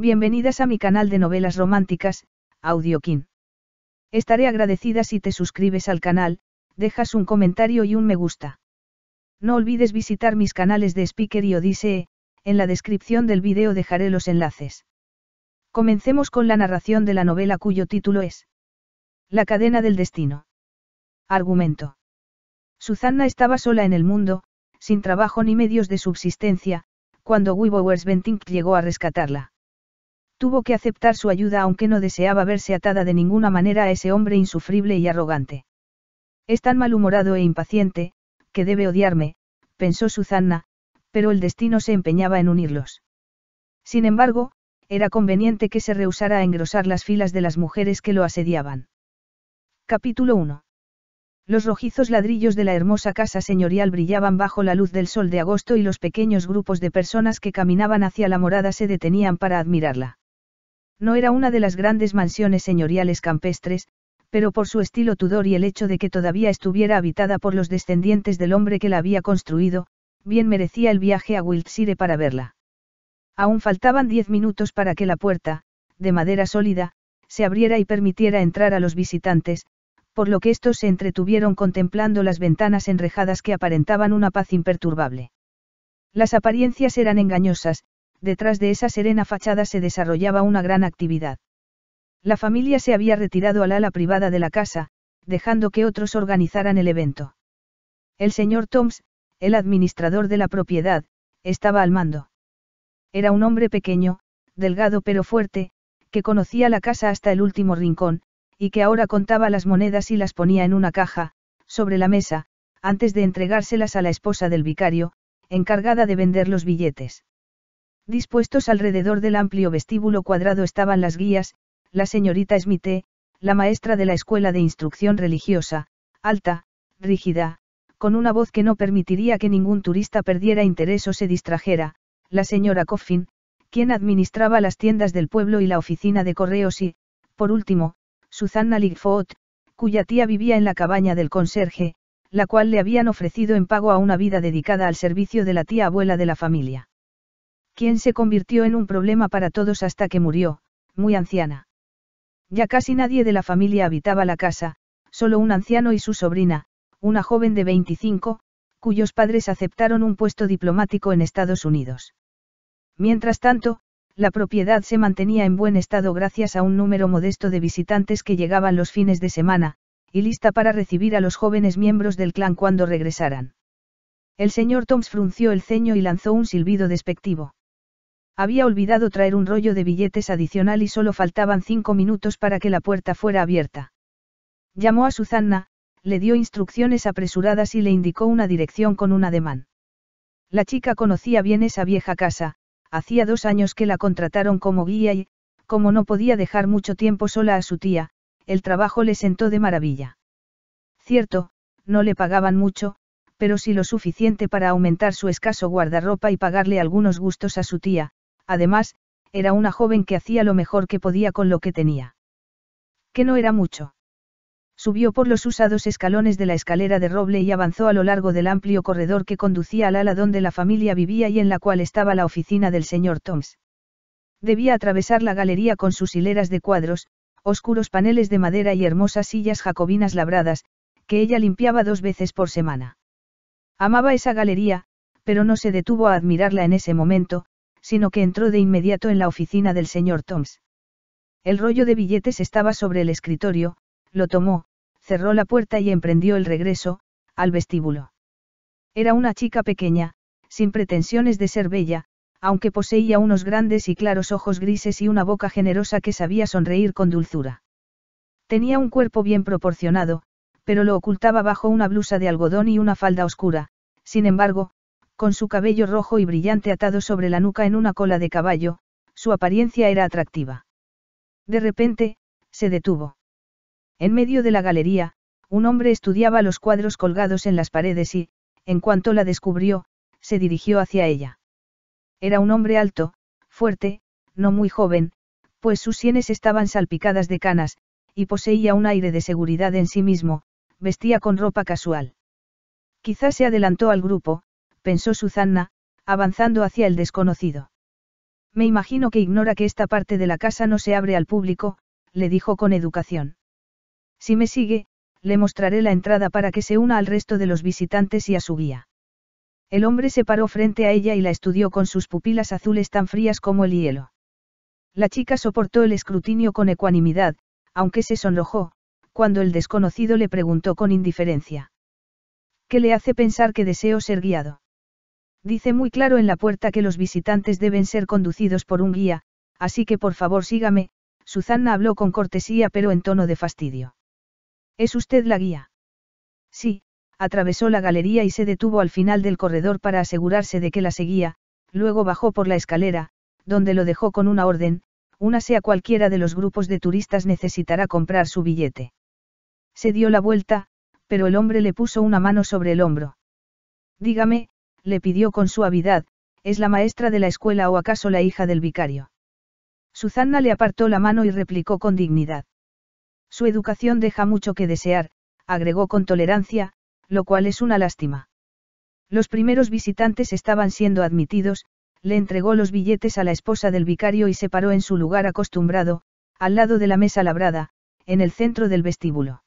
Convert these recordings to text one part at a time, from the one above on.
Bienvenidas a mi canal de novelas románticas, Audiokin. Estaré agradecida si te suscribes al canal, dejas un comentario y un me gusta. No olvides visitar mis canales de Speaker y Odisee, en la descripción del vídeo dejaré los enlaces. Comencemos con la narración de la novela cuyo título es La cadena del destino. Argumento. Susanna estaba sola en el mundo, sin trabajo ni medios de subsistencia, cuando Wibowers Bentink llegó a rescatarla. Tuvo que aceptar su ayuda aunque no deseaba verse atada de ninguna manera a ese hombre insufrible y arrogante. Es tan malhumorado e impaciente, que debe odiarme, pensó Susanna, pero el destino se empeñaba en unirlos. Sin embargo, era conveniente que se rehusara a engrosar las filas de las mujeres que lo asediaban. Capítulo 1. Los rojizos ladrillos de la hermosa casa señorial brillaban bajo la luz del sol de agosto y los pequeños grupos de personas que caminaban hacia la morada se detenían para admirarla. No era una de las grandes mansiones señoriales campestres, pero por su estilo Tudor y el hecho de que todavía estuviera habitada por los descendientes del hombre que la había construido, bien merecía el viaje a Wiltshire para verla. Aún faltaban diez minutos para que la puerta, de madera sólida, se abriera y permitiera entrar a los visitantes, por lo que estos se entretuvieron contemplando las ventanas enrejadas que aparentaban una paz imperturbable. Las apariencias eran engañosas, detrás de esa serena fachada se desarrollaba una gran actividad. La familia se había retirado al ala privada de la casa, dejando que otros organizaran el evento. El señor Toms, el administrador de la propiedad, estaba al mando. Era un hombre pequeño, delgado pero fuerte, que conocía la casa hasta el último rincón, y que ahora contaba las monedas y las ponía en una caja, sobre la mesa, antes de entregárselas a la esposa del vicario, encargada de vender los billetes. Dispuestos alrededor del amplio vestíbulo cuadrado estaban las guías, la señorita Smith, la maestra de la escuela de instrucción religiosa, alta, rígida, con una voz que no permitiría que ningún turista perdiera interés o se distrajera, la señora Coffin, quien administraba las tiendas del pueblo y la oficina de correos y, por último, Susanna Ligfoot, cuya tía vivía en la cabaña del conserje, la cual le habían ofrecido en pago a una vida dedicada al servicio de la tía abuela de la familia quien se convirtió en un problema para todos hasta que murió, muy anciana. Ya casi nadie de la familia habitaba la casa, solo un anciano y su sobrina, una joven de 25, cuyos padres aceptaron un puesto diplomático en Estados Unidos. Mientras tanto, la propiedad se mantenía en buen estado gracias a un número modesto de visitantes que llegaban los fines de semana, y lista para recibir a los jóvenes miembros del clan cuando regresaran. El señor Toms frunció el ceño y lanzó un silbido despectivo. Había olvidado traer un rollo de billetes adicional y solo faltaban cinco minutos para que la puerta fuera abierta. Llamó a Susanna, le dio instrucciones apresuradas y le indicó una dirección con un ademán. La chica conocía bien esa vieja casa, hacía dos años que la contrataron como guía y, como no podía dejar mucho tiempo sola a su tía, el trabajo le sentó de maravilla. Cierto, no le pagaban mucho, pero sí lo suficiente para aumentar su escaso guardarropa y pagarle algunos gustos a su tía, además, era una joven que hacía lo mejor que podía con lo que tenía. Que no era mucho. Subió por los usados escalones de la escalera de roble y avanzó a lo largo del amplio corredor que conducía al ala donde la familia vivía y en la cual estaba la oficina del señor Toms. Debía atravesar la galería con sus hileras de cuadros, oscuros paneles de madera y hermosas sillas jacobinas labradas, que ella limpiaba dos veces por semana. Amaba esa galería, pero no se detuvo a admirarla en ese momento, sino que entró de inmediato en la oficina del señor Toms. El rollo de billetes estaba sobre el escritorio, lo tomó, cerró la puerta y emprendió el regreso, al vestíbulo. Era una chica pequeña, sin pretensiones de ser bella, aunque poseía unos grandes y claros ojos grises y una boca generosa que sabía sonreír con dulzura. Tenía un cuerpo bien proporcionado, pero lo ocultaba bajo una blusa de algodón y una falda oscura, sin embargo, con su cabello rojo y brillante atado sobre la nuca en una cola de caballo, su apariencia era atractiva. De repente, se detuvo. En medio de la galería, un hombre estudiaba los cuadros colgados en las paredes y, en cuanto la descubrió, se dirigió hacia ella. Era un hombre alto, fuerte, no muy joven, pues sus sienes estaban salpicadas de canas, y poseía un aire de seguridad en sí mismo, vestía con ropa casual. Quizás se adelantó al grupo, pensó Susanna, avanzando hacia el desconocido. Me imagino que ignora que esta parte de la casa no se abre al público, le dijo con educación. Si me sigue, le mostraré la entrada para que se una al resto de los visitantes y a su guía. El hombre se paró frente a ella y la estudió con sus pupilas azules tan frías como el hielo. La chica soportó el escrutinio con ecuanimidad, aunque se sonrojó, cuando el desconocido le preguntó con indiferencia. ¿Qué le hace pensar que deseo ser guiado? Dice muy claro en la puerta que los visitantes deben ser conducidos por un guía, así que por favor sígame, Susana habló con cortesía pero en tono de fastidio. ¿Es usted la guía? Sí, atravesó la galería y se detuvo al final del corredor para asegurarse de que la seguía, luego bajó por la escalera, donde lo dejó con una orden, una sea cualquiera de los grupos de turistas necesitará comprar su billete. Se dio la vuelta, pero el hombre le puso una mano sobre el hombro. Dígame, le pidió con suavidad, ¿es la maestra de la escuela o acaso la hija del vicario? Susana le apartó la mano y replicó con dignidad. Su educación deja mucho que desear, agregó con tolerancia, lo cual es una lástima. Los primeros visitantes estaban siendo admitidos, le entregó los billetes a la esposa del vicario y se paró en su lugar acostumbrado, al lado de la mesa labrada, en el centro del vestíbulo.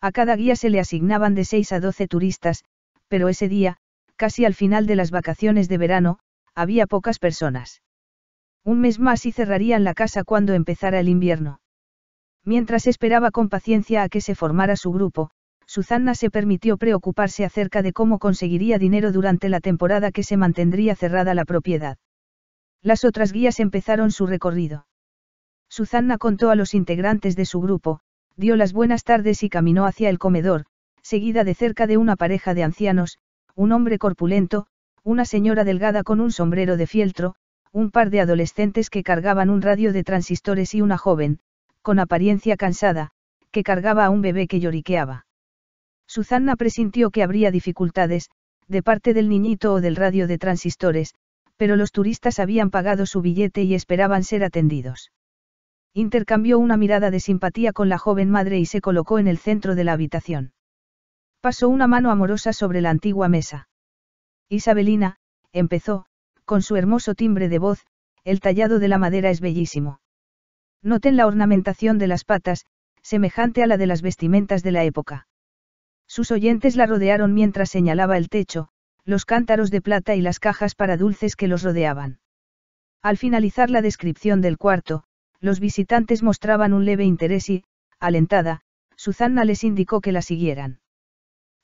A cada guía se le asignaban de seis a doce turistas, pero ese día, casi al final de las vacaciones de verano, había pocas personas. Un mes más y cerrarían la casa cuando empezara el invierno. Mientras esperaba con paciencia a que se formara su grupo, Susana se permitió preocuparse acerca de cómo conseguiría dinero durante la temporada que se mantendría cerrada la propiedad. Las otras guías empezaron su recorrido. Susana contó a los integrantes de su grupo, dio las buenas tardes y caminó hacia el comedor, seguida de cerca de una pareja de ancianos, un hombre corpulento, una señora delgada con un sombrero de fieltro, un par de adolescentes que cargaban un radio de transistores y una joven, con apariencia cansada, que cargaba a un bebé que lloriqueaba. Susana presintió que habría dificultades, de parte del niñito o del radio de transistores, pero los turistas habían pagado su billete y esperaban ser atendidos. Intercambió una mirada de simpatía con la joven madre y se colocó en el centro de la habitación. Pasó una mano amorosa sobre la antigua mesa. Isabelina, empezó, con su hermoso timbre de voz, el tallado de la madera es bellísimo. Noten la ornamentación de las patas, semejante a la de las vestimentas de la época. Sus oyentes la rodearon mientras señalaba el techo, los cántaros de plata y las cajas para dulces que los rodeaban. Al finalizar la descripción del cuarto, los visitantes mostraban un leve interés y, alentada, Susana les indicó que la siguieran.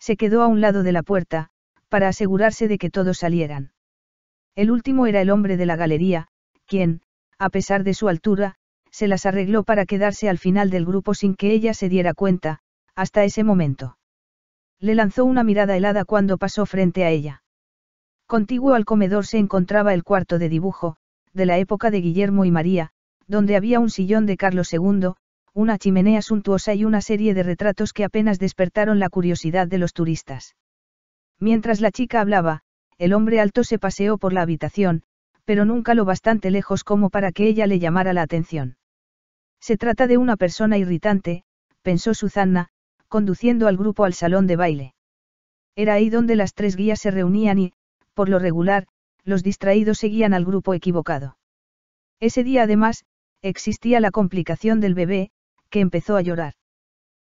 Se quedó a un lado de la puerta, para asegurarse de que todos salieran. El último era el hombre de la galería, quien, a pesar de su altura, se las arregló para quedarse al final del grupo sin que ella se diera cuenta, hasta ese momento. Le lanzó una mirada helada cuando pasó frente a ella. Contiguo al comedor se encontraba el cuarto de dibujo, de la época de Guillermo y María, donde había un sillón de Carlos II, una chimenea suntuosa y una serie de retratos que apenas despertaron la curiosidad de los turistas. Mientras la chica hablaba, el hombre alto se paseó por la habitación, pero nunca lo bastante lejos como para que ella le llamara la atención. Se trata de una persona irritante, pensó Susana, conduciendo al grupo al salón de baile. Era ahí donde las tres guías se reunían y, por lo regular, los distraídos seguían al grupo equivocado. Ese día además, existía la complicación del bebé, que empezó a llorar.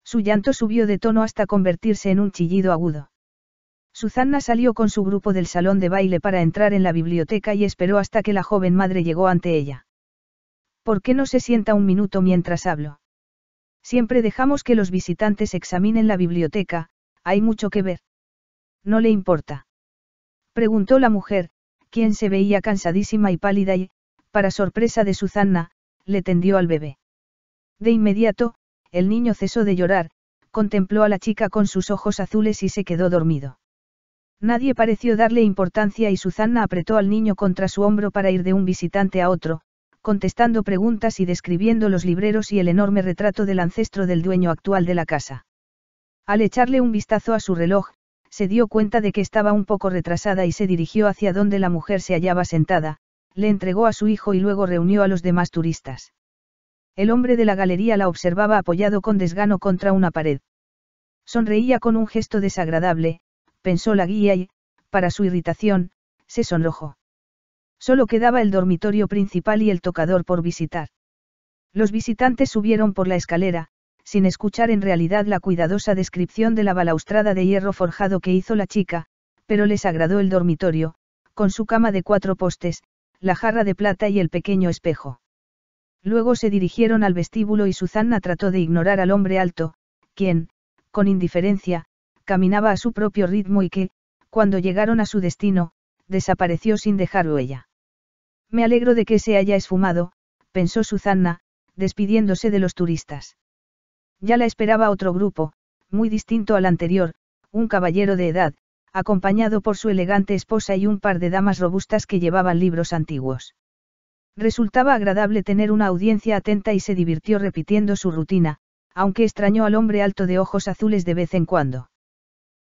Su llanto subió de tono hasta convertirse en un chillido agudo. Susana salió con su grupo del salón de baile para entrar en la biblioteca y esperó hasta que la joven madre llegó ante ella. ¿Por qué no se sienta un minuto mientras hablo? Siempre dejamos que los visitantes examinen la biblioteca, hay mucho que ver. ¿No le importa? Preguntó la mujer, quien se veía cansadísima y pálida y, para sorpresa de Susana, le tendió al bebé. De inmediato, el niño cesó de llorar, contempló a la chica con sus ojos azules y se quedó dormido. Nadie pareció darle importancia y Susana apretó al niño contra su hombro para ir de un visitante a otro, contestando preguntas y describiendo los libreros y el enorme retrato del ancestro del dueño actual de la casa. Al echarle un vistazo a su reloj, se dio cuenta de que estaba un poco retrasada y se dirigió hacia donde la mujer se hallaba sentada, le entregó a su hijo y luego reunió a los demás turistas. El hombre de la galería la observaba apoyado con desgano contra una pared. Sonreía con un gesto desagradable, pensó la guía y, para su irritación, se sonrojó. Solo quedaba el dormitorio principal y el tocador por visitar. Los visitantes subieron por la escalera, sin escuchar en realidad la cuidadosa descripción de la balaustrada de hierro forjado que hizo la chica, pero les agradó el dormitorio, con su cama de cuatro postes, la jarra de plata y el pequeño espejo. Luego se dirigieron al vestíbulo y Susana trató de ignorar al hombre alto, quien, con indiferencia, caminaba a su propio ritmo y que, cuando llegaron a su destino, desapareció sin dejar huella. Me alegro de que se haya esfumado, pensó Susana, despidiéndose de los turistas. Ya la esperaba otro grupo, muy distinto al anterior, un caballero de edad, acompañado por su elegante esposa y un par de damas robustas que llevaban libros antiguos. Resultaba agradable tener una audiencia atenta y se divirtió repitiendo su rutina, aunque extrañó al hombre alto de ojos azules de vez en cuando.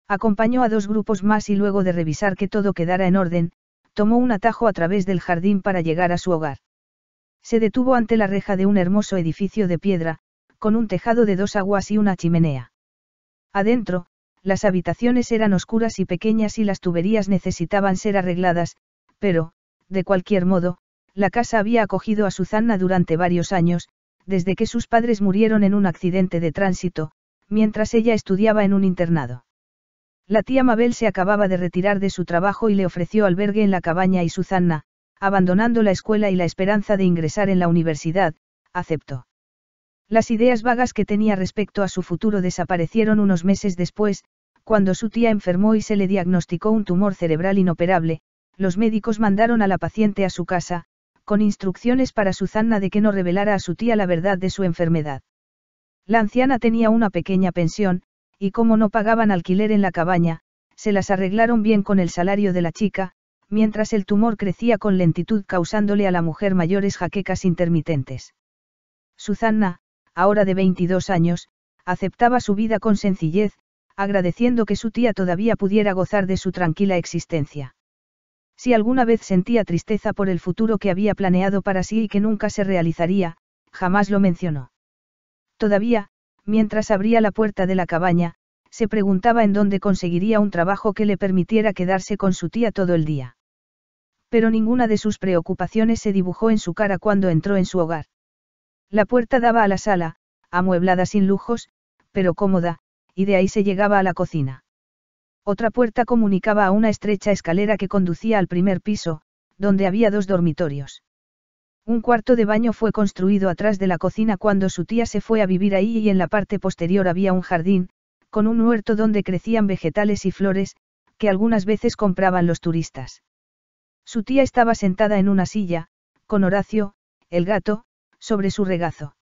Acompañó a dos grupos más y luego de revisar que todo quedara en orden, tomó un atajo a través del jardín para llegar a su hogar. Se detuvo ante la reja de un hermoso edificio de piedra, con un tejado de dos aguas y una chimenea. Adentro, las habitaciones eran oscuras y pequeñas y las tuberías necesitaban ser arregladas, pero, de cualquier modo, la casa había acogido a Susana durante varios años, desde que sus padres murieron en un accidente de tránsito, mientras ella estudiaba en un internado. La tía Mabel se acababa de retirar de su trabajo y le ofreció albergue en la cabaña y Susana, abandonando la escuela y la esperanza de ingresar en la universidad, aceptó. Las ideas vagas que tenía respecto a su futuro desaparecieron unos meses después, cuando su tía enfermó y se le diagnosticó un tumor cerebral inoperable, los médicos mandaron a la paciente a su casa, con instrucciones para Susana de que no revelara a su tía la verdad de su enfermedad. La anciana tenía una pequeña pensión, y como no pagaban alquiler en la cabaña, se las arreglaron bien con el salario de la chica, mientras el tumor crecía con lentitud causándole a la mujer mayores jaquecas intermitentes. Susana, ahora de 22 años, aceptaba su vida con sencillez, agradeciendo que su tía todavía pudiera gozar de su tranquila existencia. Si alguna vez sentía tristeza por el futuro que había planeado para sí y que nunca se realizaría, jamás lo mencionó. Todavía, mientras abría la puerta de la cabaña, se preguntaba en dónde conseguiría un trabajo que le permitiera quedarse con su tía todo el día. Pero ninguna de sus preocupaciones se dibujó en su cara cuando entró en su hogar. La puerta daba a la sala, amueblada sin lujos, pero cómoda, y de ahí se llegaba a la cocina. Otra puerta comunicaba a una estrecha escalera que conducía al primer piso, donde había dos dormitorios. Un cuarto de baño fue construido atrás de la cocina cuando su tía se fue a vivir ahí y en la parte posterior había un jardín, con un huerto donde crecían vegetales y flores, que algunas veces compraban los turistas. Su tía estaba sentada en una silla, con Horacio, el gato, sobre su regazo.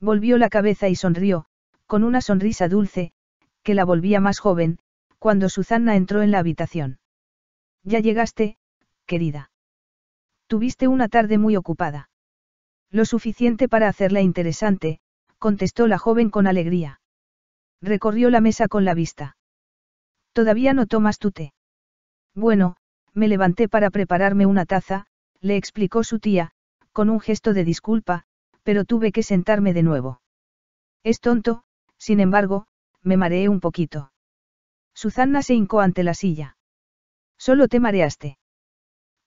Volvió la cabeza y sonrió, con una sonrisa dulce, que la volvía más joven, cuando Susana entró en la habitación. Ya llegaste, querida. Tuviste una tarde muy ocupada. Lo suficiente para hacerla interesante, contestó la joven con alegría. Recorrió la mesa con la vista. Todavía no tomas tu té. Bueno, me levanté para prepararme una taza, le explicó su tía, con un gesto de disculpa, pero tuve que sentarme de nuevo. Es tonto, sin embargo, me mareé un poquito. Susana se hincó ante la silla. ¿Solo te mareaste?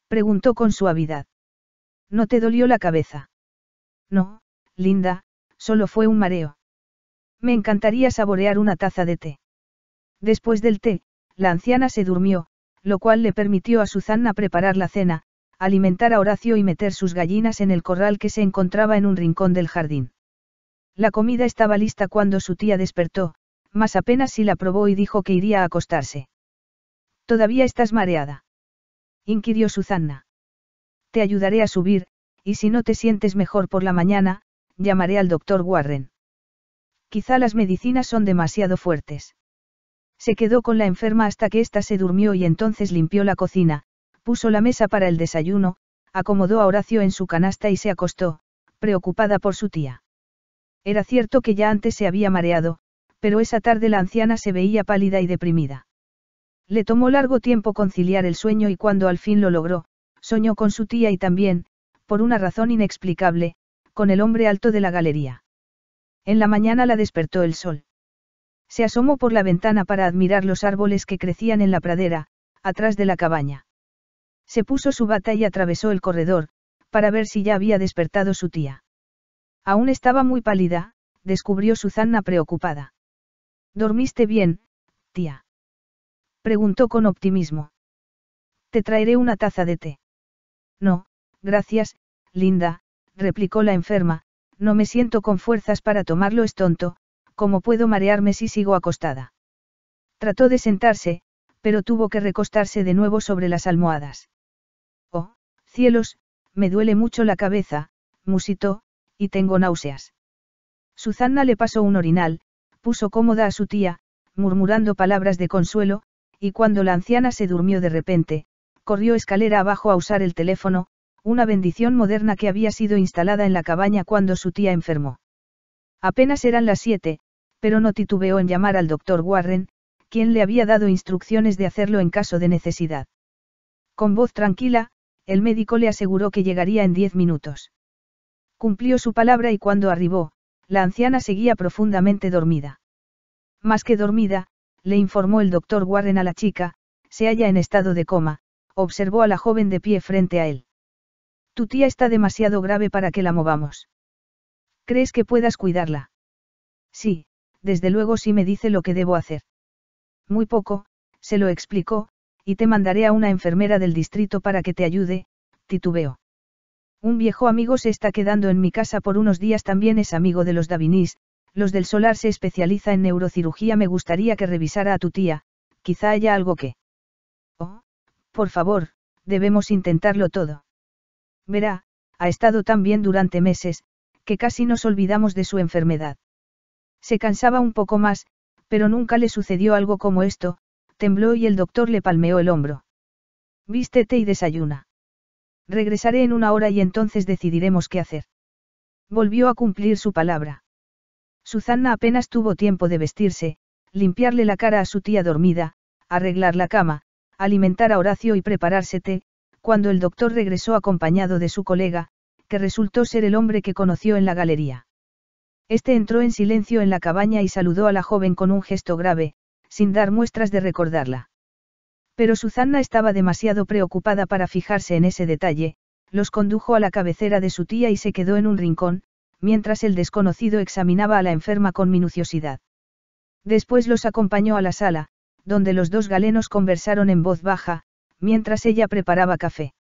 Preguntó con suavidad. ¿No te dolió la cabeza? No, linda, solo fue un mareo. Me encantaría saborear una taza de té. Después del té, la anciana se durmió, lo cual le permitió a Susana preparar la cena, alimentar a Horacio y meter sus gallinas en el corral que se encontraba en un rincón del jardín. La comida estaba lista cuando su tía despertó, más apenas si la probó y dijo que iría a acostarse. ¿Todavía estás mareada? inquirió Susana. Te ayudaré a subir, y si no te sientes mejor por la mañana, llamaré al doctor Warren. Quizá las medicinas son demasiado fuertes. Se quedó con la enferma hasta que ésta se durmió y entonces limpió la cocina, puso la mesa para el desayuno, acomodó a Horacio en su canasta y se acostó, preocupada por su tía. Era cierto que ya antes se había mareado, pero esa tarde la anciana se veía pálida y deprimida. Le tomó largo tiempo conciliar el sueño y cuando al fin lo logró, soñó con su tía y también, por una razón inexplicable, con el hombre alto de la galería. En la mañana la despertó el sol. Se asomó por la ventana para admirar los árboles que crecían en la pradera, atrás de la cabaña. Se puso su bata y atravesó el corredor, para ver si ya había despertado su tía. Aún estaba muy pálida, descubrió Susana preocupada. ¿Dormiste bien, tía? Preguntó con optimismo. Te traeré una taza de té. No, gracias, Linda, replicó la enferma, no me siento con fuerzas para tomarlo es tonto, ¿cómo puedo marearme si sigo acostada? Trató de sentarse, pero tuvo que recostarse de nuevo sobre las almohadas. Oh, cielos, me duele mucho la cabeza, musitó, y tengo náuseas. Susana le pasó un orinal, puso cómoda a su tía, murmurando palabras de consuelo, y cuando la anciana se durmió de repente, corrió escalera abajo a usar el teléfono, una bendición moderna que había sido instalada en la cabaña cuando su tía enfermó. Apenas eran las siete, pero no titubeó en llamar al doctor Warren, quien le había dado instrucciones de hacerlo en caso de necesidad. Con voz tranquila, el médico le aseguró que llegaría en diez minutos. Cumplió su palabra y cuando arribó, la anciana seguía profundamente dormida. Más que dormida, le informó el doctor Warren a la chica, se halla en estado de coma, observó a la joven de pie frente a él. Tu tía está demasiado grave para que la movamos. ¿Crees que puedas cuidarla? Sí, desde luego sí me dice lo que debo hacer. Muy poco, se lo explicó, y te mandaré a una enfermera del distrito para que te ayude, titubeó. Un viejo amigo se está quedando en mi casa por unos días también es amigo de los Davinis, los del solar se especializa en neurocirugía me gustaría que revisara a tu tía, quizá haya algo que... Oh, por favor, debemos intentarlo todo. Verá, ha estado tan bien durante meses, que casi nos olvidamos de su enfermedad. Se cansaba un poco más, pero nunca le sucedió algo como esto, tembló y el doctor le palmeó el hombro. Vístete y desayuna. Regresaré en una hora y entonces decidiremos qué hacer. Volvió a cumplir su palabra. Susana apenas tuvo tiempo de vestirse, limpiarle la cara a su tía dormida, arreglar la cama, alimentar a Horacio y prepararse té, cuando el doctor regresó acompañado de su colega, que resultó ser el hombre que conoció en la galería. Este entró en silencio en la cabaña y saludó a la joven con un gesto grave, sin dar muestras de recordarla. Pero Susana estaba demasiado preocupada para fijarse en ese detalle, los condujo a la cabecera de su tía y se quedó en un rincón, mientras el desconocido examinaba a la enferma con minuciosidad. Después los acompañó a la sala, donde los dos galenos conversaron en voz baja, mientras ella preparaba café.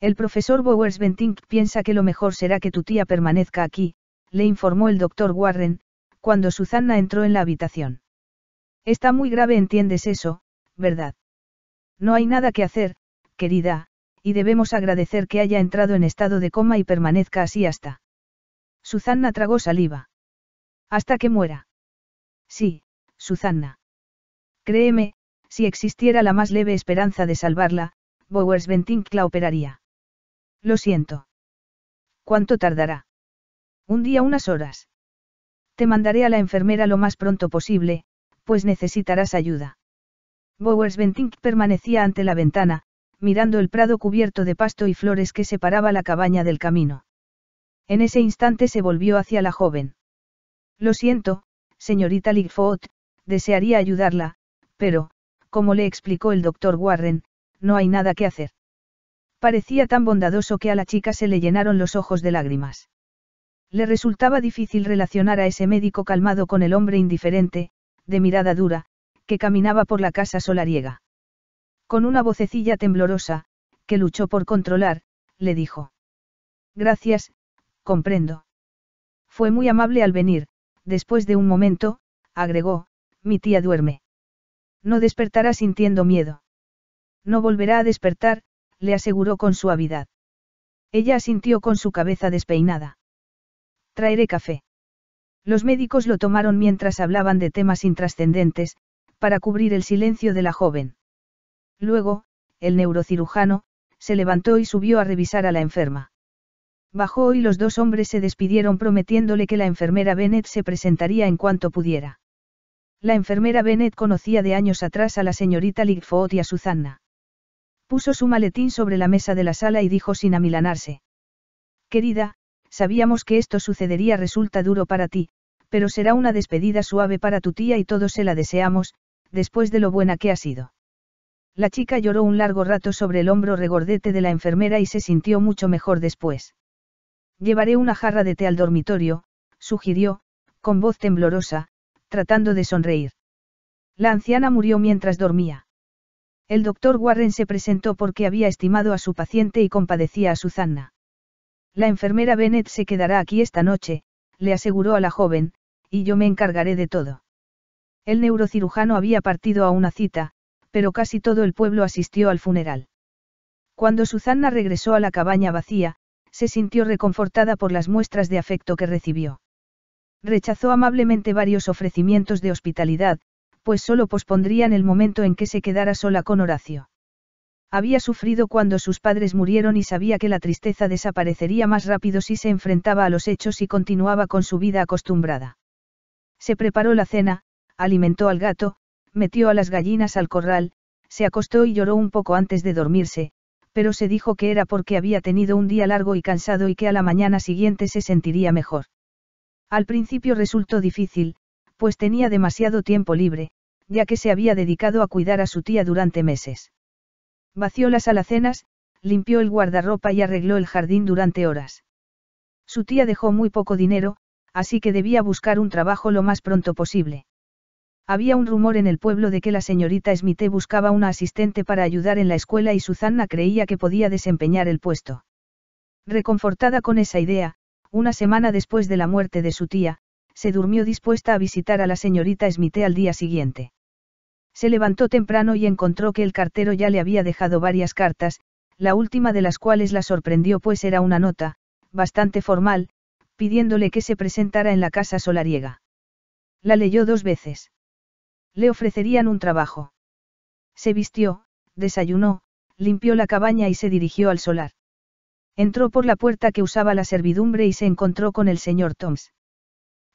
El profesor Bowers Bentinck piensa que lo mejor será que tu tía permanezca aquí, le informó el doctor Warren, cuando Susana entró en la habitación. Está muy grave, entiendes eso, ¿verdad? No hay nada que hacer, querida, y debemos agradecer que haya entrado en estado de coma y permanezca así hasta. Susana tragó saliva. Hasta que muera. Sí, Susana. Créeme, si existiera la más leve esperanza de salvarla, Bowers Bentinck la operaría. Lo siento. ¿Cuánto tardará? Un día unas horas. Te mandaré a la enfermera lo más pronto posible, pues necesitarás ayuda. Bowers Bentinck permanecía ante la ventana, mirando el prado cubierto de pasto y flores que separaba la cabaña del camino. En ese instante se volvió hacia la joven. Lo siento, señorita Ligfoot, desearía ayudarla, pero, como le explicó el doctor Warren, no hay nada que hacer. Parecía tan bondadoso que a la chica se le llenaron los ojos de lágrimas. Le resultaba difícil relacionar a ese médico calmado con el hombre indiferente, de mirada dura, que caminaba por la casa solariega. Con una vocecilla temblorosa, que luchó por controlar, le dijo. Gracias, comprendo. Fue muy amable al venir, después de un momento, agregó, mi tía duerme. No despertará sintiendo miedo. No volverá a despertar, le aseguró con suavidad. Ella asintió con su cabeza despeinada. Traeré café. Los médicos lo tomaron mientras hablaban de temas intrascendentes, para cubrir el silencio de la joven. Luego, el neurocirujano, se levantó y subió a revisar a la enferma. Bajó y los dos hombres se despidieron prometiéndole que la enfermera Bennett se presentaría en cuanto pudiera. La enfermera Bennett conocía de años atrás a la señorita Ligfoot y a Susannah. Puso su maletín sobre la mesa de la sala y dijo sin amilanarse. Querida, sabíamos que esto sucedería resulta duro para ti, pero será una despedida suave para tu tía y todos se la deseamos, después de lo buena que ha sido. La chica lloró un largo rato sobre el hombro regordete de la enfermera y se sintió mucho mejor después. Llevaré una jarra de té al dormitorio, sugirió, con voz temblorosa, tratando de sonreír. La anciana murió mientras dormía. El doctor Warren se presentó porque había estimado a su paciente y compadecía a Susanna. La enfermera Bennett se quedará aquí esta noche, le aseguró a la joven, y yo me encargaré de todo. El neurocirujano había partido a una cita, pero casi todo el pueblo asistió al funeral. Cuando Susanna regresó a la cabaña vacía, se sintió reconfortada por las muestras de afecto que recibió. Rechazó amablemente varios ofrecimientos de hospitalidad, pues solo pospondrían el momento en que se quedara sola con Horacio. Había sufrido cuando sus padres murieron y sabía que la tristeza desaparecería más rápido si se enfrentaba a los hechos y continuaba con su vida acostumbrada. Se preparó la cena, alimentó al gato, metió a las gallinas al corral, se acostó y lloró un poco antes de dormirse, pero se dijo que era porque había tenido un día largo y cansado y que a la mañana siguiente se sentiría mejor. Al principio resultó difícil, pues tenía demasiado tiempo libre, ya que se había dedicado a cuidar a su tía durante meses. Vació las alacenas, limpió el guardarropa y arregló el jardín durante horas. Su tía dejó muy poco dinero, así que debía buscar un trabajo lo más pronto posible. Había un rumor en el pueblo de que la señorita Smith buscaba una asistente para ayudar en la escuela y Susanna creía que podía desempeñar el puesto. Reconfortada con esa idea, una semana después de la muerte de su tía, se durmió dispuesta a visitar a la señorita Smith al día siguiente. Se levantó temprano y encontró que el cartero ya le había dejado varias cartas, la última de las cuales la sorprendió pues era una nota, bastante formal, pidiéndole que se presentara en la casa solariega. La leyó dos veces. Le ofrecerían un trabajo. Se vistió, desayunó, limpió la cabaña y se dirigió al solar. Entró por la puerta que usaba la servidumbre y se encontró con el señor Toms.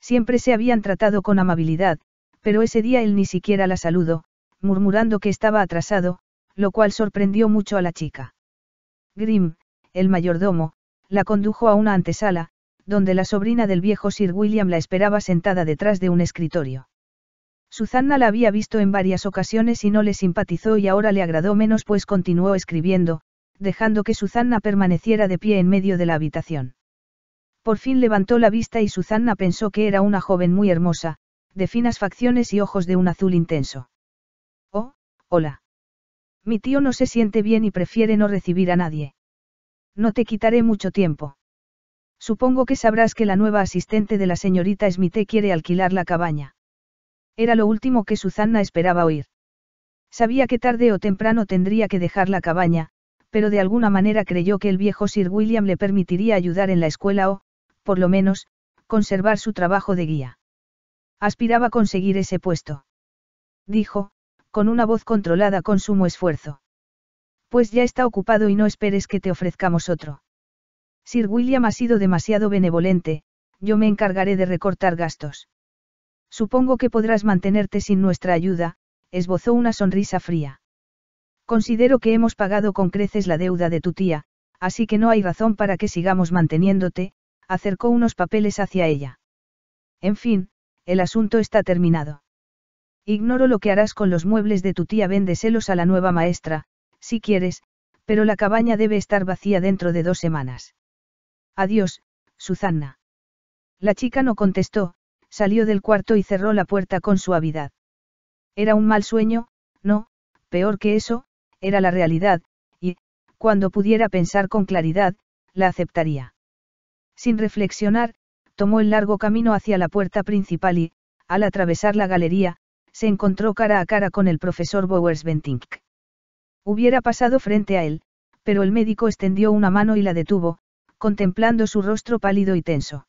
Siempre se habían tratado con amabilidad, pero ese día él ni siquiera la saludó, murmurando que estaba atrasado, lo cual sorprendió mucho a la chica. Grim, el mayordomo, la condujo a una antesala, donde la sobrina del viejo Sir William la esperaba sentada detrás de un escritorio. Susanna la había visto en varias ocasiones y no le simpatizó y ahora le agradó menos pues continuó escribiendo, dejando que Susanna permaneciera de pie en medio de la habitación. Por fin levantó la vista y Susanna pensó que era una joven muy hermosa, de finas facciones y ojos de un azul intenso. Oh, hola. Mi tío no se siente bien y prefiere no recibir a nadie. No te quitaré mucho tiempo. Supongo que sabrás que la nueva asistente de la señorita Smith quiere alquilar la cabaña. Era lo último que Susanna esperaba oír. Sabía que tarde o temprano tendría que dejar la cabaña, pero de alguna manera creyó que el viejo Sir William le permitiría ayudar en la escuela o, por lo menos, conservar su trabajo de guía. Aspiraba a conseguir ese puesto. Dijo, con una voz controlada con sumo esfuerzo. Pues ya está ocupado y no esperes que te ofrezcamos otro. Sir William ha sido demasiado benevolente, yo me encargaré de recortar gastos. Supongo que podrás mantenerte sin nuestra ayuda, esbozó una sonrisa fría. Considero que hemos pagado con creces la deuda de tu tía, así que no hay razón para que sigamos manteniéndote, acercó unos papeles hacia ella. En fin, el asunto está terminado. Ignoro lo que harás con los muebles de tu tía, véndeselos a la nueva maestra, si quieres, pero la cabaña debe estar vacía dentro de dos semanas. Adiós, Susanna. La chica no contestó, salió del cuarto y cerró la puerta con suavidad. Era un mal sueño, no, peor que eso, era la realidad, y, cuando pudiera pensar con claridad, la aceptaría. Sin reflexionar, tomó el largo camino hacia la puerta principal y, al atravesar la galería, se encontró cara a cara con el profesor Bowers Bentink. Hubiera pasado frente a él, pero el médico extendió una mano y la detuvo, contemplando su rostro pálido y tenso.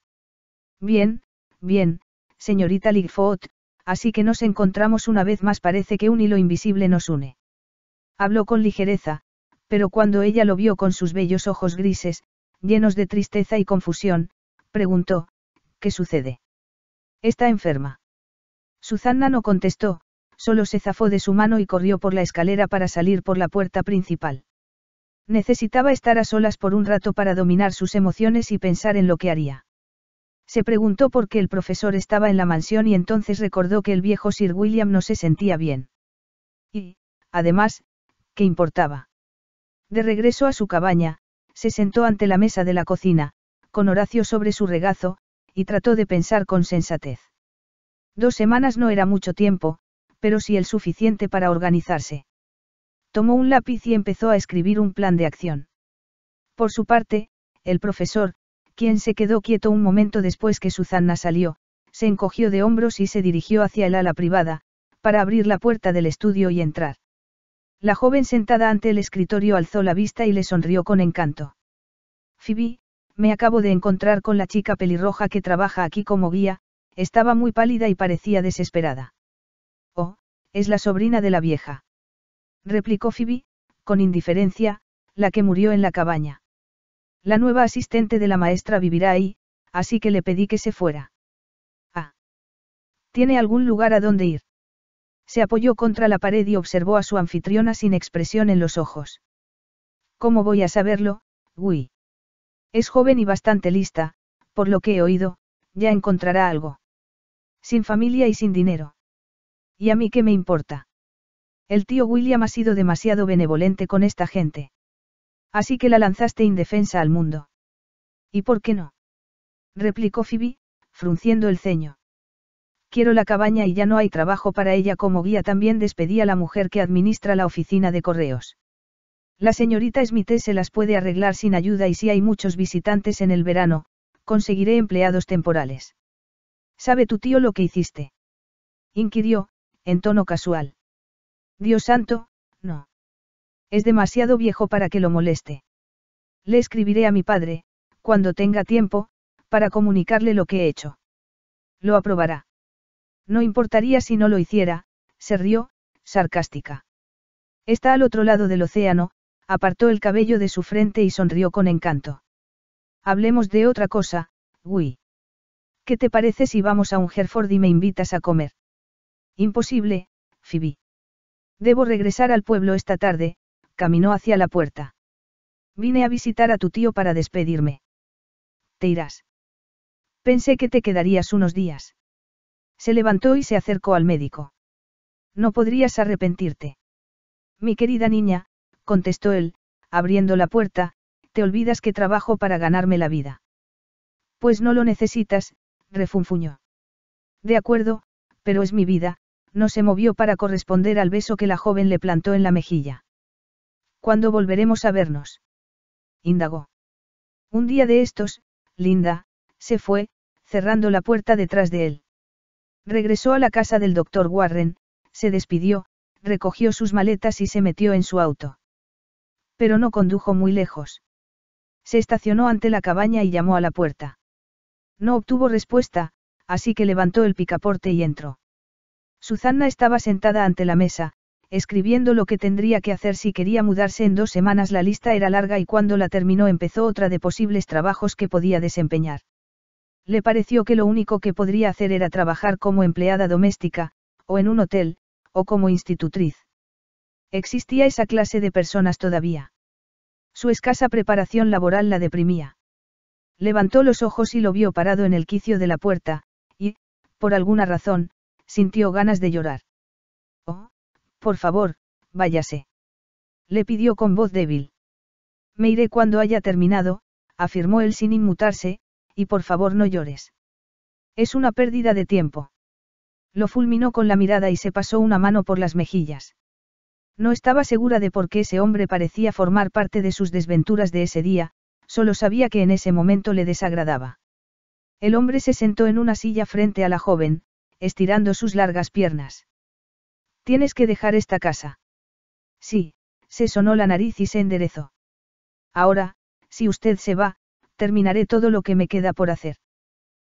Bien, bien, señorita Ligfoot, así que nos encontramos una vez más parece que un hilo invisible nos une. Habló con ligereza, pero cuando ella lo vio con sus bellos ojos grises, llenos de tristeza y confusión, preguntó, ¿qué sucede? Está enferma. Susanna no contestó, solo se zafó de su mano y corrió por la escalera para salir por la puerta principal. Necesitaba estar a solas por un rato para dominar sus emociones y pensar en lo que haría. Se preguntó por qué el profesor estaba en la mansión y entonces recordó que el viejo Sir William no se sentía bien. Y, además, ¿qué importaba? De regreso a su cabaña, se sentó ante la mesa de la cocina, con Horacio sobre su regazo, y trató de pensar con sensatez. Dos semanas no era mucho tiempo, pero sí el suficiente para organizarse. Tomó un lápiz y empezó a escribir un plan de acción. Por su parte, el profesor, quien se quedó quieto un momento después que Susana salió, se encogió de hombros y se dirigió hacia el ala privada, para abrir la puerta del estudio y entrar. La joven sentada ante el escritorio alzó la vista y le sonrió con encanto. Phoebe, me acabo de encontrar con la chica pelirroja que trabaja aquí como guía, estaba muy pálida y parecía desesperada. Oh, es la sobrina de la vieja. Replicó Phoebe, con indiferencia, la que murió en la cabaña. La nueva asistente de la maestra vivirá ahí, así que le pedí que se fuera. Ah. ¿Tiene algún lugar a donde ir? Se apoyó contra la pared y observó a su anfitriona sin expresión en los ojos. ¿Cómo voy a saberlo, Gui? Es joven y bastante lista, por lo que he oído, ya encontrará algo. Sin familia y sin dinero. ¿Y a mí qué me importa? El tío William ha sido demasiado benevolente con esta gente. Así que la lanzaste indefensa al mundo. ¿Y por qué no? replicó Phoebe, frunciendo el ceño. Quiero la cabaña y ya no hay trabajo para ella como guía. También despedí a la mujer que administra la oficina de correos. La señorita Smith se las puede arreglar sin ayuda y si hay muchos visitantes en el verano, conseguiré empleados temporales. ¿Sabe tu tío lo que hiciste? inquirió, en tono casual. Dios santo, no. Es demasiado viejo para que lo moleste. Le escribiré a mi padre, cuando tenga tiempo, para comunicarle lo que he hecho. Lo aprobará. No importaría si no lo hiciera, se rió, sarcástica. Está al otro lado del océano, apartó el cabello de su frente y sonrió con encanto. Hablemos de otra cosa, Gui. ¿Qué te parece si vamos a un Hereford y me invitas a comer? Imposible, Phoebe. Debo regresar al pueblo esta tarde, caminó hacia la puerta. Vine a visitar a tu tío para despedirme. ¿Te irás? Pensé que te quedarías unos días. Se levantó y se acercó al médico. No podrías arrepentirte. Mi querida niña, contestó él, abriendo la puerta, te olvidas que trabajo para ganarme la vida. Pues no lo necesitas, refunfuñó. De acuerdo, pero es mi vida, no se movió para corresponder al beso que la joven le plantó en la mejilla. ¿Cuándo volveremos a vernos? indagó. Un día de estos, Linda, se fue, cerrando la puerta detrás de él. Regresó a la casa del doctor Warren, se despidió, recogió sus maletas y se metió en su auto. Pero no condujo muy lejos. Se estacionó ante la cabaña y llamó a la puerta. No obtuvo respuesta, así que levantó el picaporte y entró. Susana estaba sentada ante la mesa, escribiendo lo que tendría que hacer si quería mudarse en dos semanas. La lista era larga y cuando la terminó empezó otra de posibles trabajos que podía desempeñar. Le pareció que lo único que podría hacer era trabajar como empleada doméstica, o en un hotel, o como institutriz. Existía esa clase de personas todavía. Su escasa preparación laboral la deprimía. Levantó los ojos y lo vio parado en el quicio de la puerta, y, por alguna razón, sintió ganas de llorar. Por favor, váyase. Le pidió con voz débil. Me iré cuando haya terminado, afirmó él sin inmutarse, y por favor no llores. Es una pérdida de tiempo. Lo fulminó con la mirada y se pasó una mano por las mejillas. No estaba segura de por qué ese hombre parecía formar parte de sus desventuras de ese día, solo sabía que en ese momento le desagradaba. El hombre se sentó en una silla frente a la joven, estirando sus largas piernas. Tienes que dejar esta casa. Sí, se sonó la nariz y se enderezó. Ahora, si usted se va, terminaré todo lo que me queda por hacer.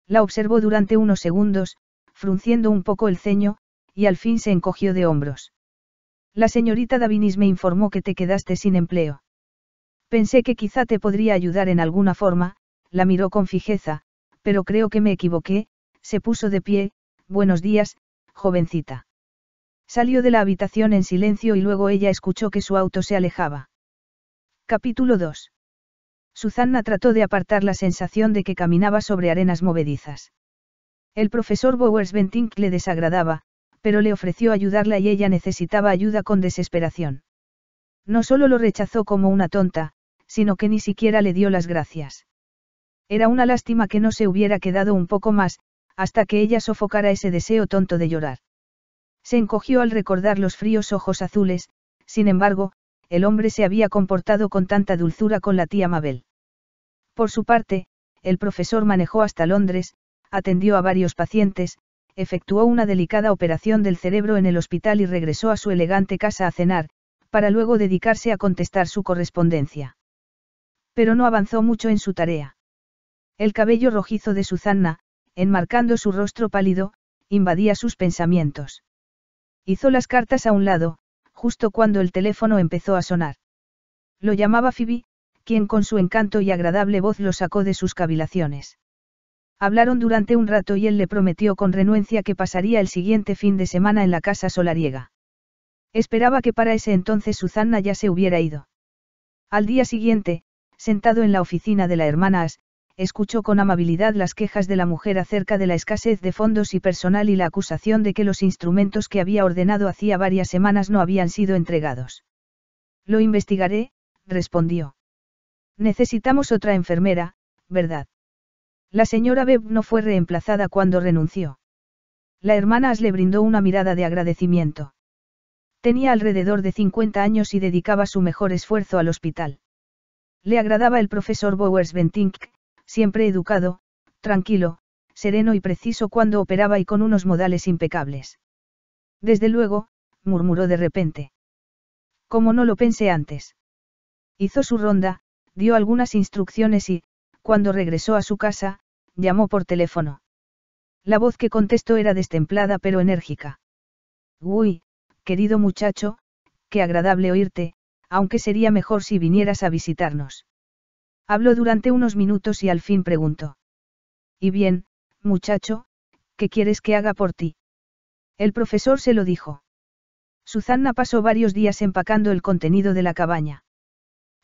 La observó durante unos segundos, frunciendo un poco el ceño, y al fin se encogió de hombros. La señorita Davinis me informó que te quedaste sin empleo. Pensé que quizá te podría ayudar en alguna forma, la miró con fijeza, pero creo que me equivoqué, se puso de pie, buenos días, jovencita. Salió de la habitación en silencio y luego ella escuchó que su auto se alejaba. Capítulo 2. Susanna trató de apartar la sensación de que caminaba sobre arenas movedizas. El profesor Bowers Bentink le desagradaba, pero le ofreció ayudarla y ella necesitaba ayuda con desesperación. No solo lo rechazó como una tonta, sino que ni siquiera le dio las gracias. Era una lástima que no se hubiera quedado un poco más, hasta que ella sofocara ese deseo tonto de llorar. Se encogió al recordar los fríos ojos azules, sin embargo, el hombre se había comportado con tanta dulzura con la tía Mabel. Por su parte, el profesor manejó hasta Londres, atendió a varios pacientes, efectuó una delicada operación del cerebro en el hospital y regresó a su elegante casa a cenar, para luego dedicarse a contestar su correspondencia. Pero no avanzó mucho en su tarea. El cabello rojizo de Susana, enmarcando su rostro pálido, invadía sus pensamientos. Hizo las cartas a un lado, justo cuando el teléfono empezó a sonar. Lo llamaba Phoebe, quien con su encanto y agradable voz lo sacó de sus cavilaciones. Hablaron durante un rato y él le prometió con renuencia que pasaría el siguiente fin de semana en la casa solariega. Esperaba que para ese entonces Susana ya se hubiera ido. Al día siguiente, sentado en la oficina de la hermana As, escuchó con amabilidad las quejas de la mujer acerca de la escasez de fondos y personal y la acusación de que los instrumentos que había ordenado hacía varias semanas no habían sido entregados. Lo investigaré, respondió. Necesitamos otra enfermera, ¿verdad? La señora Beb no fue reemplazada cuando renunció. La hermana As le brindó una mirada de agradecimiento. Tenía alrededor de 50 años y dedicaba su mejor esfuerzo al hospital. Le agradaba el profesor Bowers Bentink, siempre educado, tranquilo, sereno y preciso cuando operaba y con unos modales impecables. Desde luego, murmuró de repente. Como no lo pensé antes. Hizo su ronda, dio algunas instrucciones y, cuando regresó a su casa, llamó por teléfono. La voz que contestó era destemplada pero enérgica. Uy, querido muchacho, qué agradable oírte, aunque sería mejor si vinieras a visitarnos. Habló durante unos minutos y al fin preguntó. Y bien, muchacho, ¿qué quieres que haga por ti? El profesor se lo dijo. Susana pasó varios días empacando el contenido de la cabaña.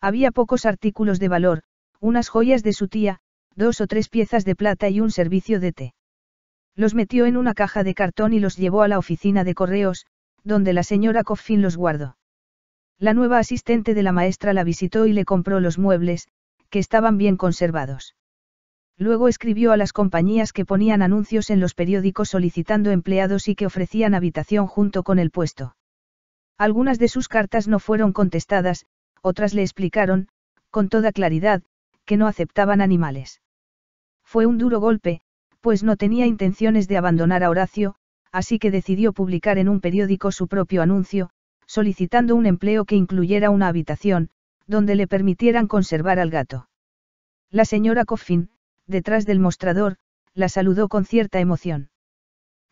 Había pocos artículos de valor, unas joyas de su tía, dos o tres piezas de plata y un servicio de té. Los metió en una caja de cartón y los llevó a la oficina de correos, donde la señora Coffin los guardó. La nueva asistente de la maestra la visitó y le compró los muebles, que estaban bien conservados. Luego escribió a las compañías que ponían anuncios en los periódicos solicitando empleados y que ofrecían habitación junto con el puesto. Algunas de sus cartas no fueron contestadas, otras le explicaron, con toda claridad, que no aceptaban animales. Fue un duro golpe, pues no tenía intenciones de abandonar a Horacio, así que decidió publicar en un periódico su propio anuncio, solicitando un empleo que incluyera una habitación, donde le permitieran conservar al gato. La señora Coffin, detrás del mostrador, la saludó con cierta emoción.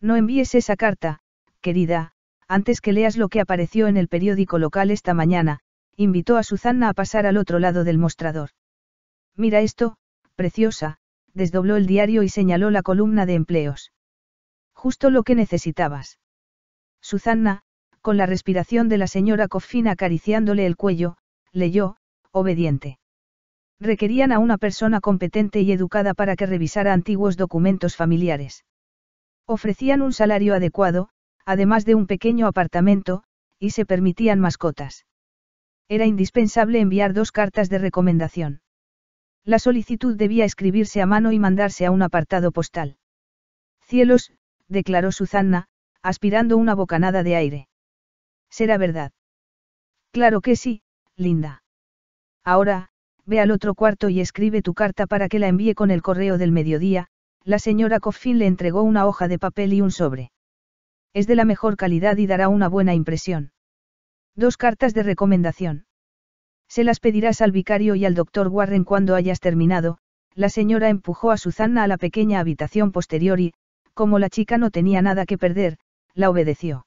No envíes esa carta, querida, antes que leas lo que apareció en el periódico local esta mañana, invitó a Susana a pasar al otro lado del mostrador. Mira esto, preciosa, desdobló el diario y señaló la columna de empleos. Justo lo que necesitabas. Susana, con la respiración de la señora Coffin acariciándole el cuello, leyó, obediente. Requerían a una persona competente y educada para que revisara antiguos documentos familiares. Ofrecían un salario adecuado, además de un pequeño apartamento, y se permitían mascotas. Era indispensable enviar dos cartas de recomendación. La solicitud debía escribirse a mano y mandarse a un apartado postal. Cielos, declaró Susana, aspirando una bocanada de aire. Será verdad. Claro que sí, linda. Ahora, ve al otro cuarto y escribe tu carta para que la envíe con el correo del mediodía, la señora Coffin le entregó una hoja de papel y un sobre. Es de la mejor calidad y dará una buena impresión. Dos cartas de recomendación. Se las pedirás al vicario y al doctor Warren cuando hayas terminado, la señora empujó a Susana a la pequeña habitación posterior y, como la chica no tenía nada que perder, la obedeció.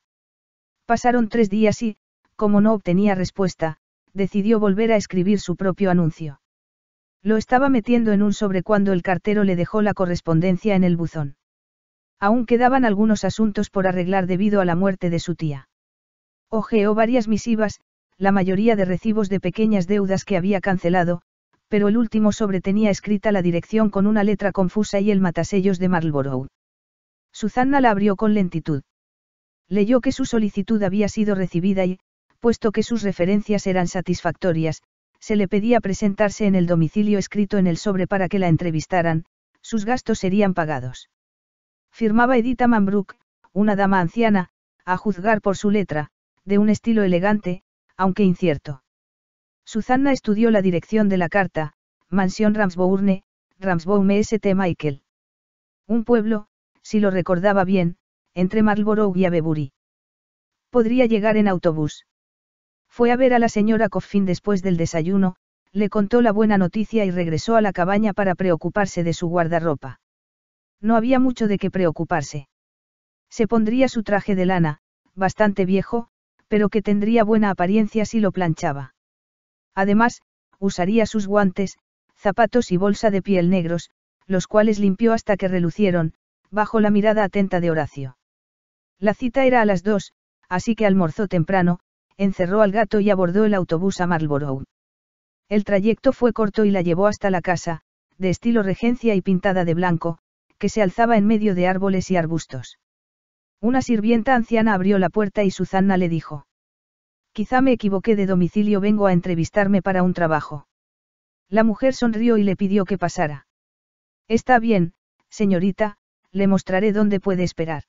Pasaron tres días y, como no obtenía respuesta, decidió volver a escribir su propio anuncio. Lo estaba metiendo en un sobre cuando el cartero le dejó la correspondencia en el buzón. Aún quedaban algunos asuntos por arreglar debido a la muerte de su tía. Ojeó varias misivas, la mayoría de recibos de pequeñas deudas que había cancelado, pero el último sobre tenía escrita la dirección con una letra confusa y el matasellos de Marlborough. Susana la abrió con lentitud. Leyó que su solicitud había sido recibida y, puesto que sus referencias eran satisfactorias, se le pedía presentarse en el domicilio escrito en el sobre para que la entrevistaran, sus gastos serían pagados. Firmaba Edita Manbrook, una dama anciana, a juzgar por su letra, de un estilo elegante, aunque incierto. Susanna estudió la dirección de la carta, Mansión Ramsbourne, Ramsbourne St. Michael. Un pueblo, si lo recordaba bien, entre Marlborough y Avebury. Podría llegar en autobús. Fue a ver a la señora Coffin después del desayuno, le contó la buena noticia y regresó a la cabaña para preocuparse de su guardarropa. No había mucho de qué preocuparse. Se pondría su traje de lana, bastante viejo, pero que tendría buena apariencia si lo planchaba. Además, usaría sus guantes, zapatos y bolsa de piel negros, los cuales limpió hasta que relucieron, bajo la mirada atenta de Horacio. La cita era a las dos, así que almorzó temprano, encerró al gato y abordó el autobús a Marlborough. El trayecto fue corto y la llevó hasta la casa, de estilo regencia y pintada de blanco, que se alzaba en medio de árboles y arbustos. Una sirvienta anciana abrió la puerta y Susana le dijo. Quizá me equivoqué de domicilio, vengo a entrevistarme para un trabajo. La mujer sonrió y le pidió que pasara. Está bien, señorita, le mostraré dónde puede esperar.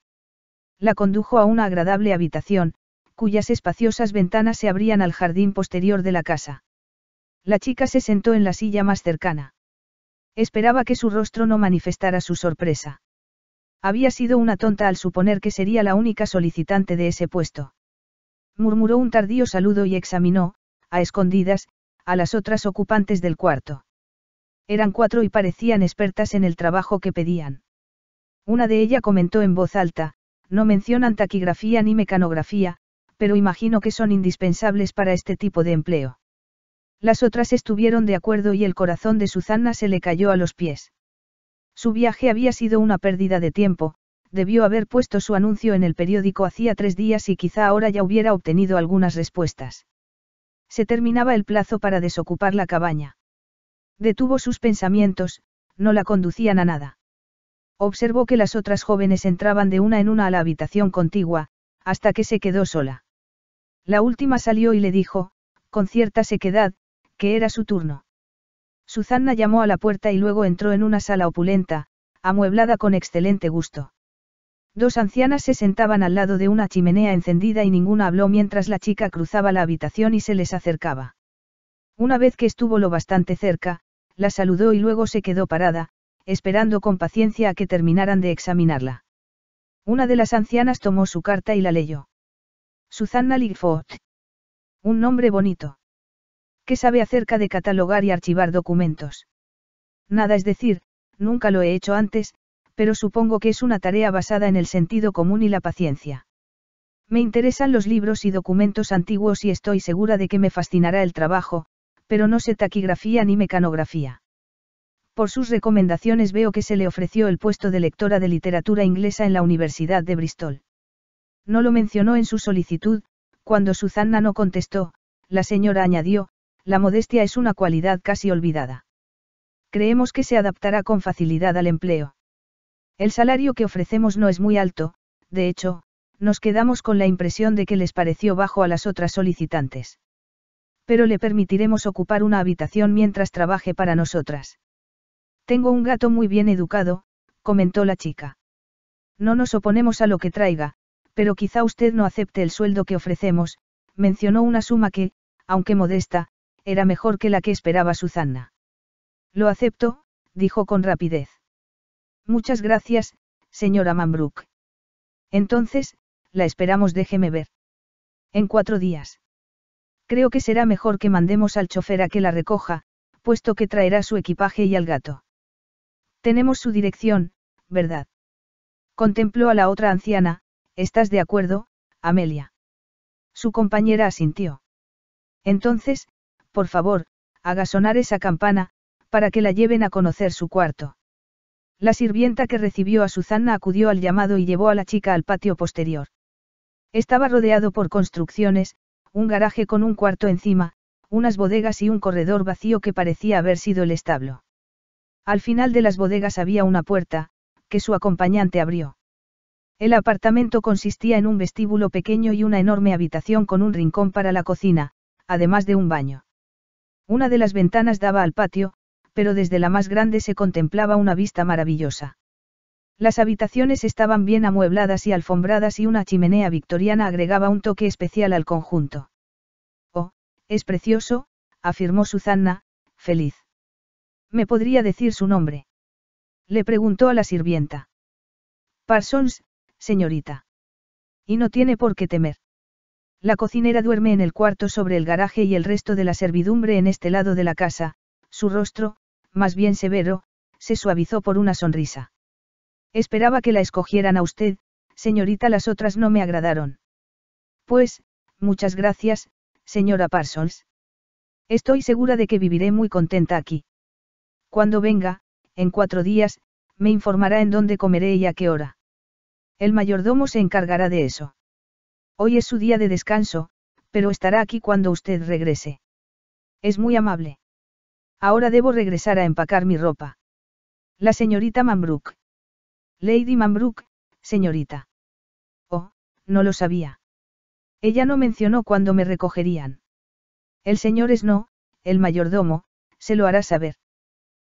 La condujo a una agradable habitación, cuyas espaciosas ventanas se abrían al jardín posterior de la casa. La chica se sentó en la silla más cercana. Esperaba que su rostro no manifestara su sorpresa. Había sido una tonta al suponer que sería la única solicitante de ese puesto. Murmuró un tardío saludo y examinó, a escondidas, a las otras ocupantes del cuarto. Eran cuatro y parecían expertas en el trabajo que pedían. Una de ellas comentó en voz alta, no mencionan taquigrafía ni mecanografía, pero imagino que son indispensables para este tipo de empleo. Las otras estuvieron de acuerdo y el corazón de Susana se le cayó a los pies. Su viaje había sido una pérdida de tiempo, debió haber puesto su anuncio en el periódico hacía tres días y quizá ahora ya hubiera obtenido algunas respuestas. Se terminaba el plazo para desocupar la cabaña. Detuvo sus pensamientos, no la conducían a nada. Observó que las otras jóvenes entraban de una en una a la habitación contigua, hasta que se quedó sola. La última salió y le dijo, con cierta sequedad, que era su turno. Susana llamó a la puerta y luego entró en una sala opulenta, amueblada con excelente gusto. Dos ancianas se sentaban al lado de una chimenea encendida y ninguna habló mientras la chica cruzaba la habitación y se les acercaba. Una vez que estuvo lo bastante cerca, la saludó y luego se quedó parada, esperando con paciencia a que terminaran de examinarla. Una de las ancianas tomó su carta y la leyó. Susanna Ligfoot. Un nombre bonito. ¿Qué sabe acerca de catalogar y archivar documentos? Nada es decir, nunca lo he hecho antes, pero supongo que es una tarea basada en el sentido común y la paciencia. Me interesan los libros y documentos antiguos y estoy segura de que me fascinará el trabajo, pero no sé taquigrafía ni mecanografía. Por sus recomendaciones veo que se le ofreció el puesto de lectora de literatura inglesa en la Universidad de Bristol. No lo mencionó en su solicitud, cuando Susana no contestó, la señora añadió, la modestia es una cualidad casi olvidada. Creemos que se adaptará con facilidad al empleo. El salario que ofrecemos no es muy alto, de hecho, nos quedamos con la impresión de que les pareció bajo a las otras solicitantes. Pero le permitiremos ocupar una habitación mientras trabaje para nosotras. Tengo un gato muy bien educado, comentó la chica. No nos oponemos a lo que traiga, pero quizá usted no acepte el sueldo que ofrecemos, mencionó una suma que, aunque modesta, era mejor que la que esperaba Susana. Lo acepto, dijo con rapidez. Muchas gracias, señora Manbrook. Entonces, la esperamos, déjeme ver. En cuatro días. Creo que será mejor que mandemos al chofer a que la recoja, puesto que traerá su equipaje y al gato. Tenemos su dirección, ¿verdad? Contempló a la otra anciana, ¿estás de acuerdo, Amelia? Su compañera asintió. Entonces, por favor, haga sonar esa campana, para que la lleven a conocer su cuarto. La sirvienta que recibió a Susana acudió al llamado y llevó a la chica al patio posterior. Estaba rodeado por construcciones, un garaje con un cuarto encima, unas bodegas y un corredor vacío que parecía haber sido el establo. Al final de las bodegas había una puerta, que su acompañante abrió. El apartamento consistía en un vestíbulo pequeño y una enorme habitación con un rincón para la cocina, además de un baño. Una de las ventanas daba al patio, pero desde la más grande se contemplaba una vista maravillosa. Las habitaciones estaban bien amuebladas y alfombradas y una chimenea victoriana agregaba un toque especial al conjunto. Oh, es precioso, afirmó Susanna, feliz. ¿Me podría decir su nombre? Le preguntó a la sirvienta. Parsons, señorita. Y no tiene por qué temer. La cocinera duerme en el cuarto sobre el garaje y el resto de la servidumbre en este lado de la casa, su rostro, más bien severo, se suavizó por una sonrisa. Esperaba que la escogieran a usted, señorita, las otras no me agradaron. Pues, muchas gracias, señora Parsons. Estoy segura de que viviré muy contenta aquí. Cuando venga, en cuatro días, me informará en dónde comeré y a qué hora. El mayordomo se encargará de eso. Hoy es su día de descanso, pero estará aquí cuando usted regrese. Es muy amable. Ahora debo regresar a empacar mi ropa. La señorita Manbrook. Lady Manbrook, señorita. Oh, no lo sabía. Ella no mencionó cuándo me recogerían. El señor es no, el mayordomo, se lo hará saber.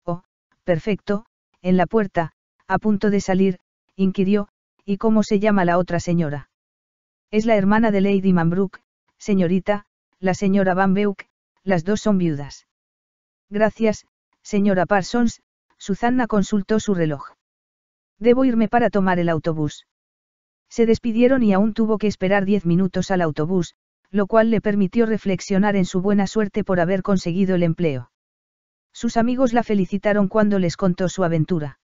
Oh, perfecto, en la puerta, a punto de salir, inquirió, ¿y cómo se llama la otra señora? Es la hermana de Lady Manbrook, señorita, la señora Van Beuk, las dos son viudas. Gracias, señora Parsons, Susanna consultó su reloj. Debo irme para tomar el autobús. Se despidieron y aún tuvo que esperar diez minutos al autobús, lo cual le permitió reflexionar en su buena suerte por haber conseguido el empleo. Sus amigos la felicitaron cuando les contó su aventura.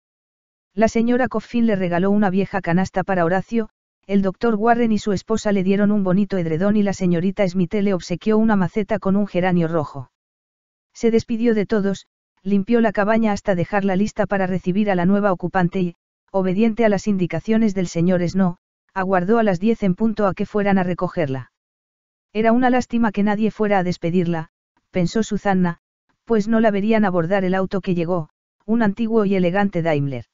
La señora Coffin le regaló una vieja canasta para Horacio, el doctor Warren y su esposa le dieron un bonito edredón y la señorita Smith le obsequió una maceta con un geranio rojo. Se despidió de todos, limpió la cabaña hasta dejarla lista para recibir a la nueva ocupante y, obediente a las indicaciones del señor Snow, aguardó a las diez en punto a que fueran a recogerla. Era una lástima que nadie fuera a despedirla, pensó Susanna, pues no la verían abordar el auto que llegó, un antiguo y elegante Daimler.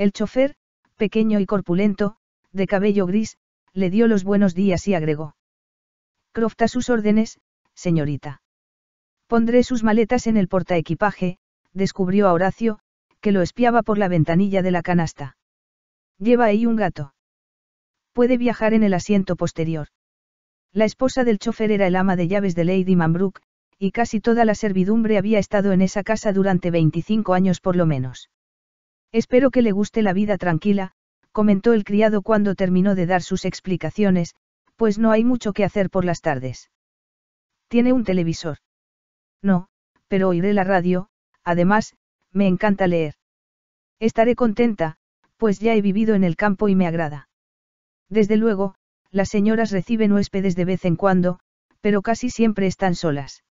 El chofer, pequeño y corpulento, de cabello gris, le dio los buenos días y agregó. Croft a sus órdenes, señorita. Pondré sus maletas en el portaequipaje, descubrió a Horacio, que lo espiaba por la ventanilla de la canasta. Lleva ahí un gato. Puede viajar en el asiento posterior. La esposa del chofer era el ama de llaves de Lady Manbrook, y casi toda la servidumbre había estado en esa casa durante 25 años por lo menos. Espero que le guste la vida tranquila, comentó el criado cuando terminó de dar sus explicaciones, pues no hay mucho que hacer por las tardes. ¿Tiene un televisor? No, pero oiré la radio, además, me encanta leer. Estaré contenta, pues ya he vivido en el campo y me agrada. Desde luego, las señoras reciben huéspedes de vez en cuando, pero casi siempre están solas.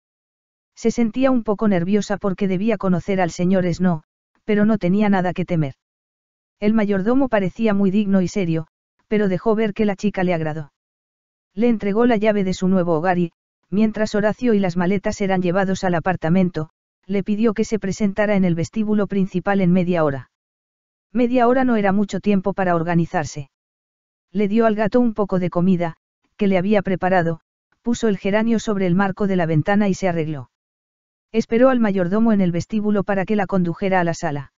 Se sentía un poco nerviosa porque debía conocer al señor Snow, pero no tenía nada que temer. El mayordomo parecía muy digno y serio, pero dejó ver que la chica le agradó. Le entregó la llave de su nuevo hogar y, mientras Horacio y las maletas eran llevados al apartamento, le pidió que se presentara en el vestíbulo principal en media hora. Media hora no era mucho tiempo para organizarse. Le dio al gato un poco de comida, que le había preparado, puso el geranio sobre el marco de la ventana y se arregló. Esperó al mayordomo en el vestíbulo para que la condujera a la sala.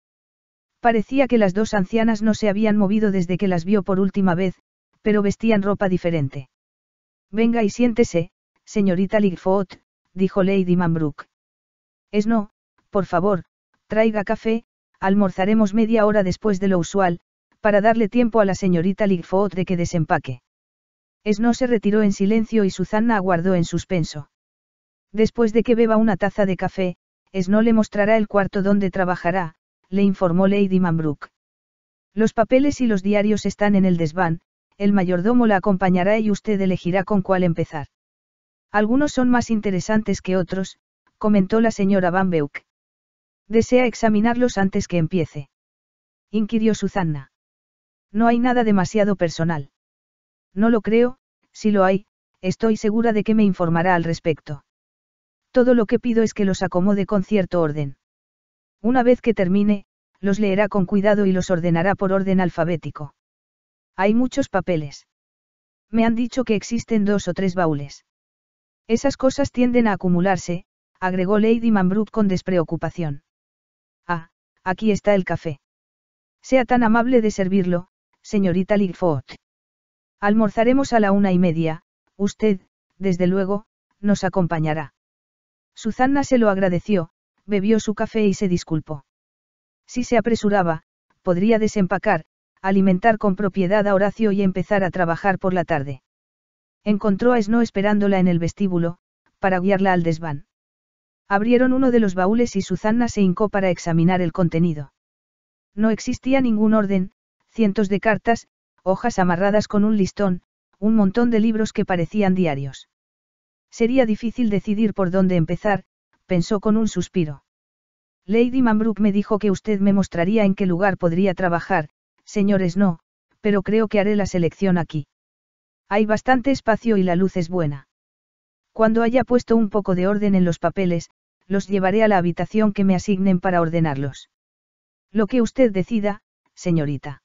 Parecía que las dos ancianas no se habían movido desde que las vio por última vez, pero vestían ropa diferente. Venga y siéntese, señorita Ligfoot, dijo Lady Manbrook. Es no, por favor, traiga café, almorzaremos media hora después de lo usual, para darle tiempo a la señorita Ligfoot de que desempaque. Esno se retiró en silencio y Susanna aguardó en suspenso. Después de que beba una taza de café, Esno le mostrará el cuarto donde trabajará, le informó Lady Manbrook. Los papeles y los diarios están en el desván, el mayordomo la acompañará y usted elegirá con cuál empezar. Algunos son más interesantes que otros, comentó la señora Van Beuk. ¿Desea examinarlos antes que empiece? inquirió Susanna. No hay nada demasiado personal. No lo creo, si lo hay, estoy segura de que me informará al respecto. Todo lo que pido es que los acomode con cierto orden. Una vez que termine, los leerá con cuidado y los ordenará por orden alfabético. Hay muchos papeles. Me han dicho que existen dos o tres baúles. Esas cosas tienden a acumularse, agregó Lady Manbrook con despreocupación. Ah, aquí está el café. Sea tan amable de servirlo, señorita Ligfoot. Almorzaremos a la una y media, usted, desde luego, nos acompañará. Susana se lo agradeció, bebió su café y se disculpó. Si se apresuraba, podría desempacar, alimentar con propiedad a Horacio y empezar a trabajar por la tarde. Encontró a Snow esperándola en el vestíbulo, para guiarla al desván. Abrieron uno de los baúles y Susana se hincó para examinar el contenido. No existía ningún orden, cientos de cartas, hojas amarradas con un listón, un montón de libros que parecían diarios. Sería difícil decidir por dónde empezar, pensó con un suspiro. Lady Manbrook me dijo que usted me mostraría en qué lugar podría trabajar, señores no, pero creo que haré la selección aquí. Hay bastante espacio y la luz es buena. Cuando haya puesto un poco de orden en los papeles, los llevaré a la habitación que me asignen para ordenarlos. Lo que usted decida, señorita.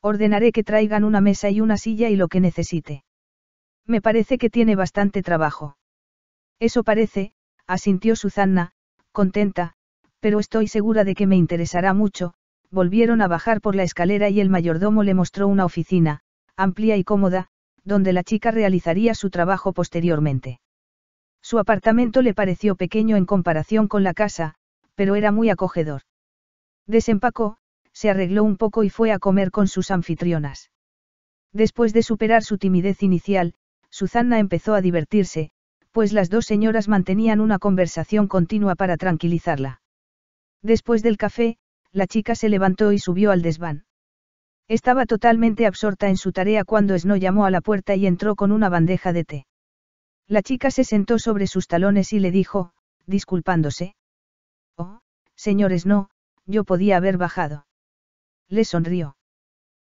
Ordenaré que traigan una mesa y una silla y lo que necesite. Me parece que tiene bastante trabajo. Eso parece, asintió Susana, contenta, pero estoy segura de que me interesará mucho. Volvieron a bajar por la escalera y el mayordomo le mostró una oficina, amplia y cómoda, donde la chica realizaría su trabajo posteriormente. Su apartamento le pareció pequeño en comparación con la casa, pero era muy acogedor. Desempacó, se arregló un poco y fue a comer con sus anfitrionas. Después de superar su timidez inicial, Susana empezó a divertirse, pues las dos señoras mantenían una conversación continua para tranquilizarla. Después del café, la chica se levantó y subió al desván. Estaba totalmente absorta en su tarea cuando Snow llamó a la puerta y entró con una bandeja de té. La chica se sentó sobre sus talones y le dijo, disculpándose. Oh, señor Snow, yo podía haber bajado. Le sonrió.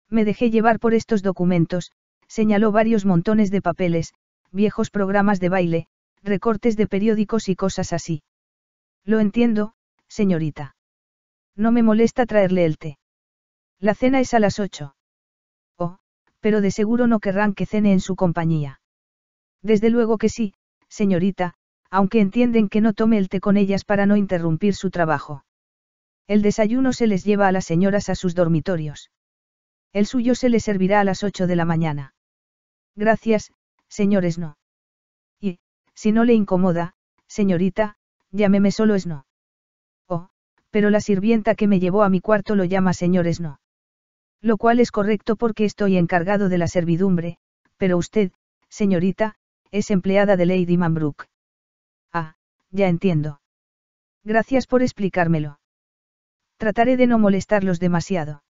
Me dejé llevar por estos documentos, señaló varios montones de papeles, viejos programas de baile, recortes de periódicos y cosas así. Lo entiendo, señorita. No me molesta traerle el té. La cena es a las ocho. Oh, pero de seguro no querrán que cene en su compañía. Desde luego que sí, señorita, aunque entienden que no tome el té con ellas para no interrumpir su trabajo. El desayuno se les lleva a las señoras a sus dormitorios. El suyo se les servirá a las 8 de la mañana. Gracias, señores no. Y, si no le incomoda, señorita, llámeme solo no. Oh, pero la sirvienta que me llevó a mi cuarto lo llama señores no. Lo cual es correcto porque estoy encargado de la servidumbre, pero usted, señorita, es empleada de Lady Manbrook. Ah, ya entiendo. Gracias por explicármelo. Trataré de no molestarlos demasiado.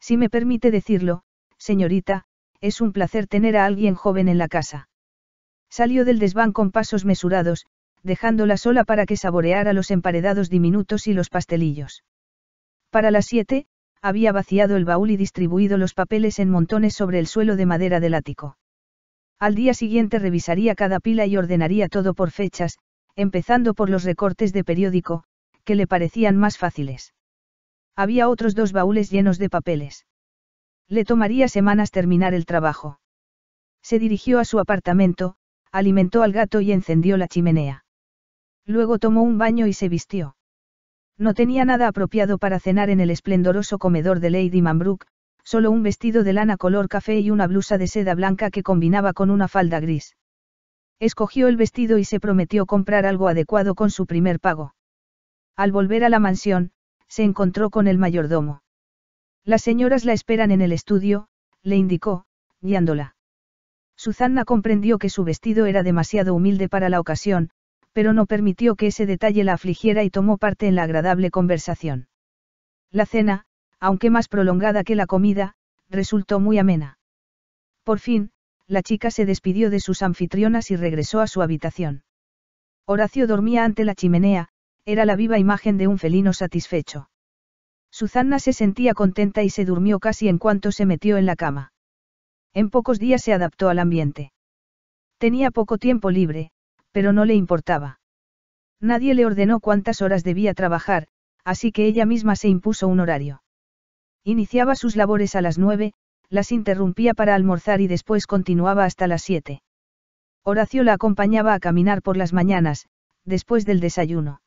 Si me permite decirlo, señorita, es un placer tener a alguien joven en la casa. Salió del desván con pasos mesurados, dejándola sola para que saboreara los emparedados diminutos y los pastelillos. Para las siete, había vaciado el baúl y distribuido los papeles en montones sobre el suelo de madera del ático. Al día siguiente revisaría cada pila y ordenaría todo por fechas, empezando por los recortes de periódico, que le parecían más fáciles. Había otros dos baúles llenos de papeles. Le tomaría semanas terminar el trabajo. Se dirigió a su apartamento, alimentó al gato y encendió la chimenea. Luego tomó un baño y se vistió. No tenía nada apropiado para cenar en el esplendoroso comedor de Lady Manbrook, solo un vestido de lana color café y una blusa de seda blanca que combinaba con una falda gris. Escogió el vestido y se prometió comprar algo adecuado con su primer pago. Al volver a la mansión, se encontró con el mayordomo. Las señoras la esperan en el estudio, le indicó, guiándola. Susana comprendió que su vestido era demasiado humilde para la ocasión, pero no permitió que ese detalle la afligiera y tomó parte en la agradable conversación. La cena, aunque más prolongada que la comida, resultó muy amena. Por fin, la chica se despidió de sus anfitrionas y regresó a su habitación. Horacio dormía ante la chimenea, era la viva imagen de un felino satisfecho. Susana se sentía contenta y se durmió casi en cuanto se metió en la cama. En pocos días se adaptó al ambiente. Tenía poco tiempo libre, pero no le importaba. Nadie le ordenó cuántas horas debía trabajar, así que ella misma se impuso un horario. Iniciaba sus labores a las nueve, las interrumpía para almorzar y después continuaba hasta las siete. Horacio la acompañaba a caminar por las mañanas, después del desayuno.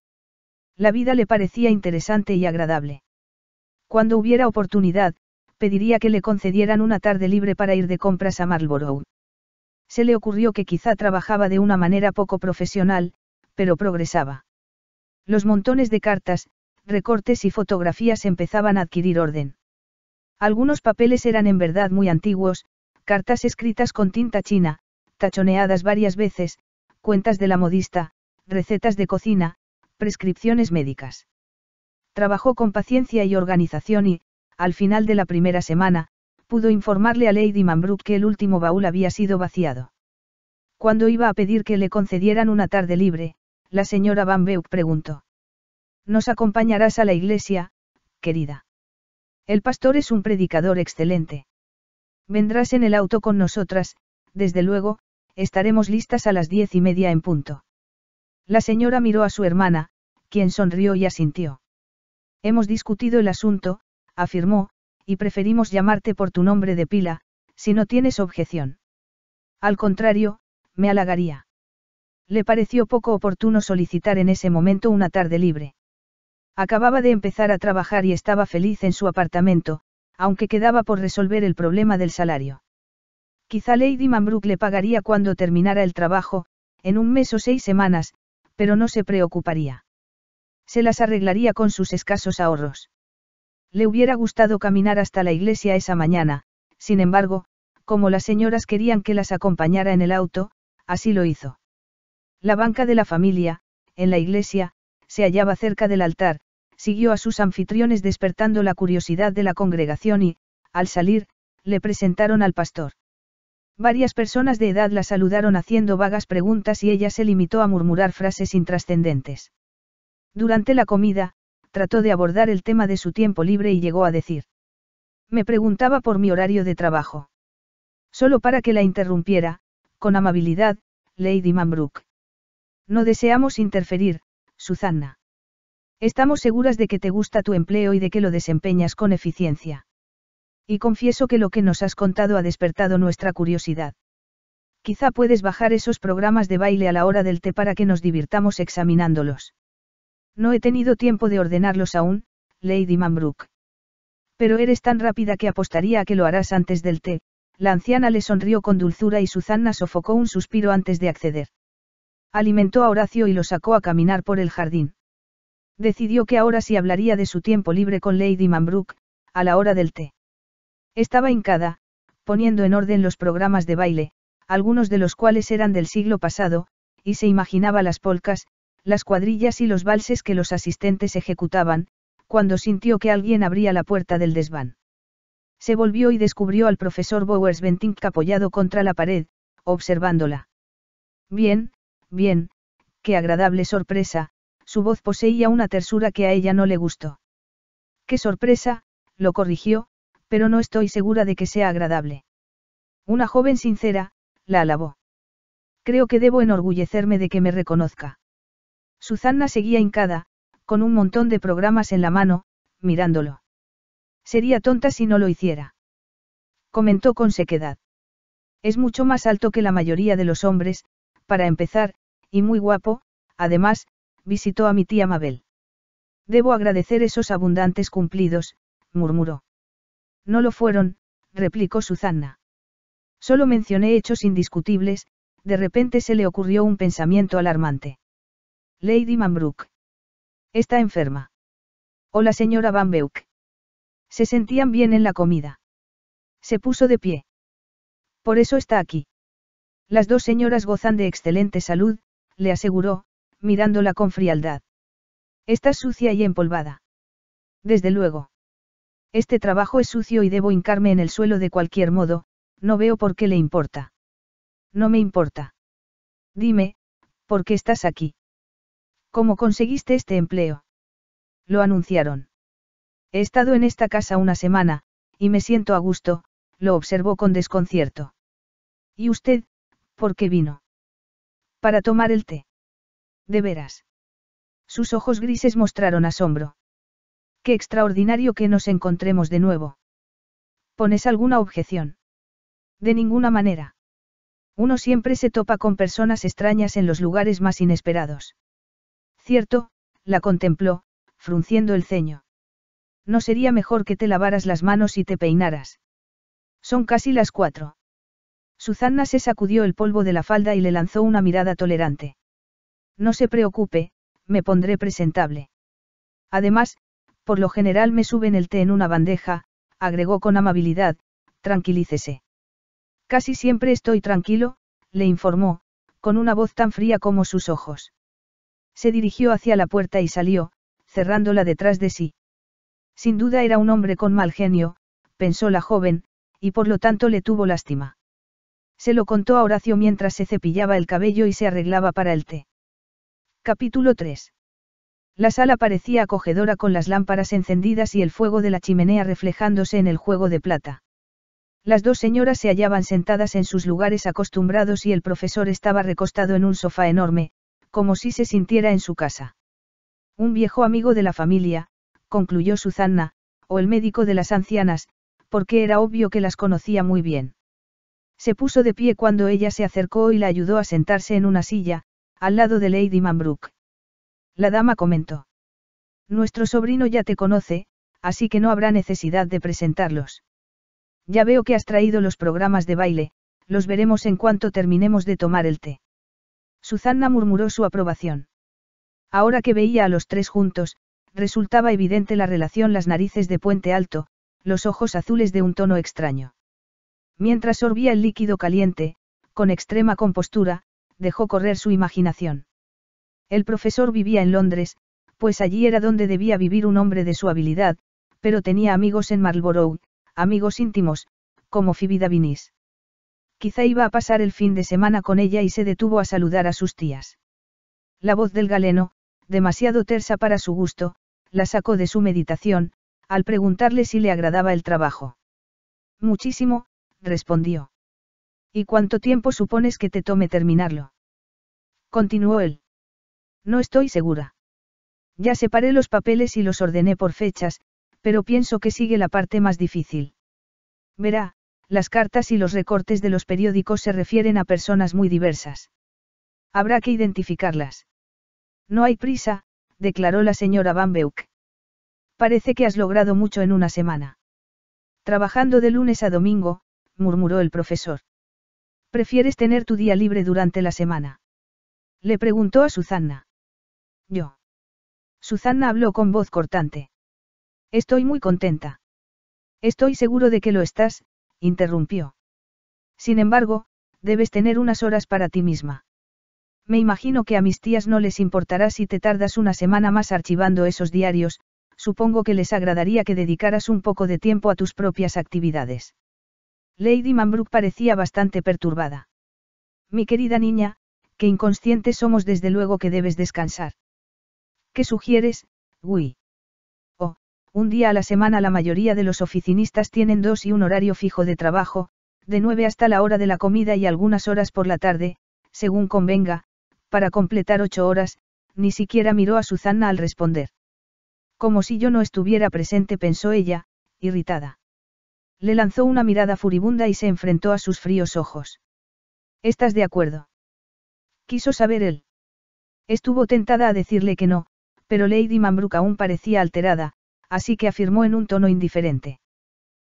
La vida le parecía interesante y agradable. Cuando hubiera oportunidad, pediría que le concedieran una tarde libre para ir de compras a Marlborough. Se le ocurrió que quizá trabajaba de una manera poco profesional, pero progresaba. Los montones de cartas, recortes y fotografías empezaban a adquirir orden. Algunos papeles eran en verdad muy antiguos, cartas escritas con tinta china, tachoneadas varias veces, cuentas de la modista, recetas de cocina, prescripciones médicas. Trabajó con paciencia y organización y, al final de la primera semana, pudo informarle a Lady Manbrook que el último baúl había sido vaciado. Cuando iba a pedir que le concedieran una tarde libre, la señora Van Beuk preguntó. ¿Nos acompañarás a la iglesia, querida? El pastor es un predicador excelente. Vendrás en el auto con nosotras, desde luego, estaremos listas a las diez y media en punto. La señora miró a su hermana, quien sonrió y asintió. Hemos discutido el asunto, afirmó, y preferimos llamarte por tu nombre de pila, si no tienes objeción. Al contrario, me halagaría. Le pareció poco oportuno solicitar en ese momento una tarde libre. Acababa de empezar a trabajar y estaba feliz en su apartamento, aunque quedaba por resolver el problema del salario. Quizá Lady Manbrook le pagaría cuando terminara el trabajo, en un mes o seis semanas, pero no se preocuparía. Se las arreglaría con sus escasos ahorros. Le hubiera gustado caminar hasta la iglesia esa mañana, sin embargo, como las señoras querían que las acompañara en el auto, así lo hizo. La banca de la familia, en la iglesia, se hallaba cerca del altar, siguió a sus anfitriones despertando la curiosidad de la congregación y, al salir, le presentaron al pastor. Varias personas de edad la saludaron haciendo vagas preguntas y ella se limitó a murmurar frases intrascendentes. Durante la comida, trató de abordar el tema de su tiempo libre y llegó a decir. Me preguntaba por mi horario de trabajo. Solo para que la interrumpiera, con amabilidad, Lady Manbrook. No deseamos interferir, Susanna. Estamos seguras de que te gusta tu empleo y de que lo desempeñas con eficiencia. Y confieso que lo que nos has contado ha despertado nuestra curiosidad. Quizá puedes bajar esos programas de baile a la hora del té para que nos divirtamos examinándolos. No he tenido tiempo de ordenarlos aún, Lady Manbrook. Pero eres tan rápida que apostaría a que lo harás antes del té. La anciana le sonrió con dulzura y Susanna sofocó un suspiro antes de acceder. Alimentó a Horacio y lo sacó a caminar por el jardín. Decidió que ahora sí hablaría de su tiempo libre con Lady Manbrook, a la hora del té. Estaba hincada, poniendo en orden los programas de baile, algunos de los cuales eran del siglo pasado, y se imaginaba las polcas, las cuadrillas y los valses que los asistentes ejecutaban, cuando sintió que alguien abría la puerta del desván. Se volvió y descubrió al profesor Bowers Bentinck apoyado contra la pared, observándola. Bien, bien, qué agradable sorpresa, su voz poseía una tersura que a ella no le gustó. Qué sorpresa, lo corrigió, pero no estoy segura de que sea agradable. Una joven sincera, la alabó. Creo que debo enorgullecerme de que me reconozca. Susanna seguía hincada, con un montón de programas en la mano, mirándolo. Sería tonta si no lo hiciera. Comentó con sequedad. Es mucho más alto que la mayoría de los hombres, para empezar, y muy guapo, además, visitó a mi tía Mabel. Debo agradecer esos abundantes cumplidos, murmuró. No lo fueron, replicó Susanna. Solo mencioné hechos indiscutibles, de repente se le ocurrió un pensamiento alarmante. Lady Manbrook. Está enferma. O la señora Van Beuk. Se sentían bien en la comida. Se puso de pie. Por eso está aquí. Las dos señoras gozan de excelente salud, le aseguró, mirándola con frialdad. Estás sucia y empolvada. Desde luego. Este trabajo es sucio y debo hincarme en el suelo de cualquier modo, no veo por qué le importa. No me importa. Dime, ¿por qué estás aquí? ¿Cómo conseguiste este empleo? Lo anunciaron. He estado en esta casa una semana, y me siento a gusto, lo observó con desconcierto. ¿Y usted, por qué vino? Para tomar el té. De veras. Sus ojos grises mostraron asombro. Qué extraordinario que nos encontremos de nuevo. ¿Pones alguna objeción? De ninguna manera. Uno siempre se topa con personas extrañas en los lugares más inesperados. Cierto, la contempló, frunciendo el ceño. No sería mejor que te lavaras las manos y te peinaras. Son casi las cuatro. Susana se sacudió el polvo de la falda y le lanzó una mirada tolerante. No se preocupe, me pondré presentable. Además, por lo general me suben el té en una bandeja, agregó con amabilidad, tranquilícese. Casi siempre estoy tranquilo, le informó, con una voz tan fría como sus ojos. Se dirigió hacia la puerta y salió, cerrándola detrás de sí. Sin duda era un hombre con mal genio, pensó la joven, y por lo tanto le tuvo lástima. Se lo contó a Horacio mientras se cepillaba el cabello y se arreglaba para el té. Capítulo 3. La sala parecía acogedora con las lámparas encendidas y el fuego de la chimenea reflejándose en el juego de plata. Las dos señoras se hallaban sentadas en sus lugares acostumbrados y el profesor estaba recostado en un sofá enorme, como si se sintiera en su casa. Un viejo amigo de la familia, concluyó Susana, o el médico de las ancianas, porque era obvio que las conocía muy bien. Se puso de pie cuando ella se acercó y la ayudó a sentarse en una silla, al lado de Lady Manbrook. La dama comentó. Nuestro sobrino ya te conoce, así que no habrá necesidad de presentarlos. Ya veo que has traído los programas de baile, los veremos en cuanto terminemos de tomar el té. Susana murmuró su aprobación. Ahora que veía a los tres juntos, resultaba evidente la relación las narices de puente alto, los ojos azules de un tono extraño. Mientras sorbía el líquido caliente, con extrema compostura, dejó correr su imaginación. El profesor vivía en Londres, pues allí era donde debía vivir un hombre de su habilidad, pero tenía amigos en Marlborough, amigos íntimos, como Phoebe Davinis. Quizá iba a pasar el fin de semana con ella y se detuvo a saludar a sus tías. La voz del galeno, demasiado tersa para su gusto, la sacó de su meditación, al preguntarle si le agradaba el trabajo. Muchísimo, respondió. ¿Y cuánto tiempo supones que te tome terminarlo? Continuó él. No estoy segura. Ya separé los papeles y los ordené por fechas, pero pienso que sigue la parte más difícil. Verá, las cartas y los recortes de los periódicos se refieren a personas muy diversas. Habrá que identificarlas. No hay prisa, declaró la señora Van Beuk. Parece que has logrado mucho en una semana. Trabajando de lunes a domingo, murmuró el profesor. ¿Prefieres tener tu día libre durante la semana? Le preguntó a Susana. Yo. Susana habló con voz cortante. Estoy muy contenta. Estoy seguro de que lo estás, interrumpió. Sin embargo, debes tener unas horas para ti misma. Me imagino que a mis tías no les importará si te tardas una semana más archivando esos diarios, supongo que les agradaría que dedicaras un poco de tiempo a tus propias actividades. Lady Manbrook parecía bastante perturbada. Mi querida niña, que inconscientes somos desde luego que debes descansar. ¿Qué sugieres, Gui? Un día a la semana la mayoría de los oficinistas tienen dos y un horario fijo de trabajo, de nueve hasta la hora de la comida y algunas horas por la tarde, según convenga, para completar ocho horas, ni siquiera miró a Susana al responder. Como si yo no estuviera presente, pensó ella, irritada. Le lanzó una mirada furibunda y se enfrentó a sus fríos ojos. ¿Estás de acuerdo? Quiso saber él. Estuvo tentada a decirle que no, pero Lady Manbrook aún parecía alterada, así que afirmó en un tono indiferente.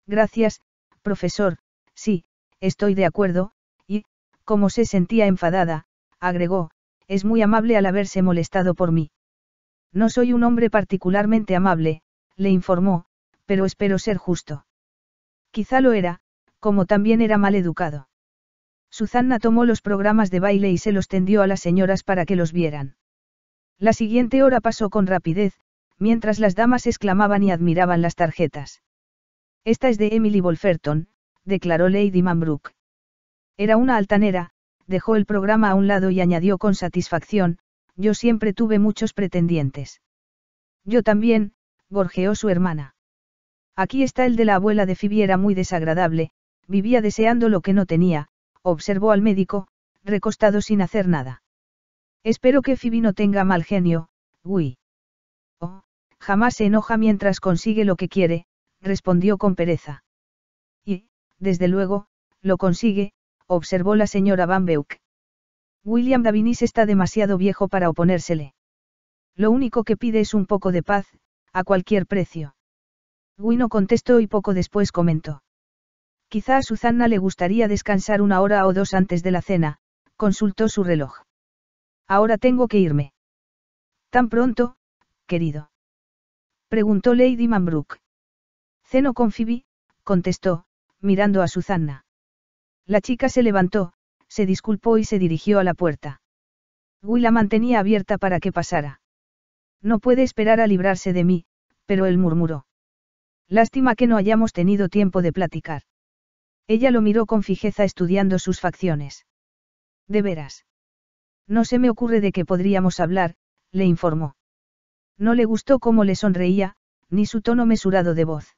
Gracias, profesor, sí, estoy de acuerdo, y, como se sentía enfadada, agregó, es muy amable al haberse molestado por mí. No soy un hombre particularmente amable, le informó, pero espero ser justo. Quizá lo era, como también era mal educado. Susana tomó los programas de baile y se los tendió a las señoras para que los vieran. La siguiente hora pasó con rapidez, mientras las damas exclamaban y admiraban las tarjetas. Esta es de Emily Wolferton, declaró Lady Manbrook. Era una altanera, dejó el programa a un lado y añadió con satisfacción, yo siempre tuve muchos pretendientes. Yo también, gorjeó su hermana. Aquí está el de la abuela de Phoebe era muy desagradable, vivía deseando lo que no tenía, observó al médico, recostado sin hacer nada. Espero que Phoebe no tenga mal genio, uy. Jamás se enoja mientras consigue lo que quiere, respondió con pereza. Desde luego, lo consigue, observó la señora Van Beuk. William Davinis está demasiado viejo para oponérsele. Lo único que pide es un poco de paz, a cualquier precio. Guy contestó y poco después comentó. Quizá a Susanna le gustaría descansar una hora o dos antes de la cena, consultó su reloj. Ahora tengo que irme. ¿Tan pronto, querido? Preguntó Lady Manbrook. Ceno con Phoebe, contestó, mirando a Susanna. La chica se levantó, se disculpó y se dirigió a la puerta. Will la mantenía abierta para que pasara. No puede esperar a librarse de mí, pero él murmuró. Lástima que no hayamos tenido tiempo de platicar. Ella lo miró con fijeza estudiando sus facciones. De veras. No se me ocurre de qué podríamos hablar, le informó. No le gustó cómo le sonreía, ni su tono mesurado de voz.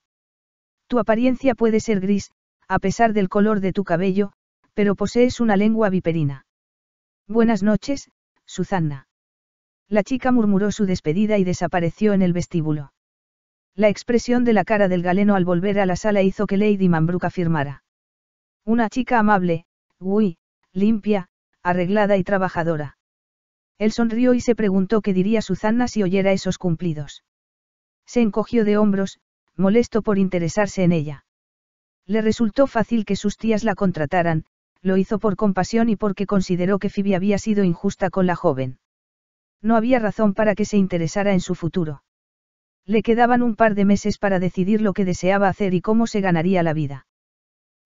Tu apariencia puede ser gris, a pesar del color de tu cabello, pero posees una lengua viperina. Buenas noches, Susanna. La chica murmuró su despedida y desapareció en el vestíbulo. La expresión de la cara del galeno al volver a la sala hizo que Lady Manbrook afirmara. Una chica amable, uy, limpia, arreglada y trabajadora. Él sonrió y se preguntó qué diría Susanna si oyera esos cumplidos. Se encogió de hombros, molesto por interesarse en ella. Le resultó fácil que sus tías la contrataran, lo hizo por compasión y porque consideró que Phoebe había sido injusta con la joven. No había razón para que se interesara en su futuro. Le quedaban un par de meses para decidir lo que deseaba hacer y cómo se ganaría la vida.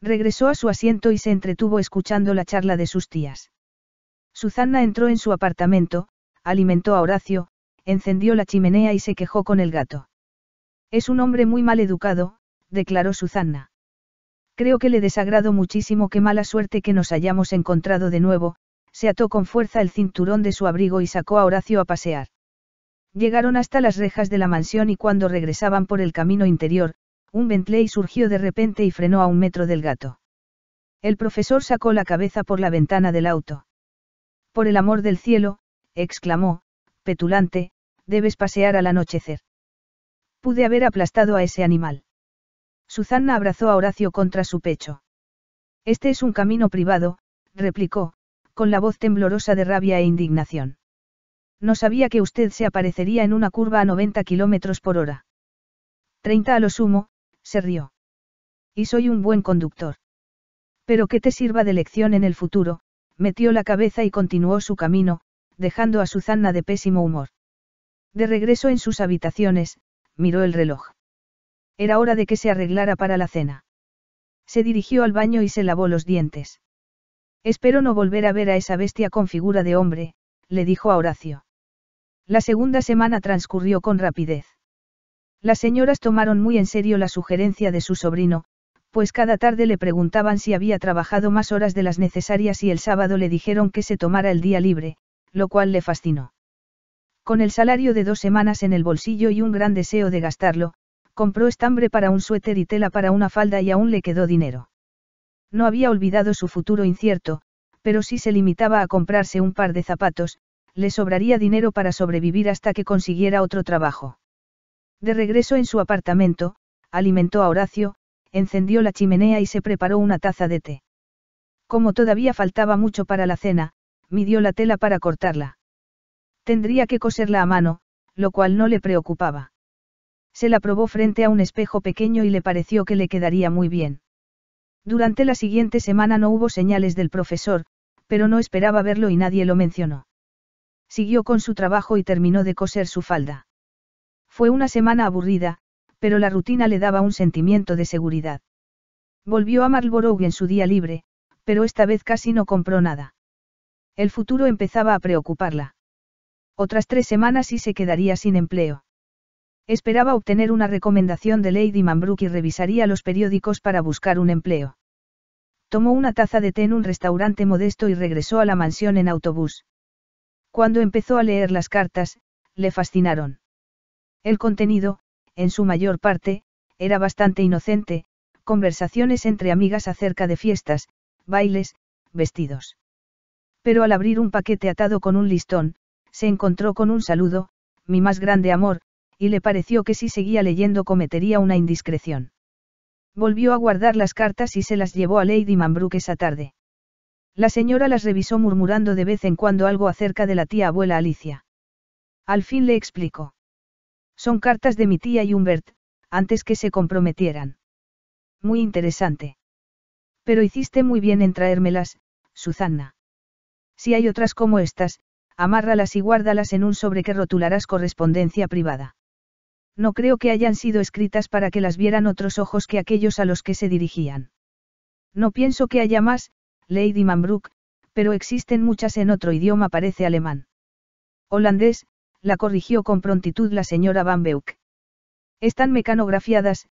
Regresó a su asiento y se entretuvo escuchando la charla de sus tías. Susanna entró en su apartamento, alimentó a Horacio, encendió la chimenea y se quejó con el gato. Es un hombre muy mal educado, declaró Susanna. Creo que le desagrado muchísimo qué mala suerte que nos hayamos encontrado de nuevo, se ató con fuerza el cinturón de su abrigo y sacó a Horacio a pasear. Llegaron hasta las rejas de la mansión y cuando regresaban por el camino interior, un Bentley surgió de repente y frenó a un metro del gato. El profesor sacó la cabeza por la ventana del auto. Por el amor del cielo, exclamó, petulante, debes pasear al anochecer. Pude haber aplastado a ese animal. Susanna abrazó a Horacio contra su pecho. Este es un camino privado, replicó, con la voz temblorosa de rabia e indignación. No sabía que usted se aparecería en una curva a 90 kilómetros por hora. 30 a lo sumo, se rió. Y soy un buen conductor. Pero que te sirva de lección en el futuro, metió la cabeza y continuó su camino, dejando a Susanna de pésimo humor. De regreso en sus habitaciones, miró el reloj. Era hora de que se arreglara para la cena. Se dirigió al baño y se lavó los dientes. Espero no volver a ver a esa bestia con figura de hombre, le dijo a Horacio. La segunda semana transcurrió con rapidez. Las señoras tomaron muy en serio la sugerencia de su sobrino, pues cada tarde le preguntaban si había trabajado más horas de las necesarias y el sábado le dijeron que se tomara el día libre, lo cual le fascinó. Con el salario de dos semanas en el bolsillo y un gran deseo de gastarlo, Compró estambre para un suéter y tela para una falda y aún le quedó dinero. No había olvidado su futuro incierto, pero si se limitaba a comprarse un par de zapatos, le sobraría dinero para sobrevivir hasta que consiguiera otro trabajo. De regreso en su apartamento, alimentó a Horacio, encendió la chimenea y se preparó una taza de té. Como todavía faltaba mucho para la cena, midió la tela para cortarla. Tendría que coserla a mano, lo cual no le preocupaba. Se la probó frente a un espejo pequeño y le pareció que le quedaría muy bien. Durante la siguiente semana no hubo señales del profesor, pero no esperaba verlo y nadie lo mencionó. Siguió con su trabajo y terminó de coser su falda. Fue una semana aburrida, pero la rutina le daba un sentimiento de seguridad. Volvió a Marlborough en su día libre, pero esta vez casi no compró nada. El futuro empezaba a preocuparla. Otras tres semanas y se quedaría sin empleo. Esperaba obtener una recomendación de Lady Manbrook y revisaría los periódicos para buscar un empleo. Tomó una taza de té en un restaurante modesto y regresó a la mansión en autobús. Cuando empezó a leer las cartas, le fascinaron. El contenido, en su mayor parte, era bastante inocente, conversaciones entre amigas acerca de fiestas, bailes, vestidos. Pero al abrir un paquete atado con un listón, se encontró con un saludo, mi más grande amor, y le pareció que si seguía leyendo cometería una indiscreción. Volvió a guardar las cartas y se las llevó a Lady Manbrook esa tarde. La señora las revisó murmurando de vez en cuando algo acerca de la tía abuela Alicia. Al fin le explicó. Son cartas de mi tía y Humbert, antes que se comprometieran. Muy interesante. Pero hiciste muy bien en traérmelas, Susanna. Si hay otras como estas, amárralas y guárdalas en un sobre que rotularás correspondencia privada. No creo que hayan sido escritas para que las vieran otros ojos que aquellos a los que se dirigían. No pienso que haya más, Lady Manbrook, pero existen muchas en otro idioma parece alemán. Holandés, la corrigió con prontitud la señora Van Beuk. Están mecanografiadas,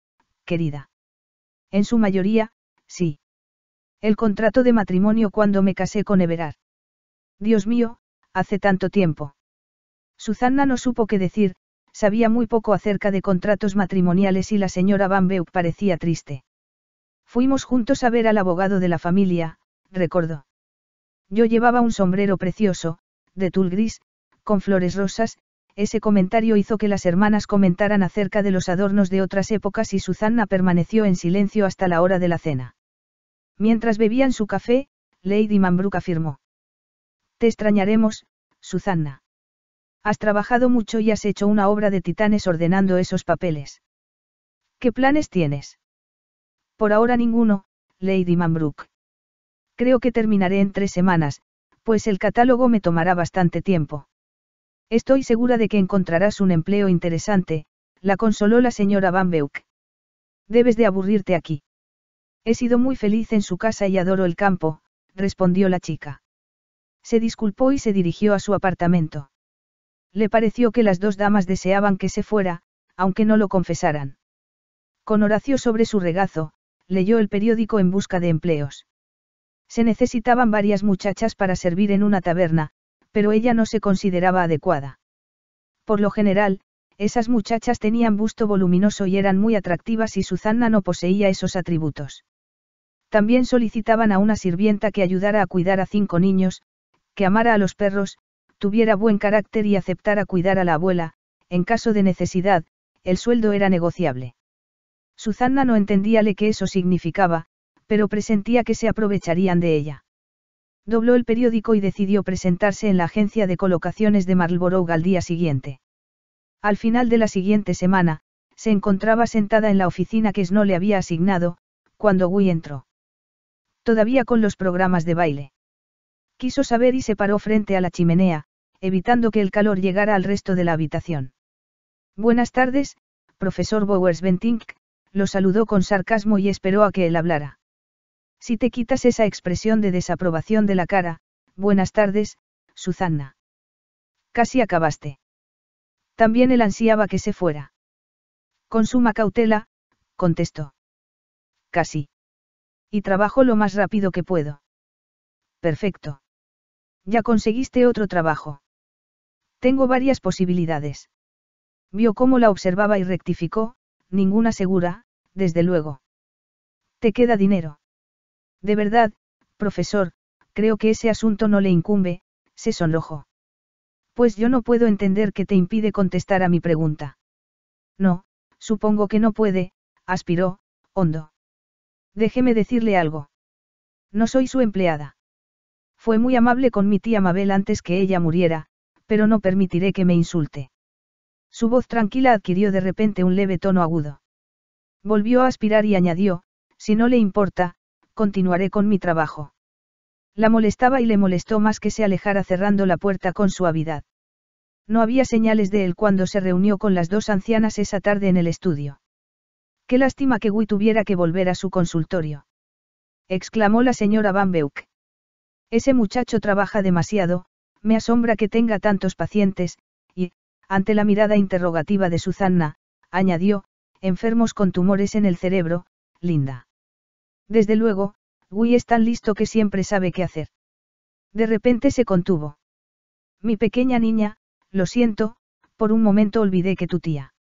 querida. En su mayoría, sí. El contrato de matrimonio cuando me casé con Everard. Dios mío, hace tanto tiempo. Susanna no supo qué decir, sabía muy poco acerca de contratos matrimoniales y la señora Van Beuk parecía triste. Fuimos juntos a ver al abogado de la familia, recordó. Yo llevaba un sombrero precioso, de tul gris, con flores rosas, ese comentario hizo que las hermanas comentaran acerca de los adornos de otras épocas y Susanna permaneció en silencio hasta la hora de la cena. Mientras bebían su café, Lady Manbrook afirmó. Te extrañaremos, Susanna. Has trabajado mucho y has hecho una obra de titanes ordenando esos papeles. ¿Qué planes tienes? Por ahora ninguno, Lady Manbrook. Creo que terminaré en tres semanas, pues el catálogo me tomará bastante tiempo. Estoy segura de que encontrarás un empleo interesante, la consoló la señora Van Beuk. Debes de aburrirte aquí. He sido muy feliz en su casa y adoro el campo, respondió la chica. Se disculpó y se dirigió a su apartamento. Le pareció que las dos damas deseaban que se fuera, aunque no lo confesaran. Con Horacio sobre su regazo, leyó el periódico en busca de empleos. Se necesitaban varias muchachas para servir en una taberna, pero ella no se consideraba adecuada. Por lo general, esas muchachas tenían busto voluminoso y eran muy atractivas y Susanna no poseía esos atributos. También solicitaban a una sirvienta que ayudara a cuidar a cinco niños, que amara a los perros, tuviera buen carácter y aceptara cuidar a la abuela, en caso de necesidad, el sueldo era negociable. Susanna no entendíale qué eso significaba, pero presentía que se aprovecharían de ella. Dobló el periódico y decidió presentarse en la agencia de colocaciones de Marlborough al día siguiente. Al final de la siguiente semana, se encontraba sentada en la oficina que Snow le había asignado, cuando Guy entró. Todavía con los programas de baile. Quiso saber y se paró frente a la chimenea, evitando que el calor llegara al resto de la habitación. Buenas tardes, profesor Bowers Bentink, lo saludó con sarcasmo y esperó a que él hablara. Si te quitas esa expresión de desaprobación de la cara, buenas tardes, Susanna. Casi acabaste. También él ansiaba que se fuera. Con suma cautela, contestó. Casi. Y trabajo lo más rápido que puedo. Perfecto. Ya conseguiste otro trabajo. Tengo varias posibilidades. Vio cómo la observaba y rectificó, ninguna segura, desde luego. Te queda dinero. De verdad, profesor, creo que ese asunto no le incumbe, se sonrojó. Pues yo no puedo entender qué te impide contestar a mi pregunta. No, supongo que no puede, aspiró, hondo. Déjeme decirle algo. No soy su empleada. Fue muy amable con mi tía Mabel antes que ella muriera, pero no permitiré que me insulte. Su voz tranquila adquirió de repente un leve tono agudo. Volvió a aspirar y añadió, si no le importa, continuaré con mi trabajo. La molestaba y le molestó más que se alejara cerrando la puerta con suavidad. No había señales de él cuando se reunió con las dos ancianas esa tarde en el estudio. Qué lástima que Guy tuviera que volver a su consultorio. exclamó la señora Van Beuk. Ese muchacho trabaja demasiado, me asombra que tenga tantos pacientes, y, ante la mirada interrogativa de Susanna, añadió, enfermos con tumores en el cerebro, Linda. Desde luego, Guy es tan listo que siempre sabe qué hacer. De repente se contuvo. Mi pequeña niña, lo siento, por un momento olvidé que tu tía.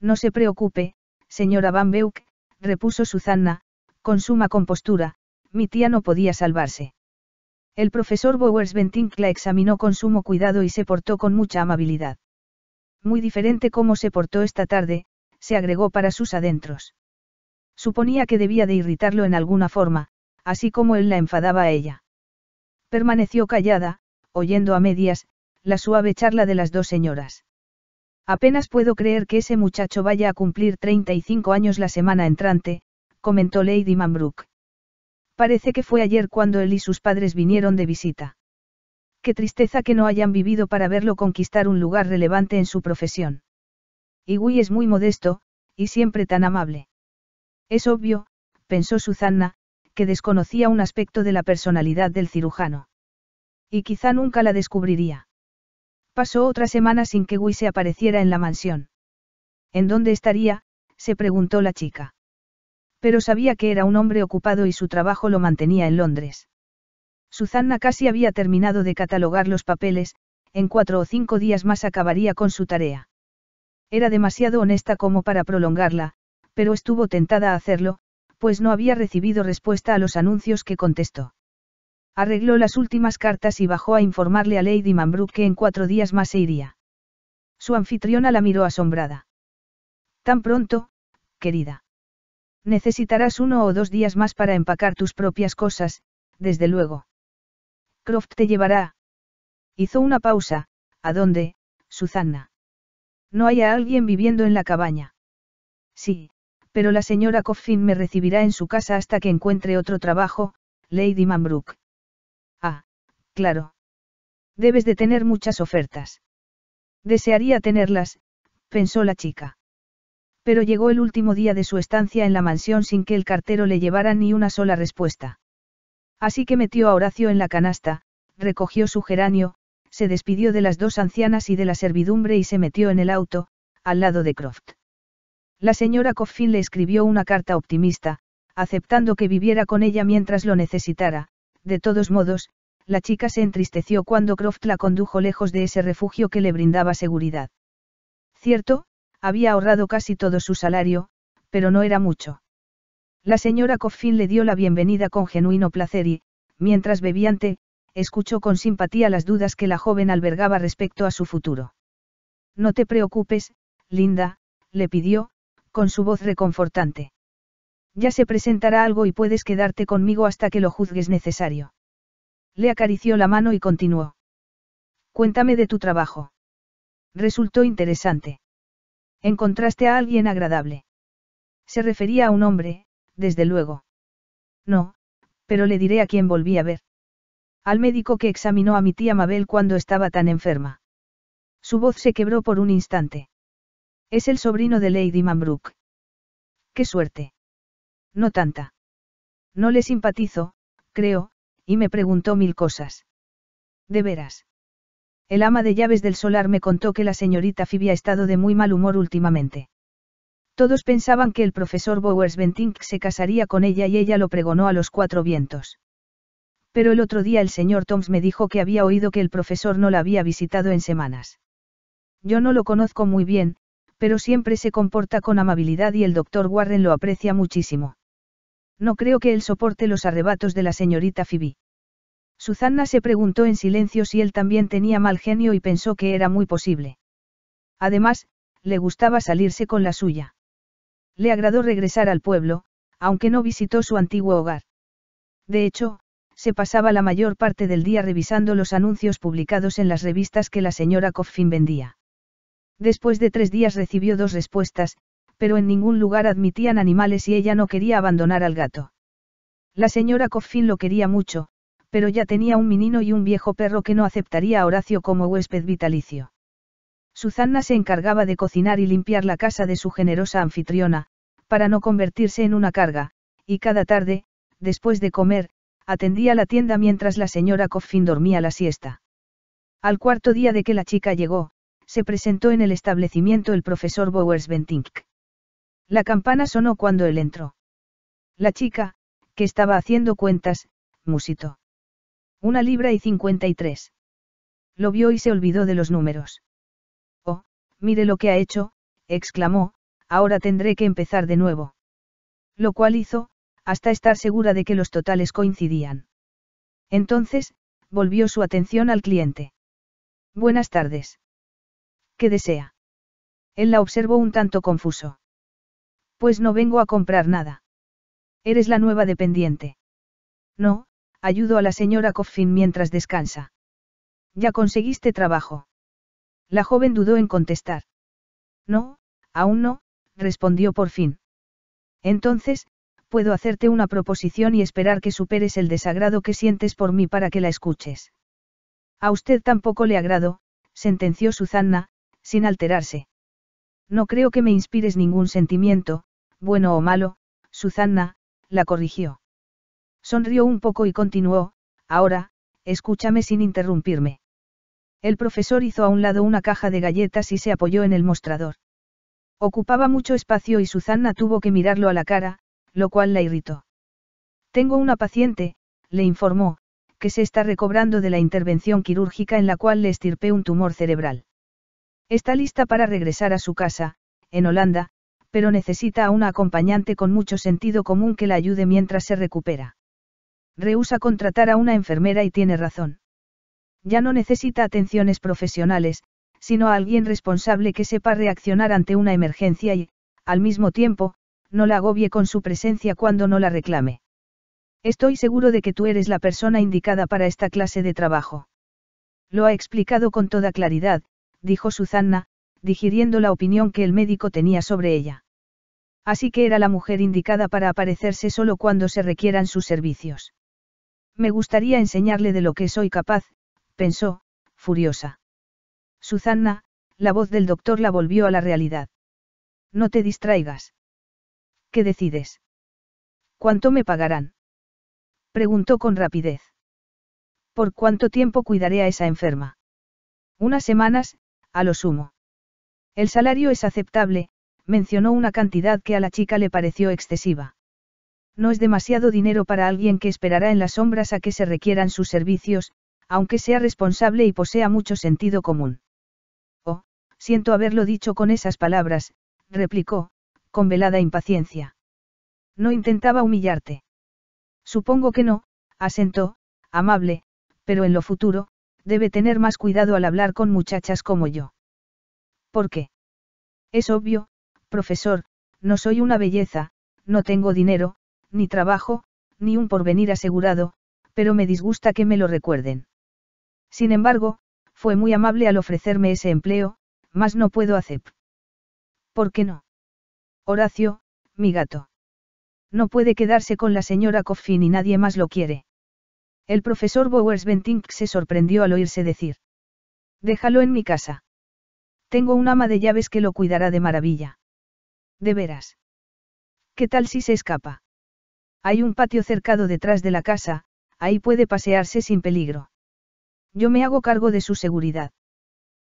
No se preocupe, señora Van Beuk, repuso Susanna, con suma compostura, mi tía no podía salvarse. El profesor Bowers Bentink la examinó con sumo cuidado y se portó con mucha amabilidad. Muy diferente como se portó esta tarde, se agregó para sus adentros. Suponía que debía de irritarlo en alguna forma, así como él la enfadaba a ella. Permaneció callada, oyendo a medias, la suave charla de las dos señoras. Apenas puedo creer que ese muchacho vaya a cumplir 35 años la semana entrante, comentó Lady Manbrook. Parece que fue ayer cuando él y sus padres vinieron de visita. Qué tristeza que no hayan vivido para verlo conquistar un lugar relevante en su profesión. Igui es muy modesto, y siempre tan amable. Es obvio, pensó Susana, que desconocía un aspecto de la personalidad del cirujano. Y quizá nunca la descubriría. Pasó otra semana sin que Gui se apareciera en la mansión. ¿En dónde estaría? se preguntó la chica. Pero sabía que era un hombre ocupado y su trabajo lo mantenía en Londres. Susana casi había terminado de catalogar los papeles, en cuatro o cinco días más acabaría con su tarea. Era demasiado honesta como para prolongarla, pero estuvo tentada a hacerlo, pues no había recibido respuesta a los anuncios que contestó. Arregló las últimas cartas y bajó a informarle a Lady Manbrook que en cuatro días más se iría. Su anfitriona la miró asombrada. Tan pronto, querida. Necesitarás uno o dos días más para empacar tus propias cosas, desde luego. Croft te llevará. Hizo una pausa, ¿a dónde, Susanna? No hay a alguien viviendo en la cabaña. Sí, pero la señora Coffin me recibirá en su casa hasta que encuentre otro trabajo, Lady Manbrook. Ah, claro. Debes de tener muchas ofertas. Desearía tenerlas, pensó la chica. Pero llegó el último día de su estancia en la mansión sin que el cartero le llevara ni una sola respuesta. Así que metió a Horacio en la canasta, recogió su geranio, se despidió de las dos ancianas y de la servidumbre y se metió en el auto, al lado de Croft. La señora Coffin le escribió una carta optimista, aceptando que viviera con ella mientras lo necesitara, de todos modos, la chica se entristeció cuando Croft la condujo lejos de ese refugio que le brindaba seguridad. Cierto, había ahorrado casi todo su salario, pero no era mucho. La señora Coffin le dio la bienvenida con genuino placer y, mientras bebían té, escuchó con simpatía las dudas que la joven albergaba respecto a su futuro. No te preocupes, Linda, le pidió, con su voz reconfortante. Ya se presentará algo y puedes quedarte conmigo hasta que lo juzgues necesario. Le acarició la mano y continuó. Cuéntame de tu trabajo. Resultó interesante. Encontraste a alguien agradable. Se refería a un hombre, desde luego. No, pero le diré a quién volví a ver. Al médico que examinó a mi tía Mabel cuando estaba tan enferma. Su voz se quebró por un instante. Es el sobrino de Lady Manbrook. Qué suerte. No tanta. No le simpatizo, creo, y me preguntó mil cosas. De veras. El ama de llaves del solar me contó que la señorita Phoebe ha estado de muy mal humor últimamente. Todos pensaban que el profesor Bowers Bentink se casaría con ella y ella lo pregonó a los cuatro vientos. Pero el otro día el señor Toms me dijo que había oído que el profesor no la había visitado en semanas. Yo no lo conozco muy bien, pero siempre se comporta con amabilidad y el doctor Warren lo aprecia muchísimo. No creo que él soporte los arrebatos de la señorita Phoebe. Susana se preguntó en silencio si él también tenía mal genio y pensó que era muy posible. Además, le gustaba salirse con la suya. Le agradó regresar al pueblo, aunque no visitó su antiguo hogar. De hecho, se pasaba la mayor parte del día revisando los anuncios publicados en las revistas que la señora Coffin vendía. Después de tres días recibió dos respuestas, pero en ningún lugar admitían animales y ella no quería abandonar al gato. La señora Coffin lo quería mucho, pero ya tenía un menino y un viejo perro que no aceptaría a Horacio como huésped vitalicio. Susana se encargaba de cocinar y limpiar la casa de su generosa anfitriona, para no convertirse en una carga, y cada tarde, después de comer, atendía la tienda mientras la señora Coffin dormía la siesta. Al cuarto día de que la chica llegó, se presentó en el establecimiento el profesor Bowers Bentink. La campana sonó cuando él entró. La chica, que estaba haciendo cuentas, musitó. Una libra y cincuenta y tres. Lo vio y se olvidó de los números. Oh, mire lo que ha hecho, exclamó, ahora tendré que empezar de nuevo. Lo cual hizo, hasta estar segura de que los totales coincidían. Entonces, volvió su atención al cliente. Buenas tardes. ¿Qué desea? Él la observó un tanto confuso. Pues no vengo a comprar nada. Eres la nueva dependiente. No, ayudo a la señora Coffin mientras descansa. Ya conseguiste trabajo. La joven dudó en contestar. No, aún no, respondió por fin. Entonces, puedo hacerte una proposición y esperar que superes el desagrado que sientes por mí para que la escuches. A usted tampoco le agrado, sentenció Susana, sin alterarse. No creo que me inspires ningún sentimiento, bueno o malo, Susana, la corrigió. Sonrió un poco y continuó, ahora, escúchame sin interrumpirme. El profesor hizo a un lado una caja de galletas y se apoyó en el mostrador. Ocupaba mucho espacio y Susana tuvo que mirarlo a la cara, lo cual la irritó. Tengo una paciente, le informó, que se está recobrando de la intervención quirúrgica en la cual le estirpé un tumor cerebral. Está lista para regresar a su casa, en Holanda, pero necesita a una acompañante con mucho sentido común que la ayude mientras se recupera. Rehúsa contratar a una enfermera y tiene razón. Ya no necesita atenciones profesionales, sino a alguien responsable que sepa reaccionar ante una emergencia y, al mismo tiempo, no la agobie con su presencia cuando no la reclame. Estoy seguro de que tú eres la persona indicada para esta clase de trabajo. Lo ha explicado con toda claridad, dijo Susana, digiriendo la opinión que el médico tenía sobre ella. Así que era la mujer indicada para aparecerse solo cuando se requieran sus servicios. Me gustaría enseñarle de lo que soy capaz, pensó, furiosa. Susana, la voz del doctor la volvió a la realidad. No te distraigas. ¿Qué decides? ¿Cuánto me pagarán? Preguntó con rapidez. ¿Por cuánto tiempo cuidaré a esa enferma? Unas semanas, a lo sumo. El salario es aceptable, mencionó una cantidad que a la chica le pareció excesiva. No es demasiado dinero para alguien que esperará en las sombras a que se requieran sus servicios, aunque sea responsable y posea mucho sentido común. Oh, siento haberlo dicho con esas palabras, replicó, con velada impaciencia. No intentaba humillarte. Supongo que no, asentó, amable, pero en lo futuro, debe tener más cuidado al hablar con muchachas como yo. ¿Por qué? Es obvio, profesor, no soy una belleza, no tengo dinero, ni trabajo, ni un porvenir asegurado, pero me disgusta que me lo recuerden. Sin embargo, fue muy amable al ofrecerme ese empleo, mas no puedo aceptar. ¿Por qué no? Horacio, mi gato. No puede quedarse con la señora Coffin y nadie más lo quiere. El profesor Bowers Bentink se sorprendió al oírse decir. Déjalo en mi casa. Tengo un ama de llaves que lo cuidará de maravilla. De veras. ¿Qué tal si se escapa? Hay un patio cercado detrás de la casa, ahí puede pasearse sin peligro. Yo me hago cargo de su seguridad.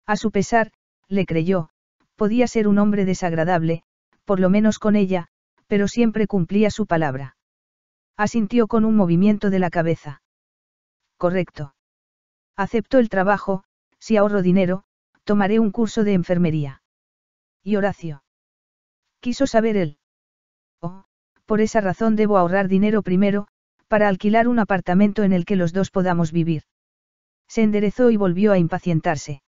A su pesar, le creyó, podía ser un hombre desagradable, por lo menos con ella, pero siempre cumplía su palabra. Asintió con un movimiento de la cabeza. Correcto. Acepto el trabajo, si ahorro dinero, tomaré un curso de enfermería. ¿Y Horacio? Quiso saber él. Oh, por esa razón debo ahorrar dinero primero, para alquilar un apartamento en el que los dos podamos vivir. Se enderezó y volvió a impacientarse.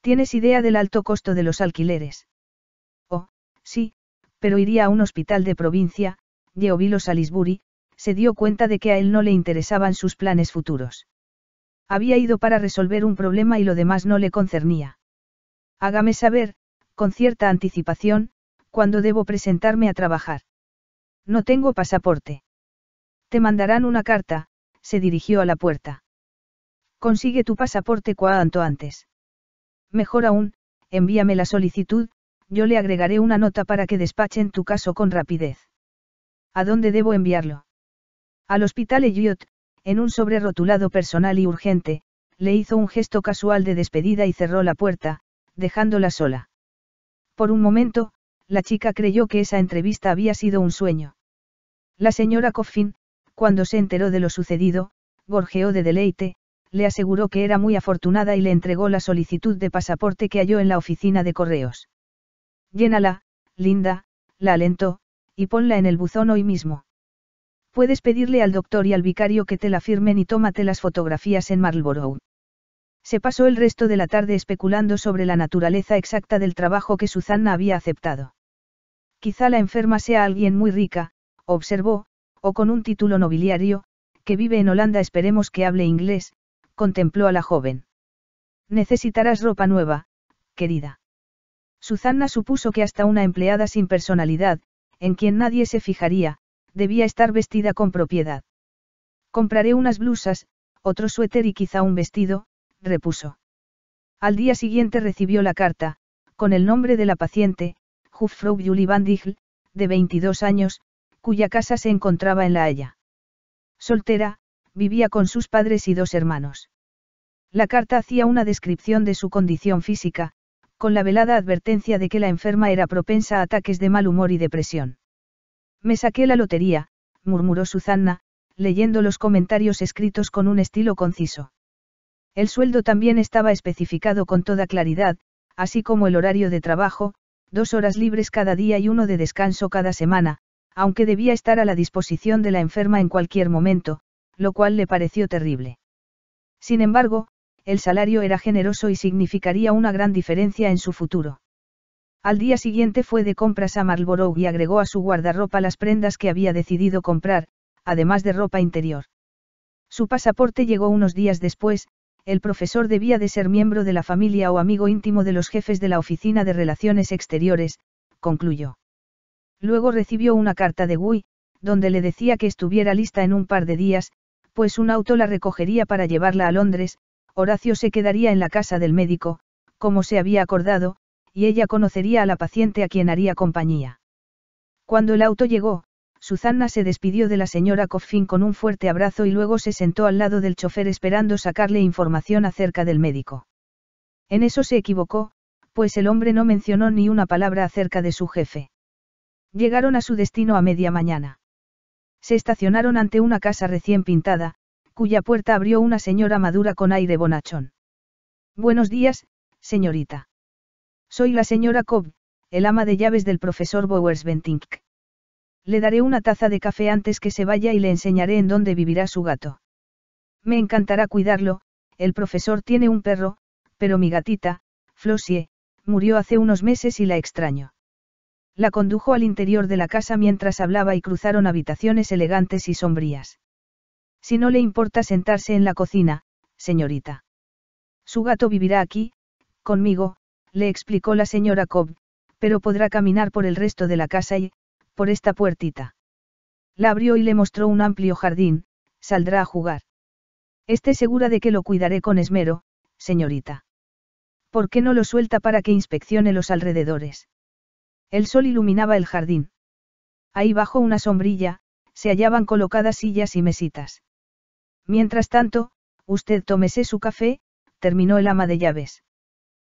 ¿Tienes idea del alto costo de los alquileres? Oh, sí, pero iría a un hospital de provincia, Geovilo Salisbury, se dio cuenta de que a él no le interesaban sus planes futuros. Había ido para resolver un problema y lo demás no le concernía. Hágame saber, con cierta anticipación, cuándo debo presentarme a trabajar. No tengo pasaporte. Te mandarán una carta, se dirigió a la puerta. Consigue tu pasaporte cuanto antes. Mejor aún, envíame la solicitud, yo le agregaré una nota para que despachen tu caso con rapidez. ¿A dónde debo enviarlo? Al hospital Elliot, en un sobre rotulado personal y urgente, le hizo un gesto casual de despedida y cerró la puerta, dejándola sola. Por un momento, la chica creyó que esa entrevista había sido un sueño. La señora Coffin, cuando se enteró de lo sucedido, gorjeó de deleite, le aseguró que era muy afortunada y le entregó la solicitud de pasaporte que halló en la oficina de correos. Llénala, Linda, la alentó, y ponla en el buzón hoy mismo. Puedes pedirle al doctor y al vicario que te la firmen y tómate las fotografías en Marlborough. Se pasó el resto de la tarde especulando sobre la naturaleza exacta del trabajo que Susana había aceptado. Quizá la enferma sea alguien muy rica, observó, o con un título nobiliario, que vive en Holanda esperemos que hable inglés, contempló a la joven. Necesitarás ropa nueva, querida. Susana supuso que hasta una empleada sin personalidad, en quien nadie se fijaría, debía estar vestida con propiedad. Compraré unas blusas, otro suéter y quizá un vestido, repuso. Al día siguiente recibió la carta, con el nombre de la paciente, Juffrau Julie van Dijl, de 22 años, cuya casa se encontraba en La Haya. Soltera, vivía con sus padres y dos hermanos. La carta hacía una descripción de su condición física, con la velada advertencia de que la enferma era propensa a ataques de mal humor y depresión. Me saqué la lotería, murmuró Susana, leyendo los comentarios escritos con un estilo conciso. El sueldo también estaba especificado con toda claridad, así como el horario de trabajo, dos horas libres cada día y uno de descanso cada semana, aunque debía estar a la disposición de la enferma en cualquier momento, lo cual le pareció terrible. Sin embargo, el salario era generoso y significaría una gran diferencia en su futuro. Al día siguiente fue de compras a Marlborough y agregó a su guardarropa las prendas que había decidido comprar, además de ropa interior. Su pasaporte llegó unos días después, el profesor debía de ser miembro de la familia o amigo íntimo de los jefes de la Oficina de Relaciones Exteriores, concluyó. Luego recibió una carta de Guy, donde le decía que estuviera lista en un par de días, pues un auto la recogería para llevarla a Londres, Horacio se quedaría en la casa del médico, como se había acordado, y ella conocería a la paciente a quien haría compañía. Cuando el auto llegó, Susana se despidió de la señora Coffin con un fuerte abrazo y luego se sentó al lado del chofer esperando sacarle información acerca del médico. En eso se equivocó, pues el hombre no mencionó ni una palabra acerca de su jefe. Llegaron a su destino a media mañana. Se estacionaron ante una casa recién pintada, cuya puerta abrió una señora madura con aire bonachón. Buenos días, señorita. Soy la señora Cobb, el ama de llaves del profesor Bowers-Bentink. Le daré una taza de café antes que se vaya y le enseñaré en dónde vivirá su gato. Me encantará cuidarlo, el profesor tiene un perro, pero mi gatita, Flossie, murió hace unos meses y la extraño. La condujo al interior de la casa mientras hablaba y cruzaron habitaciones elegantes y sombrías. Si no le importa sentarse en la cocina, señorita. Su gato vivirá aquí, conmigo, le explicó la señora Cobb, pero podrá caminar por el resto de la casa y, por esta puertita. La abrió y le mostró un amplio jardín, saldrá a jugar. Esté segura de que lo cuidaré con esmero, señorita. ¿Por qué no lo suelta para que inspeccione los alrededores? El sol iluminaba el jardín. Ahí bajo una sombrilla, se hallaban colocadas sillas y mesitas. Mientras tanto, usted tómese su café, terminó el ama de llaves.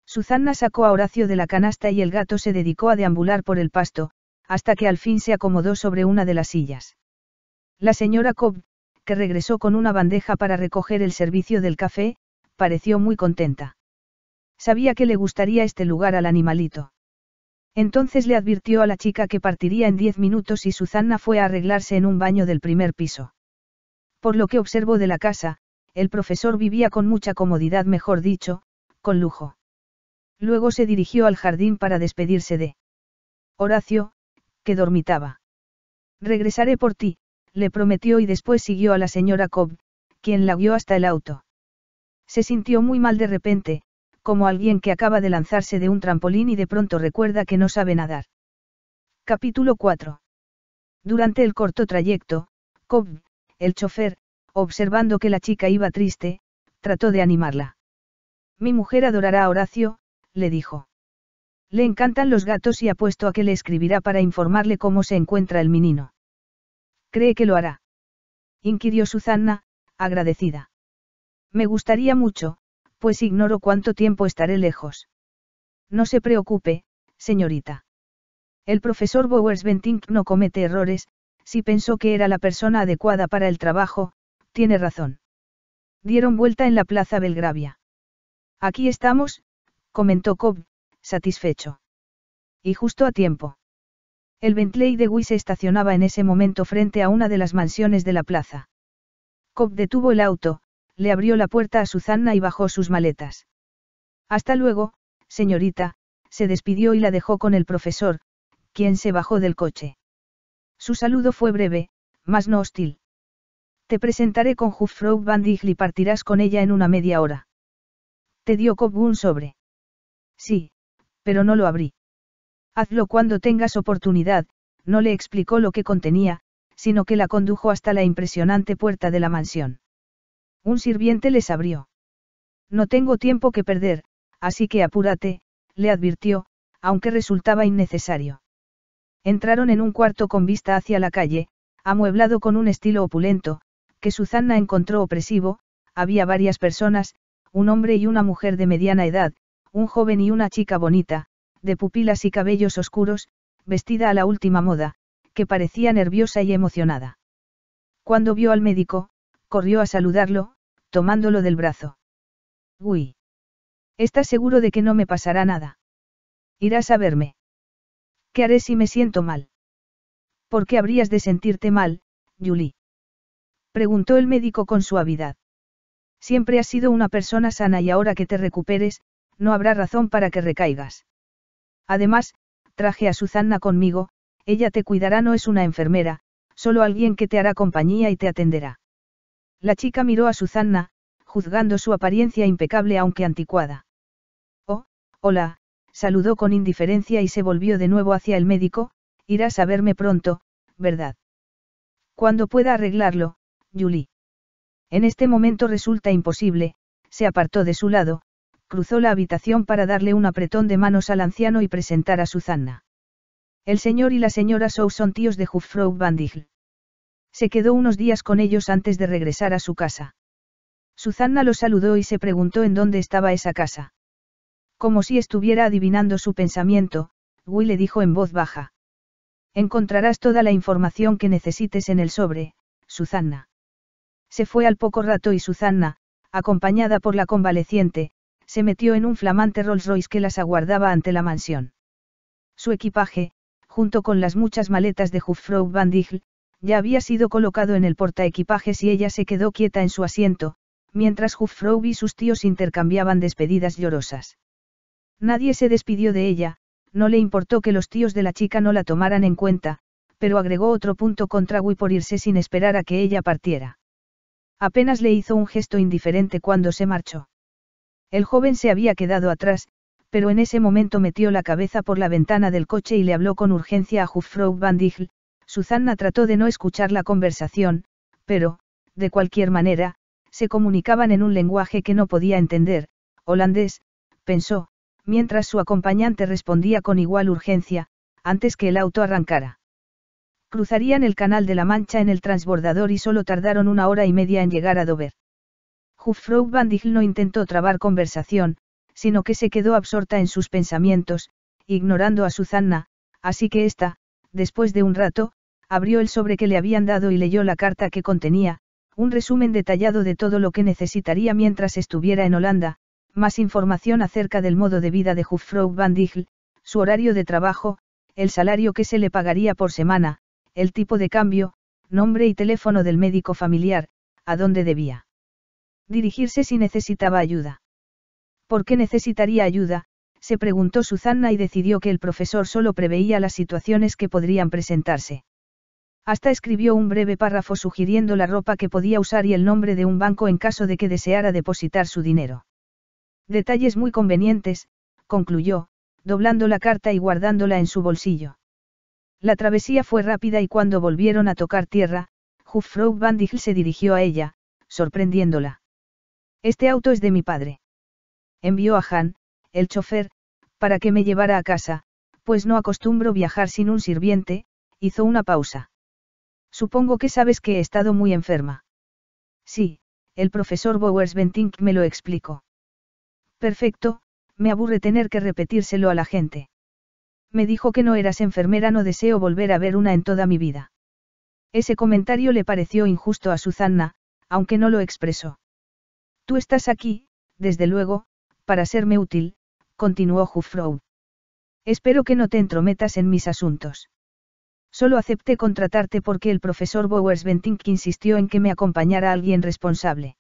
Susana sacó a Horacio de la canasta y el gato se dedicó a deambular por el pasto, hasta que al fin se acomodó sobre una de las sillas. La señora Cobb, que regresó con una bandeja para recoger el servicio del café, pareció muy contenta. Sabía que le gustaría este lugar al animalito. Entonces le advirtió a la chica que partiría en diez minutos y Susana fue a arreglarse en un baño del primer piso. Por lo que observó de la casa, el profesor vivía con mucha comodidad, mejor dicho, con lujo. Luego se dirigió al jardín para despedirse de Horacio, que dormitaba. Regresaré por ti, le prometió y después siguió a la señora Cobb, quien la guió hasta el auto. Se sintió muy mal de repente, como alguien que acaba de lanzarse de un trampolín y de pronto recuerda que no sabe nadar. Capítulo 4. Durante el corto trayecto, Cobb, el chofer, observando que la chica iba triste, trató de animarla. Mi mujer adorará a Horacio, le dijo. Le encantan los gatos y apuesto a que le escribirá para informarle cómo se encuentra el menino. ¿Cree que lo hará? inquirió Susana, agradecida. Me gustaría mucho, pues ignoro cuánto tiempo estaré lejos. No se preocupe, señorita. El profesor Bowers Bentink no comete errores, si pensó que era la persona adecuada para el trabajo, tiene razón. Dieron vuelta en la plaza Belgravia. Aquí estamos, comentó Cobb, satisfecho. Y justo a tiempo. El Bentley de Guy se estacionaba en ese momento frente a una de las mansiones de la plaza. Cobb detuvo el auto, le abrió la puerta a Susana y bajó sus maletas. Hasta luego, señorita, se despidió y la dejó con el profesor, quien se bajó del coche. Su saludo fue breve, más no hostil. Te presentaré con Huffrou Van Dijl y partirás con ella en una media hora. ¿Te dio Cobb un sobre? Sí, pero no lo abrí. Hazlo cuando tengas oportunidad, no le explicó lo que contenía, sino que la condujo hasta la impresionante puerta de la mansión. Un sirviente les abrió. No tengo tiempo que perder, así que apúrate, le advirtió, aunque resultaba innecesario. Entraron en un cuarto con vista hacia la calle, amueblado con un estilo opulento, que Susana encontró opresivo, había varias personas, un hombre y una mujer de mediana edad, un joven y una chica bonita, de pupilas y cabellos oscuros, vestida a la última moda, que parecía nerviosa y emocionada. Cuando vio al médico, corrió a saludarlo, tomándolo del brazo. Uy. ¿Estás seguro de que no me pasará nada? Irás a verme. ¿Qué haré si me siento mal? ¿Por qué habrías de sentirte mal, Julie? Preguntó el médico con suavidad. Siempre has sido una persona sana y ahora que te recuperes, no habrá razón para que recaigas. Además, traje a Susana conmigo, ella te cuidará, no es una enfermera, solo alguien que te hará compañía y te atenderá. La chica miró a Susana, juzgando su apariencia impecable aunque anticuada. Oh, hola, saludó con indiferencia y se volvió de nuevo hacia el médico, irás a verme pronto, ¿verdad? Cuando pueda arreglarlo, Julie. En este momento resulta imposible, se apartó de su lado, cruzó la habitación para darle un apretón de manos al anciano y presentar a Susana. El señor y la señora Sou son tíos de Huffrou Van Se quedó unos días con ellos antes de regresar a su casa. Susana lo saludó y se preguntó en dónde estaba esa casa. Como si estuviera adivinando su pensamiento, Will le dijo en voz baja. Encontrarás toda la información que necesites en el sobre, Susana. Se fue al poco rato y Susana, acompañada por la convaleciente, se metió en un flamante Rolls Royce que las aguardaba ante la mansión. Su equipaje, junto con las muchas maletas de Huffrou Van Dijl, ya había sido colocado en el portaequipajes y ella se quedó quieta en su asiento, mientras Huffrou y sus tíos intercambiaban despedidas llorosas. Nadie se despidió de ella, no le importó que los tíos de la chica no la tomaran en cuenta, pero agregó otro punto contra Gui por irse sin esperar a que ella partiera. Apenas le hizo un gesto indiferente cuando se marchó. El joven se había quedado atrás, pero en ese momento metió la cabeza por la ventana del coche y le habló con urgencia a Huffrou van Dijl. Susanna trató de no escuchar la conversación, pero, de cualquier manera, se comunicaban en un lenguaje que no podía entender, holandés, pensó, mientras su acompañante respondía con igual urgencia, antes que el auto arrancara. Cruzarían el canal de la Mancha en el transbordador y solo tardaron una hora y media en llegar a Dover. Huffrou van Dijl no intentó trabar conversación, sino que se quedó absorta en sus pensamientos, ignorando a Susanna, así que ésta, después de un rato, abrió el sobre que le habían dado y leyó la carta que contenía, un resumen detallado de todo lo que necesitaría mientras estuviera en Holanda, más información acerca del modo de vida de Huffrou van Dijl, su horario de trabajo, el salario que se le pagaría por semana, el tipo de cambio, nombre y teléfono del médico familiar, a dónde debía dirigirse si necesitaba ayuda. ¿Por qué necesitaría ayuda? se preguntó Susana y decidió que el profesor solo preveía las situaciones que podrían presentarse. Hasta escribió un breve párrafo sugiriendo la ropa que podía usar y el nombre de un banco en caso de que deseara depositar su dinero. Detalles muy convenientes, concluyó, doblando la carta y guardándola en su bolsillo. La travesía fue rápida y cuando volvieron a tocar tierra, Huffrou Van se dirigió a ella, sorprendiéndola. Este auto es de mi padre. Envió a Han, el chofer, para que me llevara a casa, pues no acostumbro viajar sin un sirviente, hizo una pausa. Supongo que sabes que he estado muy enferma. Sí, el profesor Bowers Bentink me lo explicó. Perfecto, me aburre tener que repetírselo a la gente. Me dijo que no eras enfermera, no deseo volver a ver una en toda mi vida. Ese comentario le pareció injusto a Susana, aunque no lo expresó. Tú estás aquí, desde luego, para serme útil, continuó Huffrow. Espero que no te entrometas en mis asuntos. Solo acepté contratarte porque el profesor Bowers Bentink insistió en que me acompañara alguien responsable.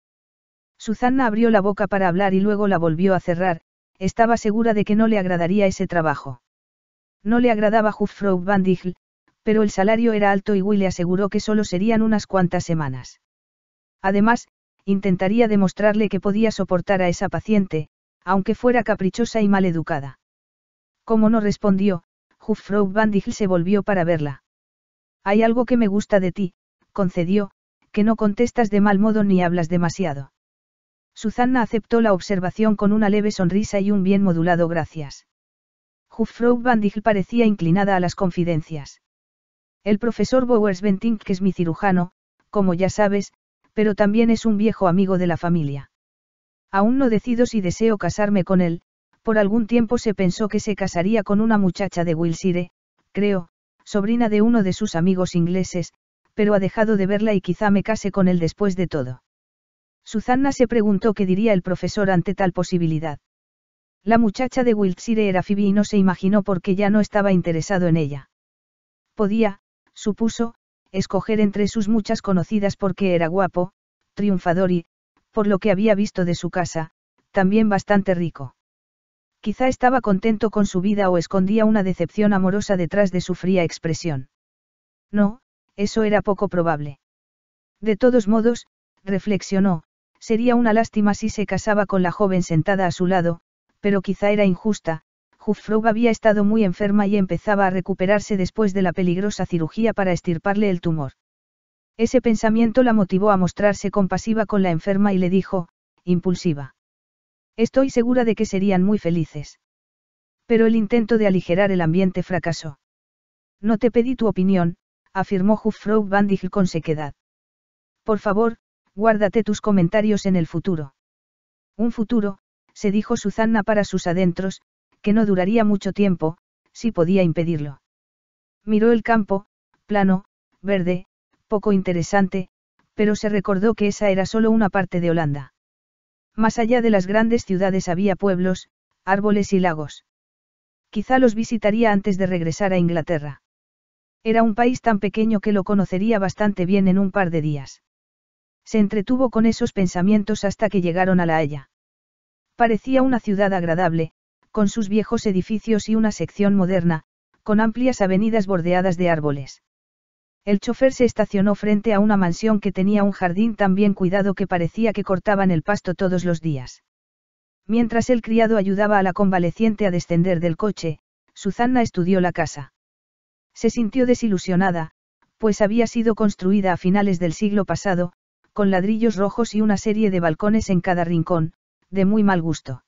Susanna abrió la boca para hablar y luego la volvió a cerrar, estaba segura de que no le agradaría ese trabajo. No le agradaba Huffrow Van Dijl, Pero el salario era alto y Will le aseguró que solo serían unas cuantas semanas. Además, intentaría demostrarle que podía soportar a esa paciente, aunque fuera caprichosa y mal educada. Como no respondió, Huffrou Van se volvió para verla. Hay algo que me gusta de ti, concedió, que no contestas de mal modo ni hablas demasiado. Susanna aceptó la observación con una leve sonrisa y un bien modulado gracias. Huffrou Van parecía inclinada a las confidencias. El profesor Bowers Bentink que es mi cirujano, como ya sabes, pero también es un viejo amigo de la familia. Aún no decido si deseo casarme con él, por algún tiempo se pensó que se casaría con una muchacha de Wilshire, creo, sobrina de uno de sus amigos ingleses, pero ha dejado de verla y quizá me case con él después de todo. Susanna se preguntó qué diría el profesor ante tal posibilidad. La muchacha de Wiltshire era Phoebe y no se imaginó por qué ya no estaba interesado en ella. Podía, supuso, escoger entre sus muchas conocidas porque era guapo, triunfador y, por lo que había visto de su casa, también bastante rico. Quizá estaba contento con su vida o escondía una decepción amorosa detrás de su fría expresión. No, eso era poco probable. De todos modos, reflexionó, sería una lástima si se casaba con la joven sentada a su lado, pero quizá era injusta, Huffrog había estado muy enferma y empezaba a recuperarse después de la peligrosa cirugía para estirparle el tumor. Ese pensamiento la motivó a mostrarse compasiva con la enferma y le dijo, impulsiva. Estoy segura de que serían muy felices. Pero el intento de aligerar el ambiente fracasó. No te pedí tu opinión, afirmó Huffrog Van con sequedad. Por favor, guárdate tus comentarios en el futuro. Un futuro, se dijo Susanna para sus adentros, que no duraría mucho tiempo, si podía impedirlo. Miró el campo, plano, verde, poco interesante, pero se recordó que esa era solo una parte de Holanda. Más allá de las grandes ciudades había pueblos, árboles y lagos. Quizá los visitaría antes de regresar a Inglaterra. Era un país tan pequeño que lo conocería bastante bien en un par de días. Se entretuvo con esos pensamientos hasta que llegaron a La Haya. Parecía una ciudad agradable, con sus viejos edificios y una sección moderna, con amplias avenidas bordeadas de árboles. El chofer se estacionó frente a una mansión que tenía un jardín tan bien cuidado que parecía que cortaban el pasto todos los días. Mientras el criado ayudaba a la convaleciente a descender del coche, Susanna estudió la casa. Se sintió desilusionada, pues había sido construida a finales del siglo pasado, con ladrillos rojos y una serie de balcones en cada rincón, de muy mal gusto.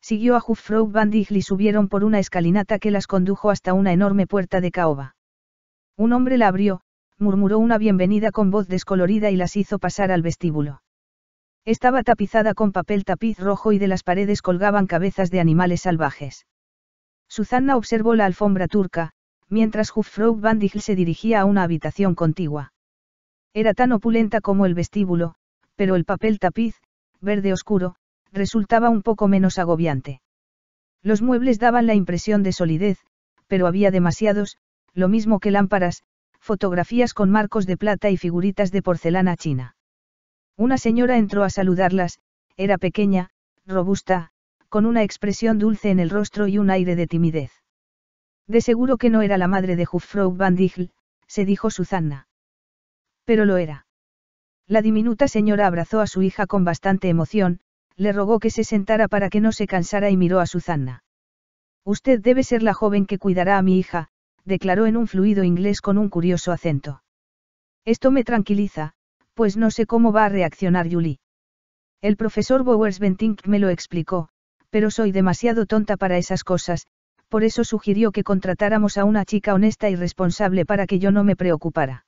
Siguió a Huffrou Van y subieron por una escalinata que las condujo hasta una enorme puerta de caoba. Un hombre la abrió, murmuró una bienvenida con voz descolorida y las hizo pasar al vestíbulo. Estaba tapizada con papel tapiz rojo y de las paredes colgaban cabezas de animales salvajes. Susanna observó la alfombra turca, mientras Huffrou Van se dirigía a una habitación contigua. Era tan opulenta como el vestíbulo, pero el papel tapiz, verde oscuro, resultaba un poco menos agobiante. Los muebles daban la impresión de solidez, pero había demasiados, lo mismo que lámparas, fotografías con marcos de plata y figuritas de porcelana china. Una señora entró a saludarlas, era pequeña, robusta, con una expresión dulce en el rostro y un aire de timidez. De seguro que no era la madre de Huffrou van Dijl, se dijo Susanna. Pero lo era. La diminuta señora abrazó a su hija con bastante emoción, le rogó que se sentara para que no se cansara y miró a Susanna. Usted debe ser la joven que cuidará a mi hija, declaró en un fluido inglés con un curioso acento. Esto me tranquiliza, pues no sé cómo va a reaccionar Julie. El profesor Bowers Bentink me lo explicó, pero soy demasiado tonta para esas cosas, por eso sugirió que contratáramos a una chica honesta y responsable para que yo no me preocupara.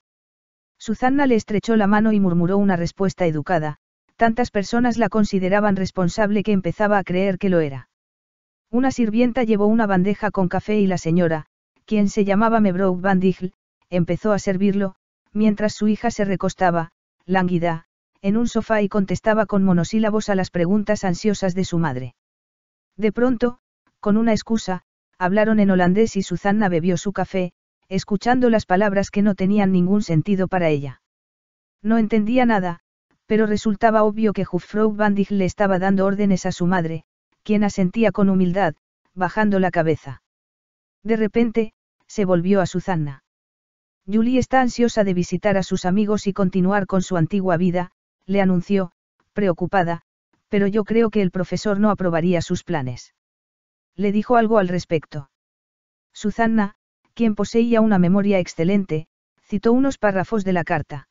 Susanna le estrechó la mano y murmuró una respuesta educada, Tantas personas la consideraban responsable que empezaba a creer que lo era. Una sirvienta llevó una bandeja con café y la señora, quien se llamaba Mebrook Van Dijl, empezó a servirlo, mientras su hija se recostaba, lánguida, en un sofá y contestaba con monosílabos a las preguntas ansiosas de su madre. De pronto, con una excusa, hablaron en holandés y Susanna bebió su café, escuchando las palabras que no tenían ningún sentido para ella. No entendía nada, pero resultaba obvio que Huffrou Van le estaba dando órdenes a su madre, quien asentía con humildad, bajando la cabeza. De repente, se volvió a Susanna. Julie está ansiosa de visitar a sus amigos y continuar con su antigua vida, le anunció, preocupada, pero yo creo que el profesor no aprobaría sus planes. Le dijo algo al respecto. Susanna, quien poseía una memoria excelente, citó unos párrafos de la carta.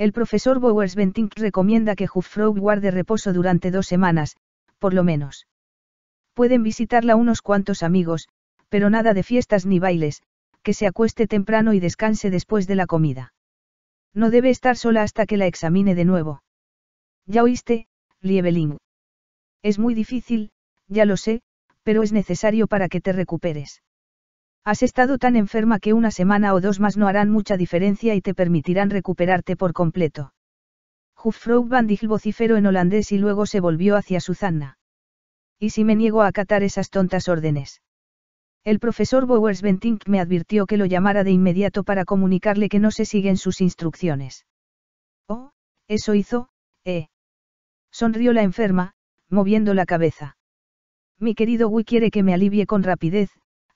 El profesor Bowers Bentink recomienda que Huffrow guarde reposo durante dos semanas, por lo menos. Pueden visitarla unos cuantos amigos, pero nada de fiestas ni bailes, que se acueste temprano y descanse después de la comida. No debe estar sola hasta que la examine de nuevo. Ya oíste, Liebeling. Es muy difícil, ya lo sé, pero es necesario para que te recuperes. Has estado tan enferma que una semana o dos más no harán mucha diferencia y te permitirán recuperarte por completo. Huffrou van Dijk vociferó en holandés y luego se volvió hacia Susanna. ¿Y si me niego a acatar esas tontas órdenes? El profesor Bowers Bentink me advirtió que lo llamara de inmediato para comunicarle que no se siguen sus instrucciones. Oh, eso hizo, eh. Sonrió la enferma, moviendo la cabeza. Mi querido Wii quiere que me alivie con rapidez,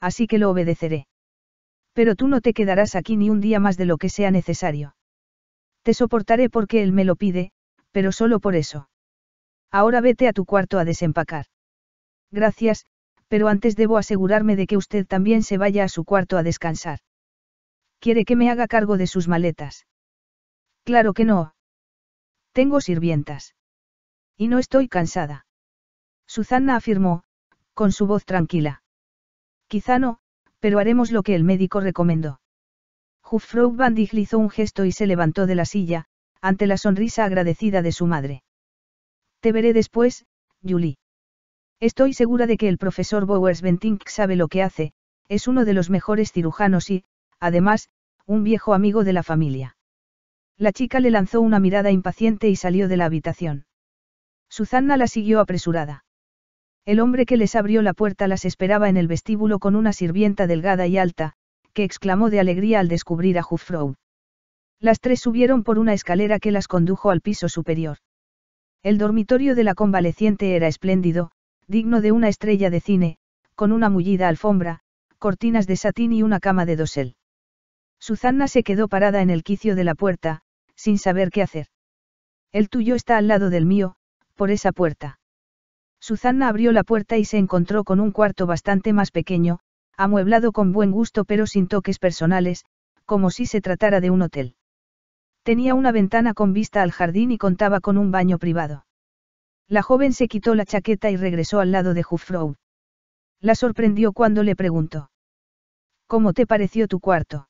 así que lo obedeceré. Pero tú no te quedarás aquí ni un día más de lo que sea necesario. Te soportaré porque él me lo pide, pero solo por eso. Ahora vete a tu cuarto a desempacar. Gracias, pero antes debo asegurarme de que usted también se vaya a su cuarto a descansar. ¿Quiere que me haga cargo de sus maletas? Claro que no. Tengo sirvientas. Y no estoy cansada. Susanna afirmó, con su voz tranquila. Quizá no, pero haremos lo que el médico recomendó. Huffrou van Dijk hizo un gesto y se levantó de la silla, ante la sonrisa agradecida de su madre. Te veré después, Julie. Estoy segura de que el profesor Bowers Bentink sabe lo que hace, es uno de los mejores cirujanos y, además, un viejo amigo de la familia. La chica le lanzó una mirada impaciente y salió de la habitación. Susanna la siguió apresurada. El hombre que les abrió la puerta las esperaba en el vestíbulo con una sirvienta delgada y alta, que exclamó de alegría al descubrir a Huffrow. Las tres subieron por una escalera que las condujo al piso superior. El dormitorio de la convaleciente era espléndido, digno de una estrella de cine, con una mullida alfombra, cortinas de satín y una cama de dosel. Susanna se quedó parada en el quicio de la puerta, sin saber qué hacer. El tuyo está al lado del mío, por esa puerta. Susanna abrió la puerta y se encontró con un cuarto bastante más pequeño, amueblado con buen gusto pero sin toques personales, como si se tratara de un hotel. Tenía una ventana con vista al jardín y contaba con un baño privado. La joven se quitó la chaqueta y regresó al lado de Huffrow. La sorprendió cuando le preguntó. ¿Cómo te pareció tu cuarto?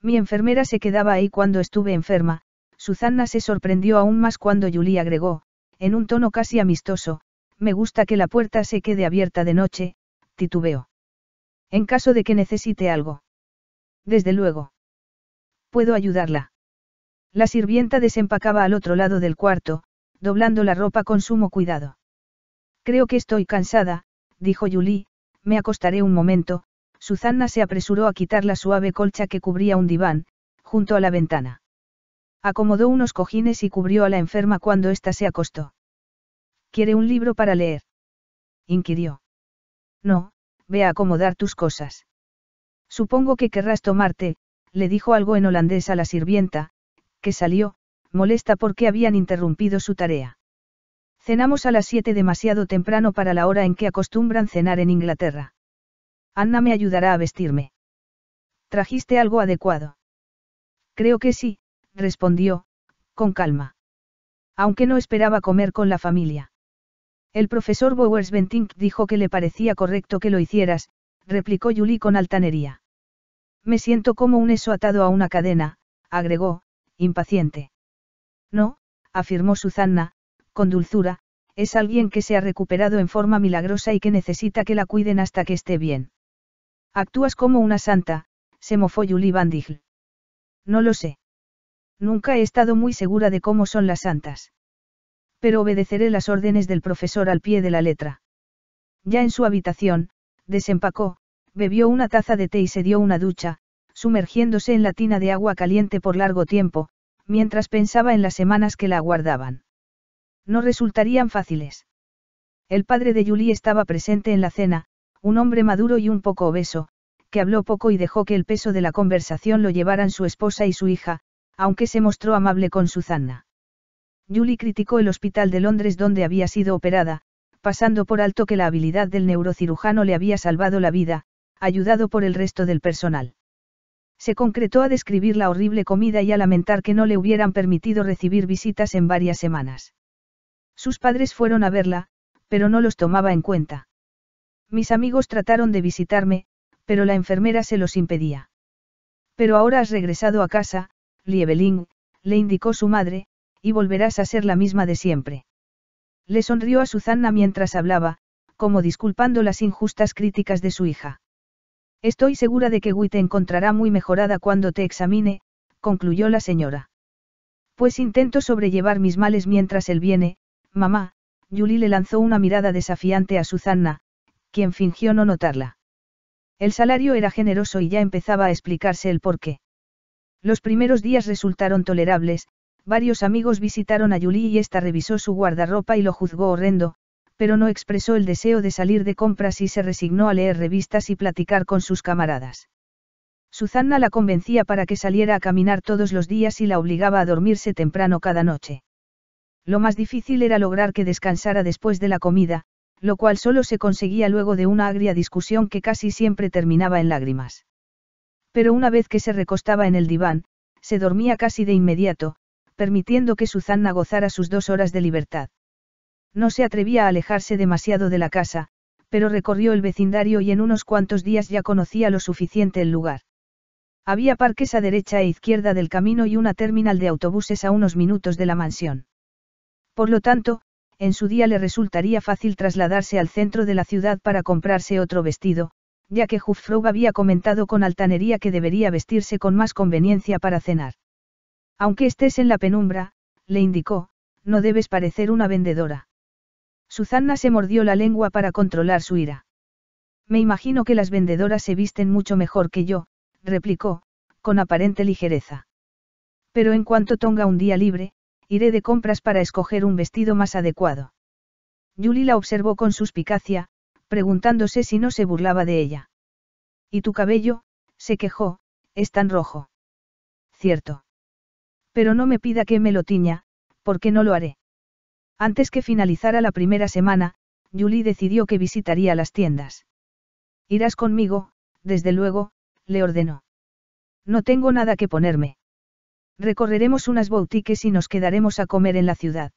Mi enfermera se quedaba ahí cuando estuve enferma, Susanna se sorprendió aún más cuando Julie agregó, en un tono casi amistoso, me gusta que la puerta se quede abierta de noche, titubeó. En caso de que necesite algo. Desde luego. Puedo ayudarla. La sirvienta desempacaba al otro lado del cuarto, doblando la ropa con sumo cuidado. Creo que estoy cansada, dijo Julie, me acostaré un momento. Susanna se apresuró a quitar la suave colcha que cubría un diván, junto a la ventana. Acomodó unos cojines y cubrió a la enferma cuando ésta se acostó. ¿Quiere un libro para leer? inquirió. No, ve a acomodar tus cosas. Supongo que querrás tomarte, le dijo algo en holandés a la sirvienta, que salió, molesta porque habían interrumpido su tarea. Cenamos a las siete demasiado temprano para la hora en que acostumbran cenar en Inglaterra. Anna me ayudará a vestirme. ¿Trajiste algo adecuado? Creo que sí, respondió, con calma. Aunque no esperaba comer con la familia. El profesor Bowers Bentink dijo que le parecía correcto que lo hicieras, replicó Julie con altanería. Me siento como un eso atado a una cadena, agregó, impaciente. No, afirmó Susanna, con dulzura, es alguien que se ha recuperado en forma milagrosa y que necesita que la cuiden hasta que esté bien. Actúas como una santa, se mofó Julie Van No lo sé. Nunca he estado muy segura de cómo son las santas. Pero obedeceré las órdenes del profesor al pie de la letra. Ya en su habitación, desempacó, bebió una taza de té y se dio una ducha, sumergiéndose en la tina de agua caliente por largo tiempo, mientras pensaba en las semanas que la aguardaban. No resultarían fáciles. El padre de Julie estaba presente en la cena, un hombre maduro y un poco obeso, que habló poco y dejó que el peso de la conversación lo llevaran su esposa y su hija, aunque se mostró amable con Susanna. Julie criticó el hospital de Londres donde había sido operada, pasando por alto que la habilidad del neurocirujano le había salvado la vida, ayudado por el resto del personal. Se concretó a describir la horrible comida y a lamentar que no le hubieran permitido recibir visitas en varias semanas. Sus padres fueron a verla, pero no los tomaba en cuenta. Mis amigos trataron de visitarme, pero la enfermera se los impedía. Pero ahora has regresado a casa, Lievelin, le indicó su madre, y volverás a ser la misma de siempre. Le sonrió a Susana mientras hablaba, como disculpando las injustas críticas de su hija. Estoy segura de que Gui te encontrará muy mejorada cuando te examine, concluyó la señora. Pues intento sobrellevar mis males mientras él viene, mamá, Julie le lanzó una mirada desafiante a Susana, quien fingió no notarla. El salario era generoso y ya empezaba a explicarse el porqué. Los primeros días resultaron tolerables, varios amigos visitaron a Julie y ésta revisó su guardarropa y lo juzgó horrendo, pero no expresó el deseo de salir de compras y se resignó a leer revistas y platicar con sus camaradas. Susana la convencía para que saliera a caminar todos los días y la obligaba a dormirse temprano cada noche. Lo más difícil era lograr que descansara después de la comida, lo cual solo se conseguía luego de una agria discusión que casi siempre terminaba en lágrimas. Pero una vez que se recostaba en el diván, se dormía casi de inmediato, permitiendo que Susana gozara sus dos horas de libertad. No se atrevía a alejarse demasiado de la casa, pero recorrió el vecindario y en unos cuantos días ya conocía lo suficiente el lugar. Había parques a derecha e izquierda del camino y una terminal de autobuses a unos minutos de la mansión. Por lo tanto, en su día le resultaría fácil trasladarse al centro de la ciudad para comprarse otro vestido, ya que Huffrog había comentado con altanería que debería vestirse con más conveniencia para cenar. Aunque estés en la penumbra, le indicó, no debes parecer una vendedora. Susana se mordió la lengua para controlar su ira. Me imagino que las vendedoras se visten mucho mejor que yo, replicó, con aparente ligereza. Pero en cuanto tenga un día libre, iré de compras para escoger un vestido más adecuado. Julie la observó con suspicacia, preguntándose si no se burlaba de ella. ¿Y tu cabello? se quejó, es tan rojo. Cierto. Pero no me pida que me lo tiña, porque no lo haré. Antes que finalizara la primera semana, Julie decidió que visitaría las tiendas. Irás conmigo, desde luego, le ordenó. No tengo nada que ponerme. Recorreremos unas boutiques y nos quedaremos a comer en la ciudad.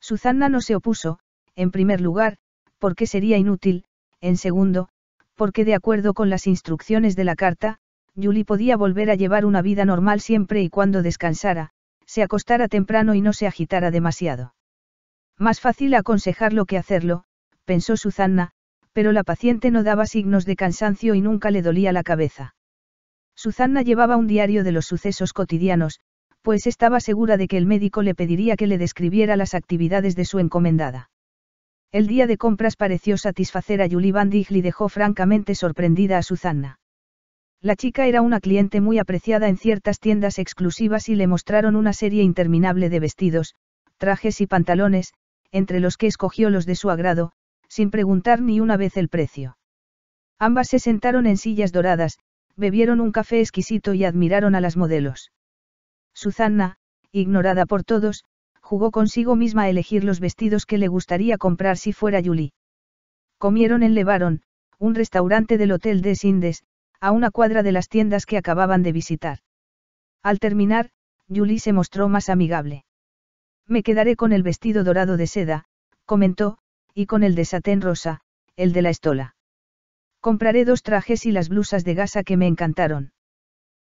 Susana no se opuso, en primer lugar, porque sería inútil, en segundo, porque de acuerdo con las instrucciones de la carta, Julie podía volver a llevar una vida normal siempre y cuando descansara, se acostara temprano y no se agitara demasiado. Más fácil aconsejarlo que hacerlo, pensó Susana, pero la paciente no daba signos de cansancio y nunca le dolía la cabeza. Susana llevaba un diario de los sucesos cotidianos, pues estaba segura de que el médico le pediría que le describiera las actividades de su encomendada. El día de compras pareció satisfacer a Julie Van y dejó francamente sorprendida a Susana. La chica era una cliente muy apreciada en ciertas tiendas exclusivas y le mostraron una serie interminable de vestidos, trajes y pantalones, entre los que escogió los de su agrado, sin preguntar ni una vez el precio. Ambas se sentaron en sillas doradas, bebieron un café exquisito y admiraron a las modelos. Susana, ignorada por todos, jugó consigo misma a elegir los vestidos que le gustaría comprar si fuera Julie. Comieron en Levaron, un restaurante del Hotel des Indes, a una cuadra de las tiendas que acababan de visitar. Al terminar, Julie se mostró más amigable. Me quedaré con el vestido dorado de seda, comentó, y con el de satén rosa, el de la estola. Compraré dos trajes y las blusas de gasa que me encantaron.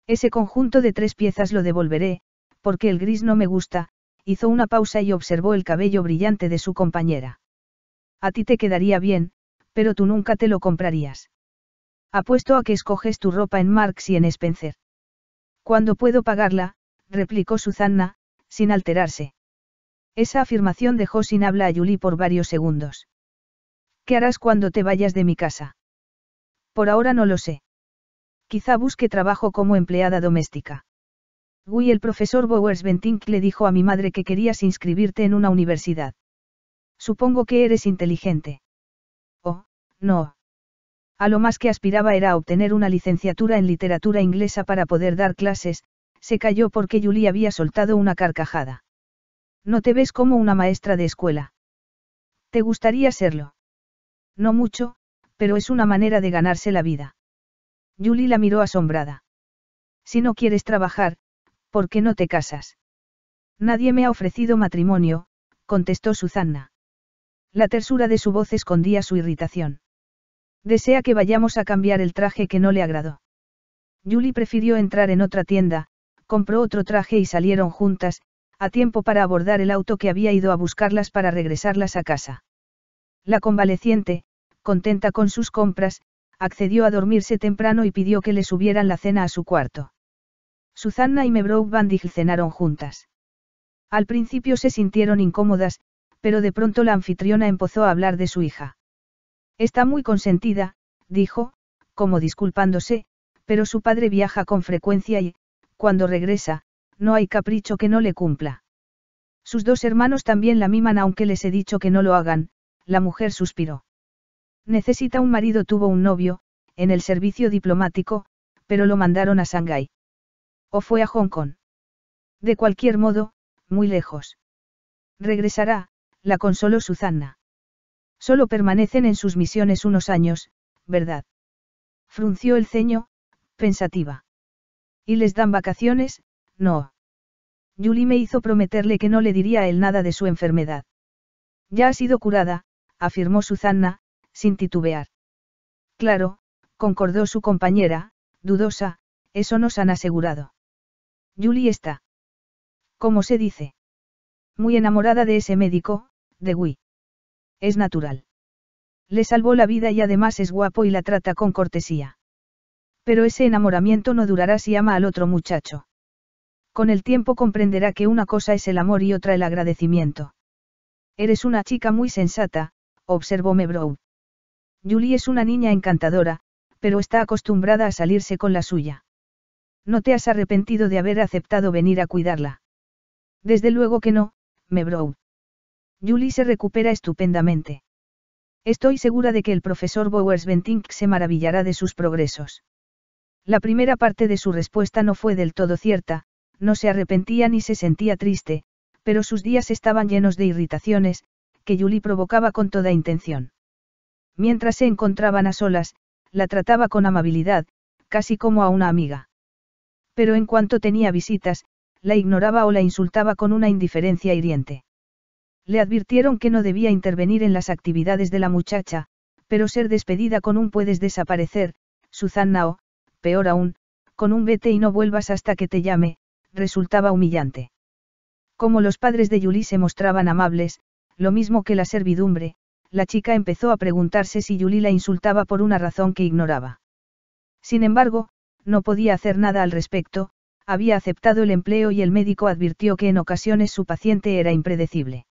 Ese conjunto de tres piezas lo devolveré, porque el gris no me gusta, hizo una pausa y observó el cabello brillante de su compañera. A ti te quedaría bien, pero tú nunca te lo comprarías. Apuesto a que escoges tu ropa en Marx y en Spencer. ¿Cuándo puedo pagarla? replicó Susana, sin alterarse. Esa afirmación dejó sin habla a Julie por varios segundos. ¿Qué harás cuando te vayas de mi casa? Por ahora no lo sé. Quizá busque trabajo como empleada doméstica. Guy el profesor Bowers Bentink le dijo a mi madre que querías inscribirte en una universidad. Supongo que eres inteligente. Oh, no. A lo más que aspiraba era a obtener una licenciatura en literatura inglesa para poder dar clases, se cayó porque Julie había soltado una carcajada. No te ves como una maestra de escuela. ¿Te gustaría serlo? No mucho, pero es una manera de ganarse la vida. Julie la miró asombrada. Si no quieres trabajar, ¿por qué no te casas? Nadie me ha ofrecido matrimonio, contestó Susanna. La tersura de su voz escondía su irritación. Desea que vayamos a cambiar el traje que no le agradó. Julie prefirió entrar en otra tienda, compró otro traje y salieron juntas, a tiempo para abordar el auto que había ido a buscarlas para regresarlas a casa. La convaleciente, contenta con sus compras, accedió a dormirse temprano y pidió que le subieran la cena a su cuarto. Susanna y Mebrow Bandig cenaron juntas. Al principio se sintieron incómodas, pero de pronto la anfitriona empezó a hablar de su hija. Está muy consentida, dijo, como disculpándose, pero su padre viaja con frecuencia y, cuando regresa, no hay capricho que no le cumpla. Sus dos hermanos también la miman aunque les he dicho que no lo hagan, la mujer suspiró. Necesita un marido tuvo un novio, en el servicio diplomático, pero lo mandaron a Shanghái. O fue a Hong Kong. De cualquier modo, muy lejos. Regresará, la consoló Susanna. Solo permanecen en sus misiones unos años, ¿verdad? Frunció el ceño, pensativa. ¿Y les dan vacaciones? No. Julie me hizo prometerle que no le diría a él nada de su enfermedad. Ya ha sido curada, afirmó Susanna, sin titubear. Claro, concordó su compañera, dudosa, eso nos han asegurado. Julie está. ¿Cómo se dice? Muy enamorada de ese médico, de Wii. Es natural. Le salvó la vida y además es guapo y la trata con cortesía. Pero ese enamoramiento no durará si ama al otro muchacho. Con el tiempo comprenderá que una cosa es el amor y otra el agradecimiento. Eres una chica muy sensata, observó Mebrow. Julie es una niña encantadora, pero está acostumbrada a salirse con la suya. ¿No te has arrepentido de haber aceptado venir a cuidarla? Desde luego que no, Mebrow. Julie se recupera estupendamente. Estoy segura de que el profesor Bowers Bentink se maravillará de sus progresos. La primera parte de su respuesta no fue del todo cierta, no se arrepentía ni se sentía triste, pero sus días estaban llenos de irritaciones, que Julie provocaba con toda intención. Mientras se encontraban a solas, la trataba con amabilidad, casi como a una amiga. Pero en cuanto tenía visitas, la ignoraba o la insultaba con una indiferencia hiriente. Le advirtieron que no debía intervenir en las actividades de la muchacha, pero ser despedida con un puedes desaparecer, Susanna o, peor aún, con un vete y no vuelvas hasta que te llame, resultaba humillante. Como los padres de Julie se mostraban amables, lo mismo que la servidumbre, la chica empezó a preguntarse si Julie la insultaba por una razón que ignoraba. Sin embargo, no podía hacer nada al respecto, había aceptado el empleo y el médico advirtió que en ocasiones su paciente era impredecible.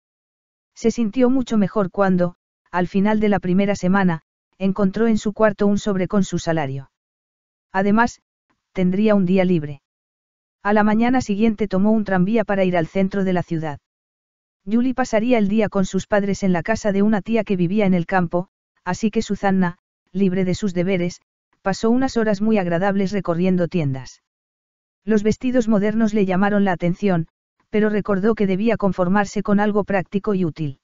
Se sintió mucho mejor cuando, al final de la primera semana, encontró en su cuarto un sobre con su salario. Además, tendría un día libre. A la mañana siguiente tomó un tranvía para ir al centro de la ciudad. Julie pasaría el día con sus padres en la casa de una tía que vivía en el campo, así que Susanna, libre de sus deberes, pasó unas horas muy agradables recorriendo tiendas. Los vestidos modernos le llamaron la atención, pero recordó que debía conformarse con algo práctico y útil.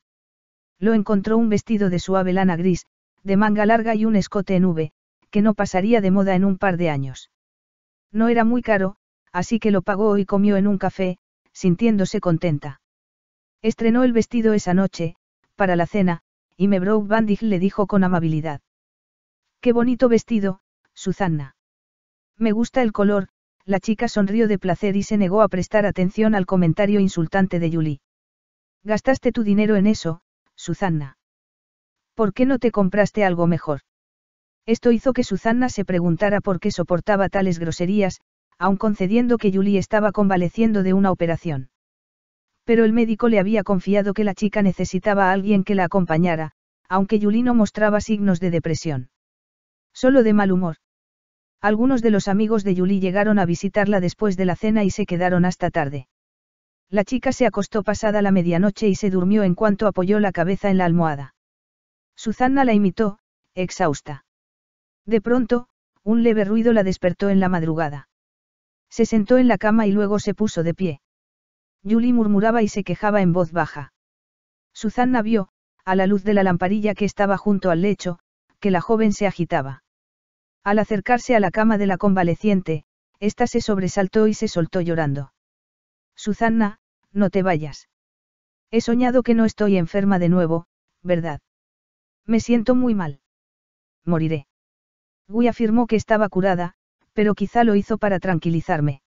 Lo encontró un vestido de suave lana gris, de manga larga y un escote en V, que no pasaría de moda en un par de años. No era muy caro, así que lo pagó y comió en un café, sintiéndose contenta. Estrenó el vestido esa noche, para la cena, y Mebrow Bandig le dijo con amabilidad. Qué bonito vestido, Susanna. Me gusta el color, la chica sonrió de placer y se negó a prestar atención al comentario insultante de Julie. Gastaste tu dinero en eso, Susanna. ¿Por qué no te compraste algo mejor? Esto hizo que Susanna se preguntara por qué soportaba tales groserías, aun concediendo que Julie estaba convaleciendo de una operación. Pero el médico le había confiado que la chica necesitaba a alguien que la acompañara, aunque Julie no mostraba signos de depresión. Solo de mal humor. Algunos de los amigos de Julie llegaron a visitarla después de la cena y se quedaron hasta tarde. La chica se acostó pasada la medianoche y se durmió en cuanto apoyó la cabeza en la almohada. Susanna la imitó, exhausta. De pronto, un leve ruido la despertó en la madrugada. Se sentó en la cama y luego se puso de pie. Julie murmuraba y se quejaba en voz baja. Susanna vio, a la luz de la lamparilla que estaba junto al lecho, que la joven se agitaba. Al acercarse a la cama de la convaleciente, ésta se sobresaltó y se soltó llorando. Susanna, no te vayas. He soñado que no estoy enferma de nuevo, ¿verdad? Me siento muy mal. Moriré. Guy afirmó que estaba curada, pero quizá lo hizo para tranquilizarme.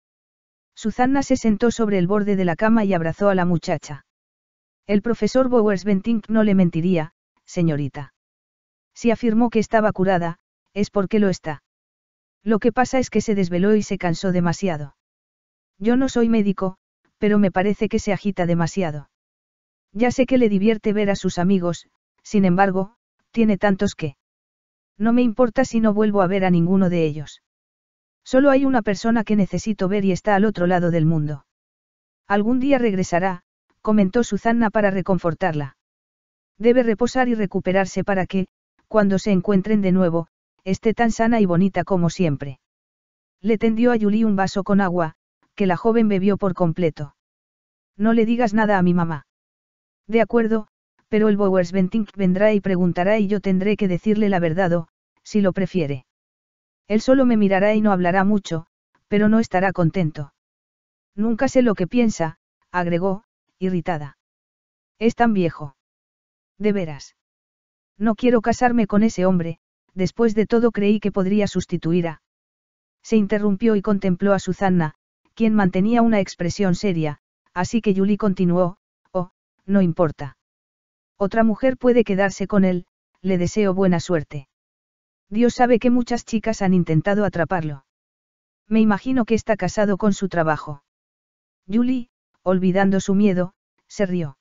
Susanna se sentó sobre el borde de la cama y abrazó a la muchacha. El profesor Bowers Bentink no le mentiría, señorita. Si afirmó que estaba curada, es porque lo está. Lo que pasa es que se desveló y se cansó demasiado. Yo no soy médico, pero me parece que se agita demasiado. Ya sé que le divierte ver a sus amigos, sin embargo, tiene tantos que... No me importa si no vuelvo a ver a ninguno de ellos. Solo hay una persona que necesito ver y está al otro lado del mundo. Algún día regresará, comentó Susanna para reconfortarla. Debe reposar y recuperarse para que, cuando se encuentren de nuevo, esté tan sana y bonita como siempre. Le tendió a Julie un vaso con agua, que la joven bebió por completo. No le digas nada a mi mamá. De acuerdo, pero el Bowers vendrá y preguntará y yo tendré que decirle la verdad o, si lo prefiere. Él solo me mirará y no hablará mucho, pero no estará contento. Nunca sé lo que piensa, agregó, irritada. Es tan viejo. De veras. No quiero casarme con ese hombre, después de todo creí que podría sustituir a... Se interrumpió y contempló a Susanna, quien mantenía una expresión seria, así que Julie continuó, oh, no importa. Otra mujer puede quedarse con él, le deseo buena suerte. Dios sabe que muchas chicas han intentado atraparlo. Me imagino que está casado con su trabajo. Julie, olvidando su miedo, se rió.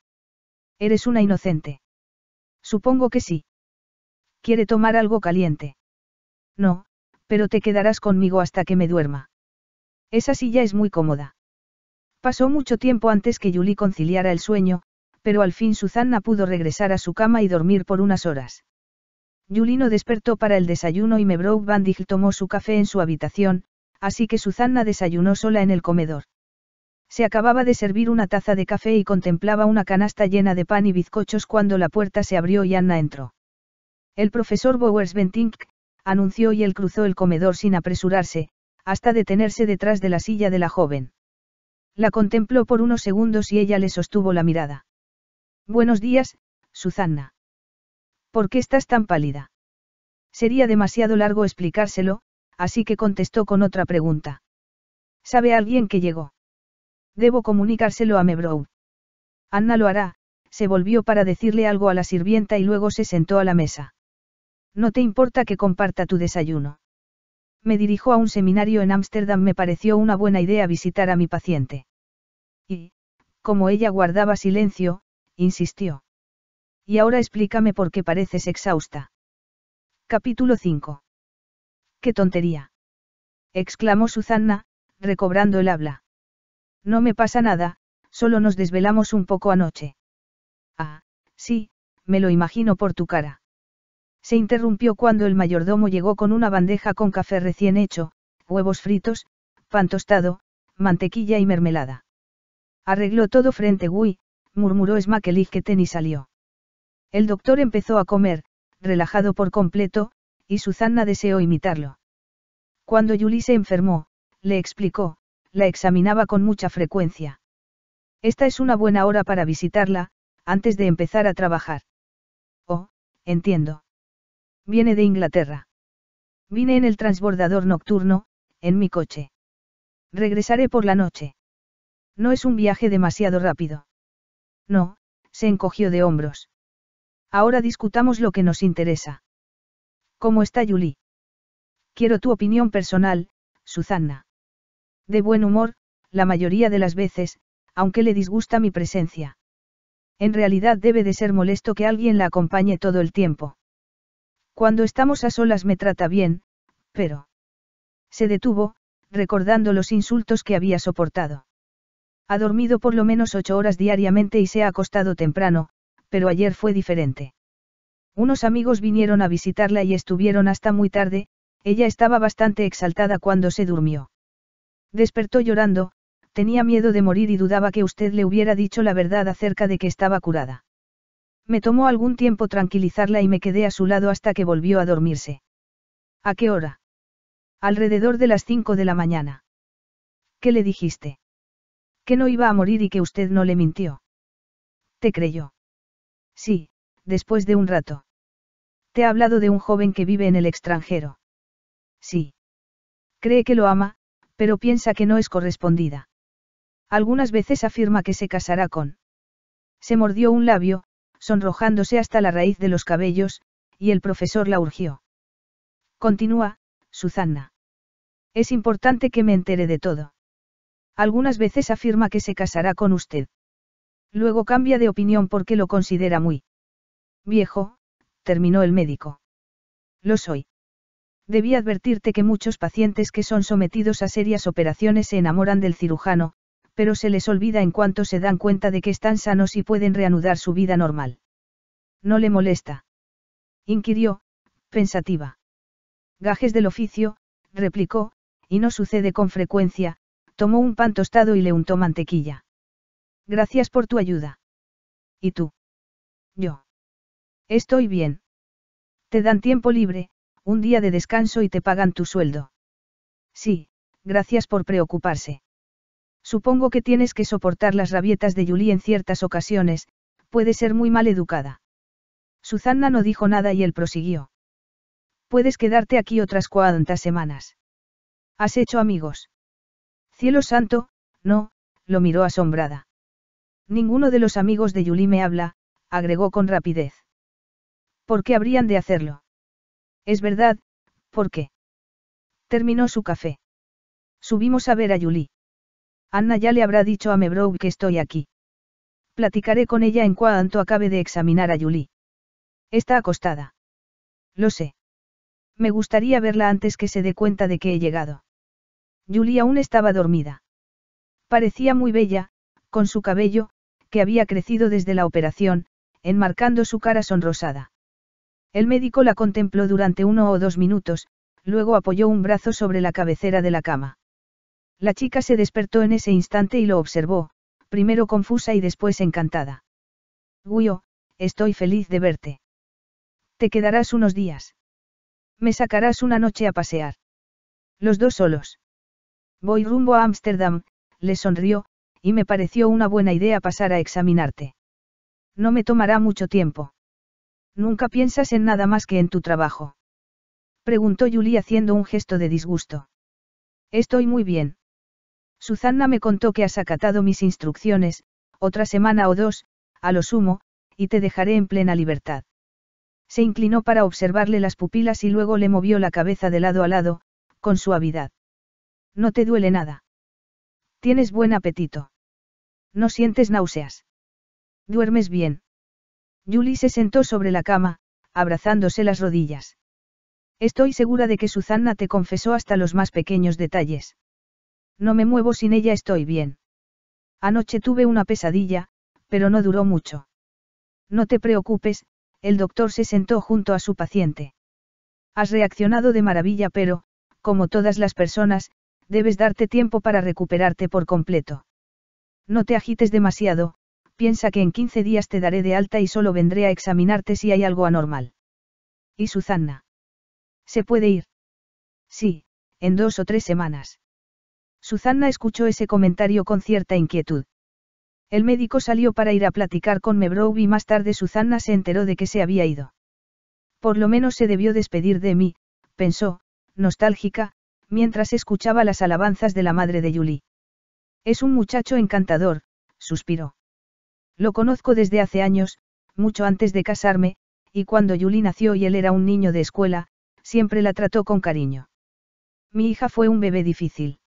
Eres una inocente. Supongo que sí. ¿Quiere tomar algo caliente? No, pero te quedarás conmigo hasta que me duerma. Esa silla es muy cómoda. Pasó mucho tiempo antes que Julie conciliara el sueño, pero al fin Susanna pudo regresar a su cama y dormir por unas horas. Julino despertó para el desayuno y Mebrow Bandig tomó su café en su habitación, así que Susanna desayunó sola en el comedor. Se acababa de servir una taza de café y contemplaba una canasta llena de pan y bizcochos cuando la puerta se abrió y Anna entró. El profesor Bowers Bentink, anunció y él cruzó el comedor sin apresurarse, hasta detenerse detrás de la silla de la joven. La contempló por unos segundos y ella le sostuvo la mirada. Buenos días, Susanna. ¿Por qué estás tan pálida? Sería demasiado largo explicárselo, así que contestó con otra pregunta. ¿Sabe alguien que llegó? Debo comunicárselo a Mebrow. Anna lo hará, se volvió para decirle algo a la sirvienta y luego se sentó a la mesa. No te importa que comparta tu desayuno. Me dirijo a un seminario en Ámsterdam, me pareció una buena idea visitar a mi paciente. Y, como ella guardaba silencio, insistió. Y ahora explícame por qué pareces exhausta. Capítulo 5. ¡Qué tontería! exclamó Susanna, recobrando el habla. No me pasa nada, solo nos desvelamos un poco anoche. Ah, sí, me lo imagino por tu cara. Se interrumpió cuando el mayordomo llegó con una bandeja con café recién hecho, huevos fritos, pan tostado, mantequilla y mermelada. Arregló todo frente Gui, murmuró Smakelichketen y salió. El doctor empezó a comer, relajado por completo, y Susanna deseó imitarlo. Cuando Julie se enfermó, le explicó, la examinaba con mucha frecuencia. Esta es una buena hora para visitarla, antes de empezar a trabajar. Oh, entiendo. Viene de Inglaterra. Vine en el transbordador nocturno, en mi coche. Regresaré por la noche. No es un viaje demasiado rápido. No, se encogió de hombros. Ahora discutamos lo que nos interesa. ¿Cómo está Julie? Quiero tu opinión personal, Susanna. De buen humor, la mayoría de las veces, aunque le disgusta mi presencia. En realidad debe de ser molesto que alguien la acompañe todo el tiempo. Cuando estamos a solas me trata bien, pero... Se detuvo, recordando los insultos que había soportado. Ha dormido por lo menos ocho horas diariamente y se ha acostado temprano, pero ayer fue diferente. Unos amigos vinieron a visitarla y estuvieron hasta muy tarde, Ella estaba bastante exaltada cuando se durmió. Despertó llorando, tenía miedo de morir y dudaba que usted le hubiera dicho la verdad acerca de que estaba curada. Me tomó algún tiempo tranquilizarla y me quedé a su lado hasta que volvió a dormirse. ¿A qué hora? Alrededor de las cinco de la mañana. ¿Qué le dijiste? Que no iba a morir y que usted no le mintió. ¿Te creyó? Sí, después de un rato. Te ha hablado de un joven que vive en el extranjero. Sí. Cree que lo ama, pero piensa que no es correspondida. Algunas veces afirma que se casará con. Se mordió un labio, sonrojándose hasta la raíz de los cabellos, y el profesor la urgió. Continúa, Susanna. Es importante que me entere de todo. Algunas veces afirma que se casará con usted. Luego cambia de opinión porque lo considera muy viejo, terminó el médico. Lo soy. Debí advertirte que muchos pacientes que son sometidos a serias operaciones se enamoran del cirujano, pero se les olvida en cuanto se dan cuenta de que están sanos y pueden reanudar su vida normal. ¿No le molesta? inquirió, pensativa. Gajes del oficio, replicó, y no sucede con frecuencia, tomó un pan tostado y le untó mantequilla. Gracias por tu ayuda. ¿Y tú? Yo. Estoy bien. Te dan tiempo libre, un día de descanso y te pagan tu sueldo. Sí, gracias por preocuparse. Supongo que tienes que soportar las rabietas de Julie en ciertas ocasiones, puede ser muy mal educada. Susanna no dijo nada y él prosiguió. Puedes quedarte aquí otras cuantas semanas. ¿Has hecho amigos? Cielo santo, no, lo miró asombrada. Ninguno de los amigos de Julie me habla, agregó con rapidez. ¿Por qué habrían de hacerlo? Es verdad, ¿por qué? Terminó su café. Subimos a ver a Julie. Anna ya le habrá dicho a Mebrow que estoy aquí. Platicaré con ella en cuanto acabe de examinar a Julie. Está acostada. Lo sé. Me gustaría verla antes que se dé cuenta de que he llegado. Julie aún estaba dormida. Parecía muy bella, con su cabello, que había crecido desde la operación, enmarcando su cara sonrosada. El médico la contempló durante uno o dos minutos, luego apoyó un brazo sobre la cabecera de la cama. La chica se despertó en ese instante y lo observó, primero confusa y después encantada. Guyo, estoy feliz de verte. Te quedarás unos días. Me sacarás una noche a pasear. Los dos solos. Voy rumbo a Ámsterdam, le sonrió, y me pareció una buena idea pasar a examinarte. No me tomará mucho tiempo. Nunca piensas en nada más que en tu trabajo. Preguntó Julie haciendo un gesto de disgusto. Estoy muy bien. Susanna me contó que has acatado mis instrucciones, otra semana o dos, a lo sumo, y te dejaré en plena libertad. Se inclinó para observarle las pupilas y luego le movió la cabeza de lado a lado, con suavidad. No te duele nada. Tienes buen apetito. No sientes náuseas. Duermes bien. Julie se sentó sobre la cama, abrazándose las rodillas. Estoy segura de que Susanna te confesó hasta los más pequeños detalles. No me muevo sin ella, estoy bien. Anoche tuve una pesadilla, pero no duró mucho. No te preocupes, el doctor se sentó junto a su paciente. Has reaccionado de maravilla, pero, como todas las personas, debes darte tiempo para recuperarte por completo. No te agites demasiado, piensa que en 15 días te daré de alta y solo vendré a examinarte si hay algo anormal. ¿Y Susanna? ¿Se puede ir? Sí, en dos o tres semanas. Susanna escuchó ese comentario con cierta inquietud. El médico salió para ir a platicar con Mebrow y más tarde Susanna se enteró de que se había ido. Por lo menos se debió despedir de mí, pensó, nostálgica, mientras escuchaba las alabanzas de la madre de Julie. Es un muchacho encantador, suspiró. Lo conozco desde hace años, mucho antes de casarme, y cuando Julie nació y él era un niño de escuela, siempre la trató con cariño. Mi hija fue un bebé difícil.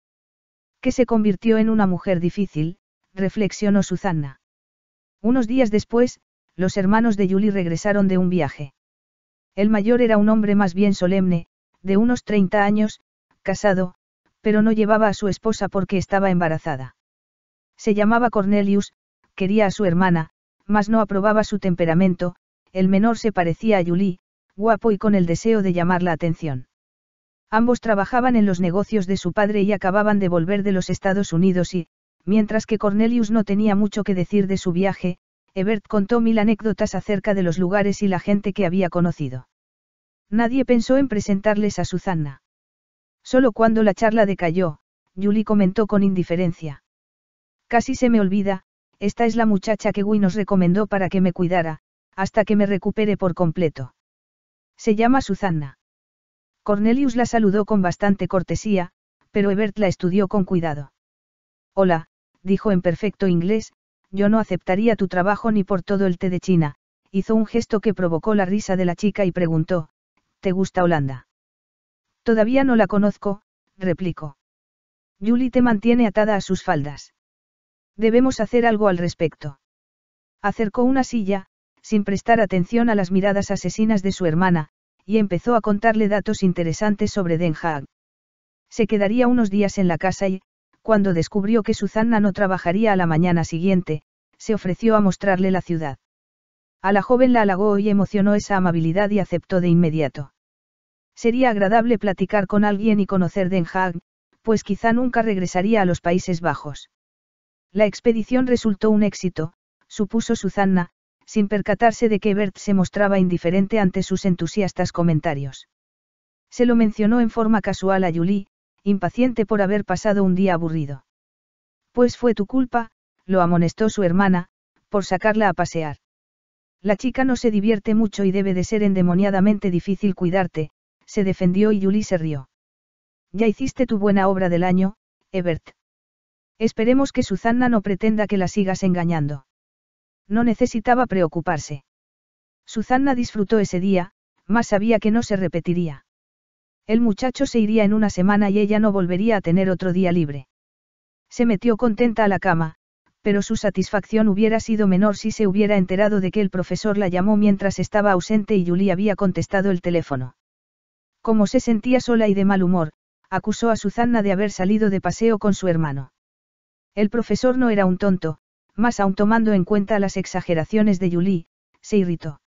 Que se convirtió en una mujer difícil, reflexionó Susanna. Unos días después, los hermanos de Julie regresaron de un viaje. El mayor era un hombre más bien solemne, de unos 30 años, casado, pero no llevaba a su esposa porque estaba embarazada. Se llamaba Cornelius, quería a su hermana, mas no aprobaba su temperamento, el menor se parecía a Julie, guapo y con el deseo de llamar la atención. Ambos trabajaban en los negocios de su padre y acababan de volver de los Estados Unidos y, mientras que Cornelius no tenía mucho que decir de su viaje, Ebert contó mil anécdotas acerca de los lugares y la gente que había conocido. Nadie pensó en presentarles a Susanna. Solo cuando la charla decayó, Julie comentó con indiferencia. Casi se me olvida, esta es la muchacha que Guy nos recomendó para que me cuidara, hasta que me recupere por completo. Se llama Susanna. Cornelius la saludó con bastante cortesía, pero Ebert la estudió con cuidado. Hola, dijo en perfecto inglés, yo no aceptaría tu trabajo ni por todo el té de China, hizo un gesto que provocó la risa de la chica y preguntó, ¿te gusta Holanda? Todavía no la conozco, replicó. Julie te mantiene atada a sus faldas. Debemos hacer algo al respecto. Acercó una silla, sin prestar atención a las miradas asesinas de su hermana, y empezó a contarle datos interesantes sobre Den Haag. Se quedaría unos días en la casa y, cuando descubrió que Susanna no trabajaría a la mañana siguiente, se ofreció a mostrarle la ciudad. A la joven la halagó y emocionó esa amabilidad y aceptó de inmediato. Sería agradable platicar con alguien y conocer Den Haag, pues quizá nunca regresaría a los Países Bajos. La expedición resultó un éxito, supuso Susanna, sin percatarse de que Bert se mostraba indiferente ante sus entusiastas comentarios. Se lo mencionó en forma casual a Julie, impaciente por haber pasado un día aburrido. Pues fue tu culpa, lo amonestó su hermana, por sacarla a pasear. La chica no se divierte mucho y debe de ser endemoniadamente difícil cuidarte, se defendió y Julie se rió. Ya hiciste tu buena obra del año, Ebert. Esperemos que Susanna no pretenda que la sigas engañando. No necesitaba preocuparse. Susanna disfrutó ese día, más sabía que no se repetiría. El muchacho se iría en una semana y ella no volvería a tener otro día libre. Se metió contenta a la cama, pero su satisfacción hubiera sido menor si se hubiera enterado de que el profesor la llamó mientras estaba ausente y Julie había contestado el teléfono. Como se sentía sola y de mal humor, acusó a Susanna de haber salido de paseo con su hermano. El profesor no era un tonto, más aún tomando en cuenta las exageraciones de Julie, se irritó.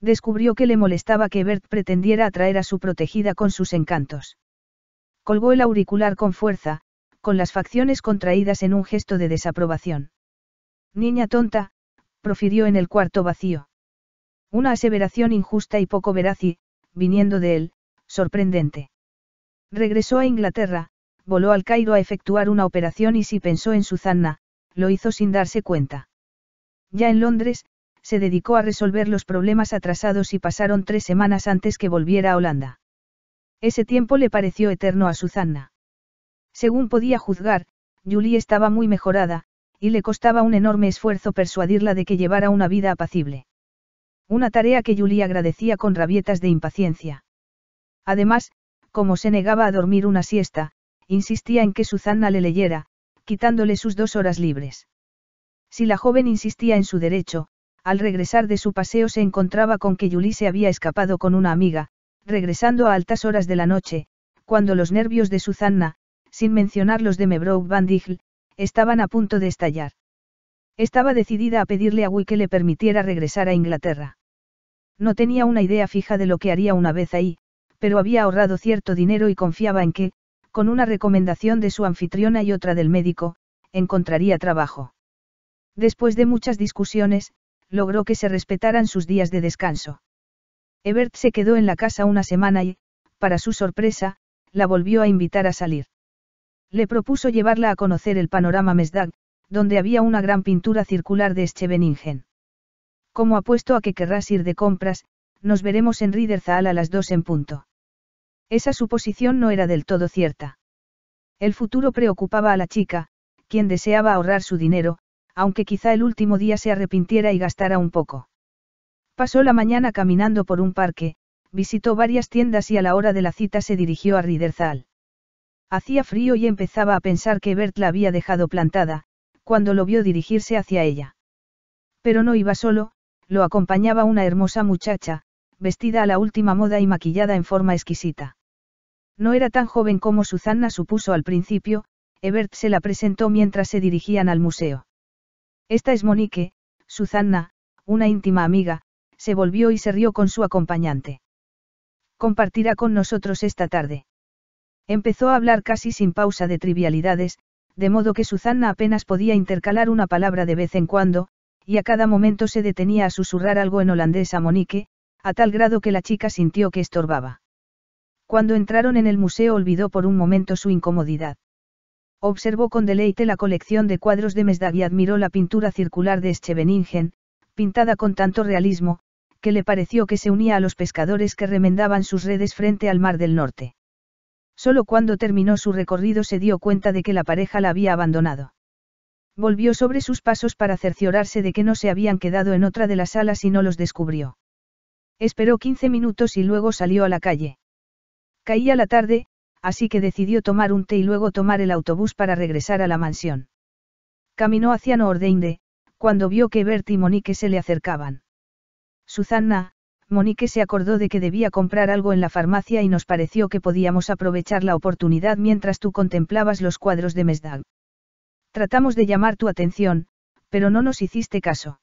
Descubrió que le molestaba que Bert pretendiera atraer a su protegida con sus encantos. Colgó el auricular con fuerza, con las facciones contraídas en un gesto de desaprobación. Niña tonta, profirió en el cuarto vacío. Una aseveración injusta y poco veraz y, viniendo de él, sorprendente. Regresó a Inglaterra, voló al Cairo a efectuar una operación y si pensó en Susanna, lo hizo sin darse cuenta. Ya en Londres, se dedicó a resolver los problemas atrasados y pasaron tres semanas antes que volviera a Holanda. Ese tiempo le pareció eterno a Susanna. Según podía juzgar, Julie estaba muy mejorada, y le costaba un enorme esfuerzo persuadirla de que llevara una vida apacible. Una tarea que Julie agradecía con rabietas de impaciencia. Además, como se negaba a dormir una siesta, insistía en que Susanna le leyera, quitándole sus dos horas libres. Si la joven insistía en su derecho, al regresar de su paseo se encontraba con que Julie se había escapado con una amiga, regresando a altas horas de la noche, cuando los nervios de Susanna, sin mencionar los de Mebrow Van Dijl, estaban a punto de estallar. Estaba decidida a pedirle a Guy que le permitiera regresar a Inglaterra. No tenía una idea fija de lo que haría una vez ahí, pero había ahorrado cierto dinero y confiaba en que, con una recomendación de su anfitriona y otra del médico, encontraría trabajo. Después de muchas discusiones, logró que se respetaran sus días de descanso. Ebert se quedó en la casa una semana y, para su sorpresa, la volvió a invitar a salir. Le propuso llevarla a conocer el panorama Mesdag, donde había una gran pintura circular de Scheveningen. Como apuesto a que querrás ir de compras, nos veremos en Riederzaal a las dos en punto. Esa suposición no era del todo cierta. El futuro preocupaba a la chica, quien deseaba ahorrar su dinero, aunque quizá el último día se arrepintiera y gastara un poco. Pasó la mañana caminando por un parque, visitó varias tiendas y a la hora de la cita se dirigió a Riederzaal. Hacía frío y empezaba a pensar que Bert la había dejado plantada, cuando lo vio dirigirse hacia ella. Pero no iba solo, lo acompañaba una hermosa muchacha, vestida a la última moda y maquillada en forma exquisita. No era tan joven como Susanna supuso al principio, Ebert se la presentó mientras se dirigían al museo. Esta es Monique, Susanna, una íntima amiga, se volvió y se rió con su acompañante. Compartirá con nosotros esta tarde. Empezó a hablar casi sin pausa de trivialidades, de modo que Susanna apenas podía intercalar una palabra de vez en cuando, y a cada momento se detenía a susurrar algo en holandés a Monique, a tal grado que la chica sintió que estorbaba. Cuando entraron en el museo olvidó por un momento su incomodidad. Observó con deleite la colección de cuadros de Mesdag y admiró la pintura circular de Scheveningen, pintada con tanto realismo, que le pareció que se unía a los pescadores que remendaban sus redes frente al mar del norte. Solo cuando terminó su recorrido se dio cuenta de que la pareja la había abandonado. Volvió sobre sus pasos para cerciorarse de que no se habían quedado en otra de las salas y no los descubrió. Esperó 15 minutos y luego salió a la calle. Caía la tarde, así que decidió tomar un té y luego tomar el autobús para regresar a la mansión. Caminó hacia Noordeinde, cuando vio que Bert y Monique se le acercaban. Susanna, Monique se acordó de que debía comprar algo en la farmacia y nos pareció que podíamos aprovechar la oportunidad mientras tú contemplabas los cuadros de Mesdag. Tratamos de llamar tu atención, pero no nos hiciste caso.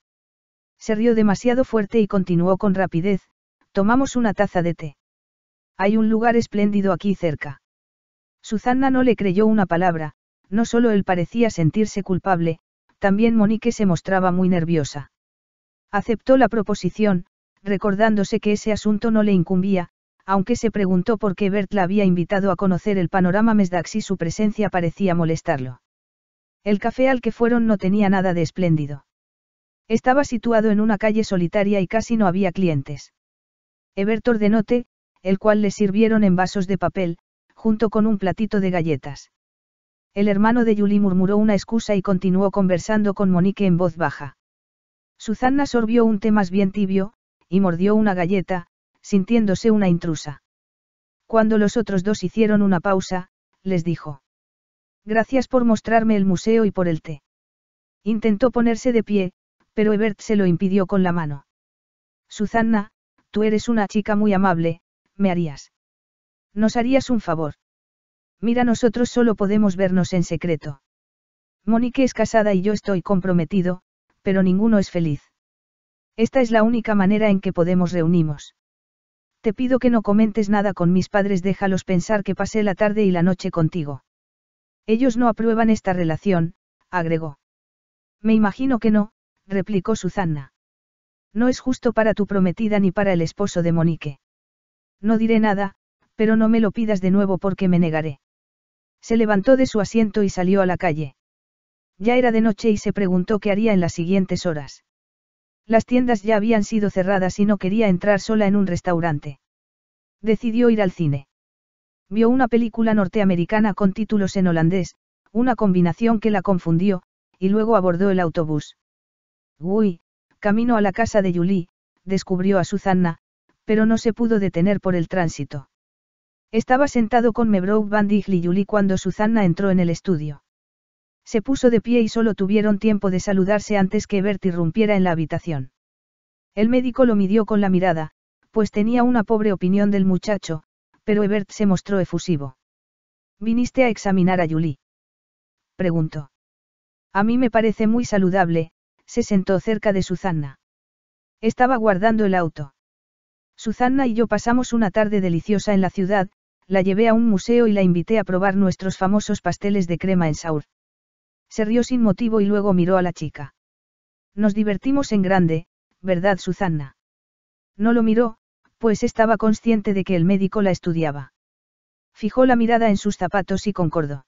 Se rió demasiado fuerte y continuó con rapidez, tomamos una taza de té. Hay un lugar espléndido aquí cerca. Susanna no le creyó una palabra, no solo él parecía sentirse culpable, también Monique se mostraba muy nerviosa. Aceptó la proposición, recordándose que ese asunto no le incumbía, aunque se preguntó por qué Bert la había invitado a conocer el panorama Mesdax y su presencia parecía molestarlo. El café al que fueron no tenía nada de espléndido. Estaba situado en una calle solitaria y casi no había clientes. Ebert ordenó té, el cual le sirvieron en vasos de papel, junto con un platito de galletas. El hermano de Julie murmuró una excusa y continuó conversando con Monique en voz baja. Susanna sorbió un té más bien tibio, y mordió una galleta, sintiéndose una intrusa. Cuando los otros dos hicieron una pausa, les dijo. Gracias por mostrarme el museo y por el té. Intentó ponerse de pie, pero Ebert se lo impidió con la mano. Susanna, tú eres una chica muy amable, me harías. Nos harías un favor. Mira, nosotros solo podemos vernos en secreto. Monique es casada y yo estoy comprometido, pero ninguno es feliz. Esta es la única manera en que podemos reunimos. Te pido que no comentes nada con mis padres, déjalos pensar que pasé la tarde y la noche contigo. Ellos no aprueban esta relación, agregó. Me imagino que no, replicó Susanna. No es justo para tu prometida ni para el esposo de Monique. No diré nada, pero no me lo pidas de nuevo porque me negaré. Se levantó de su asiento y salió a la calle. Ya era de noche y se preguntó qué haría en las siguientes horas. Las tiendas ya habían sido cerradas y no quería entrar sola en un restaurante. Decidió ir al cine. Vio una película norteamericana con títulos en holandés, una combinación que la confundió, y luego abordó el autobús. Uy, camino a la casa de Julie, descubrió a Susanna, pero no se pudo detener por el tránsito. Estaba sentado con Mebrow Van Digl y Julie cuando Susanna entró en el estudio. Se puso de pie y solo tuvieron tiempo de saludarse antes que Bert irrumpiera en la habitación. El médico lo midió con la mirada, pues tenía una pobre opinión del muchacho, pero Ebert se mostró efusivo. ¿Viniste a examinar a Julie? Preguntó. A mí me parece muy saludable, se sentó cerca de Susanna. Estaba guardando el auto. Susanna y yo pasamos una tarde deliciosa en la ciudad, la llevé a un museo y la invité a probar nuestros famosos pasteles de crema en Saur. Se rió sin motivo y luego miró a la chica. Nos divertimos en grande, ¿verdad, Susanna? No lo miró, pues estaba consciente de que el médico la estudiaba. Fijó la mirada en sus zapatos y concordó.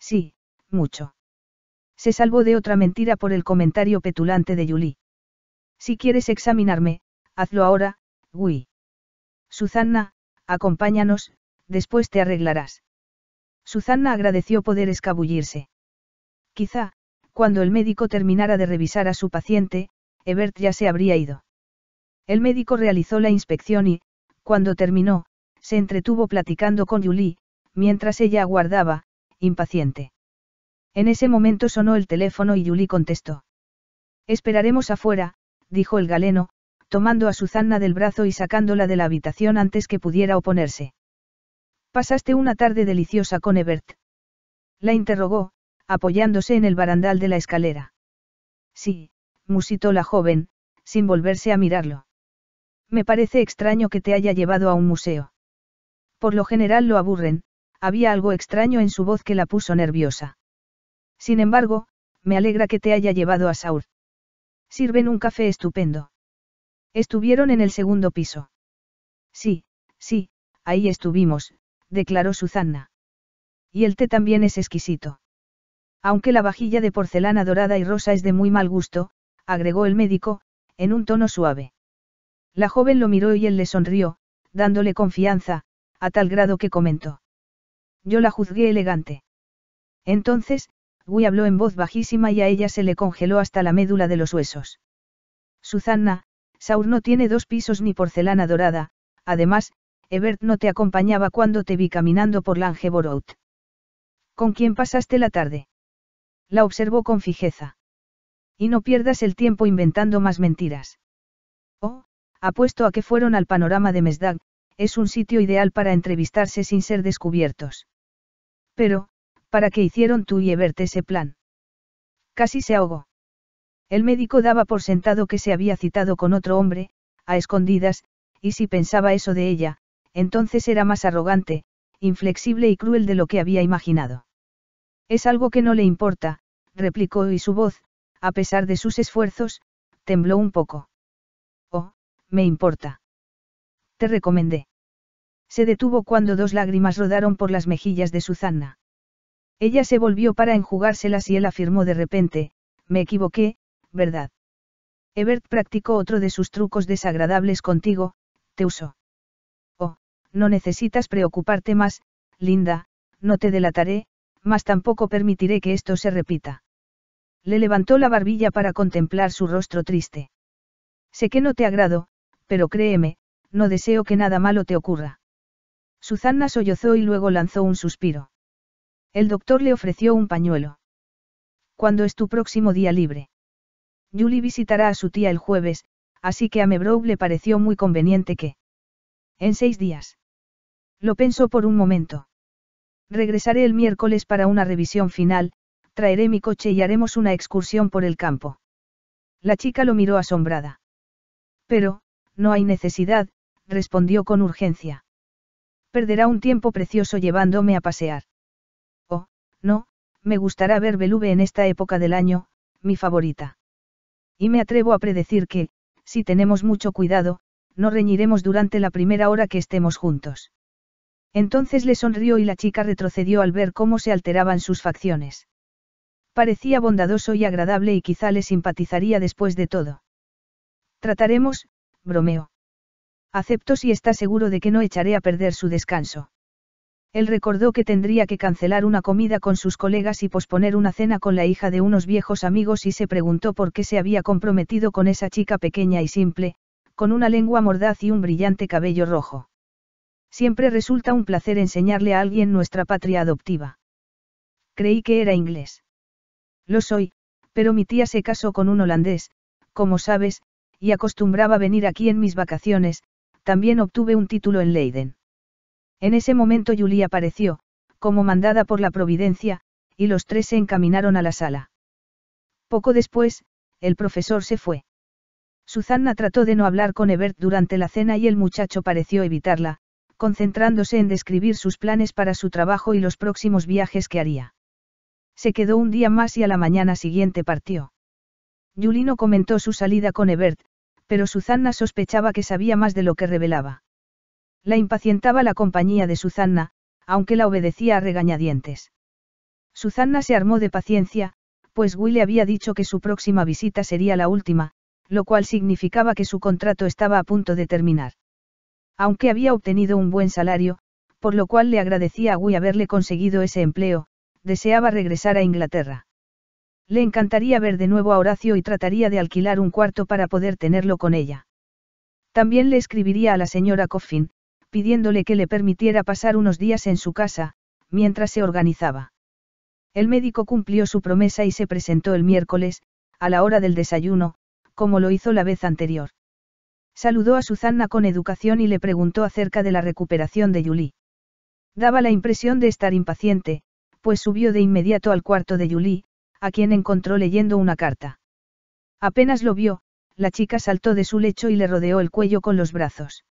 Sí, mucho. Se salvó de otra mentira por el comentario petulante de Julie. Si quieres examinarme, hazlo ahora, uy. Susanna, acompáñanos, después te arreglarás. Susanna agradeció poder escabullirse. Quizá, cuando el médico terminara de revisar a su paciente, Ebert ya se habría ido. El médico realizó la inspección y, cuando terminó, se entretuvo platicando con Julie, mientras ella aguardaba, impaciente. En ese momento sonó el teléfono y Julie contestó. Esperaremos afuera, dijo el galeno, tomando a Susanna del brazo y sacándola de la habitación antes que pudiera oponerse. Pasaste una tarde deliciosa con Ebert. La interrogó, apoyándose en el barandal de la escalera. Sí, musitó la joven, sin volverse a mirarlo. Me parece extraño que te haya llevado a un museo. Por lo general lo aburren, había algo extraño en su voz que la puso nerviosa. Sin embargo, me alegra que te haya llevado a Saur. Sirven un café estupendo. Estuvieron en el segundo piso. Sí, sí, ahí estuvimos, declaró Susanna. Y el té también es exquisito. Aunque la vajilla de porcelana dorada y rosa es de muy mal gusto, agregó el médico, en un tono suave. La joven lo miró y él le sonrió, dándole confianza, a tal grado que comentó. Yo la juzgué elegante. Entonces, Gui habló en voz bajísima y a ella se le congeló hasta la médula de los huesos. Susanna, Saur no tiene dos pisos ni porcelana dorada, además, Ebert no te acompañaba cuando te vi caminando por Langeborough. ¿Con quién pasaste la tarde? La observó con fijeza. Y no pierdas el tiempo inventando más mentiras. Oh, apuesto a que fueron al panorama de Mesdag, es un sitio ideal para entrevistarse sin ser descubiertos. Pero, ¿para qué hicieron tú y Ebert ese plan? Casi se ahogó. El médico daba por sentado que se había citado con otro hombre, a escondidas, y si pensaba eso de ella, entonces era más arrogante, inflexible y cruel de lo que había imaginado. Es algo que no le importa, replicó y su voz, a pesar de sus esfuerzos, tembló un poco. Oh, me importa. Te recomendé. Se detuvo cuando dos lágrimas rodaron por las mejillas de Susana. Ella se volvió para enjugárselas y él afirmó de repente, me equivoqué, ¿verdad? Ebert practicó otro de sus trucos desagradables contigo, te usó. Oh, no necesitas preocuparte más, Linda, no te delataré, mas tampoco permitiré que esto se repita. Le levantó la barbilla para contemplar su rostro triste. Sé que no te agrado, pero créeme, no deseo que nada malo te ocurra. Susana sollozó y luego lanzó un suspiro. El doctor le ofreció un pañuelo. ¿Cuándo es tu próximo día libre? Julie visitará a su tía el jueves, así que a Mebrow le pareció muy conveniente que. En seis días. Lo pensó por un momento. Regresaré el miércoles para una revisión final, traeré mi coche y haremos una excursión por el campo. La chica lo miró asombrada. Pero, no hay necesidad, respondió con urgencia. Perderá un tiempo precioso llevándome a pasear. No, me gustará ver Beluve en esta época del año, mi favorita. Y me atrevo a predecir que, si tenemos mucho cuidado, no reñiremos durante la primera hora que estemos juntos. Entonces le sonrió y la chica retrocedió al ver cómo se alteraban sus facciones. Parecía bondadoso y agradable y quizá le simpatizaría después de todo. Trataremos, bromeó. Acepto si está seguro de que no echaré a perder su descanso. Él recordó que tendría que cancelar una comida con sus colegas y posponer una cena con la hija de unos viejos amigos y se preguntó por qué se había comprometido con esa chica pequeña y simple, con una lengua mordaz y un brillante cabello rojo. Siempre resulta un placer enseñarle a alguien nuestra patria adoptiva. Creí que era inglés. Lo soy, pero mi tía se casó con un holandés, como sabes, y acostumbraba venir aquí en mis vacaciones, también obtuve un título en Leiden. En ese momento Julie apareció, como mandada por la providencia, y los tres se encaminaron a la sala. Poco después, el profesor se fue. Susanna trató de no hablar con Ebert durante la cena y el muchacho pareció evitarla, concentrándose en describir sus planes para su trabajo y los próximos viajes que haría. Se quedó un día más y a la mañana siguiente partió. Julino comentó su salida con Ebert, pero Susanna sospechaba que sabía más de lo que revelaba. La impacientaba la compañía de Susanna, aunque la obedecía a regañadientes. Susanna se armó de paciencia, pues Will le había dicho que su próxima visita sería la última, lo cual significaba que su contrato estaba a punto de terminar. Aunque había obtenido un buen salario, por lo cual le agradecía a Will haberle conseguido ese empleo, deseaba regresar a Inglaterra. Le encantaría ver de nuevo a Horacio y trataría de alquilar un cuarto para poder tenerlo con ella. También le escribiría a la señora Coffin, pidiéndole que le permitiera pasar unos días en su casa, mientras se organizaba. El médico cumplió su promesa y se presentó el miércoles, a la hora del desayuno, como lo hizo la vez anterior. Saludó a Susana con educación y le preguntó acerca de la recuperación de Julie. Daba la impresión de estar impaciente, pues subió de inmediato al cuarto de Julie, a quien encontró leyendo una carta. Apenas lo vio, la chica saltó de su lecho y le rodeó el cuello con los brazos.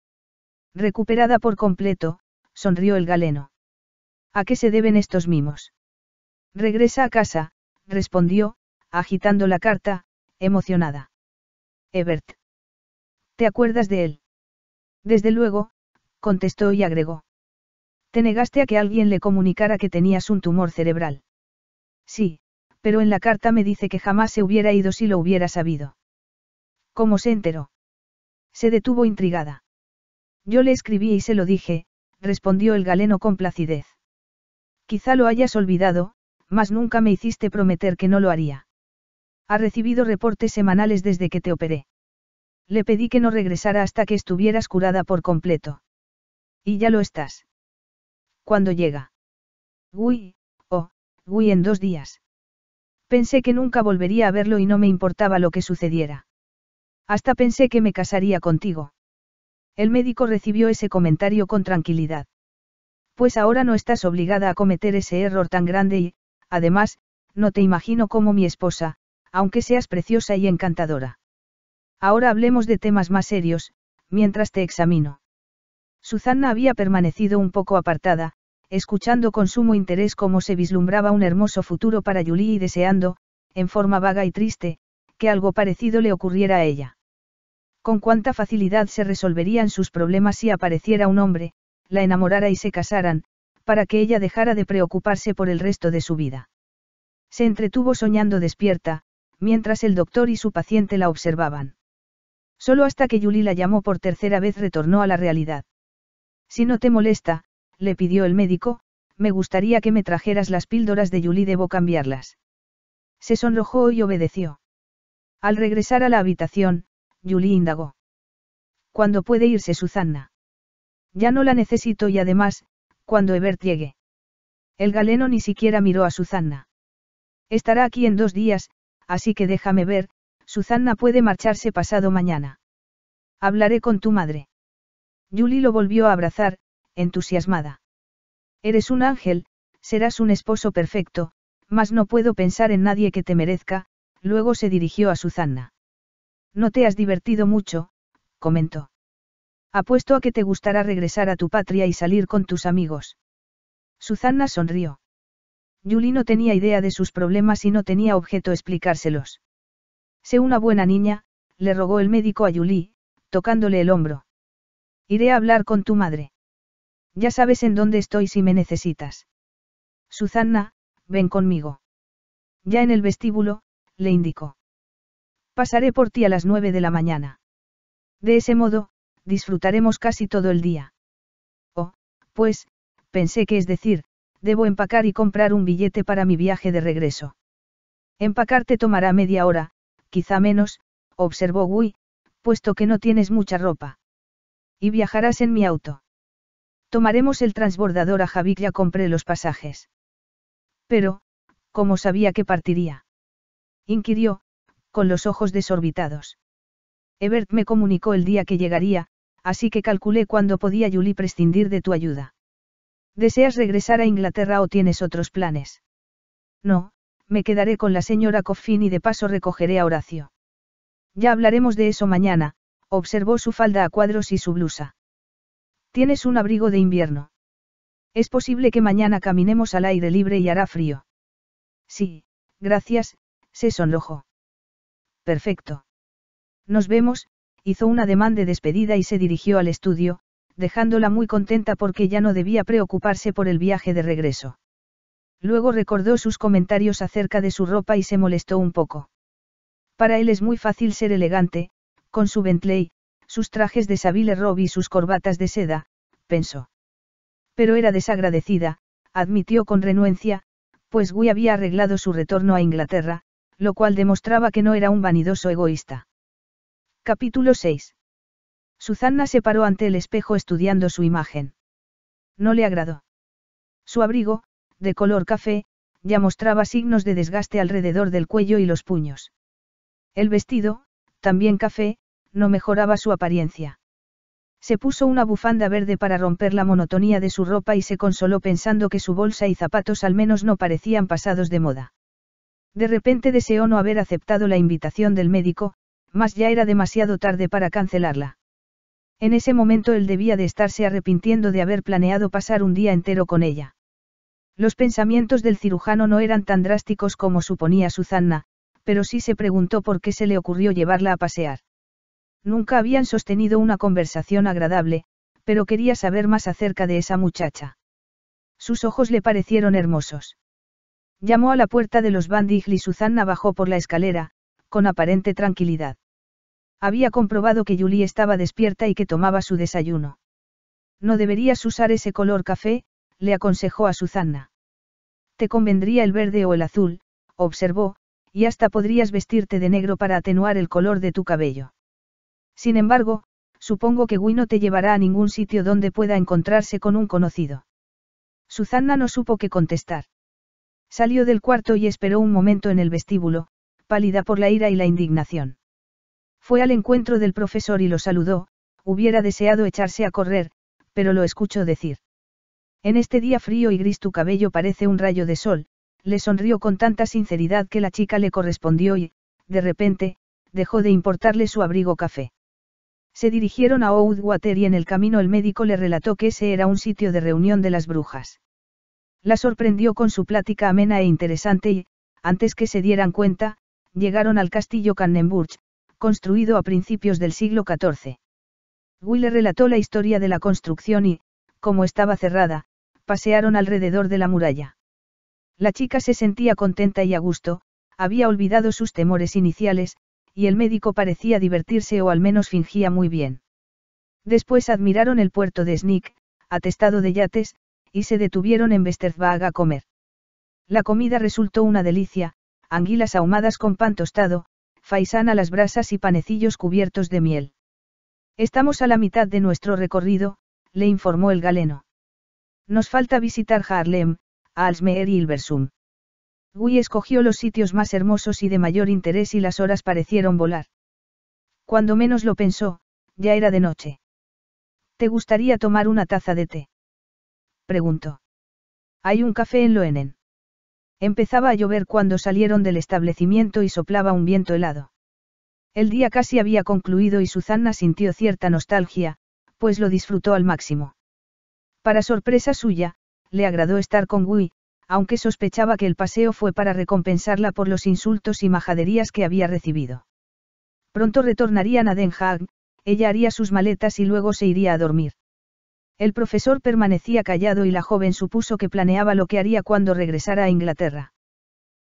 Recuperada por completo, sonrió el galeno. ¿A qué se deben estos mimos? Regresa a casa, respondió, agitando la carta, emocionada. Ebert. ¿Te acuerdas de él? Desde luego, contestó y agregó. Te negaste a que alguien le comunicara que tenías un tumor cerebral. Sí, pero en la carta me dice que jamás se hubiera ido si lo hubiera sabido. ¿Cómo se enteró? Se detuvo intrigada. Yo le escribí y se lo dije, respondió el galeno con placidez. Quizá lo hayas olvidado, mas nunca me hiciste prometer que no lo haría. Ha recibido reportes semanales desde que te operé. Le pedí que no regresara hasta que estuvieras curada por completo. Y ya lo estás. ¿Cuándo llega? Uy, oh, uy en dos días. Pensé que nunca volvería a verlo y no me importaba lo que sucediera. Hasta pensé que me casaría contigo. El médico recibió ese comentario con tranquilidad. Pues ahora no estás obligada a cometer ese error tan grande y, además, no te imagino como mi esposa, aunque seas preciosa y encantadora. Ahora hablemos de temas más serios, mientras te examino. Susana había permanecido un poco apartada, escuchando con sumo interés cómo se vislumbraba un hermoso futuro para Julie y deseando, en forma vaga y triste, que algo parecido le ocurriera a ella. Con cuánta facilidad se resolverían sus problemas si apareciera un hombre, la enamorara y se casaran, para que ella dejara de preocuparse por el resto de su vida. Se entretuvo soñando despierta, mientras el doctor y su paciente la observaban. Solo hasta que Julie la llamó por tercera vez retornó a la realidad. Si no te molesta, le pidió el médico, me gustaría que me trajeras las píldoras de Julie, debo cambiarlas. Se sonrojó y obedeció. Al regresar a la habitación, Julie indagó. ¿Cuándo puede irse Susanna? Ya no la necesito y además, cuando Ebert llegue. El galeno ni siquiera miró a Susanna. Estará aquí en dos días, así que déjame ver, Susanna puede marcharse pasado mañana. Hablaré con tu madre. Julie lo volvió a abrazar, entusiasmada. Eres un ángel, serás un esposo perfecto, mas no puedo pensar en nadie que te merezca, luego se dirigió a Susanna. No te has divertido mucho, comentó. Apuesto a que te gustará regresar a tu patria y salir con tus amigos. Susanna sonrió. Julie no tenía idea de sus problemas y no tenía objeto explicárselos. Sé una buena niña, le rogó el médico a Julie, tocándole el hombro. Iré a hablar con tu madre. Ya sabes en dónde estoy si me necesitas. Susanna, ven conmigo. Ya en el vestíbulo, le indicó. Pasaré por ti a las nueve de la mañana. De ese modo, disfrutaremos casi todo el día. Oh, pues, pensé que es decir, debo empacar y comprar un billete para mi viaje de regreso. Empacar te tomará media hora, quizá menos, observó Gui, puesto que no tienes mucha ropa. Y viajarás en mi auto. Tomaremos el transbordador a Javik, ya compré los pasajes. Pero, ¿cómo sabía que partiría? Inquirió, con los ojos desorbitados. Ebert me comunicó el día que llegaría, así que calculé cuándo podía Julie prescindir de tu ayuda. ¿Deseas regresar a Inglaterra o tienes otros planes? No, me quedaré con la señora Coffin y de paso recogeré a Horacio. Ya hablaremos de eso mañana, observó su falda a cuadros y su blusa. Tienes un abrigo de invierno. Es posible que mañana caminemos al aire libre y hará frío. Sí, gracias, se sonrojó. Perfecto. Nos vemos, hizo un ademán de despedida y se dirigió al estudio, dejándola muy contenta porque ya no debía preocuparse por el viaje de regreso. Luego recordó sus comentarios acerca de su ropa y se molestó un poco. Para él es muy fácil ser elegante, con su Bentley, sus trajes de Savile Row y sus corbatas de seda, pensó. Pero era desagradecida, admitió con renuencia, pues Guy había arreglado su retorno a Inglaterra, lo cual demostraba que no era un vanidoso egoísta. Capítulo 6. Susanna se paró ante el espejo estudiando su imagen. No le agradó. Su abrigo, de color café, ya mostraba signos de desgaste alrededor del cuello y los puños. El vestido, también café, no mejoraba su apariencia. Se puso una bufanda verde para romper la monotonía de su ropa y se consoló pensando que su bolsa y zapatos al menos no parecían pasados de moda. De repente deseó no haber aceptado la invitación del médico, mas ya era demasiado tarde para cancelarla. En ese momento él debía de estarse arrepintiendo de haber planeado pasar un día entero con ella. Los pensamientos del cirujano no eran tan drásticos como suponía Susanna, pero sí se preguntó por qué se le ocurrió llevarla a pasear. Nunca habían sostenido una conversación agradable, pero quería saber más acerca de esa muchacha. Sus ojos le parecieron hermosos. Llamó a la puerta de los Bandigl y Susanna bajó por la escalera, con aparente tranquilidad. Había comprobado que Julie estaba despierta y que tomaba su desayuno. No deberías usar ese color café, le aconsejó a Susanna. Te convendría el verde o el azul, observó, y hasta podrías vestirte de negro para atenuar el color de tu cabello. Sin embargo, supongo que Guy no te llevará a ningún sitio donde pueda encontrarse con un conocido. Susanna no supo qué contestar. Salió del cuarto y esperó un momento en el vestíbulo, pálida por la ira y la indignación. Fue al encuentro del profesor y lo saludó, hubiera deseado echarse a correr, pero lo escuchó decir. En este día frío y gris tu cabello parece un rayo de sol, le sonrió con tanta sinceridad que la chica le correspondió y, de repente, dejó de importarle su abrigo café. Se dirigieron a Oudwater y en el camino el médico le relató que ese era un sitio de reunión de las brujas. La sorprendió con su plática amena e interesante y, antes que se dieran cuenta, llegaron al castillo Kannenburg, construido a principios del siglo XIV. Will relató la historia de la construcción y, como estaba cerrada, pasearon alrededor de la muralla. La chica se sentía contenta y a gusto, había olvidado sus temores iniciales, y el médico parecía divertirse o al menos fingía muy bien. Después admiraron el puerto de Sneak, atestado de yates, y se detuvieron en Westerwag a comer. La comida resultó una delicia, anguilas ahumadas con pan tostado, faisán a las brasas y panecillos cubiertos de miel. Estamos a la mitad de nuestro recorrido, le informó el galeno. Nos falta visitar Harlem, Alsmeer y Ilversum. Guy escogió los sitios más hermosos y de mayor interés y las horas parecieron volar. Cuando menos lo pensó, ya era de noche. ¿Te gustaría tomar una taza de té? Preguntó. Hay un café en Loenen. Empezaba a llover cuando salieron del establecimiento y soplaba un viento helado. El día casi había concluido y Susanna sintió cierta nostalgia, pues lo disfrutó al máximo. Para sorpresa suya, le agradó estar con Gui, aunque sospechaba que el paseo fue para recompensarla por los insultos y majaderías que había recibido. Pronto retornarían a Den Haag, ella haría sus maletas y luego se iría a dormir. El profesor permanecía callado y la joven supuso que planeaba lo que haría cuando regresara a Inglaterra.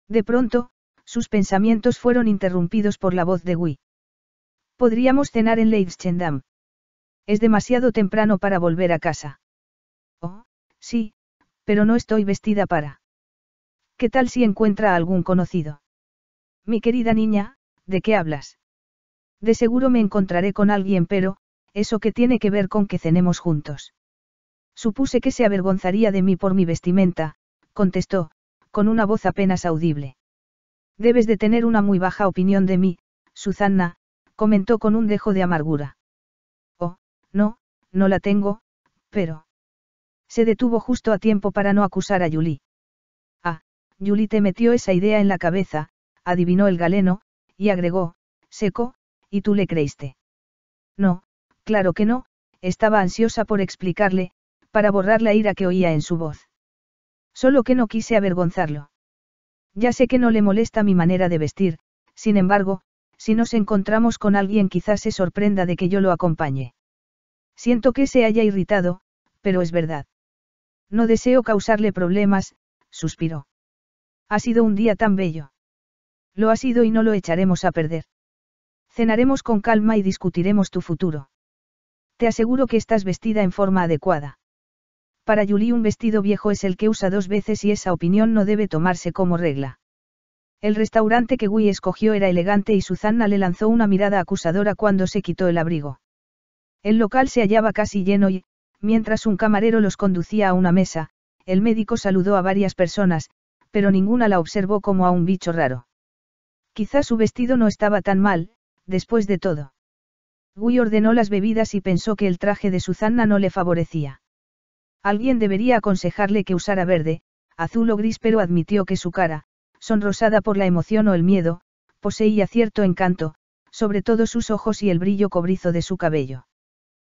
De pronto, sus pensamientos fueron interrumpidos por la voz de Gui. Podríamos cenar en Leidschendam. Es demasiado temprano para volver a casa. Oh, sí, pero no estoy vestida para. ¿Qué tal si encuentra a algún conocido? Mi querida niña, ¿de qué hablas? De seguro me encontraré con alguien, pero, ¿eso qué tiene que ver con que cenemos juntos? Supuse que se avergonzaría de mí por mi vestimenta, contestó, con una voz apenas audible. Debes de tener una muy baja opinión de mí, Susanna, comentó con un dejo de amargura. Oh, no, no la tengo, pero... Se detuvo justo a tiempo para no acusar a Julie. Ah, Julie te metió esa idea en la cabeza, adivinó el galeno, y agregó, seco, y tú le creíste. No, claro que no, estaba ansiosa por explicarle, para borrar la ira que oía en su voz. Solo que no quise avergonzarlo. Ya sé que no le molesta mi manera de vestir, sin embargo, si nos encontramos con alguien quizás se sorprenda de que yo lo acompañe. Siento que se haya irritado, pero es verdad. No deseo causarle problemas, suspiró. Ha sido un día tan bello. Lo ha sido y no lo echaremos a perder. Cenaremos con calma y discutiremos tu futuro. Te aseguro que estás vestida en forma adecuada. Para Julie un vestido viejo es el que usa dos veces y esa opinión no debe tomarse como regla. El restaurante que Guy escogió era elegante y Susanna le lanzó una mirada acusadora cuando se quitó el abrigo. El local se hallaba casi lleno y, Mientras un camarero los conducía a una mesa, el médico saludó a varias personas, pero ninguna la observó como a un bicho raro. Quizás su vestido no estaba tan mal, después de todo. Guy ordenó las bebidas y pensó que el traje de Susanna no le favorecía. Alguien debería aconsejarle que usara verde, azul o gris, pero admitió que su cara, sonrosada por la emoción o el miedo, poseía cierto encanto, sobre todo sus ojos y el brillo cobrizo de su cabello.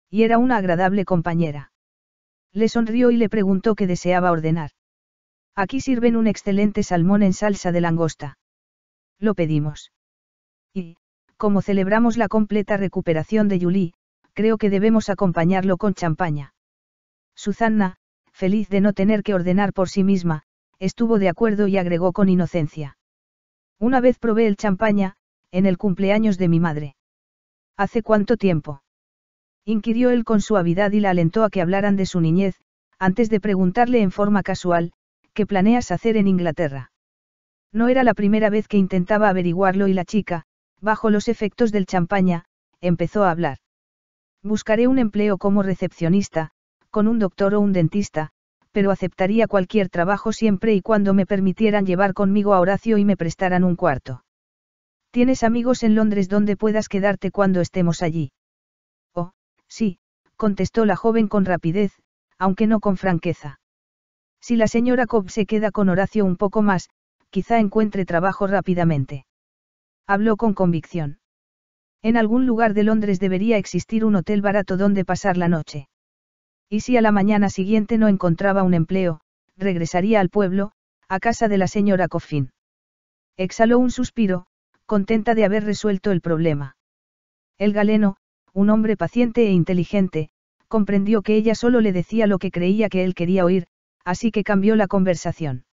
Y era una agradable compañera. Le sonrió y le preguntó qué deseaba ordenar. Aquí sirven un excelente salmón en salsa de langosta. Lo pedimos. Y, como celebramos la completa recuperación de Julie, creo que debemos acompañarlo con champaña. Susanna, feliz de no tener que ordenar por sí misma, estuvo de acuerdo y agregó con inocencia. Una vez probé el champaña, en el cumpleaños de mi madre. ¿Hace cuánto tiempo? inquirió él con suavidad y la alentó a que hablaran de su niñez, antes de preguntarle en forma casual, ¿qué planeas hacer en Inglaterra? No era la primera vez que intentaba averiguarlo y la chica, bajo los efectos del champaña, empezó a hablar. Buscaré un empleo como recepcionista, con un doctor o un dentista, pero aceptaría cualquier trabajo siempre y cuando me permitieran llevar conmigo a Horacio y me prestaran un cuarto. ¿Tienes amigos en Londres donde puedas quedarte cuando estemos allí? Oh, sí, contestó la joven con rapidez, aunque no con franqueza. Si la señora Cobb se queda con Horacio un poco más, quizá encuentre trabajo rápidamente. Habló con convicción. En algún lugar de Londres debería existir un hotel barato donde pasar la noche. Y si a la mañana siguiente no encontraba un empleo, regresaría al pueblo, a casa de la señora Coffin. Exhaló un suspiro, contenta de haber resuelto el problema. El galeno, un hombre paciente e inteligente, comprendió que ella solo le decía lo que creía que él quería oír, así que cambió la conversación.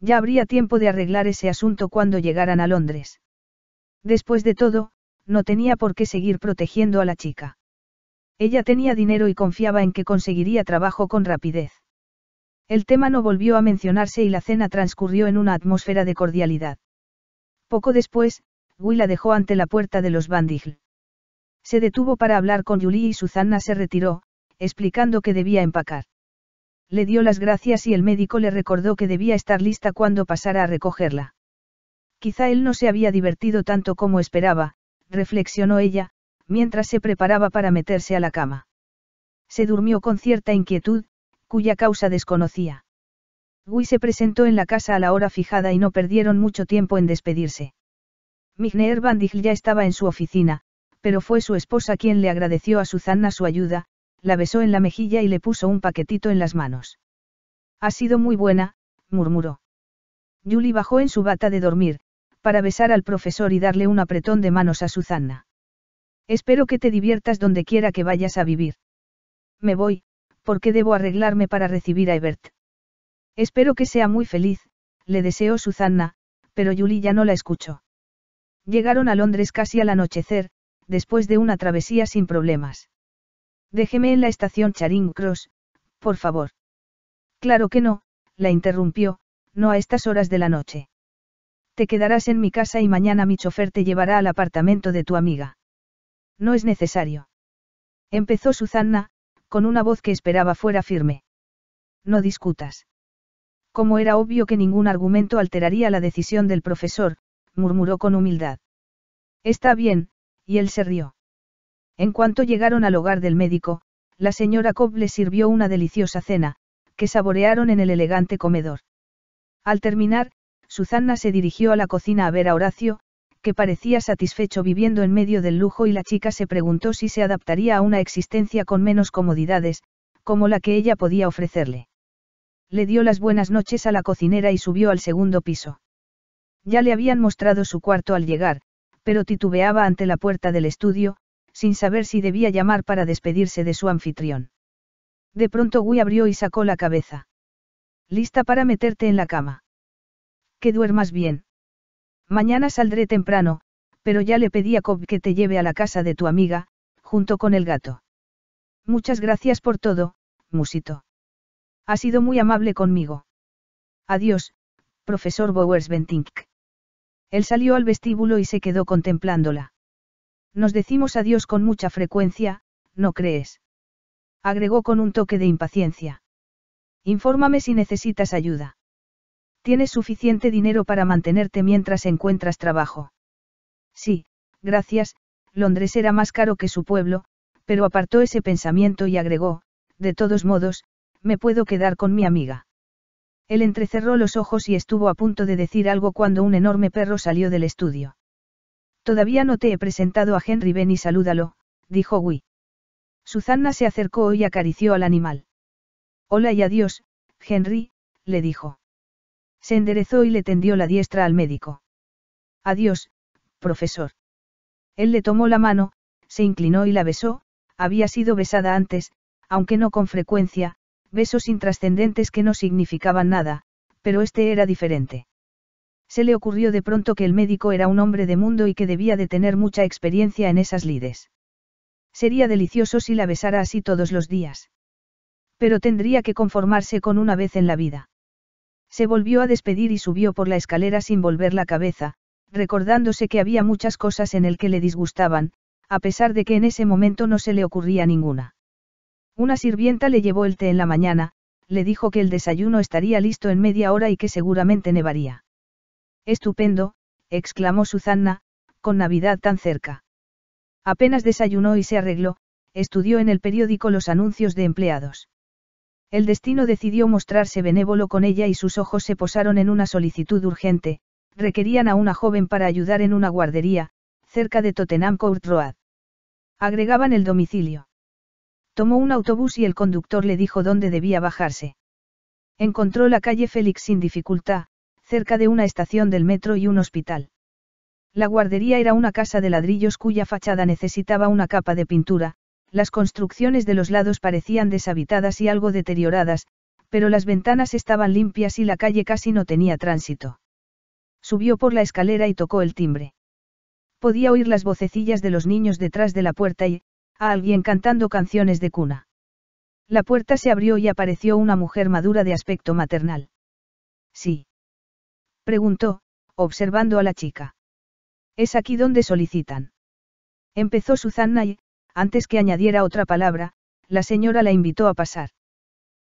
Ya habría tiempo de arreglar ese asunto cuando llegaran a Londres. Después de todo, no tenía por qué seguir protegiendo a la chica. Ella tenía dinero y confiaba en que conseguiría trabajo con rapidez. El tema no volvió a mencionarse y la cena transcurrió en una atmósfera de cordialidad. Poco después, Will la dejó ante la puerta de los Bandigl. Se detuvo para hablar con Julie y Susanna se retiró, explicando que debía empacar. Le dio las gracias y el médico le recordó que debía estar lista cuando pasara a recogerla. Quizá él no se había divertido tanto como esperaba, reflexionó ella, mientras se preparaba para meterse a la cama. Se durmió con cierta inquietud, cuya causa desconocía. Guy se presentó en la casa a la hora fijada y no perdieron mucho tiempo en despedirse. Migner Bandig ya estaba en su oficina, pero fue su esposa quien le agradeció a Susanna su ayuda, la besó en la mejilla y le puso un paquetito en las manos. Ha sido muy buena, murmuró. Julie bajó en su bata de dormir, para besar al profesor y darle un apretón de manos a Susanna. Espero que te diviertas donde quiera que vayas a vivir. Me voy, porque debo arreglarme para recibir a Ebert. Espero que sea muy feliz, le deseó Susanna, pero Julie ya no la escuchó. Llegaron a Londres casi al anochecer, después de una travesía sin problemas. Déjeme en la estación Charing Cross, por favor. Claro que no, la interrumpió, no a estas horas de la noche. Te quedarás en mi casa y mañana mi chofer te llevará al apartamento de tu amiga. No es necesario. Empezó Susanna, con una voz que esperaba fuera firme. No discutas. Como era obvio que ningún argumento alteraría la decisión del profesor, murmuró con humildad. Está bien, y él se rió. En cuanto llegaron al hogar del médico, la señora Cobb les sirvió una deliciosa cena, que saborearon en el elegante comedor. Al terminar, Susanna se dirigió a la cocina a ver a Horacio, que parecía satisfecho viviendo en medio del lujo y la chica se preguntó si se adaptaría a una existencia con menos comodidades, como la que ella podía ofrecerle. Le dio las buenas noches a la cocinera y subió al segundo piso. Ya le habían mostrado su cuarto al llegar, pero titubeaba ante la puerta del estudio, sin saber si debía llamar para despedirse de su anfitrión. De pronto Gui abrió y sacó la cabeza. ¿Lista para meterte en la cama? Que duermas bien. Mañana saldré temprano, pero ya le pedí a Cobb que te lleve a la casa de tu amiga, junto con el gato. Muchas gracias por todo, musito. Ha sido muy amable conmigo. Adiós, profesor Bowers Bentink. Él salió al vestíbulo y se quedó contemplándola. Nos decimos adiós con mucha frecuencia, ¿no crees? Agregó con un toque de impaciencia. Infórmame si necesitas ayuda. Tienes suficiente dinero para mantenerte mientras encuentras trabajo. Sí, gracias, Londres era más caro que su pueblo, pero apartó ese pensamiento y agregó, de todos modos, me puedo quedar con mi amiga. Él entrecerró los ojos y estuvo a punto de decir algo cuando un enorme perro salió del estudio. Todavía no te he presentado a Henry ven y salúdalo, dijo Wee. Susanna se acercó y acarició al animal. Hola y adiós, Henry, le dijo. Se enderezó y le tendió la diestra al médico. Adiós, profesor. Él le tomó la mano, se inclinó y la besó, había sido besada antes, aunque no con frecuencia, besos intrascendentes que no significaban nada, pero este era diferente. Se le ocurrió de pronto que el médico era un hombre de mundo y que debía de tener mucha experiencia en esas lides. Sería delicioso si la besara así todos los días. Pero tendría que conformarse con una vez en la vida. Se volvió a despedir y subió por la escalera sin volver la cabeza, recordándose que había muchas cosas en el que le disgustaban, a pesar de que en ese momento no se le ocurría ninguna. Una sirvienta le llevó el té en la mañana, le dijo que el desayuno estaría listo en media hora y que seguramente nevaría. Estupendo, exclamó Susana, con Navidad tan cerca. Apenas desayunó y se arregló, estudió en el periódico los anuncios de empleados. El destino decidió mostrarse benévolo con ella y sus ojos se posaron en una solicitud urgente, requerían a una joven para ayudar en una guardería, cerca de Tottenham Court Road. Agregaban el domicilio. Tomó un autobús y el conductor le dijo dónde debía bajarse. Encontró la calle Félix sin dificultad, cerca de una estación del metro y un hospital. La guardería era una casa de ladrillos cuya fachada necesitaba una capa de pintura, las construcciones de los lados parecían deshabitadas y algo deterioradas, pero las ventanas estaban limpias y la calle casi no tenía tránsito. Subió por la escalera y tocó el timbre. Podía oír las vocecillas de los niños detrás de la puerta y, a alguien cantando canciones de cuna. La puerta se abrió y apareció una mujer madura de aspecto maternal. Sí. Preguntó, observando a la chica. Es aquí donde solicitan. Empezó Susana y, antes que añadiera otra palabra, la señora la invitó a pasar.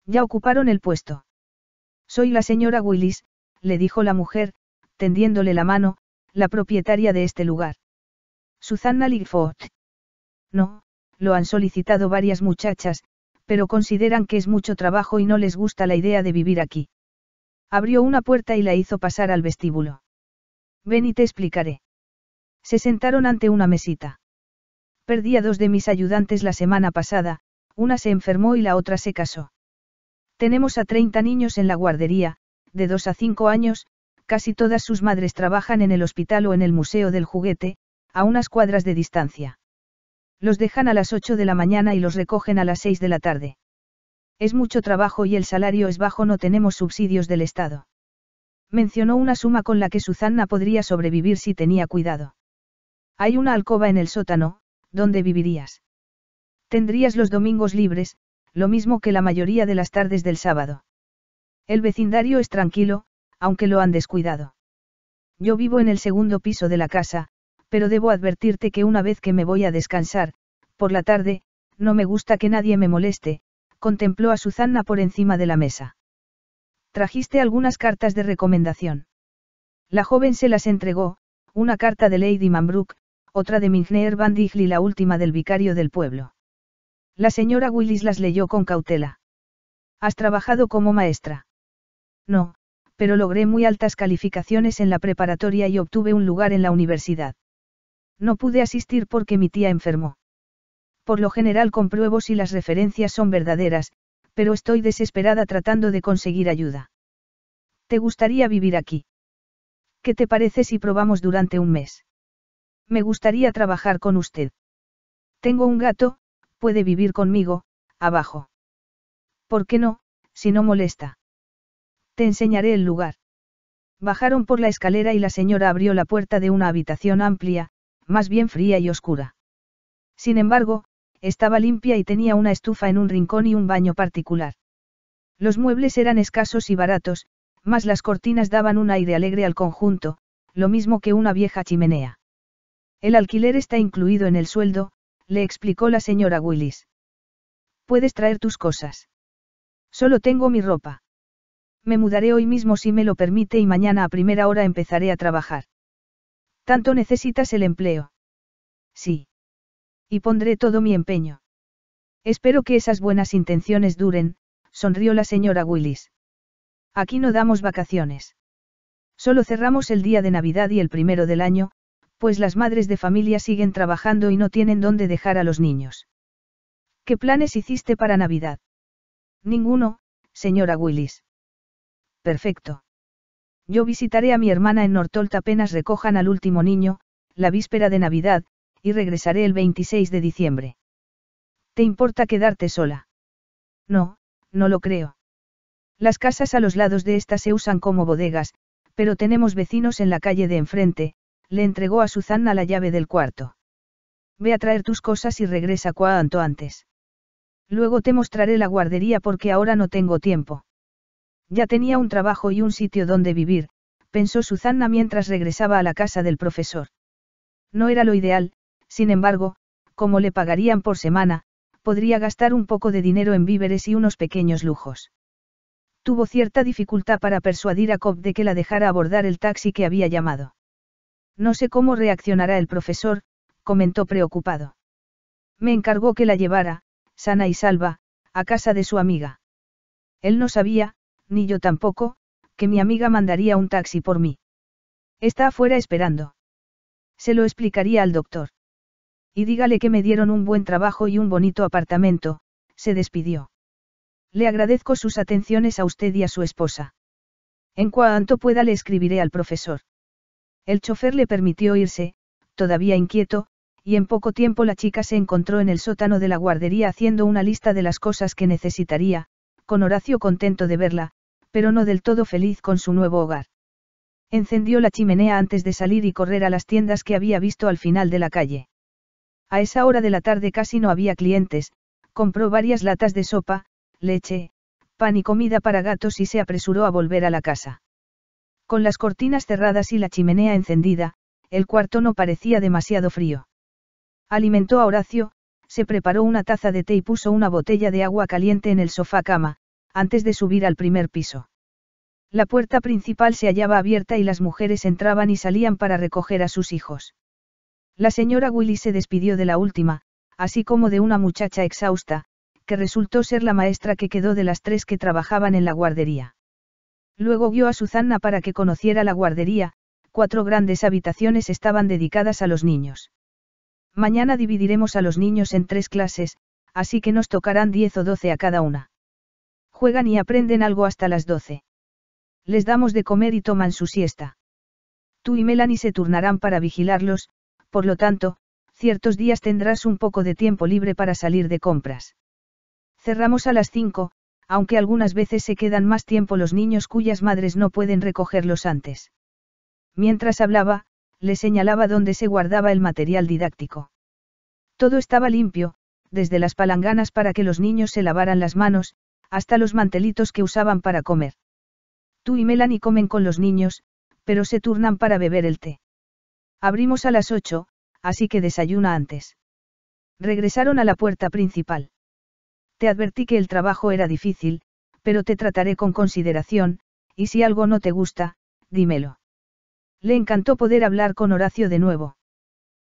Ya ocuparon el puesto. Soy la señora Willis, le dijo la mujer, tendiéndole la mano, la propietaria de este lugar. Susanna Ligford. No, lo han solicitado varias muchachas, pero consideran que es mucho trabajo y no les gusta la idea de vivir aquí. Abrió una puerta y la hizo pasar al vestíbulo. Ven y te explicaré. Se sentaron ante una mesita. Perdí a dos de mis ayudantes la semana pasada, una se enfermó y la otra se casó. Tenemos a 30 niños en la guardería, de 2 a 5 años, casi todas sus madres trabajan en el hospital o en el Museo del Juguete, a unas cuadras de distancia. Los dejan a las 8 de la mañana y los recogen a las 6 de la tarde. Es mucho trabajo y el salario es bajo, no tenemos subsidios del Estado. Mencionó una suma con la que Susana podría sobrevivir si tenía cuidado. Hay una alcoba en el sótano, donde vivirías. Tendrías los domingos libres, lo mismo que la mayoría de las tardes del sábado. El vecindario es tranquilo, aunque lo han descuidado. Yo vivo en el segundo piso de la casa, pero debo advertirte que una vez que me voy a descansar, por la tarde, no me gusta que nadie me moleste, contempló a Susana por encima de la mesa. Trajiste algunas cartas de recomendación. La joven se las entregó, una carta de Lady Manbrook, otra de Mingner Van y la última del vicario del pueblo. La señora Willis las leyó con cautela. ¿Has trabajado como maestra? No, pero logré muy altas calificaciones en la preparatoria y obtuve un lugar en la universidad. No pude asistir porque mi tía enfermó. Por lo general compruebo si las referencias son verdaderas, pero estoy desesperada tratando de conseguir ayuda. ¿Te gustaría vivir aquí? ¿Qué te parece si probamos durante un mes? Me gustaría trabajar con usted. Tengo un gato, puede vivir conmigo, abajo. ¿Por qué no, si no molesta? Te enseñaré el lugar. Bajaron por la escalera y la señora abrió la puerta de una habitación amplia, más bien fría y oscura. Sin embargo, estaba limpia y tenía una estufa en un rincón y un baño particular. Los muebles eran escasos y baratos, mas las cortinas daban un aire alegre al conjunto, lo mismo que una vieja chimenea. El alquiler está incluido en el sueldo, le explicó la señora Willis. Puedes traer tus cosas. Solo tengo mi ropa. Me mudaré hoy mismo si me lo permite y mañana a primera hora empezaré a trabajar. ¿Tanto necesitas el empleo? Sí. Y pondré todo mi empeño. Espero que esas buenas intenciones duren, sonrió la señora Willis. Aquí no damos vacaciones. Solo cerramos el día de Navidad y el primero del año, pues las madres de familia siguen trabajando y no tienen dónde dejar a los niños. ¿Qué planes hiciste para Navidad? Ninguno, señora Willis. Perfecto. Yo visitaré a mi hermana en Nortolt apenas recojan al último niño, la víspera de Navidad, y regresaré el 26 de diciembre. ¿Te importa quedarte sola? No, no lo creo. Las casas a los lados de esta se usan como bodegas, pero tenemos vecinos en la calle de enfrente, le entregó a Susana la llave del cuarto. Ve a traer tus cosas y regresa cuanto antes. Luego te mostraré la guardería porque ahora no tengo tiempo. Ya tenía un trabajo y un sitio donde vivir, pensó Susana mientras regresaba a la casa del profesor. No era lo ideal, sin embargo, como le pagarían por semana, podría gastar un poco de dinero en víveres y unos pequeños lujos. Tuvo cierta dificultad para persuadir a Cobb de que la dejara abordar el taxi que había llamado. No sé cómo reaccionará el profesor, comentó preocupado. Me encargó que la llevara, sana y salva, a casa de su amiga. Él no sabía, ni yo tampoco, que mi amiga mandaría un taxi por mí. Está afuera esperando. Se lo explicaría al doctor. Y dígale que me dieron un buen trabajo y un bonito apartamento, se despidió. Le agradezco sus atenciones a usted y a su esposa. En cuanto pueda le escribiré al profesor. El chofer le permitió irse, todavía inquieto, y en poco tiempo la chica se encontró en el sótano de la guardería haciendo una lista de las cosas que necesitaría, con Horacio contento de verla, pero no del todo feliz con su nuevo hogar. Encendió la chimenea antes de salir y correr a las tiendas que había visto al final de la calle. A esa hora de la tarde casi no había clientes, compró varias latas de sopa, leche, pan y comida para gatos y se apresuró a volver a la casa. Con las cortinas cerradas y la chimenea encendida, el cuarto no parecía demasiado frío. Alimentó a Horacio, se preparó una taza de té y puso una botella de agua caliente en el sofá cama, antes de subir al primer piso. La puerta principal se hallaba abierta y las mujeres entraban y salían para recoger a sus hijos. La señora Willy se despidió de la última, así como de una muchacha exhausta, que resultó ser la maestra que quedó de las tres que trabajaban en la guardería. Luego guió a Susana para que conociera la guardería, cuatro grandes habitaciones estaban dedicadas a los niños. Mañana dividiremos a los niños en tres clases, así que nos tocarán diez o doce a cada una. Juegan y aprenden algo hasta las doce. Les damos de comer y toman su siesta. Tú y Melanie se turnarán para vigilarlos, por lo tanto, ciertos días tendrás un poco de tiempo libre para salir de compras. Cerramos a las cinco, aunque algunas veces se quedan más tiempo los niños cuyas madres no pueden recogerlos antes. Mientras hablaba, le señalaba dónde se guardaba el material didáctico. Todo estaba limpio, desde las palanganas para que los niños se lavaran las manos, hasta los mantelitos que usaban para comer. Tú y Melanie comen con los niños, pero se turnan para beber el té. Abrimos a las ocho, así que desayuna antes. Regresaron a la puerta principal. Te advertí que el trabajo era difícil, pero te trataré con consideración, y si algo no te gusta, dímelo. Le encantó poder hablar con Horacio de nuevo.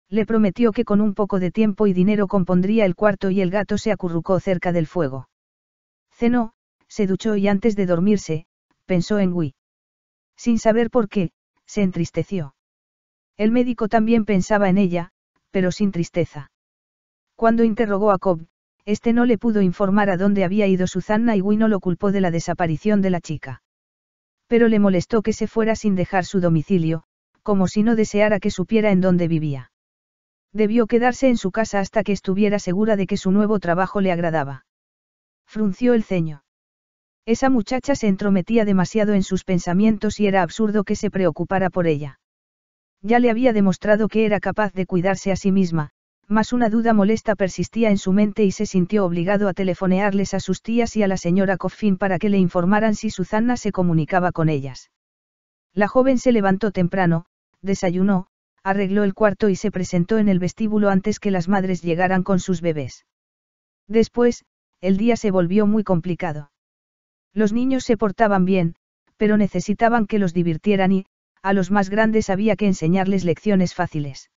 Le prometió que con un poco de tiempo y dinero compondría el cuarto y el gato se acurrucó cerca del fuego. Cenó, se duchó y antes de dormirse, pensó en Gui. Sin saber por qué, se entristeció. El médico también pensaba en ella, pero sin tristeza. Cuando interrogó a Cobb, este no le pudo informar a dónde había ido Susana y Gui no lo culpó de la desaparición de la chica. Pero le molestó que se fuera sin dejar su domicilio, como si no deseara que supiera en dónde vivía. Debió quedarse en su casa hasta que estuviera segura de que su nuevo trabajo le agradaba. Frunció el ceño. Esa muchacha se entrometía demasiado en sus pensamientos y era absurdo que se preocupara por ella. Ya le había demostrado que era capaz de cuidarse a sí misma, mas una duda molesta persistía en su mente y se sintió obligado a telefonearles a sus tías y a la señora Coffin para que le informaran si Susana se comunicaba con ellas. La joven se levantó temprano, desayunó, arregló el cuarto y se presentó en el vestíbulo antes que las madres llegaran con sus bebés. Después, el día se volvió muy complicado. Los niños se portaban bien, pero necesitaban que los divirtieran y, a los más grandes había que enseñarles lecciones fáciles.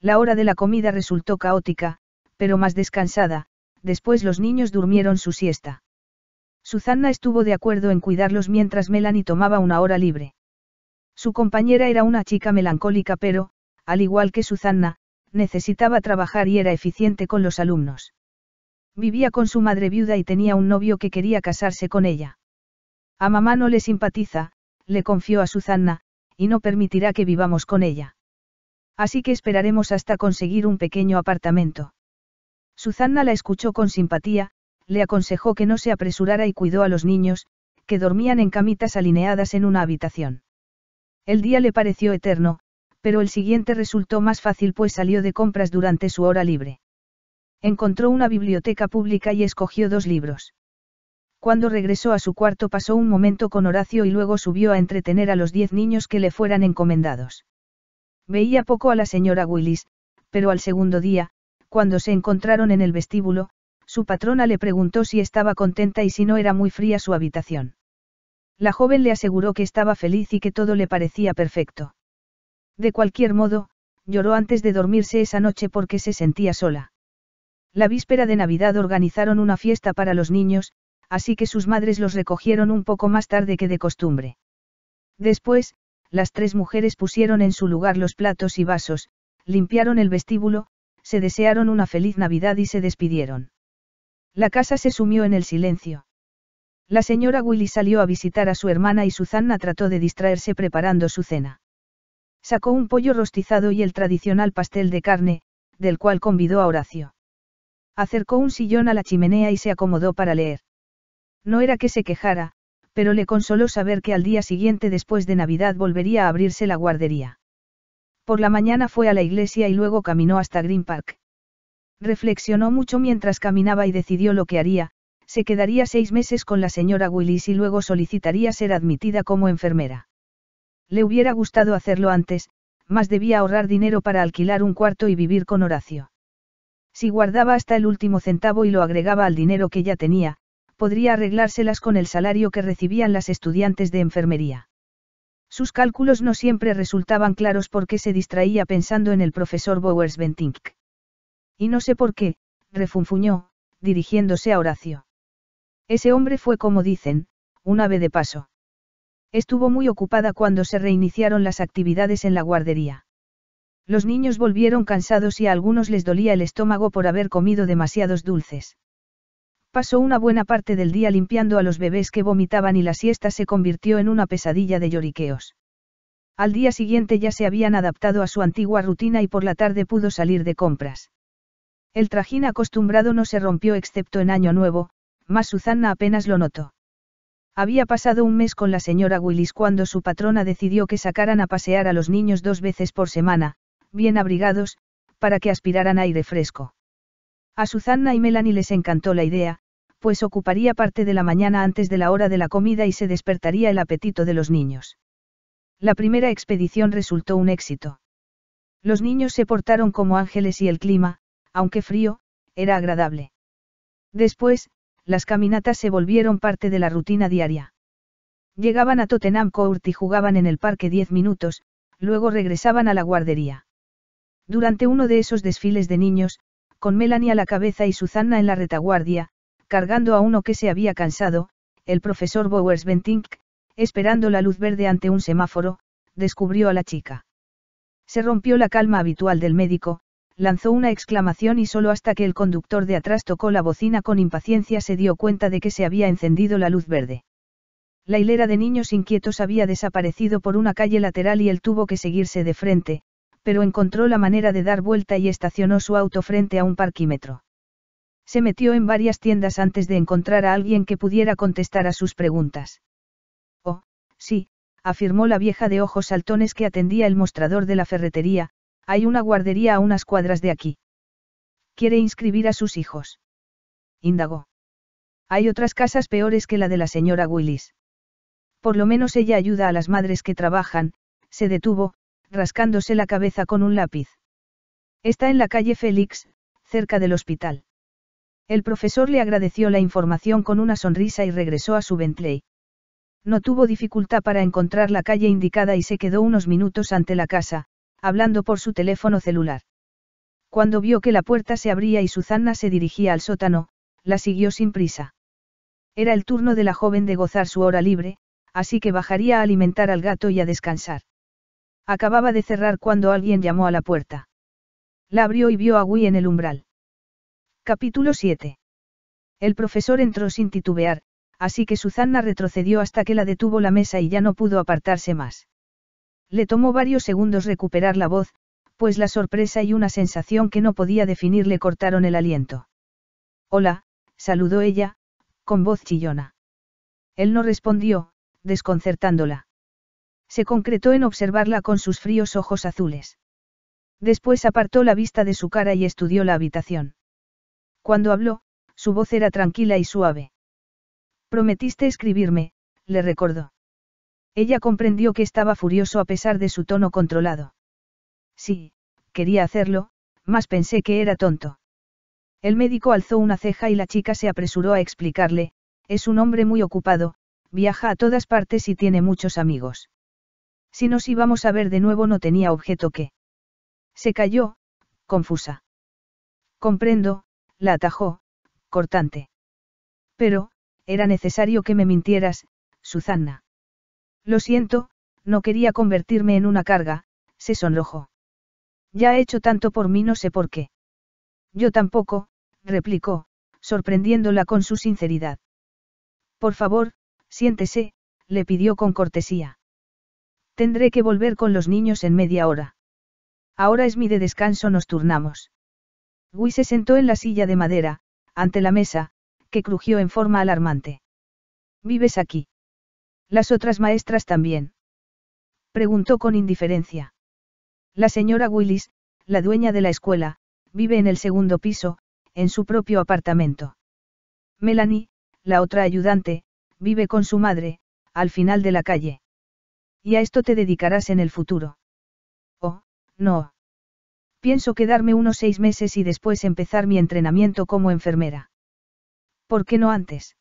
La hora de la comida resultó caótica, pero más descansada, después los niños durmieron su siesta. Susana estuvo de acuerdo en cuidarlos mientras Melanie tomaba una hora libre. Su compañera era una chica melancólica pero, al igual que Susana, necesitaba trabajar y era eficiente con los alumnos. Vivía con su madre viuda y tenía un novio que quería casarse con ella. A mamá no le simpatiza, le confió a Susanna, y no permitirá que vivamos con ella. Así que esperaremos hasta conseguir un pequeño apartamento. Susanna la escuchó con simpatía, le aconsejó que no se apresurara y cuidó a los niños, que dormían en camitas alineadas en una habitación. El día le pareció eterno, pero el siguiente resultó más fácil pues salió de compras durante su hora libre. Encontró una biblioteca pública y escogió dos libros. Cuando regresó a su cuarto pasó un momento con Horacio y luego subió a entretener a los diez niños que le fueran encomendados. Veía poco a la señora Willis, pero al segundo día, cuando se encontraron en el vestíbulo, su patrona le preguntó si estaba contenta y si no era muy fría su habitación. La joven le aseguró que estaba feliz y que todo le parecía perfecto. De cualquier modo, lloró antes de dormirse esa noche porque se sentía sola. La víspera de Navidad organizaron una fiesta para los niños, así que sus madres los recogieron un poco más tarde que de costumbre. Después, las tres mujeres pusieron en su lugar los platos y vasos, limpiaron el vestíbulo, se desearon una feliz Navidad y se despidieron. La casa se sumió en el silencio. La señora Willy salió a visitar a su hermana y Susanna trató de distraerse preparando su cena. Sacó un pollo rostizado y el tradicional pastel de carne, del cual convidó a Horacio. Acercó un sillón a la chimenea y se acomodó para leer. No era que se quejara, pero le consoló saber que al día siguiente después de Navidad volvería a abrirse la guardería. Por la mañana fue a la iglesia y luego caminó hasta Green Park. Reflexionó mucho mientras caminaba y decidió lo que haría, se quedaría seis meses con la señora Willis y luego solicitaría ser admitida como enfermera. Le hubiera gustado hacerlo antes, más debía ahorrar dinero para alquilar un cuarto y vivir con Horacio. Si guardaba hasta el último centavo y lo agregaba al dinero que ya tenía, podría arreglárselas con el salario que recibían las estudiantes de enfermería. Sus cálculos no siempre resultaban claros porque se distraía pensando en el profesor Bowers Bentink. Y no sé por qué, refunfuñó, dirigiéndose a Horacio. Ese hombre fue como dicen, un ave de paso. Estuvo muy ocupada cuando se reiniciaron las actividades en la guardería. Los niños volvieron cansados y a algunos les dolía el estómago por haber comido demasiados dulces. Pasó una buena parte del día limpiando a los bebés que vomitaban y la siesta se convirtió en una pesadilla de lloriqueos. Al día siguiente ya se habían adaptado a su antigua rutina y por la tarde pudo salir de compras. El trajín acostumbrado no se rompió excepto en Año Nuevo, más Susana apenas lo notó. Había pasado un mes con la señora Willis cuando su patrona decidió que sacaran a pasear a los niños dos veces por semana, bien abrigados, para que aspiraran aire fresco. A Susanna y Melanie les encantó la idea, pues ocuparía parte de la mañana antes de la hora de la comida y se despertaría el apetito de los niños. La primera expedición resultó un éxito. Los niños se portaron como ángeles y el clima, aunque frío, era agradable. Después, las caminatas se volvieron parte de la rutina diaria. Llegaban a Tottenham Court y jugaban en el parque diez minutos, luego regresaban a la guardería. Durante uno de esos desfiles de niños, con Melanie a la cabeza y Susanna en la retaguardia, cargando a uno que se había cansado, el profesor Bowers Bentink, esperando la luz verde ante un semáforo, descubrió a la chica. Se rompió la calma habitual del médico, lanzó una exclamación y solo hasta que el conductor de atrás tocó la bocina con impaciencia se dio cuenta de que se había encendido la luz verde. La hilera de niños inquietos había desaparecido por una calle lateral y él tuvo que seguirse de frente, pero encontró la manera de dar vuelta y estacionó su auto frente a un parquímetro. Se metió en varias tiendas antes de encontrar a alguien que pudiera contestar a sus preguntas. Oh, sí, afirmó la vieja de ojos saltones que atendía el mostrador de la ferretería, hay una guardería a unas cuadras de aquí. ¿Quiere inscribir a sus hijos? Indagó. Hay otras casas peores que la de la señora Willis. Por lo menos ella ayuda a las madres que trabajan, se detuvo, rascándose la cabeza con un lápiz. Está en la calle Félix, cerca del hospital. El profesor le agradeció la información con una sonrisa y regresó a su Bentley. No tuvo dificultad para encontrar la calle indicada y se quedó unos minutos ante la casa, hablando por su teléfono celular. Cuando vio que la puerta se abría y Susana se dirigía al sótano, la siguió sin prisa. Era el turno de la joven de gozar su hora libre, así que bajaría a alimentar al gato y a descansar. Acababa de cerrar cuando alguien llamó a la puerta. La abrió y vio a Gui en el umbral. Capítulo 7. El profesor entró sin titubear, así que Susana retrocedió hasta que la detuvo la mesa y ya no pudo apartarse más. Le tomó varios segundos recuperar la voz, pues la sorpresa y una sensación que no podía definir le cortaron el aliento. Hola, saludó ella, con voz chillona. Él no respondió, desconcertándola. Se concretó en observarla con sus fríos ojos azules. Después apartó la vista de su cara y estudió la habitación. Cuando habló, su voz era tranquila y suave. Prometiste escribirme, le recordó. Ella comprendió que estaba furioso a pesar de su tono controlado. Sí, quería hacerlo, mas pensé que era tonto. El médico alzó una ceja y la chica se apresuró a explicarle, es un hombre muy ocupado, viaja a todas partes y tiene muchos amigos. Si nos íbamos a ver de nuevo no tenía objeto que. Se calló, confusa. Comprendo, la atajó, cortante. Pero, era necesario que me mintieras, Susana. Lo siento, no quería convertirme en una carga, se sonrojó. Ya ha hecho tanto por mí no sé por qué. Yo tampoco, replicó, sorprendiéndola con su sinceridad. Por favor, siéntese, le pidió con cortesía. Tendré que volver con los niños en media hora. Ahora es mi de descanso, nos turnamos. Gui se sentó en la silla de madera, ante la mesa, que crujió en forma alarmante. ¿Vives aquí? Las otras maestras también. Preguntó con indiferencia. La señora Willis, la dueña de la escuela, vive en el segundo piso, en su propio apartamento. Melanie, la otra ayudante, vive con su madre, al final de la calle. Y a esto te dedicarás en el futuro. Oh, no. Pienso quedarme unos seis meses y después empezar mi entrenamiento como enfermera. ¿Por qué no antes?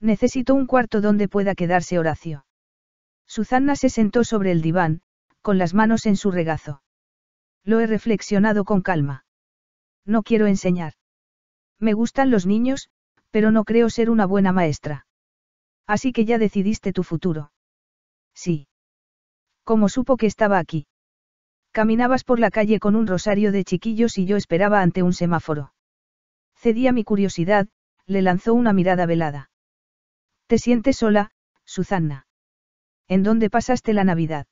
Necesito un cuarto donde pueda quedarse Horacio. Susana se sentó sobre el diván, con las manos en su regazo. Lo he reflexionado con calma. No quiero enseñar. Me gustan los niños, pero no creo ser una buena maestra. Así que ya decidiste tu futuro. Sí. ¿Cómo supo que estaba aquí? Caminabas por la calle con un rosario de chiquillos y yo esperaba ante un semáforo. Cedí a mi curiosidad, le lanzó una mirada velada. ¿Te sientes sola, Susana? ¿En dónde pasaste la Navidad?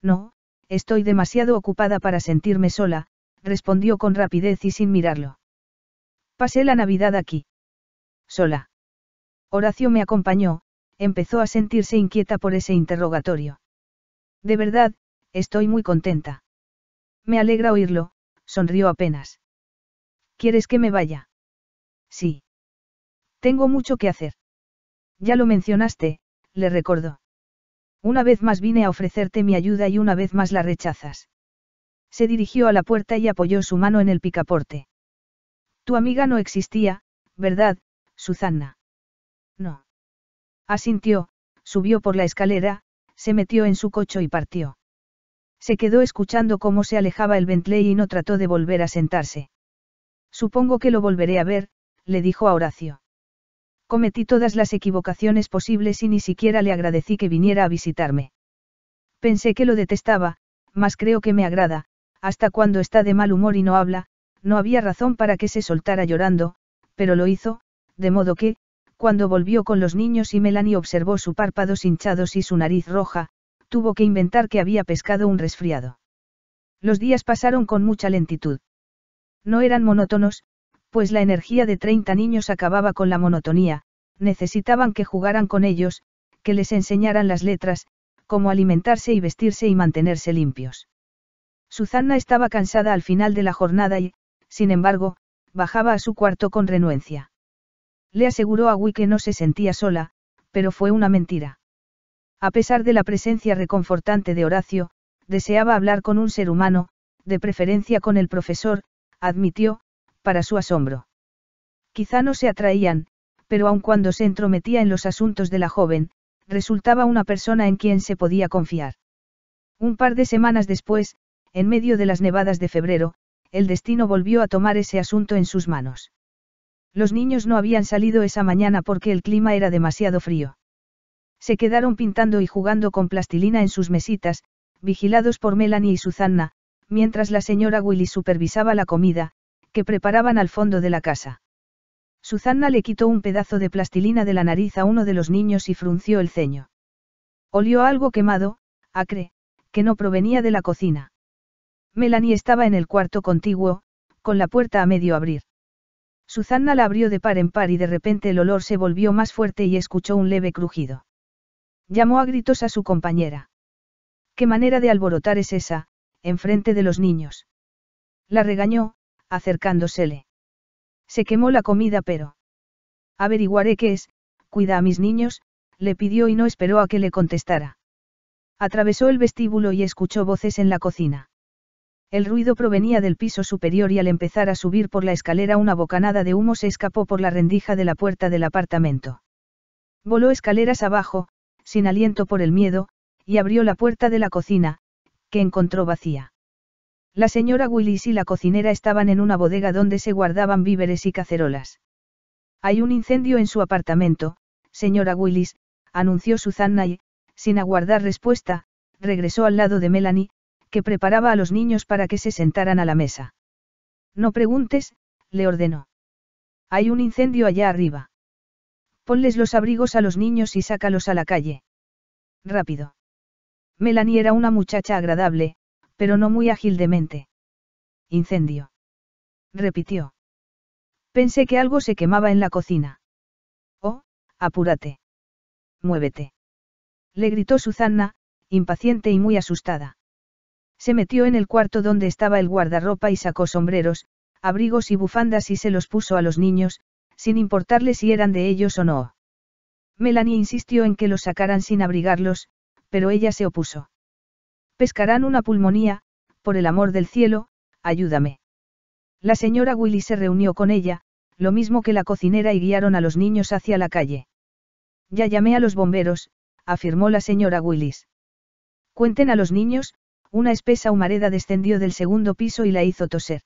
No, estoy demasiado ocupada para sentirme sola, respondió con rapidez y sin mirarlo. Pasé la Navidad aquí. Sola. Horacio me acompañó, empezó a sentirse inquieta por ese interrogatorio. De verdad, estoy muy contenta. Me alegra oírlo, sonrió apenas. ¿Quieres que me vaya? Sí. Tengo mucho que hacer. Ya lo mencionaste, le recordó. Una vez más vine a ofrecerte mi ayuda y una vez más la rechazas. Se dirigió a la puerta y apoyó su mano en el picaporte. Tu amiga no existía, ¿verdad, Susana? No. Asintió, subió por la escalera, se metió en su coche y partió. Se quedó escuchando cómo se alejaba el Bentley y no trató de volver a sentarse. Supongo que lo volveré a ver, le dijo a Horacio. Cometí todas las equivocaciones posibles y ni siquiera le agradecí que viniera a visitarme. Pensé que lo detestaba, mas creo que me agrada, hasta cuando está de mal humor y no habla, no había razón para que se soltara llorando, pero lo hizo, de modo que, cuando volvió con los niños y Melanie observó sus párpados hinchados y su nariz roja, tuvo que inventar que había pescado un resfriado. Los días pasaron con mucha lentitud. No eran monótonos, pues la energía de 30 niños acababa con la monotonía, necesitaban que jugaran con ellos, que les enseñaran las letras, cómo alimentarse y vestirse y mantenerse limpios. Susana estaba cansada al final de la jornada y, sin embargo, bajaba a su cuarto con renuencia. Le aseguró a Wii que no se sentía sola, pero fue una mentira. A pesar de la presencia reconfortante de Horacio, deseaba hablar con un ser humano, de preferencia con el profesor, admitió, para su asombro. Quizá no se atraían, pero aun cuando se entrometía en los asuntos de la joven, resultaba una persona en quien se podía confiar. Un par de semanas después, en medio de las nevadas de febrero, el destino volvió a tomar ese asunto en sus manos. Los niños no habían salido esa mañana porque el clima era demasiado frío. Se quedaron pintando y jugando con plastilina en sus mesitas, vigilados por Melanie y Susannah, mientras la señora Willy supervisaba la comida, que preparaban al fondo de la casa. Susanna le quitó un pedazo de plastilina de la nariz a uno de los niños y frunció el ceño. Olió algo quemado, acre, que no provenía de la cocina. Melanie estaba en el cuarto contiguo, con la puerta a medio abrir. Susanna la abrió de par en par y de repente el olor se volvió más fuerte y escuchó un leve crujido. Llamó a gritos a su compañera. ¿Qué manera de alborotar es esa, enfrente de los niños? La regañó, acercándosele. Se quemó la comida pero. Averiguaré qué es, cuida a mis niños, le pidió y no esperó a que le contestara. Atravesó el vestíbulo y escuchó voces en la cocina. El ruido provenía del piso superior y al empezar a subir por la escalera una bocanada de humo se escapó por la rendija de la puerta del apartamento. Voló escaleras abajo, sin aliento por el miedo, y abrió la puerta de la cocina, que encontró vacía. La señora Willis y la cocinera estaban en una bodega donde se guardaban víveres y cacerolas. Hay un incendio en su apartamento, señora Willis, anunció Susanna y, sin aguardar respuesta, regresó al lado de Melanie, que preparaba a los niños para que se sentaran a la mesa. No preguntes, le ordenó. Hay un incendio allá arriba. Ponles los abrigos a los niños y sácalos a la calle. Rápido. Melanie era una muchacha agradable, pero no muy ágil de mente. Incendio. Repitió. Pensé que algo se quemaba en la cocina. Oh, apúrate. Muévete. Le gritó Susanna, impaciente y muy asustada. Se metió en el cuarto donde estaba el guardarropa y sacó sombreros, abrigos y bufandas y se los puso a los niños, sin importarle si eran de ellos o no. Melanie insistió en que los sacaran sin abrigarlos, pero ella se opuso. Pescarán una pulmonía, por el amor del cielo, ayúdame. La señora Willy se reunió con ella, lo mismo que la cocinera y guiaron a los niños hacia la calle. Ya llamé a los bomberos, afirmó la señora Willis. Cuenten a los niños, una espesa humareda descendió del segundo piso y la hizo toser.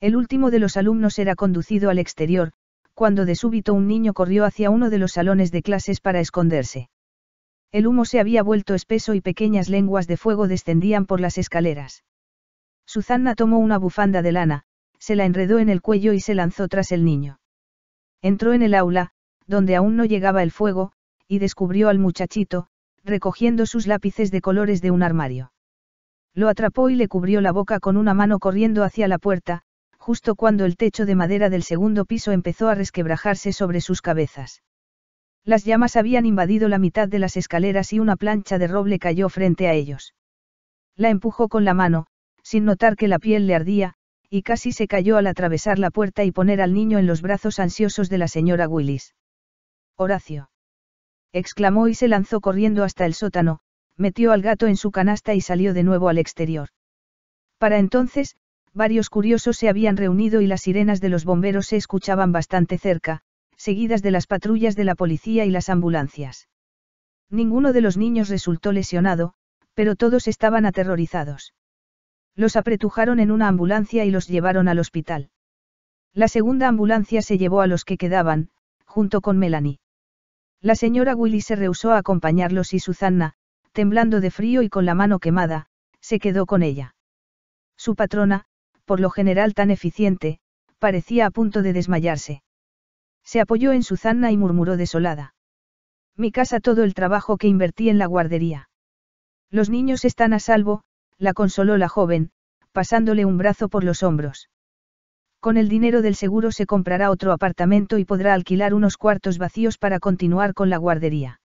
El último de los alumnos era conducido al exterior, cuando de súbito un niño corrió hacia uno de los salones de clases para esconderse. El humo se había vuelto espeso y pequeñas lenguas de fuego descendían por las escaleras. Susanna tomó una bufanda de lana, se la enredó en el cuello y se lanzó tras el niño. Entró en el aula, donde aún no llegaba el fuego, y descubrió al muchachito, recogiendo sus lápices de colores de un armario. Lo atrapó y le cubrió la boca con una mano corriendo hacia la puerta, justo cuando el techo de madera del segundo piso empezó a resquebrajarse sobre sus cabezas. Las llamas habían invadido la mitad de las escaleras y una plancha de roble cayó frente a ellos. La empujó con la mano, sin notar que la piel le ardía, y casi se cayó al atravesar la puerta y poner al niño en los brazos ansiosos de la señora Willis. Horacio. exclamó y se lanzó corriendo hasta el sótano, metió al gato en su canasta y salió de nuevo al exterior. Para entonces, varios curiosos se habían reunido y las sirenas de los bomberos se escuchaban bastante cerca, seguidas de las patrullas de la policía y las ambulancias. Ninguno de los niños resultó lesionado, pero todos estaban aterrorizados. Los apretujaron en una ambulancia y los llevaron al hospital. La segunda ambulancia se llevó a los que quedaban, junto con Melanie. La señora Willy se rehusó a acompañarlos y Susanna, temblando de frío y con la mano quemada, se quedó con ella. Su patrona, por lo general tan eficiente, parecía a punto de desmayarse. Se apoyó en Susanna y murmuró desolada. Mi casa todo el trabajo que invertí en la guardería. Los niños están a salvo, la consoló la joven, pasándole un brazo por los hombros. Con el dinero del seguro se comprará otro apartamento y podrá alquilar unos cuartos vacíos para continuar con la guardería.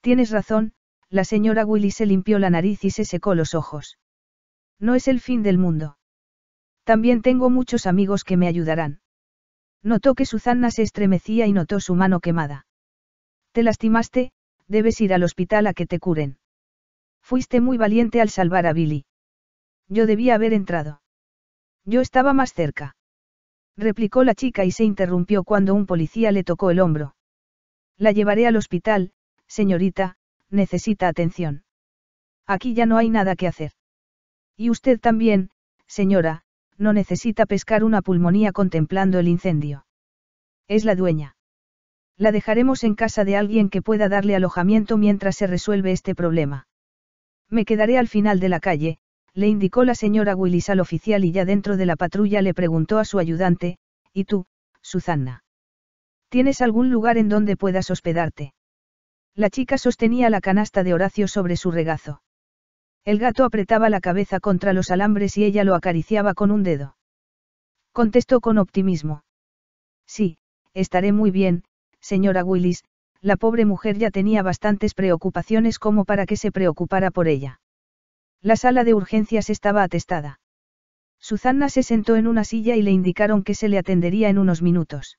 Tienes razón, la señora Willy se limpió la nariz y se secó los ojos. No es el fin del mundo. También tengo muchos amigos que me ayudarán. Notó que Susanna se estremecía y notó su mano quemada. Te lastimaste, debes ir al hospital a que te curen. Fuiste muy valiente al salvar a Billy. Yo debía haber entrado. Yo estaba más cerca. Replicó la chica y se interrumpió cuando un policía le tocó el hombro. La llevaré al hospital, señorita, necesita atención. Aquí ya no hay nada que hacer. Y usted también, señora, no necesita pescar una pulmonía contemplando el incendio. Es la dueña. La dejaremos en casa de alguien que pueda darle alojamiento mientras se resuelve este problema. Me quedaré al final de la calle, le indicó la señora Willis al oficial y ya dentro de la patrulla le preguntó a su ayudante, ¿y tú, Susanna? ¿Tienes algún lugar en donde puedas hospedarte? La chica sostenía la canasta de Horacio sobre su regazo. El gato apretaba la cabeza contra los alambres y ella lo acariciaba con un dedo. Contestó con optimismo. Sí, estaré muy bien, señora Willis, la pobre mujer ya tenía bastantes preocupaciones como para que se preocupara por ella. La sala de urgencias estaba atestada. Susana se sentó en una silla y le indicaron que se le atendería en unos minutos.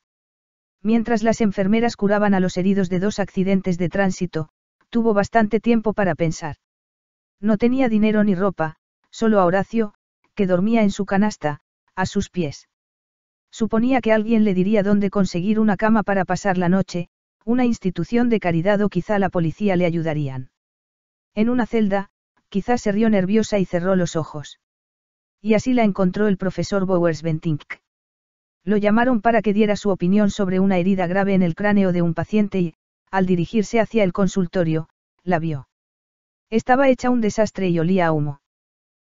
Mientras las enfermeras curaban a los heridos de dos accidentes de tránsito, tuvo bastante tiempo para pensar. No tenía dinero ni ropa, solo a Horacio, que dormía en su canasta, a sus pies. Suponía que alguien le diría dónde conseguir una cama para pasar la noche, una institución de caridad o quizá la policía le ayudarían. En una celda, quizá se rió nerviosa y cerró los ojos. Y así la encontró el profesor Bowers Bentink. Lo llamaron para que diera su opinión sobre una herida grave en el cráneo de un paciente y, al dirigirse hacia el consultorio, la vio. Estaba hecha un desastre y olía a humo.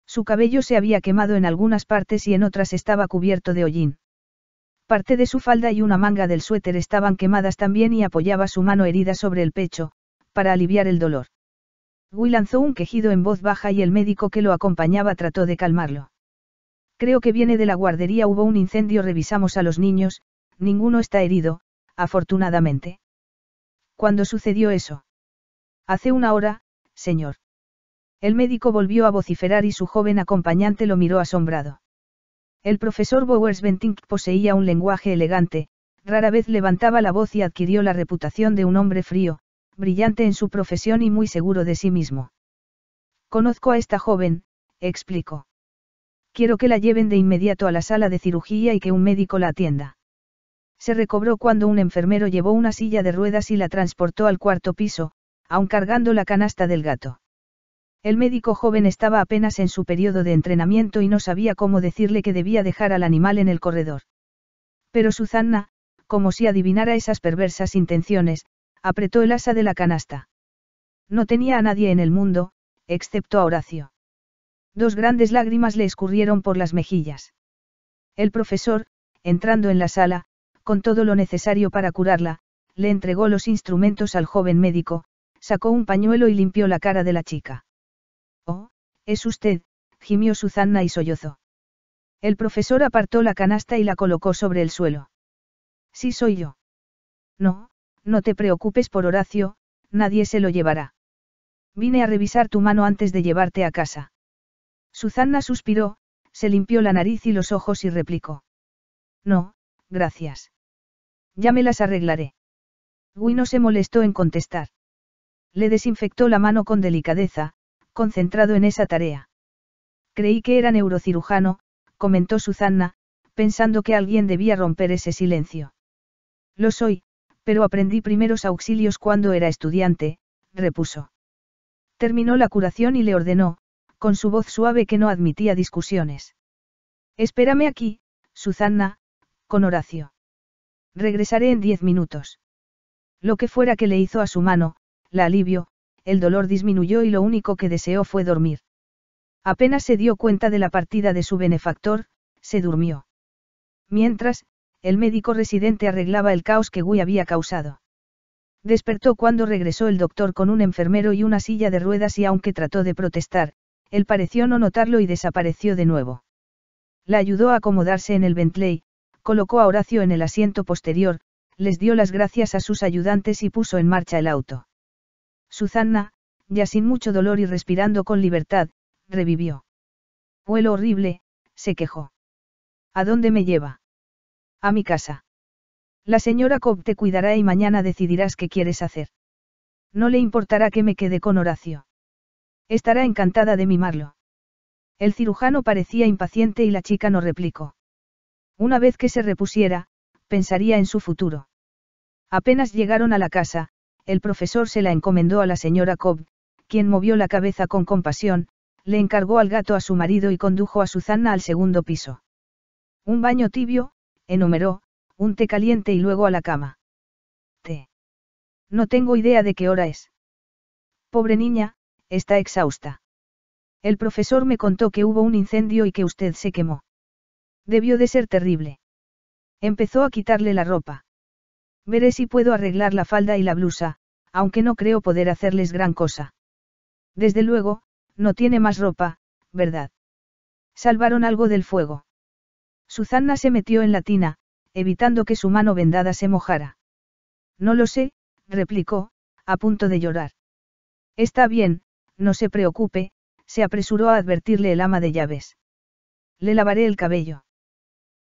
Su cabello se había quemado en algunas partes y en otras estaba cubierto de hollín. Parte de su falda y una manga del suéter estaban quemadas también y apoyaba su mano herida sobre el pecho, para aliviar el dolor. Will lanzó un quejido en voz baja y el médico que lo acompañaba trató de calmarlo. Creo que viene de la guardería, hubo un incendio, revisamos a los niños, ninguno está herido, afortunadamente. ¿Cuándo sucedió eso? Hace una hora, señor. El médico volvió a vociferar y su joven acompañante lo miró asombrado. El profesor Bowers Bentink poseía un lenguaje elegante, rara vez levantaba la voz y adquirió la reputación de un hombre frío, brillante en su profesión y muy seguro de sí mismo. Conozco a esta joven, explicó. Quiero que la lleven de inmediato a la sala de cirugía y que un médico la atienda. Se recobró cuando un enfermero llevó una silla de ruedas y la transportó al cuarto piso, aun cargando la canasta del gato. El médico joven estaba apenas en su periodo de entrenamiento y no sabía cómo decirle que debía dejar al animal en el corredor. Pero Susana, como si adivinara esas perversas intenciones, apretó el asa de la canasta. No tenía a nadie en el mundo, excepto a Horacio. Dos grandes lágrimas le escurrieron por las mejillas. El profesor, entrando en la sala, con todo lo necesario para curarla, le entregó los instrumentos al joven médico, sacó un pañuelo y limpió la cara de la chica. Oh, es usted, gimió Susana y sollozó. El profesor apartó la canasta y la colocó sobre el suelo. Sí soy yo. No, no te preocupes por Horacio, nadie se lo llevará. Vine a revisar tu mano antes de llevarte a casa. Susana suspiró, se limpió la nariz y los ojos y replicó. No, gracias. Ya me las arreglaré. Guy no se molestó en contestar. Le desinfectó la mano con delicadeza, concentrado en esa tarea. Creí que era neurocirujano, comentó Susana, pensando que alguien debía romper ese silencio. Lo soy, pero aprendí primeros auxilios cuando era estudiante, repuso. Terminó la curación y le ordenó, con su voz suave que no admitía discusiones. Espérame aquí, Susana, con Horacio. Regresaré en diez minutos. Lo que fuera que le hizo a su mano, la alivio, el dolor disminuyó y lo único que deseó fue dormir. Apenas se dio cuenta de la partida de su benefactor, se durmió. Mientras, el médico residente arreglaba el caos que Guy había causado. Despertó cuando regresó el doctor con un enfermero y una silla de ruedas y aunque trató de protestar, él pareció no notarlo y desapareció de nuevo. La ayudó a acomodarse en el Bentley, colocó a Horacio en el asiento posterior, les dio las gracias a sus ayudantes y puso en marcha el auto. Susana, ya sin mucho dolor y respirando con libertad, revivió. Huelo horrible, se quejó. ¿A dónde me lleva? A mi casa. La señora Cobb te cuidará y mañana decidirás qué quieres hacer. No le importará que me quede con Horacio. Estará encantada de mimarlo. El cirujano parecía impaciente y la chica no replicó. Una vez que se repusiera, pensaría en su futuro. Apenas llegaron a la casa, el profesor se la encomendó a la señora Cobb, quien movió la cabeza con compasión, le encargó al gato a su marido y condujo a Susana al segundo piso. Un baño tibio, enumeró, un té caliente y luego a la cama. Té. No tengo idea de qué hora es. Pobre niña, está exhausta. El profesor me contó que hubo un incendio y que usted se quemó. Debió de ser terrible. Empezó a quitarle la ropa. Veré si puedo arreglar la falda y la blusa, aunque no creo poder hacerles gran cosa. Desde luego, no tiene más ropa, ¿verdad? Salvaron algo del fuego. Susana se metió en la tina, evitando que su mano vendada se mojara. No lo sé, replicó, a punto de llorar. Está bien, no se preocupe, se apresuró a advertirle el ama de llaves. Le lavaré el cabello.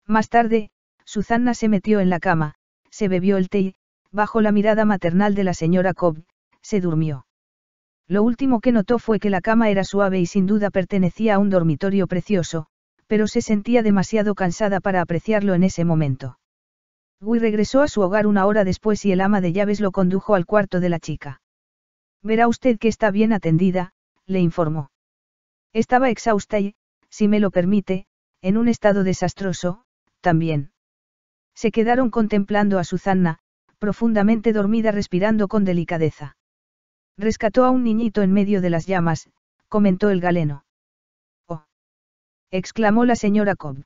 Más tarde, Susana se metió en la cama, se bebió el té y, bajo la mirada maternal de la señora Cobb, se durmió. Lo último que notó fue que la cama era suave y sin duda pertenecía a un dormitorio precioso, pero se sentía demasiado cansada para apreciarlo en ese momento. Guy regresó a su hogar una hora después y el ama de llaves lo condujo al cuarto de la chica. Verá usted que está bien atendida, le informó. Estaba exhausta y, si me lo permite, en un estado desastroso, también. Se quedaron contemplando a Susana, profundamente dormida respirando con delicadeza. Rescató a un niñito en medio de las llamas, comentó el galeno. Oh. exclamó la señora Cobb.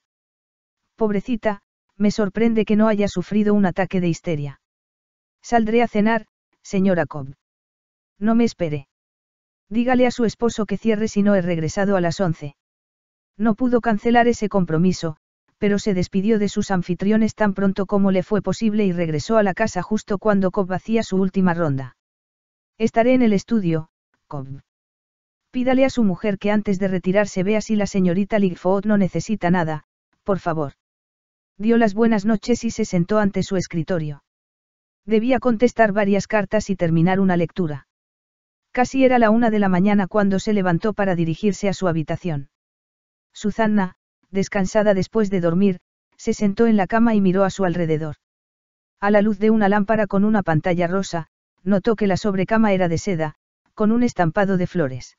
Pobrecita, me sorprende que no haya sufrido un ataque de histeria. Saldré a cenar, señora Cobb. No me espere. Dígale a su esposo que cierre si no he regresado a las once. No pudo cancelar ese compromiso, pero se despidió de sus anfitriones tan pronto como le fue posible y regresó a la casa justo cuando Cobb hacía su última ronda. Estaré en el estudio, Cobb. Pídale a su mujer que antes de retirarse vea si la señorita Ligfoot no necesita nada, por favor. Dio las buenas noches y se sentó ante su escritorio. Debía contestar varias cartas y terminar una lectura. Casi era la una de la mañana cuando se levantó para dirigirse a su habitación. Susana, descansada después de dormir, se sentó en la cama y miró a su alrededor. A la luz de una lámpara con una pantalla rosa, notó que la sobrecama era de seda, con un estampado de flores.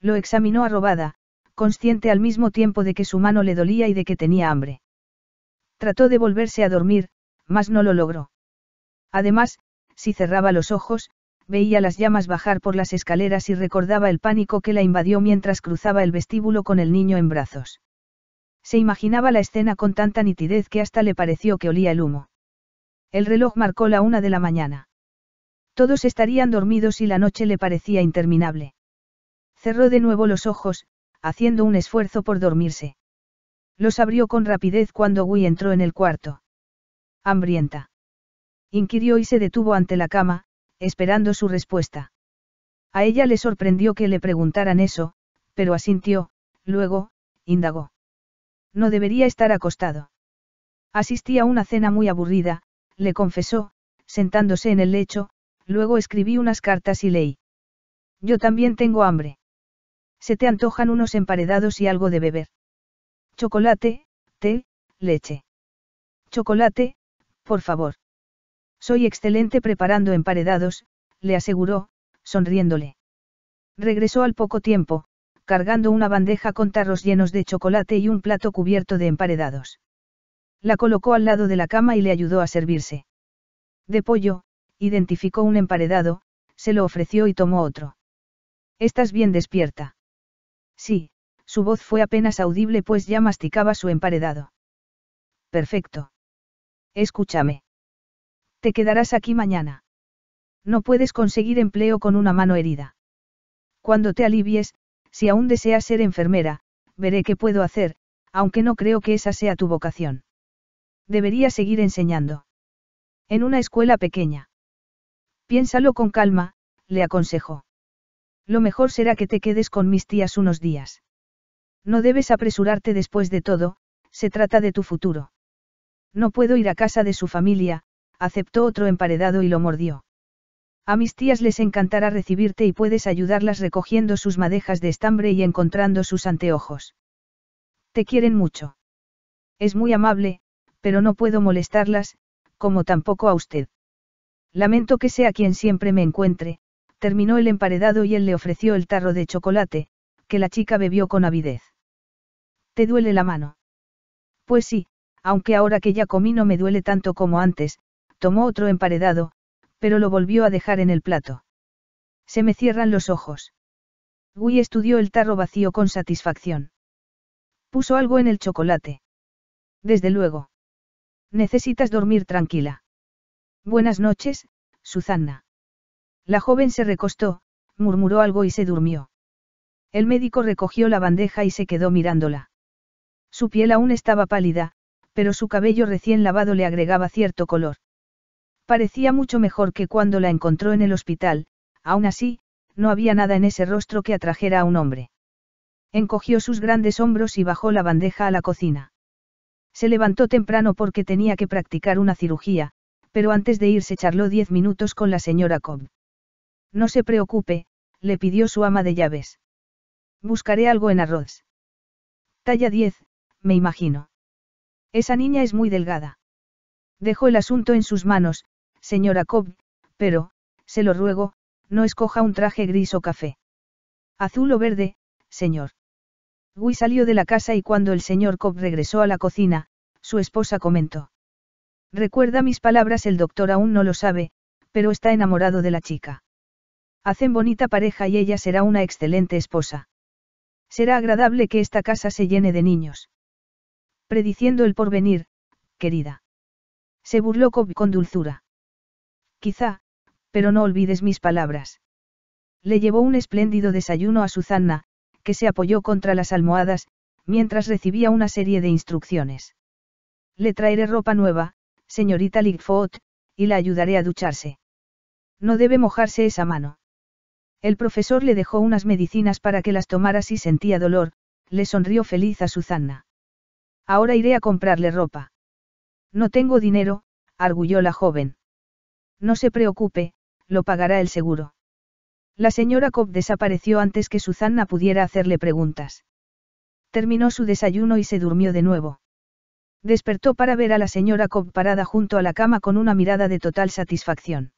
Lo examinó arrobada, consciente al mismo tiempo de que su mano le dolía y de que tenía hambre. Trató de volverse a dormir, mas no lo logró. Además, si cerraba los ojos, veía las llamas bajar por las escaleras y recordaba el pánico que la invadió mientras cruzaba el vestíbulo con el niño en brazos. Se imaginaba la escena con tanta nitidez que hasta le pareció que olía el humo. El reloj marcó la una de la mañana. Todos estarían dormidos y la noche le parecía interminable. Cerró de nuevo los ojos, haciendo un esfuerzo por dormirse. Los abrió con rapidez cuando Gui entró en el cuarto. Hambrienta. Inquirió y se detuvo ante la cama, esperando su respuesta. A ella le sorprendió que le preguntaran eso, pero asintió, luego, indagó. No debería estar acostado. Asistí a una cena muy aburrida, le confesó, sentándose en el lecho, Luego escribí unas cartas y leí. Yo también tengo hambre. Se te antojan unos emparedados y algo de beber. Chocolate, té, leche. Chocolate, por favor. Soy excelente preparando emparedados, le aseguró, sonriéndole. Regresó al poco tiempo, cargando una bandeja con tarros llenos de chocolate y un plato cubierto de emparedados. La colocó al lado de la cama y le ayudó a servirse. De pollo, identificó un emparedado, se lo ofreció y tomó otro. ¿Estás bien despierta? Sí, su voz fue apenas audible pues ya masticaba su emparedado. Perfecto. Escúchame. Te quedarás aquí mañana. No puedes conseguir empleo con una mano herida. Cuando te alivies, si aún deseas ser enfermera, veré qué puedo hacer, aunque no creo que esa sea tu vocación. Deberías seguir enseñando. En una escuela pequeña. Piénsalo con calma, le aconsejó. Lo mejor será que te quedes con mis tías unos días. No debes apresurarte después de todo, se trata de tu futuro. No puedo ir a casa de su familia, aceptó otro emparedado y lo mordió. A mis tías les encantará recibirte y puedes ayudarlas recogiendo sus madejas de estambre y encontrando sus anteojos. Te quieren mucho. Es muy amable, pero no puedo molestarlas, como tampoco a usted. Lamento que sea quien siempre me encuentre, terminó el emparedado y él le ofreció el tarro de chocolate, que la chica bebió con avidez. ¿Te duele la mano? Pues sí, aunque ahora que ya comí no me duele tanto como antes, tomó otro emparedado, pero lo volvió a dejar en el plato. Se me cierran los ojos. Gui estudió el tarro vacío con satisfacción. Puso algo en el chocolate. Desde luego. Necesitas dormir tranquila. Buenas noches, Susanna. La joven se recostó, murmuró algo y se durmió. El médico recogió la bandeja y se quedó mirándola. Su piel aún estaba pálida, pero su cabello recién lavado le agregaba cierto color. Parecía mucho mejor que cuando la encontró en el hospital, aún así, no había nada en ese rostro que atrajera a un hombre. Encogió sus grandes hombros y bajó la bandeja a la cocina. Se levantó temprano porque tenía que practicar una cirugía, pero antes de irse charló diez minutos con la señora Cobb. No se preocupe, le pidió su ama de llaves. Buscaré algo en arroz. Talla 10, me imagino. Esa niña es muy delgada. Dejó el asunto en sus manos, señora Cobb, pero, se lo ruego, no escoja un traje gris o café. Azul o verde, señor. Guy salió de la casa y cuando el señor Cobb regresó a la cocina, su esposa comentó. Recuerda mis palabras, el doctor aún no lo sabe, pero está enamorado de la chica. Hacen bonita pareja y ella será una excelente esposa. Será agradable que esta casa se llene de niños. Prediciendo el porvenir, querida. Se burló Cobb con dulzura. Quizá, pero no olvides mis palabras. Le llevó un espléndido desayuno a Susanna, que se apoyó contra las almohadas, mientras recibía una serie de instrucciones. Le traeré ropa nueva, señorita Ligfoot, y la ayudaré a ducharse. No debe mojarse esa mano. El profesor le dejó unas medicinas para que las tomara si sentía dolor, le sonrió feliz a Susanna. Ahora iré a comprarle ropa. No tengo dinero, arguyó la joven. No se preocupe, lo pagará el seguro. La señora Cobb desapareció antes que Susanna pudiera hacerle preguntas. Terminó su desayuno y se durmió de nuevo. Despertó para ver a la señora Cobb parada junto a la cama con una mirada de total satisfacción.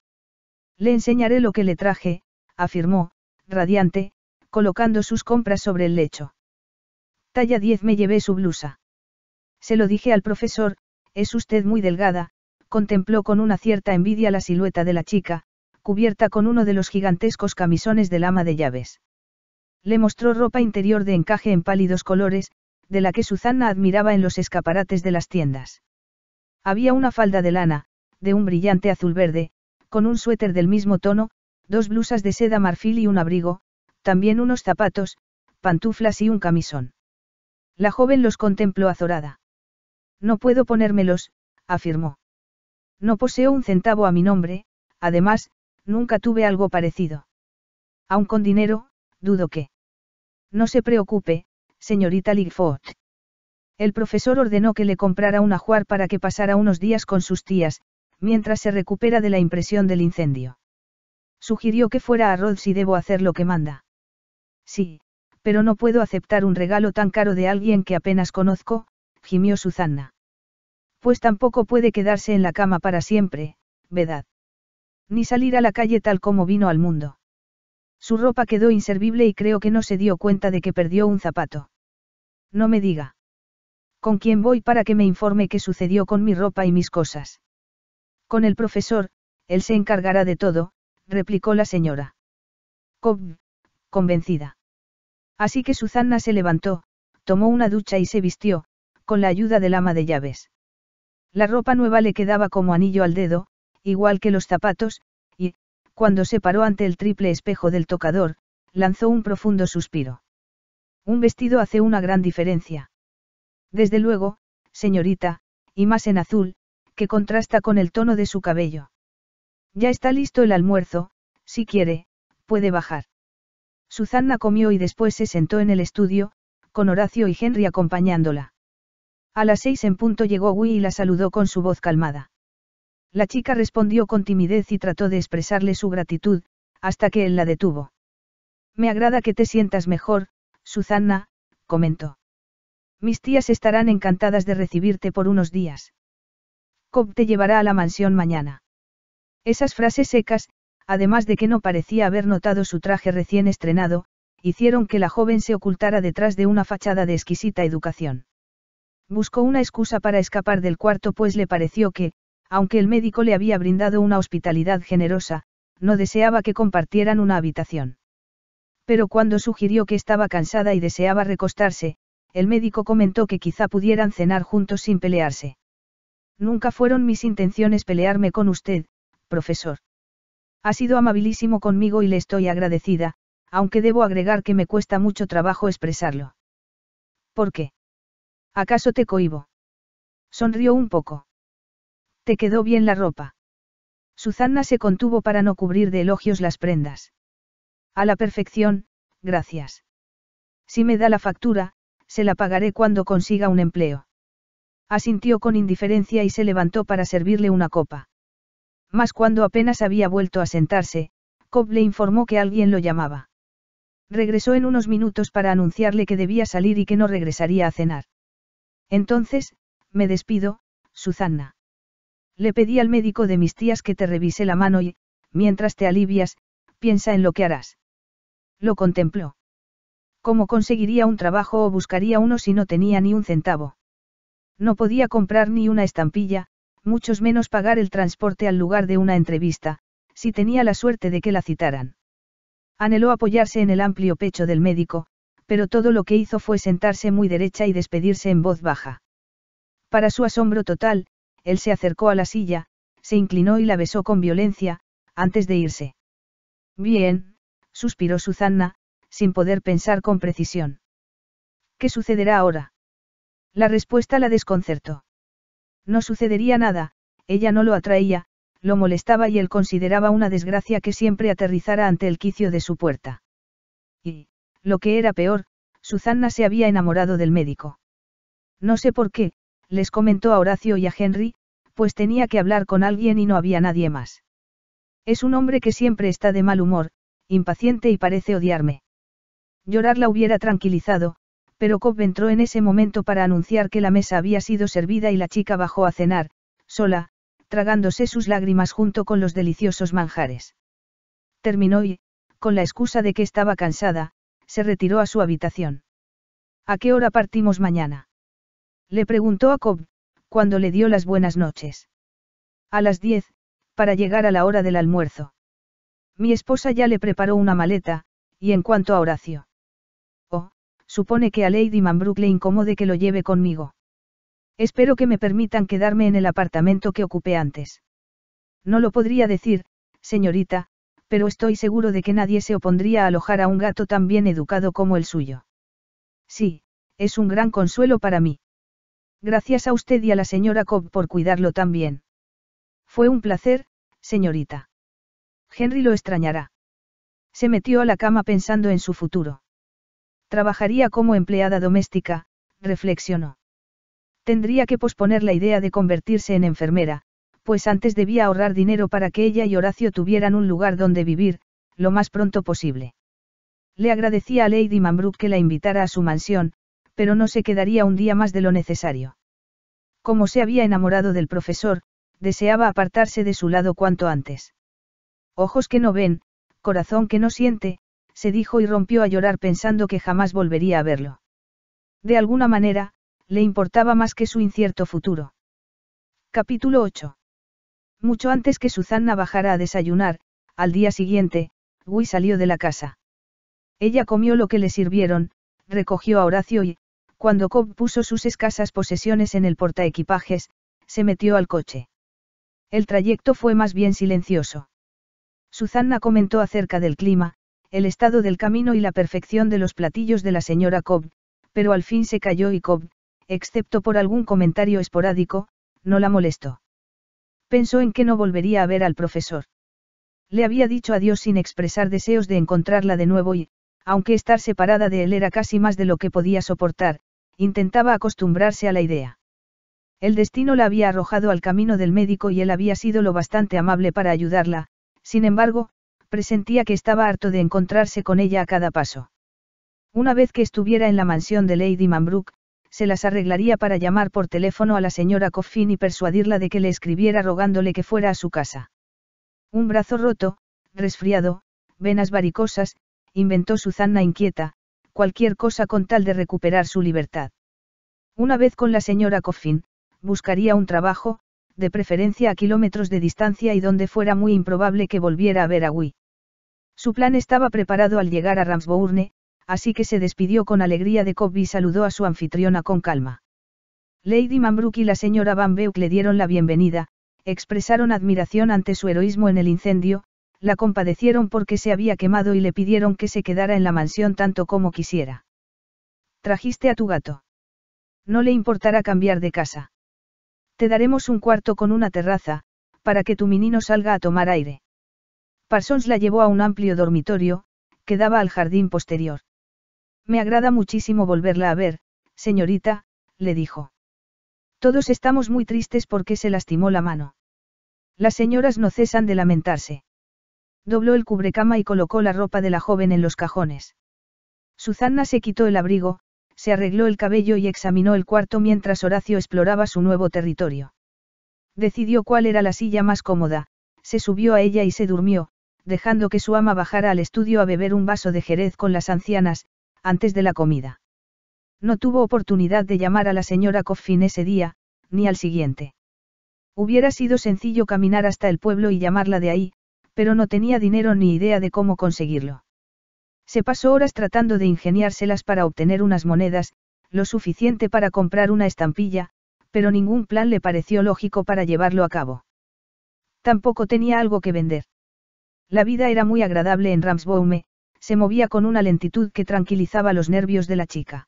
Le enseñaré lo que le traje, afirmó, radiante, colocando sus compras sobre el lecho. Talla 10 me llevé su blusa. Se lo dije al profesor, es usted muy delgada, contempló con una cierta envidia la silueta de la chica, cubierta con uno de los gigantescos camisones del ama de llaves. Le mostró ropa interior de encaje en pálidos colores, de la que Susana admiraba en los escaparates de las tiendas. Había una falda de lana, de un brillante azul verde, con un suéter del mismo tono, dos blusas de seda marfil y un abrigo, también unos zapatos, pantuflas y un camisón. La joven los contempló azorada. No puedo ponérmelos, afirmó. No poseo un centavo a mi nombre, además, Nunca tuve algo parecido. Aun con dinero, dudo que. No se preocupe, señorita Ligfoot. El profesor ordenó que le comprara un ajuar para que pasara unos días con sus tías, mientras se recupera de la impresión del incendio. Sugirió que fuera a Rhodes si debo hacer lo que manda. Sí, pero no puedo aceptar un regalo tan caro de alguien que apenas conozco, gimió Susanna. Pues tampoco puede quedarse en la cama para siempre, ¿verdad? Ni salir a la calle tal como vino al mundo. Su ropa quedó inservible y creo que no se dio cuenta de que perdió un zapato. No me diga. ¿Con quién voy para que me informe qué sucedió con mi ropa y mis cosas? Con el profesor, él se encargará de todo, replicó la señora. Cobb, convencida. Así que Susana se levantó, tomó una ducha y se vistió, con la ayuda del ama de llaves. La ropa nueva le quedaba como anillo al dedo, igual que los zapatos, y, cuando se paró ante el triple espejo del tocador, lanzó un profundo suspiro. Un vestido hace una gran diferencia. Desde luego, señorita, y más en azul, que contrasta con el tono de su cabello. Ya está listo el almuerzo, si quiere, puede bajar. Susana comió y después se sentó en el estudio, con Horacio y Henry acompañándola. A las seis en punto llegó Wee y la saludó con su voz calmada. La chica respondió con timidez y trató de expresarle su gratitud, hasta que él la detuvo. Me agrada que te sientas mejor, Susanna, comentó. Mis tías estarán encantadas de recibirte por unos días. Cobb te llevará a la mansión mañana. Esas frases secas, además de que no parecía haber notado su traje recién estrenado, hicieron que la joven se ocultara detrás de una fachada de exquisita educación. Buscó una excusa para escapar del cuarto pues le pareció que, aunque el médico le había brindado una hospitalidad generosa, no deseaba que compartieran una habitación. Pero cuando sugirió que estaba cansada y deseaba recostarse, el médico comentó que quizá pudieran cenar juntos sin pelearse. Nunca fueron mis intenciones pelearme con usted, profesor. Ha sido amabilísimo conmigo y le estoy agradecida, aunque debo agregar que me cuesta mucho trabajo expresarlo. ¿Por qué? ¿Acaso te cohibo? Sonrió un poco. ¿Te quedó bien la ropa? Susana se contuvo para no cubrir de elogios las prendas. A la perfección, gracias. Si me da la factura, se la pagaré cuando consiga un empleo. Asintió con indiferencia y se levantó para servirle una copa. Mas cuando apenas había vuelto a sentarse, Cobb le informó que alguien lo llamaba. Regresó en unos minutos para anunciarle que debía salir y que no regresaría a cenar. Entonces, me despido, Susana. Le pedí al médico de mis tías que te revise la mano y, mientras te alivias, piensa en lo que harás. Lo contempló. ¿Cómo conseguiría un trabajo o buscaría uno si no tenía ni un centavo? No podía comprar ni una estampilla, muchos menos pagar el transporte al lugar de una entrevista, si tenía la suerte de que la citaran. Anheló apoyarse en el amplio pecho del médico, pero todo lo que hizo fue sentarse muy derecha y despedirse en voz baja. Para su asombro total, él se acercó a la silla, se inclinó y la besó con violencia, antes de irse. Bien, suspiró Susana, sin poder pensar con precisión. ¿Qué sucederá ahora? La respuesta la desconcertó. No sucedería nada, ella no lo atraía, lo molestaba y él consideraba una desgracia que siempre aterrizara ante el quicio de su puerta. Y, lo que era peor, Susana se había enamorado del médico. No sé por qué, les comentó a Horacio y a Henry, pues tenía que hablar con alguien y no había nadie más. Es un hombre que siempre está de mal humor, impaciente y parece odiarme. Llorar la hubiera tranquilizado, pero Cobb entró en ese momento para anunciar que la mesa había sido servida y la chica bajó a cenar, sola, tragándose sus lágrimas junto con los deliciosos manjares. Terminó y, con la excusa de que estaba cansada, se retiró a su habitación. ¿A qué hora partimos mañana? Le preguntó a Cobb, cuando le dio las buenas noches. A las diez, para llegar a la hora del almuerzo. Mi esposa ya le preparó una maleta, y en cuanto a Horacio. Oh, supone que a Lady Manbrook le incomode que lo lleve conmigo. Espero que me permitan quedarme en el apartamento que ocupé antes. No lo podría decir, señorita, pero estoy seguro de que nadie se opondría a alojar a un gato tan bien educado como el suyo. Sí, es un gran consuelo para mí. Gracias a usted y a la señora Cobb por cuidarlo tan bien. Fue un placer, señorita. Henry lo extrañará. Se metió a la cama pensando en su futuro. Trabajaría como empleada doméstica, reflexionó. Tendría que posponer la idea de convertirse en enfermera, pues antes debía ahorrar dinero para que ella y Horacio tuvieran un lugar donde vivir, lo más pronto posible. Le agradecía a Lady Manbrook que la invitara a su mansión, pero no se quedaría un día más de lo necesario. Como se había enamorado del profesor, deseaba apartarse de su lado cuanto antes. Ojos que no ven, corazón que no siente, se dijo y rompió a llorar pensando que jamás volvería a verlo. De alguna manera, le importaba más que su incierto futuro. Capítulo 8. Mucho antes que Susana bajara a desayunar, al día siguiente, Guy salió de la casa. Ella comió lo que le sirvieron, recogió a Horacio y, cuando Cobb puso sus escasas posesiones en el portaequipajes, se metió al coche. El trayecto fue más bien silencioso. Susana comentó acerca del clima, el estado del camino y la perfección de los platillos de la señora Cobb, pero al fin se calló y Cobb, excepto por algún comentario esporádico, no la molestó. Pensó en que no volvería a ver al profesor. Le había dicho adiós sin expresar deseos de encontrarla de nuevo y, aunque estar separada de él era casi más de lo que podía soportar, intentaba acostumbrarse a la idea. El destino la había arrojado al camino del médico y él había sido lo bastante amable para ayudarla, sin embargo, presentía que estaba harto de encontrarse con ella a cada paso. Una vez que estuviera en la mansión de Lady Manbrook, se las arreglaría para llamar por teléfono a la señora Coffin y persuadirla de que le escribiera rogándole que fuera a su casa. Un brazo roto, resfriado, venas varicosas, inventó Susana inquieta, cualquier cosa con tal de recuperar su libertad. Una vez con la señora Coffin, buscaría un trabajo, de preferencia a kilómetros de distancia y donde fuera muy improbable que volviera a ver a Wii. Su plan estaba preparado al llegar a Ramsbourne, así que se despidió con alegría de Cobb y saludó a su anfitriona con calma. Lady Manbrook y la señora Van Beuk le dieron la bienvenida, expresaron admiración ante su heroísmo en el incendio, la compadecieron porque se había quemado y le pidieron que se quedara en la mansión tanto como quisiera. Trajiste a tu gato. No le importará cambiar de casa. Te daremos un cuarto con una terraza, para que tu menino salga a tomar aire. Parsons la llevó a un amplio dormitorio, que daba al jardín posterior. Me agrada muchísimo volverla a ver, señorita, le dijo. Todos estamos muy tristes porque se lastimó la mano. Las señoras no cesan de lamentarse. Dobló el cubrecama y colocó la ropa de la joven en los cajones. Susana se quitó el abrigo, se arregló el cabello y examinó el cuarto mientras Horacio exploraba su nuevo territorio. Decidió cuál era la silla más cómoda, se subió a ella y se durmió, dejando que su ama bajara al estudio a beber un vaso de jerez con las ancianas, antes de la comida. No tuvo oportunidad de llamar a la señora Coffin ese día, ni al siguiente. Hubiera sido sencillo caminar hasta el pueblo y llamarla de ahí, pero no tenía dinero ni idea de cómo conseguirlo. Se pasó horas tratando de ingeniárselas para obtener unas monedas, lo suficiente para comprar una estampilla, pero ningún plan le pareció lógico para llevarlo a cabo. Tampoco tenía algo que vender. La vida era muy agradable en Ramsbaume, se movía con una lentitud que tranquilizaba los nervios de la chica.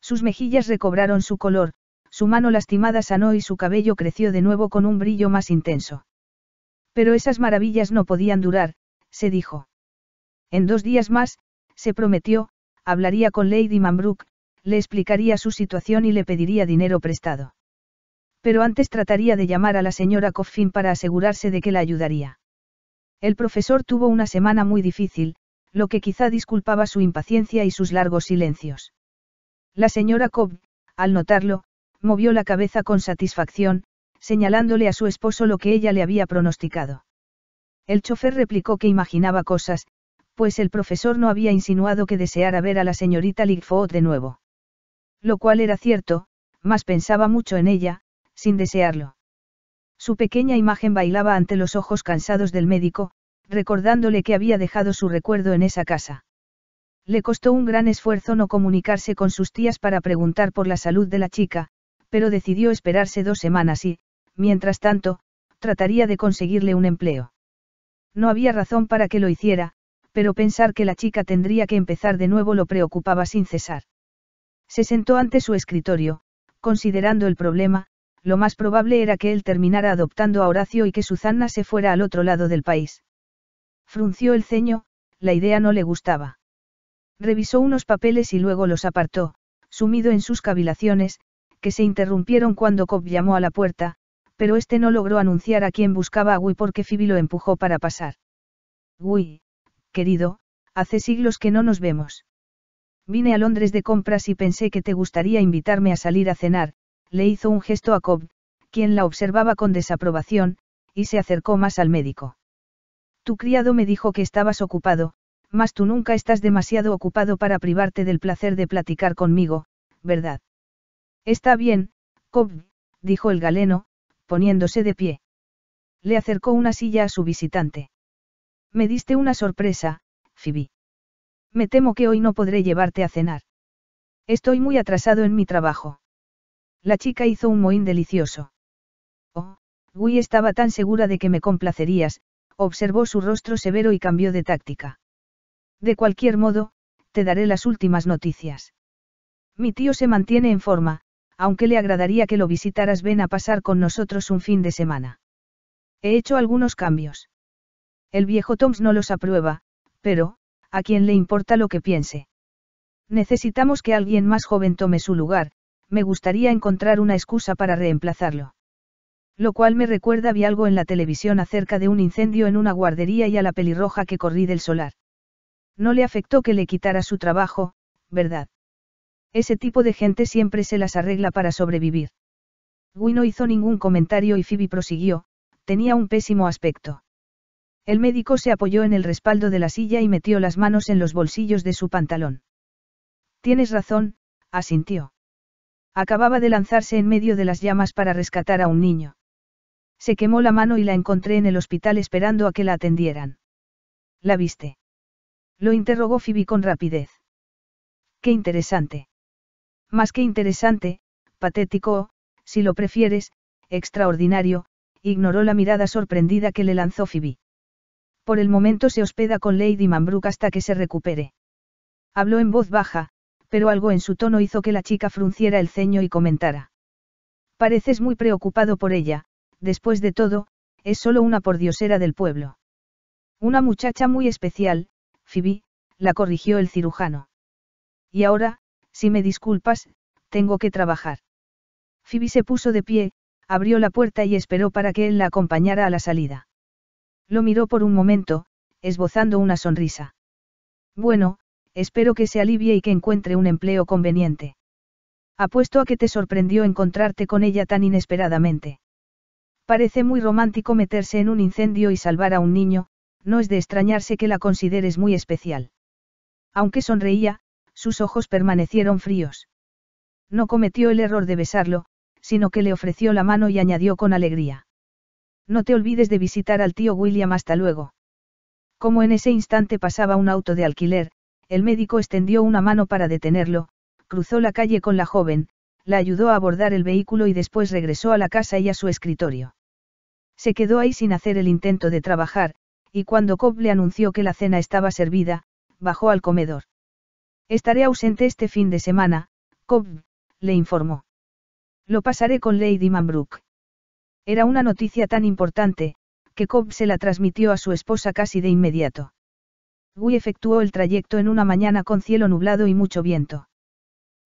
Sus mejillas recobraron su color, su mano lastimada sanó y su cabello creció de nuevo con un brillo más intenso. Pero esas maravillas no podían durar, se dijo. En dos días más, se prometió, hablaría con Lady Manbrook, le explicaría su situación y le pediría dinero prestado. Pero antes trataría de llamar a la señora Coffin para asegurarse de que la ayudaría. El profesor tuvo una semana muy difícil, lo que quizá disculpaba su impaciencia y sus largos silencios. La señora Cobb, al notarlo, movió la cabeza con satisfacción, señalándole a su esposo lo que ella le había pronosticado. El chofer replicó que imaginaba cosas, pues el profesor no había insinuado que deseara ver a la señorita Ligfoot de nuevo. Lo cual era cierto, mas pensaba mucho en ella, sin desearlo. Su pequeña imagen bailaba ante los ojos cansados del médico, recordándole que había dejado su recuerdo en esa casa. Le costó un gran esfuerzo no comunicarse con sus tías para preguntar por la salud de la chica, pero decidió esperarse dos semanas y, mientras tanto, trataría de conseguirle un empleo. No había razón para que lo hiciera, pero pensar que la chica tendría que empezar de nuevo lo preocupaba sin cesar. Se sentó ante su escritorio, considerando el problema, lo más probable era que él terminara adoptando a Horacio y que Susana se fuera al otro lado del país. Frunció el ceño, la idea no le gustaba. Revisó unos papeles y luego los apartó, sumido en sus cavilaciones, que se interrumpieron cuando Cobb llamó a la puerta, pero este no logró anunciar a quién buscaba a Gui porque Phoebe lo empujó para pasar. Gui, querido, hace siglos que no nos vemos. Vine a Londres de compras y pensé que te gustaría invitarme a salir a cenar, le hizo un gesto a Cobb, quien la observaba con desaprobación, y se acercó más al médico. Tu criado me dijo que estabas ocupado, mas tú nunca estás demasiado ocupado para privarte del placer de platicar conmigo, ¿verdad? Está bien, Cobb, dijo el galeno, poniéndose de pie. Le acercó una silla a su visitante. Me diste una sorpresa, Phoebe. Me temo que hoy no podré llevarte a cenar. Estoy muy atrasado en mi trabajo. La chica hizo un mohín delicioso. Oh, Gui estaba tan segura de que me complacerías, observó su rostro severo y cambió de táctica. De cualquier modo, te daré las últimas noticias. Mi tío se mantiene en forma, aunque le agradaría que lo visitaras, ven a pasar con nosotros un fin de semana. He hecho algunos cambios. El viejo Toms no los aprueba, pero, ¿a quién le importa lo que piense? Necesitamos que alguien más joven tome su lugar, me gustaría encontrar una excusa para reemplazarlo. Lo cual me recuerda vi algo en la televisión acerca de un incendio en una guardería y a la pelirroja que corrí del solar. No le afectó que le quitara su trabajo, ¿verdad? Ese tipo de gente siempre se las arregla para sobrevivir. Guy no hizo ningún comentario y Phoebe prosiguió, tenía un pésimo aspecto. El médico se apoyó en el respaldo de la silla y metió las manos en los bolsillos de su pantalón. Tienes razón, asintió. Acababa de lanzarse en medio de las llamas para rescatar a un niño. Se quemó la mano y la encontré en el hospital esperando a que la atendieran. ¿La viste? Lo interrogó Phoebe con rapidez. Qué interesante. Más que interesante, patético si lo prefieres, extraordinario, ignoró la mirada sorprendida que le lanzó Phoebe. Por el momento se hospeda con Lady Manbrook hasta que se recupere. Habló en voz baja, pero algo en su tono hizo que la chica frunciera el ceño y comentara. Pareces muy preocupado por ella, después de todo, es solo una pordiosera del pueblo. Una muchacha muy especial, Phoebe, la corrigió el cirujano. Y ahora, si me disculpas, tengo que trabajar. Phoebe se puso de pie, abrió la puerta y esperó para que él la acompañara a la salida. Lo miró por un momento, esbozando una sonrisa. Bueno, espero que se alivie y que encuentre un empleo conveniente. Apuesto a que te sorprendió encontrarte con ella tan inesperadamente. Parece muy romántico meterse en un incendio y salvar a un niño, no es de extrañarse que la consideres muy especial. Aunque sonreía, sus ojos permanecieron fríos. No cometió el error de besarlo, sino que le ofreció la mano y añadió con alegría. No te olvides de visitar al tío William hasta luego. Como en ese instante pasaba un auto de alquiler, el médico extendió una mano para detenerlo, cruzó la calle con la joven, la ayudó a abordar el vehículo y después regresó a la casa y a su escritorio. Se quedó ahí sin hacer el intento de trabajar, y cuando Cobb le anunció que la cena estaba servida, bajó al comedor. Estaré ausente este fin de semana, Cobb, le informó. Lo pasaré con Lady Manbrook. Era una noticia tan importante, que Cobb se la transmitió a su esposa casi de inmediato. Guy efectuó el trayecto en una mañana con cielo nublado y mucho viento.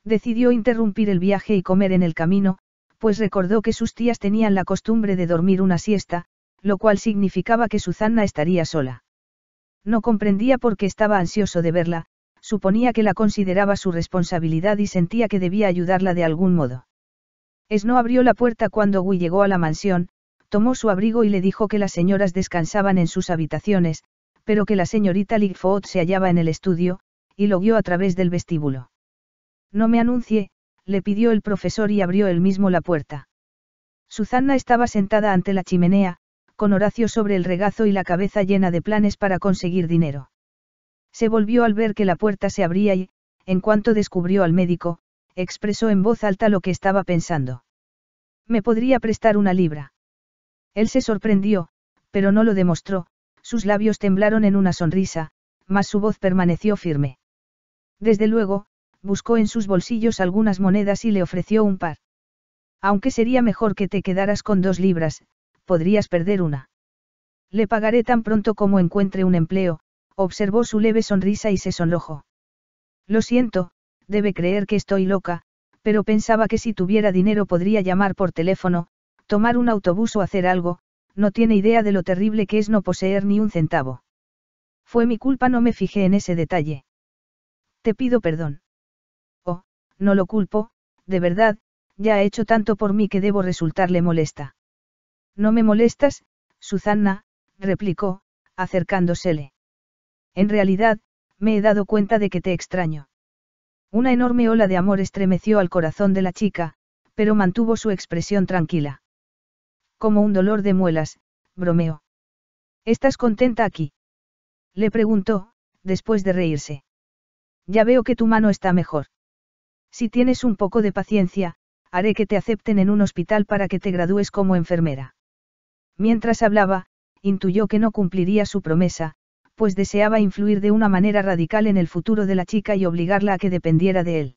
Decidió interrumpir el viaje y comer en el camino, pues recordó que sus tías tenían la costumbre de dormir una siesta, lo cual significaba que Susana estaría sola. No comprendía por qué estaba ansioso de verla, suponía que la consideraba su responsabilidad y sentía que debía ayudarla de algún modo. Esno abrió la puerta cuando Guy llegó a la mansión, tomó su abrigo y le dijo que las señoras descansaban en sus habitaciones, pero que la señorita Ligfoot se hallaba en el estudio, y lo guió a través del vestíbulo. No me anuncie, le pidió el profesor y abrió él mismo la puerta. Susana estaba sentada ante la chimenea, con Horacio sobre el regazo y la cabeza llena de planes para conseguir dinero. Se volvió al ver que la puerta se abría y, en cuanto descubrió al médico, expresó en voz alta lo que estaba pensando. ¿Me podría prestar una libra? Él se sorprendió, pero no lo demostró, sus labios temblaron en una sonrisa, mas su voz permaneció firme. Desde luego, buscó en sus bolsillos algunas monedas y le ofreció un par. Aunque sería mejor que te quedaras con dos libras, podrías perder una. Le pagaré tan pronto como encuentre un empleo, observó su leve sonrisa y se sonrojó. Lo siento, debe creer que estoy loca, pero pensaba que si tuviera dinero podría llamar por teléfono, tomar un autobús o hacer algo, no tiene idea de lo terrible que es no poseer ni un centavo. Fue mi culpa, no me fijé en ese detalle. Te pido perdón. No lo culpo, de verdad, ya ha hecho tanto por mí que debo resultarle molesta. No me molestas, Susana, replicó, acercándosele. En realidad, me he dado cuenta de que te extraño. Una enorme ola de amor estremeció al corazón de la chica, pero mantuvo su expresión tranquila. Como un dolor de muelas, bromeó. ¿Estás contenta aquí? Le preguntó, después de reírse. Ya veo que tu mano está mejor. Si tienes un poco de paciencia, haré que te acepten en un hospital para que te gradúes como enfermera. Mientras hablaba, intuyó que no cumpliría su promesa, pues deseaba influir de una manera radical en el futuro de la chica y obligarla a que dependiera de él.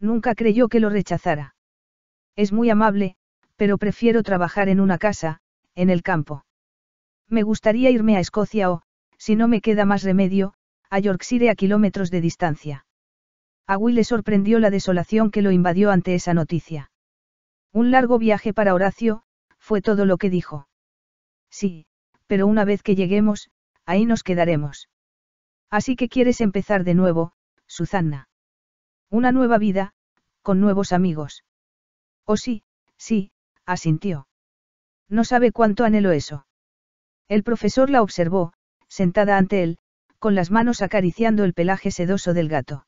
Nunca creyó que lo rechazara. Es muy amable, pero prefiero trabajar en una casa, en el campo. Me gustaría irme a Escocia o, si no me queda más remedio, a Yorkshire a kilómetros de distancia. A Will le sorprendió la desolación que lo invadió ante esa noticia. Un largo viaje para Horacio, fue todo lo que dijo. Sí, pero una vez que lleguemos, ahí nos quedaremos. Así que quieres empezar de nuevo, Susana. Una nueva vida, con nuevos amigos. Oh sí, sí, asintió. No sabe cuánto anhelo eso. El profesor la observó, sentada ante él, con las manos acariciando el pelaje sedoso del gato.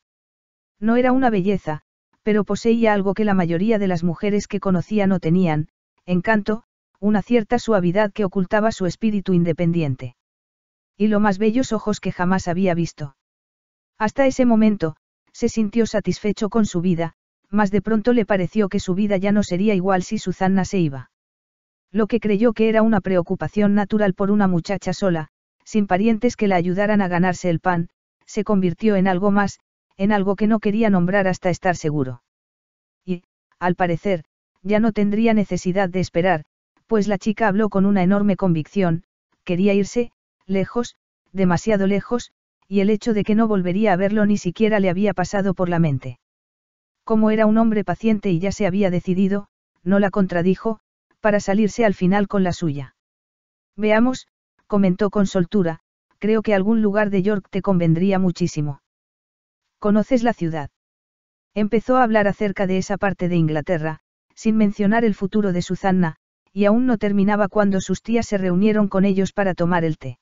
No era una belleza, pero poseía algo que la mayoría de las mujeres que conocía no tenían, encanto, una cierta suavidad que ocultaba su espíritu independiente. Y lo más bellos ojos que jamás había visto. Hasta ese momento, se sintió satisfecho con su vida, mas de pronto le pareció que su vida ya no sería igual si Susana se iba. Lo que creyó que era una preocupación natural por una muchacha sola, sin parientes que la ayudaran a ganarse el pan, se convirtió en algo más, en algo que no quería nombrar hasta estar seguro. Y, al parecer, ya no tendría necesidad de esperar, pues la chica habló con una enorme convicción, quería irse, lejos, demasiado lejos, y el hecho de que no volvería a verlo ni siquiera le había pasado por la mente. Como era un hombre paciente y ya se había decidido, no la contradijo, para salirse al final con la suya. Veamos, comentó con soltura, creo que algún lugar de York te convendría muchísimo. ¿Conoces la ciudad? Empezó a hablar acerca de esa parte de Inglaterra, sin mencionar el futuro de Susanna, y aún no terminaba cuando sus tías se reunieron con ellos para tomar el té.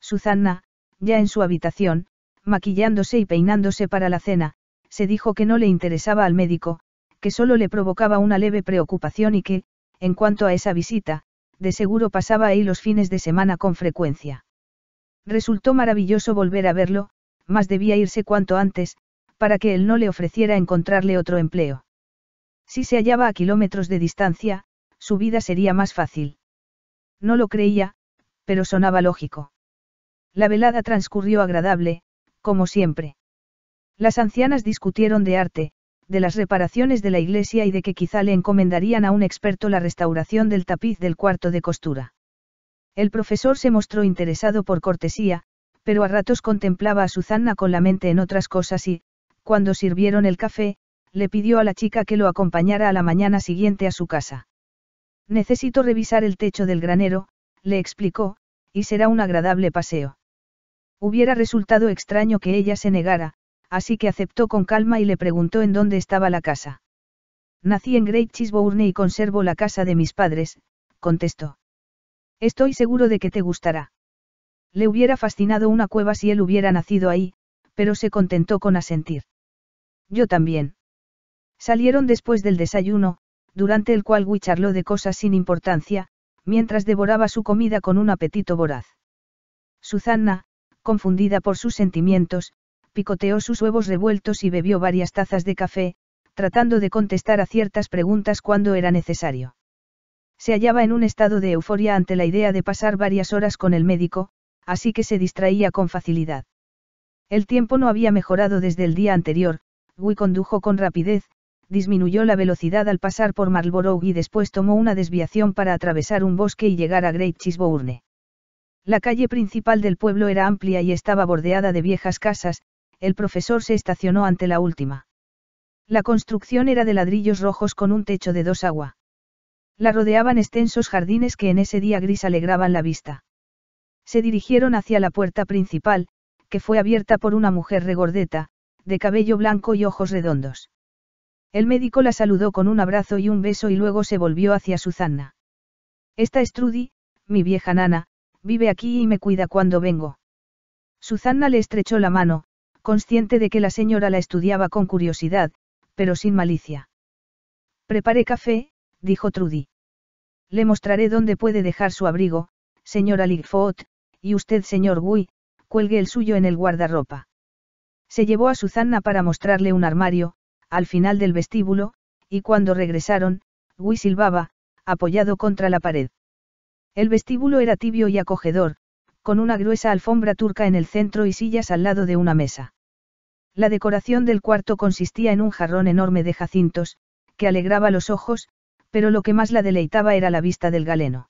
Susanna, ya en su habitación, maquillándose y peinándose para la cena, se dijo que no le interesaba al médico, que solo le provocaba una leve preocupación y que, en cuanto a esa visita, de seguro pasaba ahí los fines de semana con frecuencia. Resultó maravilloso volver a verlo, más debía irse cuanto antes, para que él no le ofreciera encontrarle otro empleo. Si se hallaba a kilómetros de distancia, su vida sería más fácil. No lo creía, pero sonaba lógico. La velada transcurrió agradable, como siempre. Las ancianas discutieron de arte, de las reparaciones de la iglesia y de que quizá le encomendarían a un experto la restauración del tapiz del cuarto de costura. El profesor se mostró interesado por cortesía, pero a ratos contemplaba a Susana con la mente en otras cosas y, cuando sirvieron el café, le pidió a la chica que lo acompañara a la mañana siguiente a su casa. Necesito revisar el techo del granero, le explicó, y será un agradable paseo. Hubiera resultado extraño que ella se negara, así que aceptó con calma y le preguntó en dónde estaba la casa. Nací en Great Chisbourne y conservo la casa de mis padres, contestó. Estoy seguro de que te gustará. Le hubiera fascinado una cueva si él hubiera nacido ahí, pero se contentó con asentir. Yo también. Salieron después del desayuno, durante el cual Wii charló de cosas sin importancia, mientras devoraba su comida con un apetito voraz. Susanna, confundida por sus sentimientos, picoteó sus huevos revueltos y bebió varias tazas de café, tratando de contestar a ciertas preguntas cuando era necesario. Se hallaba en un estado de euforia ante la idea de pasar varias horas con el médico, así que se distraía con facilidad. El tiempo no había mejorado desde el día anterior, Guy condujo con rapidez, disminuyó la velocidad al pasar por Marlborough y después tomó una desviación para atravesar un bosque y llegar a Great Chisbourne. La calle principal del pueblo era amplia y estaba bordeada de viejas casas, el profesor se estacionó ante la última. La construcción era de ladrillos rojos con un techo de dos agua. La rodeaban extensos jardines que en ese día gris alegraban la vista. Se dirigieron hacia la puerta principal, que fue abierta por una mujer regordeta, de cabello blanco y ojos redondos. El médico la saludó con un abrazo y un beso y luego se volvió hacia Susanna. Esta es Trudy, mi vieja nana, Vive aquí y me cuida cuando vengo. Susanna le estrechó la mano, consciente de que la señora la estudiaba con curiosidad, pero sin malicia. Preparé café, dijo Trudy. Le mostraré dónde puede dejar su abrigo, señora Ligfoot, y usted, señor Guy, cuelgue el suyo en el guardarropa. Se llevó a Susanna para mostrarle un armario, al final del vestíbulo, y cuando regresaron, Guy silbaba, apoyado contra la pared. El vestíbulo era tibio y acogedor, con una gruesa alfombra turca en el centro y sillas al lado de una mesa. La decoración del cuarto consistía en un jarrón enorme de jacintos, que alegraba los ojos, pero lo que más la deleitaba era la vista del galeno.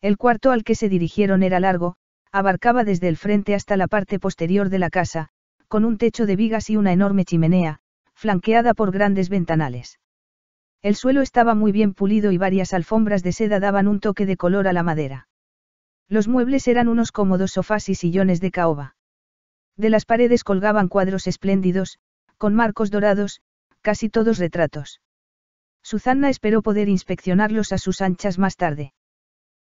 El cuarto al que se dirigieron era largo, abarcaba desde el frente hasta la parte posterior de la casa, con un techo de vigas y una enorme chimenea, flanqueada por grandes ventanales. El suelo estaba muy bien pulido y varias alfombras de seda daban un toque de color a la madera. Los muebles eran unos cómodos sofás y sillones de caoba. De las paredes colgaban cuadros espléndidos, con marcos dorados, casi todos retratos. Susanna esperó poder inspeccionarlos a sus anchas más tarde.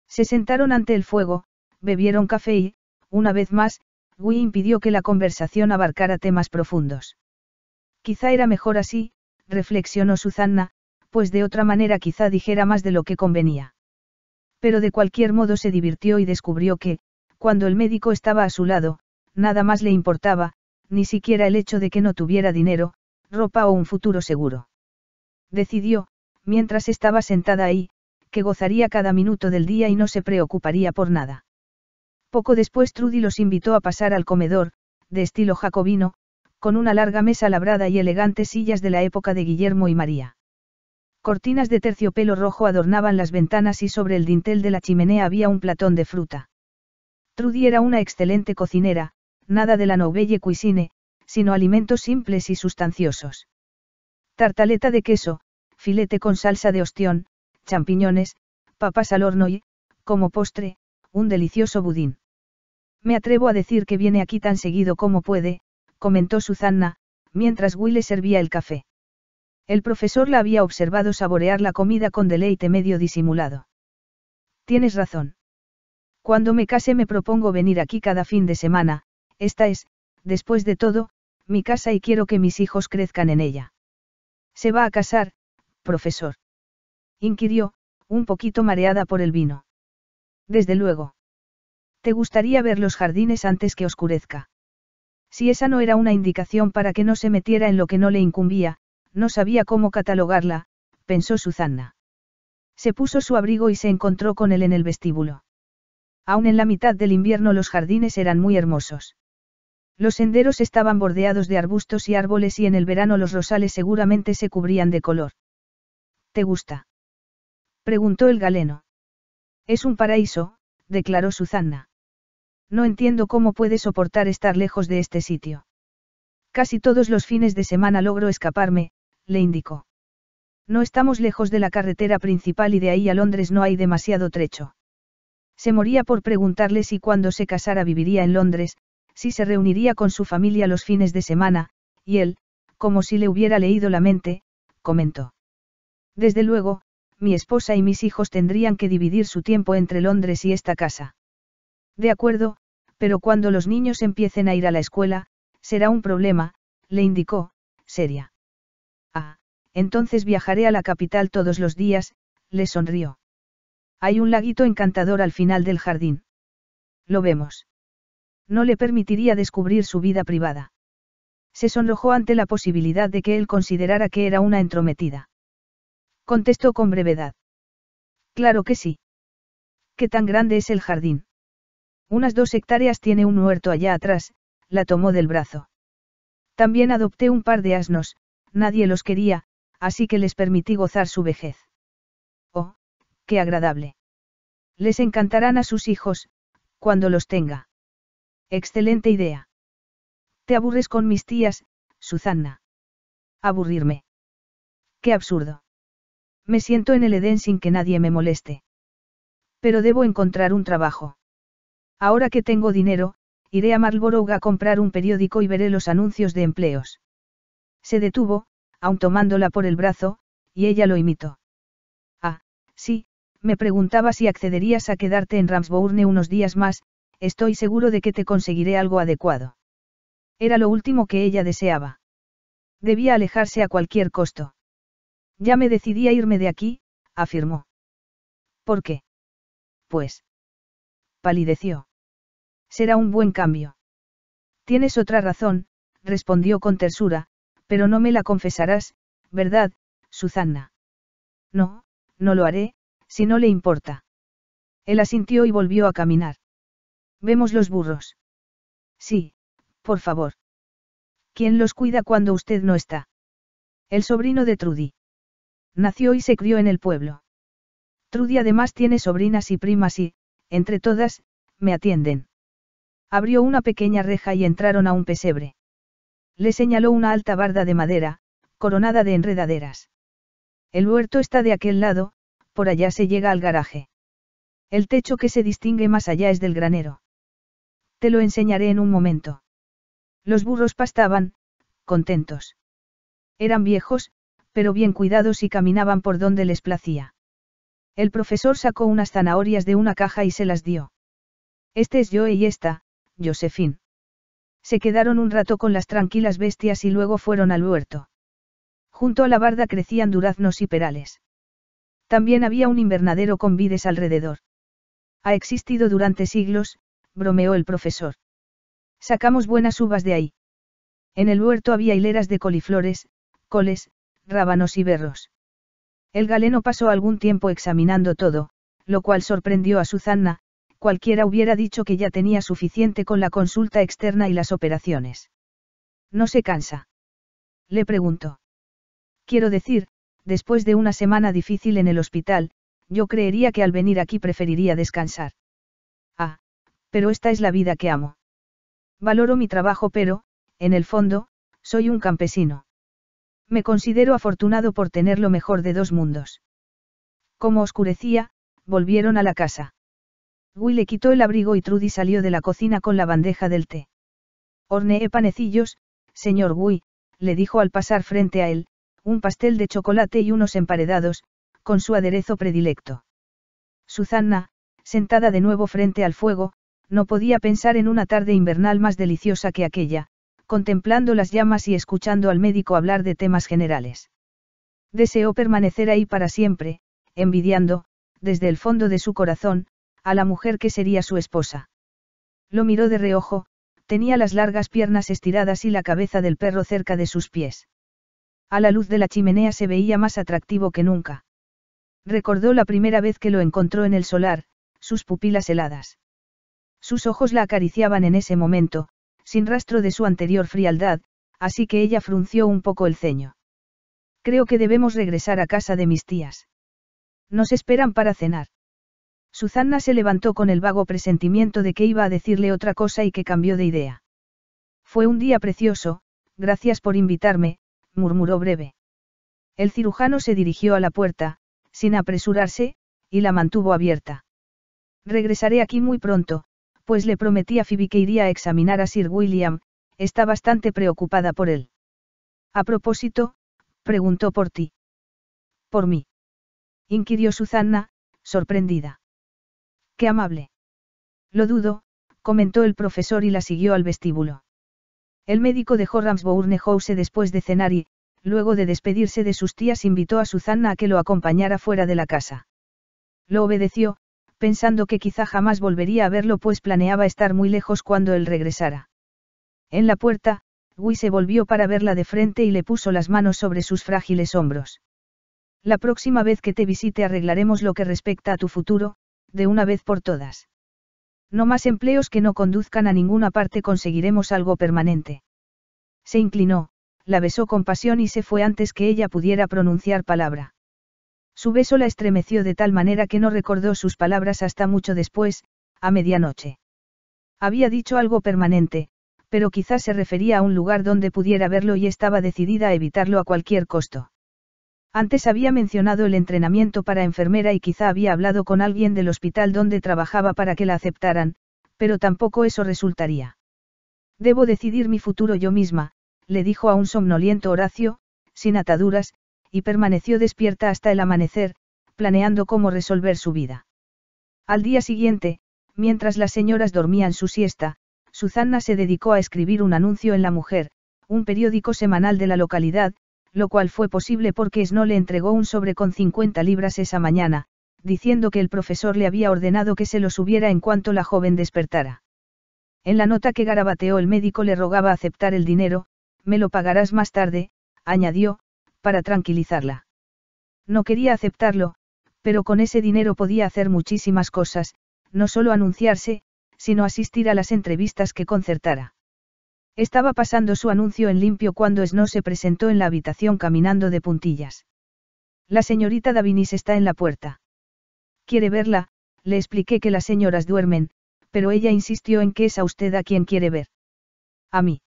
Se sentaron ante el fuego, bebieron café y, una vez más, Guy impidió que la conversación abarcara temas profundos. Quizá era mejor así, reflexionó Susanna, pues de otra manera quizá dijera más de lo que convenía. Pero de cualquier modo se divirtió y descubrió que, cuando el médico estaba a su lado, nada más le importaba, ni siquiera el hecho de que no tuviera dinero, ropa o un futuro seguro. Decidió, mientras estaba sentada ahí, que gozaría cada minuto del día y no se preocuparía por nada. Poco después Trudy los invitó a pasar al comedor, de estilo jacobino, con una larga mesa labrada y elegantes sillas de la época de Guillermo y María. Cortinas de terciopelo rojo adornaban las ventanas y sobre el dintel de la chimenea había un platón de fruta. Trudy era una excelente cocinera, nada de la nouvelle cuisine, sino alimentos simples y sustanciosos. Tartaleta de queso, filete con salsa de ostión, champiñones, papas al horno y, como postre, un delicioso budín. Me atrevo a decir que viene aquí tan seguido como puede, comentó Susanna, mientras Will le servía el café. El profesor la había observado saborear la comida con deleite medio disimulado. Tienes razón. Cuando me case me propongo venir aquí cada fin de semana, esta es, después de todo, mi casa y quiero que mis hijos crezcan en ella. ¿Se va a casar, profesor? inquirió, un poquito mareada por el vino. Desde luego. ¿Te gustaría ver los jardines antes que oscurezca? Si esa no era una indicación para que no se metiera en lo que no le incumbía, no sabía cómo catalogarla, pensó Susana. Se puso su abrigo y se encontró con él en el vestíbulo. Aún en la mitad del invierno los jardines eran muy hermosos. Los senderos estaban bordeados de arbustos y árboles y en el verano los rosales seguramente se cubrían de color. ¿Te gusta? preguntó el galeno. Es un paraíso, declaró Susana. No entiendo cómo puede soportar estar lejos de este sitio. Casi todos los fines de semana logro escaparme, le indicó. No estamos lejos de la carretera principal y de ahí a Londres no hay demasiado trecho. Se moría por preguntarle si cuando se casara viviría en Londres, si se reuniría con su familia los fines de semana, y él, como si le hubiera leído la mente, comentó. Desde luego, mi esposa y mis hijos tendrían que dividir su tiempo entre Londres y esta casa. De acuerdo, pero cuando los niños empiecen a ir a la escuela, será un problema, le indicó, seria. Ah, entonces viajaré a la capital todos los días, le sonrió. Hay un laguito encantador al final del jardín. Lo vemos. No le permitiría descubrir su vida privada. Se sonrojó ante la posibilidad de que él considerara que era una entrometida. Contestó con brevedad. Claro que sí. ¿Qué tan grande es el jardín? Unas dos hectáreas tiene un huerto allá atrás, la tomó del brazo. También adopté un par de asnos, nadie los quería, así que les permití gozar su vejez. Oh, qué agradable. Les encantarán a sus hijos, cuando los tenga. Excelente idea. Te aburres con mis tías, Susana. Aburrirme. Qué absurdo. Me siento en el Edén sin que nadie me moleste. Pero debo encontrar un trabajo. Ahora que tengo dinero, iré a Marlborough a comprar un periódico y veré los anuncios de empleos. Se detuvo, aun tomándola por el brazo, y ella lo imitó. Ah, sí, me preguntaba si accederías a quedarte en Ramsbourne unos días más, estoy seguro de que te conseguiré algo adecuado. Era lo último que ella deseaba. Debía alejarse a cualquier costo. Ya me decidí a irme de aquí, afirmó. ¿Por qué? Pues. Palideció. Será un buen cambio. Tienes otra razón, respondió con tersura, pero no me la confesarás, ¿verdad, Susana? No, no lo haré, si no le importa. Él asintió y volvió a caminar. ¿Vemos los burros? Sí, por favor. ¿Quién los cuida cuando usted no está? El sobrino de Trudy. Nació y se crió en el pueblo. Trudy además tiene sobrinas y primas y, entre todas, me atienden. Abrió una pequeña reja y entraron a un pesebre. Le señaló una alta barda de madera, coronada de enredaderas. El huerto está de aquel lado, por allá se llega al garaje. El techo que se distingue más allá es del granero. Te lo enseñaré en un momento. Los burros pastaban, contentos. Eran viejos, pero bien cuidados y caminaban por donde les placía. El profesor sacó unas zanahorias de una caja y se las dio. Este es Joe y esta, Josephine. Se quedaron un rato con las tranquilas bestias y luego fueron al huerto. Junto a la barda crecían duraznos y perales. También había un invernadero con vides alrededor. Ha existido durante siglos, bromeó el profesor. Sacamos buenas uvas de ahí. En el huerto había hileras de coliflores, coles, rábanos y berros. El galeno pasó algún tiempo examinando todo, lo cual sorprendió a Susanna, cualquiera hubiera dicho que ya tenía suficiente con la consulta externa y las operaciones. ¿No se cansa? Le preguntó. Quiero decir, después de una semana difícil en el hospital, yo creería que al venir aquí preferiría descansar. Ah, pero esta es la vida que amo. Valoro mi trabajo, pero, en el fondo, soy un campesino. Me considero afortunado por tener lo mejor de dos mundos. Como oscurecía, volvieron a la casa. Will le quitó el abrigo y Trudy salió de la cocina con la bandeja del té. Horneé panecillos, señor Guy, le dijo al pasar frente a él, un pastel de chocolate y unos emparedados, con su aderezo predilecto. Susanna, sentada de nuevo frente al fuego, no podía pensar en una tarde invernal más deliciosa que aquella, contemplando las llamas y escuchando al médico hablar de temas generales. Deseó permanecer ahí para siempre, envidiando, desde el fondo de su corazón, a la mujer que sería su esposa. Lo miró de reojo, tenía las largas piernas estiradas y la cabeza del perro cerca de sus pies. A la luz de la chimenea se veía más atractivo que nunca. Recordó la primera vez que lo encontró en el solar, sus pupilas heladas. Sus ojos la acariciaban en ese momento, sin rastro de su anterior frialdad, así que ella frunció un poco el ceño. Creo que debemos regresar a casa de mis tías. Nos esperan para cenar. Susanna se levantó con el vago presentimiento de que iba a decirle otra cosa y que cambió de idea. Fue un día precioso, gracias por invitarme, murmuró breve. El cirujano se dirigió a la puerta, sin apresurarse, y la mantuvo abierta. Regresaré aquí muy pronto, pues le prometí a Phoebe que iría a examinar a Sir William, está bastante preocupada por él. A propósito, preguntó por ti. Por mí. Inquirió Susanna, sorprendida. Qué amable. Lo dudo, comentó el profesor y la siguió al vestíbulo. El médico dejó Ramsbourne House después de cenar y, luego de despedirse de sus tías, invitó a Susanna a que lo acompañara fuera de la casa. Lo obedeció, pensando que quizá jamás volvería a verlo pues planeaba estar muy lejos cuando él regresara. En la puerta, Guy se volvió para verla de frente y le puso las manos sobre sus frágiles hombros. La próxima vez que te visite arreglaremos lo que respecta a tu futuro, de una vez por todas. No más empleos que no conduzcan a ninguna parte conseguiremos algo permanente. Se inclinó, la besó con pasión y se fue antes que ella pudiera pronunciar palabra. Su beso la estremeció de tal manera que no recordó sus palabras hasta mucho después, a medianoche. Había dicho algo permanente, pero quizás se refería a un lugar donde pudiera verlo y estaba decidida a evitarlo a cualquier costo. Antes había mencionado el entrenamiento para enfermera y quizá había hablado con alguien del hospital donde trabajaba para que la aceptaran, pero tampoco eso resultaría. Debo decidir mi futuro yo misma, le dijo a un somnoliento Horacio, sin ataduras, y permaneció despierta hasta el amanecer, planeando cómo resolver su vida. Al día siguiente, mientras las señoras dormían su siesta, Susanna se dedicó a escribir un anuncio en La Mujer, un periódico semanal de la localidad, lo cual fue posible porque Snow le entregó un sobre con 50 libras esa mañana, diciendo que el profesor le había ordenado que se lo subiera en cuanto la joven despertara. En la nota que garabateó el médico le rogaba aceptar el dinero, me lo pagarás más tarde, añadió, para tranquilizarla. No quería aceptarlo, pero con ese dinero podía hacer muchísimas cosas, no solo anunciarse, sino asistir a las entrevistas que concertara. Estaba pasando su anuncio en limpio cuando Snow se presentó en la habitación caminando de puntillas. La señorita Davinis está en la puerta. ¿Quiere verla? Le expliqué que las señoras duermen, pero ella insistió en que es a usted a quien quiere ver. A mí.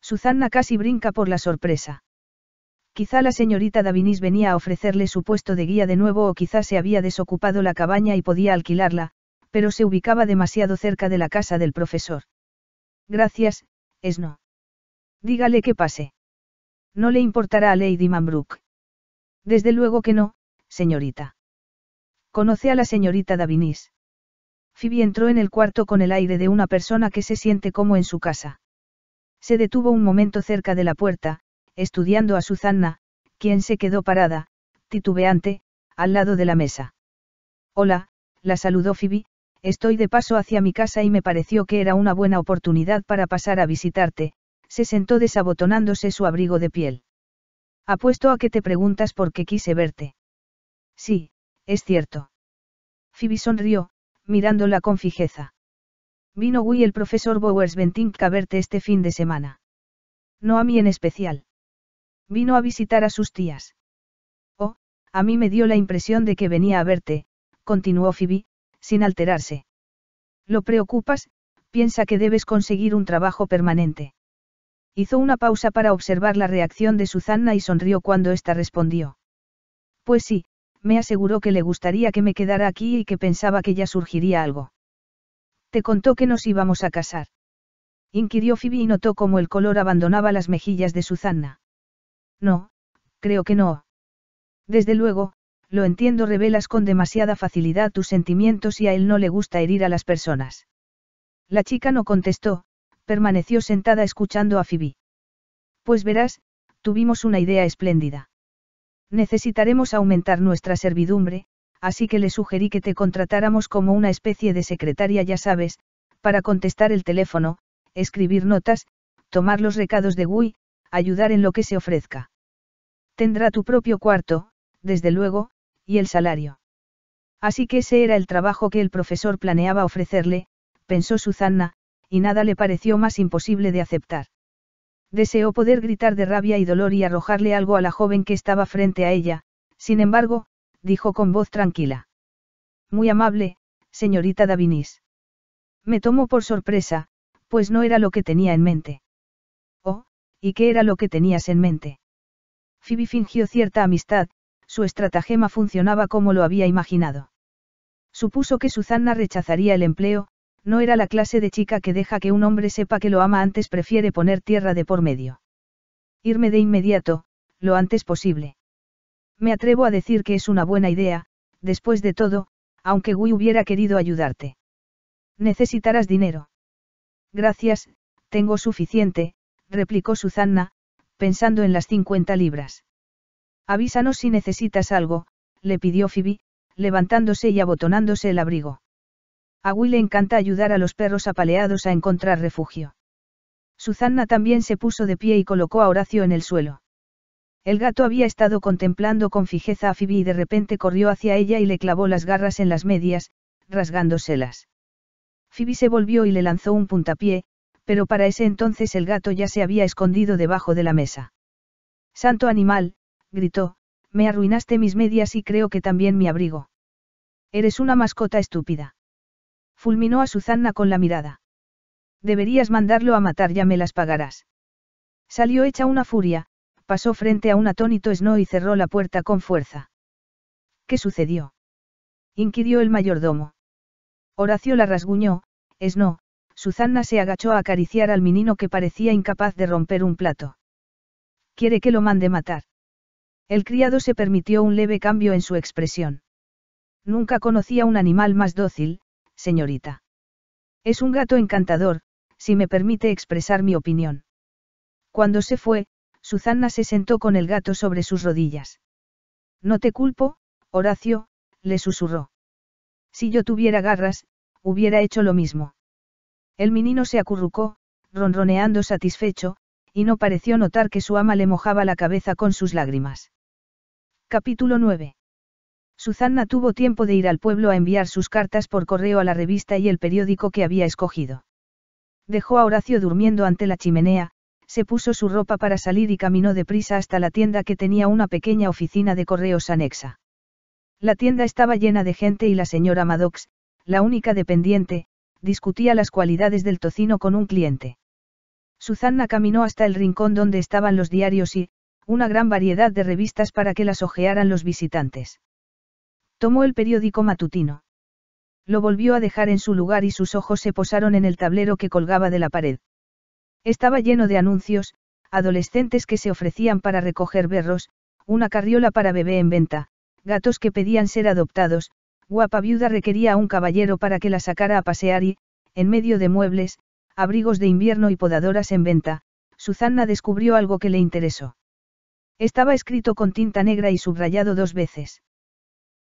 Susanna casi brinca por la sorpresa. Quizá la señorita Davinis venía a ofrecerle su puesto de guía de nuevo o quizá se había desocupado la cabaña y podía alquilarla, pero se ubicaba demasiado cerca de la casa del profesor. Gracias, Esno. Dígale que pase. No le importará a Lady Manbrook. Desde luego que no, señorita. Conoce a la señorita Davinis. Phoebe entró en el cuarto con el aire de una persona que se siente como en su casa. Se detuvo un momento cerca de la puerta, estudiando a Susanna, quien se quedó parada, titubeante, al lado de la mesa. Hola, la saludó Phoebe, estoy de paso hacia mi casa y me pareció que era una buena oportunidad para pasar a visitarte, se sentó desabotonándose su abrigo de piel. Apuesto a que te preguntas por qué quise verte. Sí, es cierto. Phoebe sonrió, mirándola con fijeza. Vino Guy el profesor Bowers Bentink a verte este fin de semana. No a mí en especial. Vino a visitar a sus tías. Oh, a mí me dio la impresión de que venía a verte, continuó Phoebe, sin alterarse. Lo preocupas, piensa que debes conseguir un trabajo permanente. Hizo una pausa para observar la reacción de Susanna y sonrió cuando ésta respondió. Pues sí, me aseguró que le gustaría que me quedara aquí y que pensaba que ya surgiría algo. Te contó que nos íbamos a casar. Inquirió Phoebe y notó cómo el color abandonaba las mejillas de Susanna. No, creo que no. Desde luego, lo entiendo, revelas con demasiada facilidad tus sentimientos y a él no le gusta herir a las personas. La chica no contestó, permaneció sentada escuchando a Phoebe. Pues verás, tuvimos una idea espléndida. Necesitaremos aumentar nuestra servidumbre, así que le sugerí que te contratáramos como una especie de secretaria, ya sabes, para contestar el teléfono, escribir notas, tomar los recados de Gui, ayudar en lo que se ofrezca. Tendrá tu propio cuarto, desde luego, y el salario. Así que ese era el trabajo que el profesor planeaba ofrecerle, pensó Susanna, y nada le pareció más imposible de aceptar. Deseó poder gritar de rabia y dolor y arrojarle algo a la joven que estaba frente a ella, sin embargo, dijo con voz tranquila. Muy amable, señorita Davinis. Me tomó por sorpresa, pues no era lo que tenía en mente. ¿Y qué era lo que tenías en mente? Phoebe fingió cierta amistad, su estratagema funcionaba como lo había imaginado. Supuso que Susanna rechazaría el empleo, no era la clase de chica que deja que un hombre sepa que lo ama antes prefiere poner tierra de por medio. Irme de inmediato, lo antes posible. Me atrevo a decir que es una buena idea, después de todo, aunque Gui hubiera querido ayudarte. Necesitarás dinero. Gracias, tengo suficiente, replicó Susanna, pensando en las 50 libras. Avísanos si necesitas algo, le pidió Phoebe, levantándose y abotonándose el abrigo. A Will le encanta ayudar a los perros apaleados a encontrar refugio. Susanna también se puso de pie y colocó a Horacio en el suelo. El gato había estado contemplando con fijeza a Phoebe y de repente corrió hacia ella y le clavó las garras en las medias, rasgándoselas. Phoebe se volvió y le lanzó un puntapié, pero para ese entonces el gato ya se había escondido debajo de la mesa. Santo animal, gritó, me arruinaste mis medias y creo que también mi abrigo. Eres una mascota estúpida. Fulminó a Susanna con la mirada. Deberías mandarlo a matar, ya me las pagarás. Salió hecha una furia, pasó frente a un atónito Snow y cerró la puerta con fuerza. ¿Qué sucedió? inquirió el mayordomo. Horacio la rasguñó, Snow, Susanna se agachó a acariciar al menino que parecía incapaz de romper un plato. ¿Quiere que lo mande matar? El criado se permitió un leve cambio en su expresión. Nunca conocía un animal más dócil, señorita. Es un gato encantador, si me permite expresar mi opinión. Cuando se fue, Susanna se sentó con el gato sobre sus rodillas. No te culpo, Horacio, le susurró. Si yo tuviera garras, hubiera hecho lo mismo. El menino se acurrucó, ronroneando satisfecho, y no pareció notar que su ama le mojaba la cabeza con sus lágrimas. Capítulo 9. Susanna tuvo tiempo de ir al pueblo a enviar sus cartas por correo a la revista y el periódico que había escogido. Dejó a Horacio durmiendo ante la chimenea, se puso su ropa para salir y caminó deprisa hasta la tienda que tenía una pequeña oficina de correos anexa. La tienda estaba llena de gente y la señora Maddox, la única dependiente, discutía las cualidades del tocino con un cliente. Susanna caminó hasta el rincón donde estaban los diarios y, una gran variedad de revistas para que las hojearan los visitantes. Tomó el periódico matutino. Lo volvió a dejar en su lugar y sus ojos se posaron en el tablero que colgaba de la pared. Estaba lleno de anuncios, adolescentes que se ofrecían para recoger berros, una carriola para bebé en venta, gatos que pedían ser adoptados, guapa viuda requería a un caballero para que la sacara a pasear y, en medio de muebles, abrigos de invierno y podadoras en venta, Susanna descubrió algo que le interesó. Estaba escrito con tinta negra y subrayado dos veces.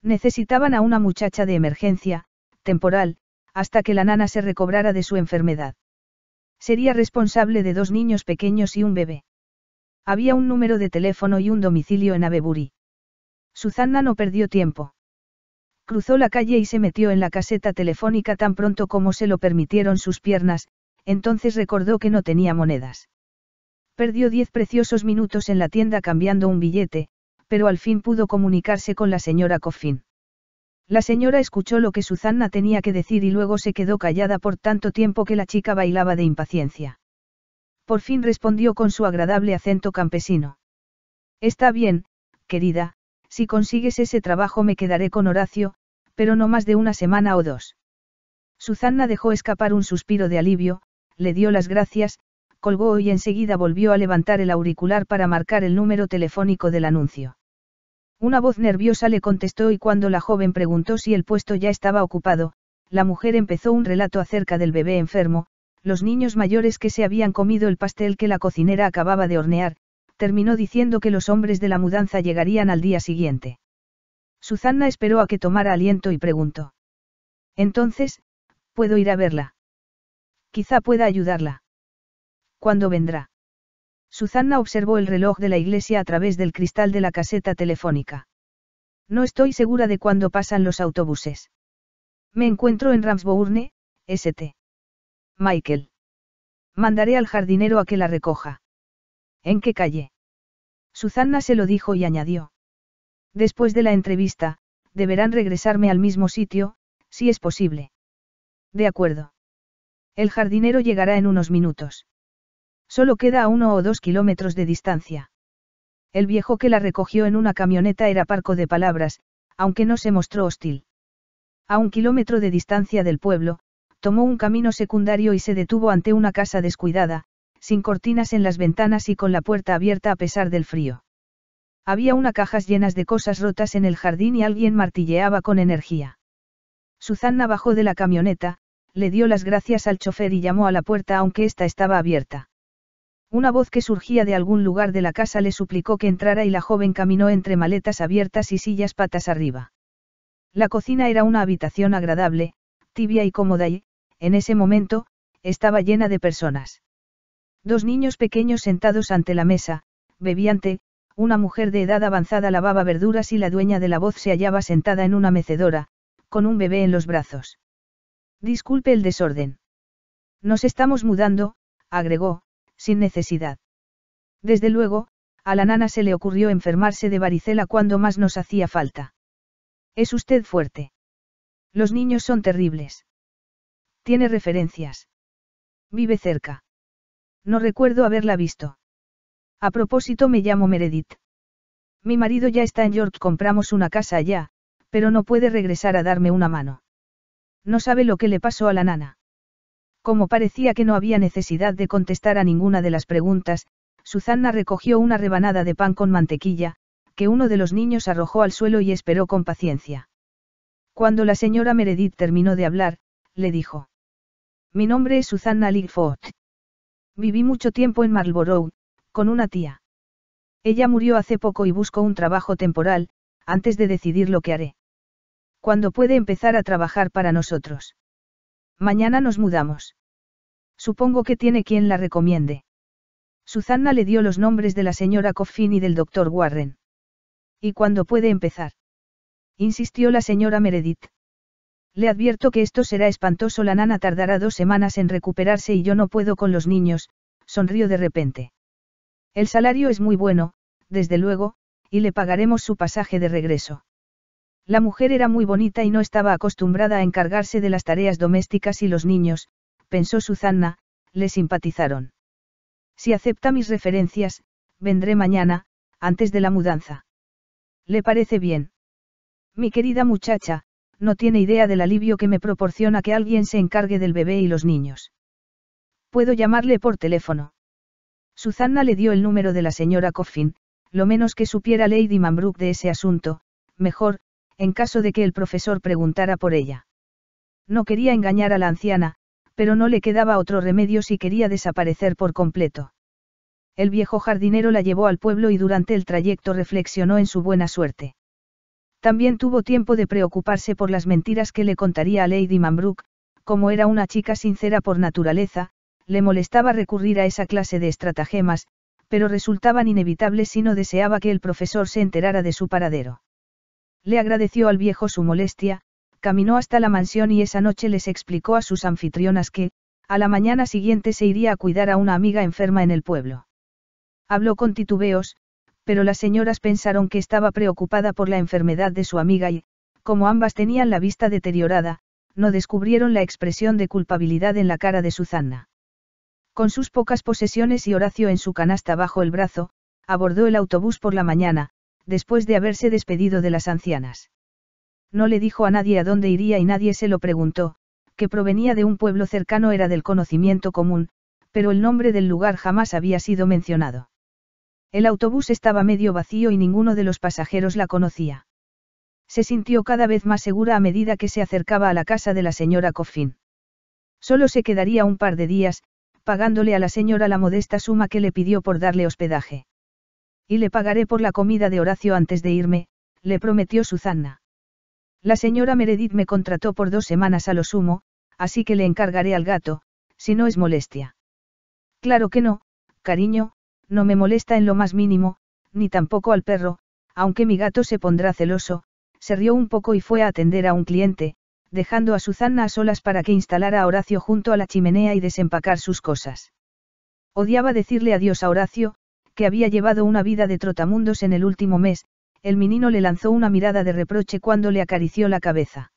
Necesitaban a una muchacha de emergencia, temporal, hasta que la nana se recobrara de su enfermedad. Sería responsable de dos niños pequeños y un bebé. Había un número de teléfono y un domicilio en Avebury. Susanna no perdió tiempo. Cruzó la calle y se metió en la caseta telefónica tan pronto como se lo permitieron sus piernas, entonces recordó que no tenía monedas. Perdió diez preciosos minutos en la tienda cambiando un billete, pero al fin pudo comunicarse con la señora Coffin. La señora escuchó lo que Susanna tenía que decir y luego se quedó callada por tanto tiempo que la chica bailaba de impaciencia. Por fin respondió con su agradable acento campesino. Está bien, querida, si consigues ese trabajo me quedaré con Horacio, pero no más de una semana o dos. Susanna dejó escapar un suspiro de alivio, le dio las gracias, colgó y enseguida volvió a levantar el auricular para marcar el número telefónico del anuncio. Una voz nerviosa le contestó y cuando la joven preguntó si el puesto ya estaba ocupado, la mujer empezó un relato acerca del bebé enfermo, los niños mayores que se habían comido el pastel que la cocinera acababa de hornear, terminó diciendo que los hombres de la mudanza llegarían al día siguiente. Susanna esperó a que tomara aliento y preguntó. Entonces, ¿puedo ir a verla? Quizá pueda ayudarla. ¿Cuándo vendrá? Susanna observó el reloj de la iglesia a través del cristal de la caseta telefónica. No estoy segura de cuándo pasan los autobuses. Me encuentro en Ramsbourne, St. Michael. Mandaré al jardinero a que la recoja. ¿En qué calle? Susanna se lo dijo y añadió. Después de la entrevista, deberán regresarme al mismo sitio, si es posible. De acuerdo. El jardinero llegará en unos minutos. Solo queda a uno o dos kilómetros de distancia. El viejo que la recogió en una camioneta era parco de palabras, aunque no se mostró hostil. A un kilómetro de distancia del pueblo, tomó un camino secundario y se detuvo ante una casa descuidada, sin cortinas en las ventanas y con la puerta abierta a pesar del frío. Había una cajas llenas de cosas rotas en el jardín y alguien martilleaba con energía. Susanna bajó de la camioneta, le dio las gracias al chofer y llamó a la puerta aunque ésta estaba abierta. Una voz que surgía de algún lugar de la casa le suplicó que entrara y la joven caminó entre maletas abiertas y sillas patas arriba. La cocina era una habitación agradable, tibia y cómoda y, en ese momento, estaba llena de personas. Dos niños pequeños sentados ante la mesa, bebían té, una mujer de edad avanzada lavaba verduras y la dueña de la voz se hallaba sentada en una mecedora, con un bebé en los brazos. Disculpe el desorden. Nos estamos mudando, agregó, sin necesidad. Desde luego, a la nana se le ocurrió enfermarse de varicela cuando más nos hacía falta. Es usted fuerte. Los niños son terribles. Tiene referencias. Vive cerca. No recuerdo haberla visto. A propósito me llamo Meredith. Mi marido ya está en York, compramos una casa allá, pero no puede regresar a darme una mano. No sabe lo que le pasó a la nana. Como parecía que no había necesidad de contestar a ninguna de las preguntas, Susanna recogió una rebanada de pan con mantequilla, que uno de los niños arrojó al suelo y esperó con paciencia. Cuando la señora Meredith terminó de hablar, le dijo. Mi nombre es Susanna Ligfoot. Viví mucho tiempo en Marlborough, con una tía. Ella murió hace poco y busco un trabajo temporal, antes de decidir lo que haré. ¿Cuándo puede empezar a trabajar para nosotros? Mañana nos mudamos. Supongo que tiene quien la recomiende. Susanna le dio los nombres de la señora Coffin y del doctor Warren. ¿Y cuándo puede empezar? Insistió la señora Meredith. Le advierto que esto será espantoso. La nana tardará dos semanas en recuperarse y yo no puedo con los niños, sonrió de repente. El salario es muy bueno, desde luego, y le pagaremos su pasaje de regreso. La mujer era muy bonita y no estaba acostumbrada a encargarse de las tareas domésticas y los niños, pensó Susanna, le simpatizaron. Si acepta mis referencias, vendré mañana, antes de la mudanza. ¿Le parece bien? Mi querida muchacha, no tiene idea del alivio que me proporciona que alguien se encargue del bebé y los niños. Puedo llamarle por teléfono. Susanna le dio el número de la señora Coffin, lo menos que supiera Lady Manbrook de ese asunto, mejor, en caso de que el profesor preguntara por ella. No quería engañar a la anciana, pero no le quedaba otro remedio si quería desaparecer por completo. El viejo jardinero la llevó al pueblo y durante el trayecto reflexionó en su buena suerte. También tuvo tiempo de preocuparse por las mentiras que le contaría a Lady Manbrook, como era una chica sincera por naturaleza, le molestaba recurrir a esa clase de estratagemas, pero resultaban inevitables si no deseaba que el profesor se enterara de su paradero. Le agradeció al viejo su molestia, caminó hasta la mansión y esa noche les explicó a sus anfitrionas que, a la mañana siguiente se iría a cuidar a una amiga enferma en el pueblo. Habló con titubeos, pero las señoras pensaron que estaba preocupada por la enfermedad de su amiga y, como ambas tenían la vista deteriorada, no descubrieron la expresión de culpabilidad en la cara de Susana. Con sus pocas posesiones y Horacio en su canasta bajo el brazo, abordó el autobús por la mañana, después de haberse despedido de las ancianas. No le dijo a nadie a dónde iría y nadie se lo preguntó, que provenía de un pueblo cercano era del conocimiento común, pero el nombre del lugar jamás había sido mencionado. El autobús estaba medio vacío y ninguno de los pasajeros la conocía. Se sintió cada vez más segura a medida que se acercaba a la casa de la señora Coffin. Solo se quedaría un par de días, pagándole a la señora la modesta suma que le pidió por darle hospedaje. Y le pagaré por la comida de Horacio antes de irme, le prometió Susana. La señora Meredith me contrató por dos semanas a lo sumo, así que le encargaré al gato, si no es molestia. Claro que no, cariño, no me molesta en lo más mínimo, ni tampoco al perro, aunque mi gato se pondrá celoso, se rió un poco y fue a atender a un cliente, dejando a Susana a solas para que instalara a Horacio junto a la chimenea y desempacar sus cosas. Odiaba decirle adiós a Horacio, que había llevado una vida de trotamundos en el último mes, el menino le lanzó una mirada de reproche cuando le acarició la cabeza.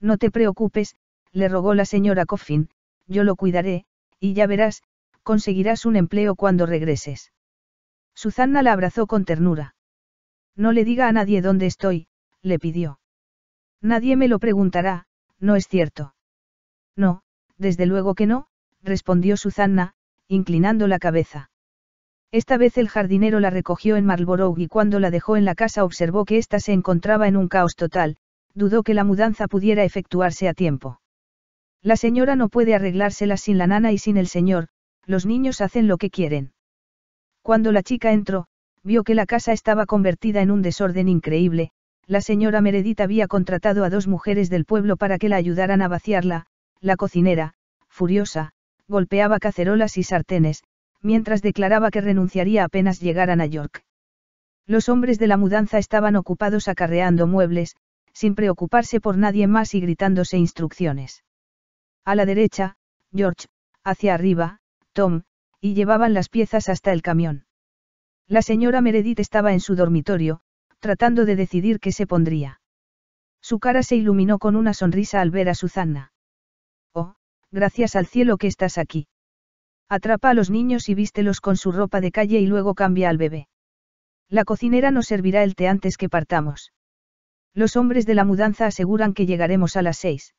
No te preocupes, le rogó la señora Coffin, yo lo cuidaré, y ya verás, conseguirás un empleo cuando regreses. Susana la abrazó con ternura. No le diga a nadie dónde estoy, le pidió. Nadie me lo preguntará, ¿no es cierto? No, desde luego que no, respondió Susana, inclinando la cabeza. Esta vez el jardinero la recogió en Marlborough y cuando la dejó en la casa observó que ésta se encontraba en un caos total, dudó que la mudanza pudiera efectuarse a tiempo. La señora no puede arreglárselas sin la nana y sin el señor, los niños hacen lo que quieren. Cuando la chica entró, vio que la casa estaba convertida en un desorden increíble, la señora Meredith había contratado a dos mujeres del pueblo para que la ayudaran a vaciarla, la cocinera, furiosa, golpeaba cacerolas y sartenes, mientras declaraba que renunciaría apenas llegaran a York. Los hombres de la mudanza estaban ocupados acarreando muebles, sin preocuparse por nadie más y gritándose instrucciones. A la derecha, George, hacia arriba, Tom, y llevaban las piezas hasta el camión. La señora Meredith estaba en su dormitorio, tratando de decidir qué se pondría. Su cara se iluminó con una sonrisa al ver a Susana. Oh, gracias al cielo que estás aquí. Atrapa a los niños y vístelos con su ropa de calle y luego cambia al bebé. La cocinera nos servirá el té antes que partamos. Los hombres de la mudanza aseguran que llegaremos a las seis.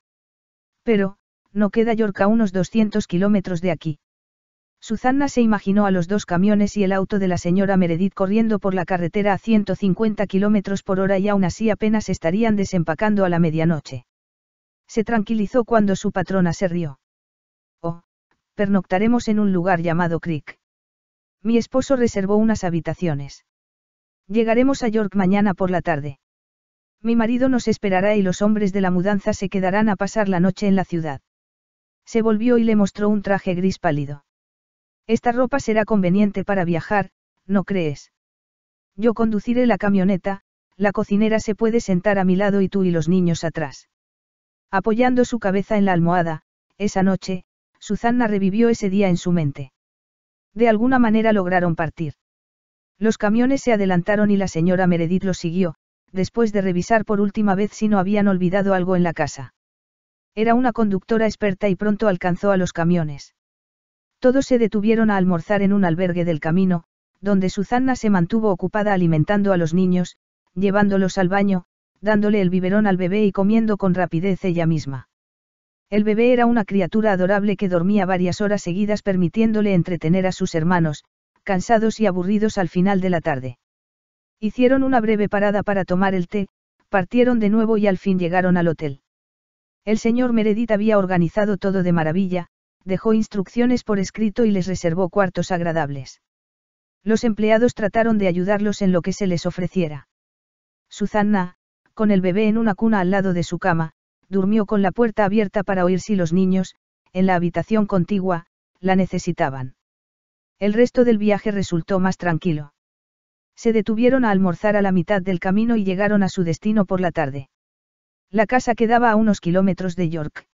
Pero, no queda York a unos 200 kilómetros de aquí. Susana se imaginó a los dos camiones y el auto de la señora Meredith corriendo por la carretera a 150 kilómetros por hora y aún así apenas estarían desempacando a la medianoche. Se tranquilizó cuando su patrona se rió. Oh, pernoctaremos en un lugar llamado Creek. Mi esposo reservó unas habitaciones. Llegaremos a York mañana por la tarde. Mi marido nos esperará y los hombres de la mudanza se quedarán a pasar la noche en la ciudad. Se volvió y le mostró un traje gris pálido. Esta ropa será conveniente para viajar, ¿no crees? Yo conduciré la camioneta, la cocinera se puede sentar a mi lado y tú y los niños atrás. Apoyando su cabeza en la almohada, esa noche, Susana revivió ese día en su mente. De alguna manera lograron partir. Los camiones se adelantaron y la señora Meredith los siguió, después de revisar por última vez si no habían olvidado algo en la casa. Era una conductora experta y pronto alcanzó a los camiones. Todos se detuvieron a almorzar en un albergue del camino, donde Susana se mantuvo ocupada alimentando a los niños, llevándolos al baño, dándole el biberón al bebé y comiendo con rapidez ella misma. El bebé era una criatura adorable que dormía varias horas seguidas permitiéndole entretener a sus hermanos, cansados y aburridos al final de la tarde. Hicieron una breve parada para tomar el té, partieron de nuevo y al fin llegaron al hotel. El señor Meredith había organizado todo de maravilla, dejó instrucciones por escrito y les reservó cuartos agradables. Los empleados trataron de ayudarlos en lo que se les ofreciera. Susana, con el bebé en una cuna al lado de su cama, durmió con la puerta abierta para oír si los niños, en la habitación contigua, la necesitaban. El resto del viaje resultó más tranquilo. Se detuvieron a almorzar a la mitad del camino y llegaron a su destino por la tarde. La casa quedaba a unos kilómetros de York.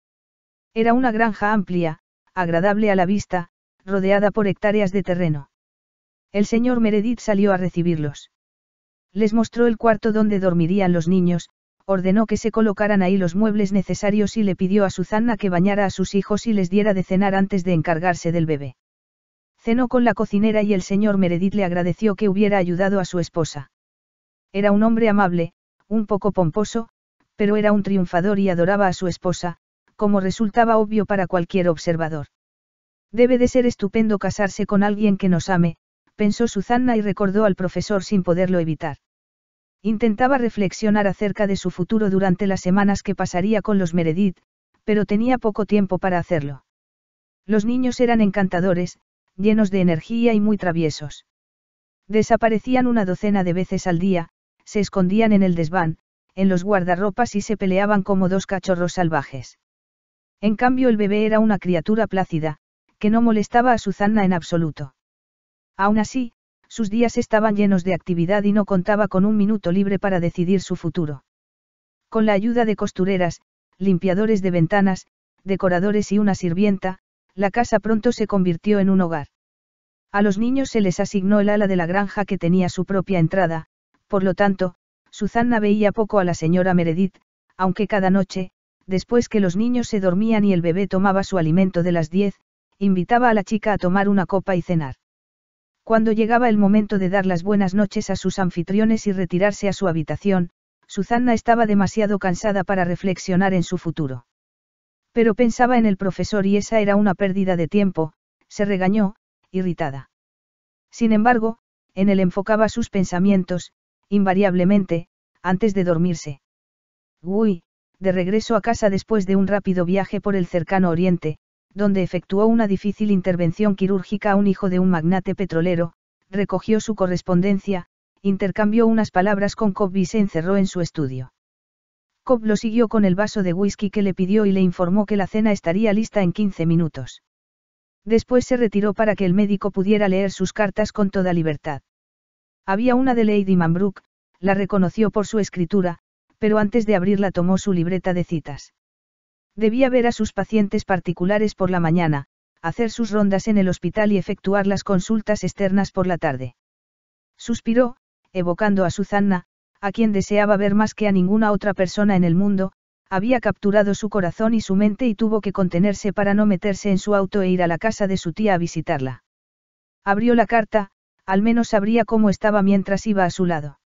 Era una granja amplia, agradable a la vista, rodeada por hectáreas de terreno. El señor Meredith salió a recibirlos. Les mostró el cuarto donde dormirían los niños, ordenó que se colocaran ahí los muebles necesarios y le pidió a Susana que bañara a sus hijos y les diera de cenar antes de encargarse del bebé. Cenó con la cocinera y el señor Meredith le agradeció que hubiera ayudado a su esposa. Era un hombre amable, un poco pomposo, pero era un triunfador y adoraba a su esposa, como resultaba obvio para cualquier observador. Debe de ser estupendo casarse con alguien que nos ame, pensó Susana y recordó al profesor sin poderlo evitar. Intentaba reflexionar acerca de su futuro durante las semanas que pasaría con los Meredith, pero tenía poco tiempo para hacerlo. Los niños eran encantadores, llenos de energía y muy traviesos. Desaparecían una docena de veces al día, se escondían en el desván, en los guardarropas y se peleaban como dos cachorros salvajes. En cambio el bebé era una criatura plácida, que no molestaba a Susana en absoluto. Aún así, sus días estaban llenos de actividad y no contaba con un minuto libre para decidir su futuro. Con la ayuda de costureras, limpiadores de ventanas, decoradores y una sirvienta, la casa pronto se convirtió en un hogar. A los niños se les asignó el ala de la granja que tenía su propia entrada, por lo tanto, Susana veía poco a la señora Meredith, aunque cada noche, después que los niños se dormían y el bebé tomaba su alimento de las diez, invitaba a la chica a tomar una copa y cenar. Cuando llegaba el momento de dar las buenas noches a sus anfitriones y retirarse a su habitación, Susana estaba demasiado cansada para reflexionar en su futuro. Pero pensaba en el profesor y esa era una pérdida de tiempo, se regañó, irritada. Sin embargo, en él enfocaba sus pensamientos, invariablemente, antes de dormirse. Uy, de regreso a casa después de un rápido viaje por el cercano oriente, donde efectuó una difícil intervención quirúrgica a un hijo de un magnate petrolero, recogió su correspondencia, intercambió unas palabras con Cobb y se encerró en su estudio. Cobb lo siguió con el vaso de whisky que le pidió y le informó que la cena estaría lista en 15 minutos. Después se retiró para que el médico pudiera leer sus cartas con toda libertad. Había una de Lady Manbrook, la reconoció por su escritura, pero antes de abrirla tomó su libreta de citas. Debía ver a sus pacientes particulares por la mañana, hacer sus rondas en el hospital y efectuar las consultas externas por la tarde. Suspiró, evocando a Susana, a quien deseaba ver más que a ninguna otra persona en el mundo, había capturado su corazón y su mente y tuvo que contenerse para no meterse en su auto e ir a la casa de su tía a visitarla. Abrió la carta, al menos sabría cómo estaba mientras iba a su lado.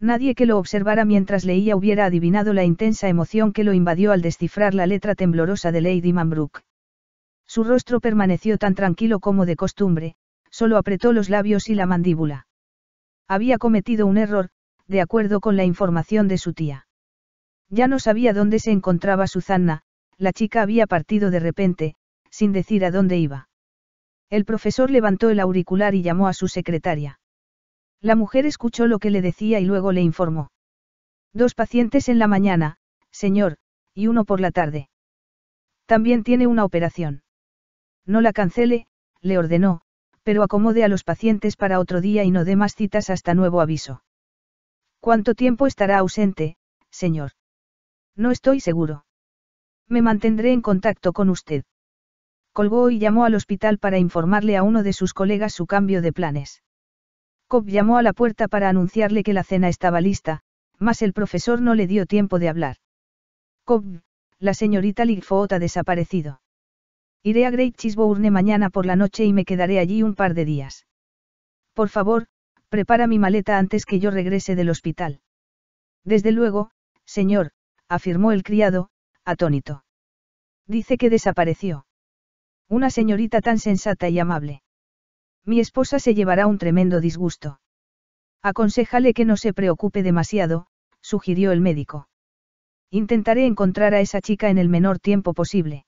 Nadie que lo observara mientras leía hubiera adivinado la intensa emoción que lo invadió al descifrar la letra temblorosa de Lady Manbrook. Su rostro permaneció tan tranquilo como de costumbre, solo apretó los labios y la mandíbula. Había cometido un error, de acuerdo con la información de su tía. Ya no sabía dónde se encontraba Susana, la chica había partido de repente, sin decir a dónde iba. El profesor levantó el auricular y llamó a su secretaria. La mujer escuchó lo que le decía y luego le informó. Dos pacientes en la mañana, señor, y uno por la tarde. También tiene una operación. No la cancele, le ordenó, pero acomode a los pacientes para otro día y no dé más citas hasta nuevo aviso. ¿Cuánto tiempo estará ausente, señor? No estoy seguro. Me mantendré en contacto con usted. Colgó y llamó al hospital para informarle a uno de sus colegas su cambio de planes. Cobb llamó a la puerta para anunciarle que la cena estaba lista, mas el profesor no le dio tiempo de hablar. Cobb, la señorita Ligfoot ha desaparecido. Iré a Great Chisbourne mañana por la noche y me quedaré allí un par de días. Por favor, prepara mi maleta antes que yo regrese del hospital. Desde luego, señor, afirmó el criado, atónito. Dice que desapareció. Una señorita tan sensata y amable. Mi esposa se llevará un tremendo disgusto. Aconséjale que no se preocupe demasiado, sugirió el médico. Intentaré encontrar a esa chica en el menor tiempo posible.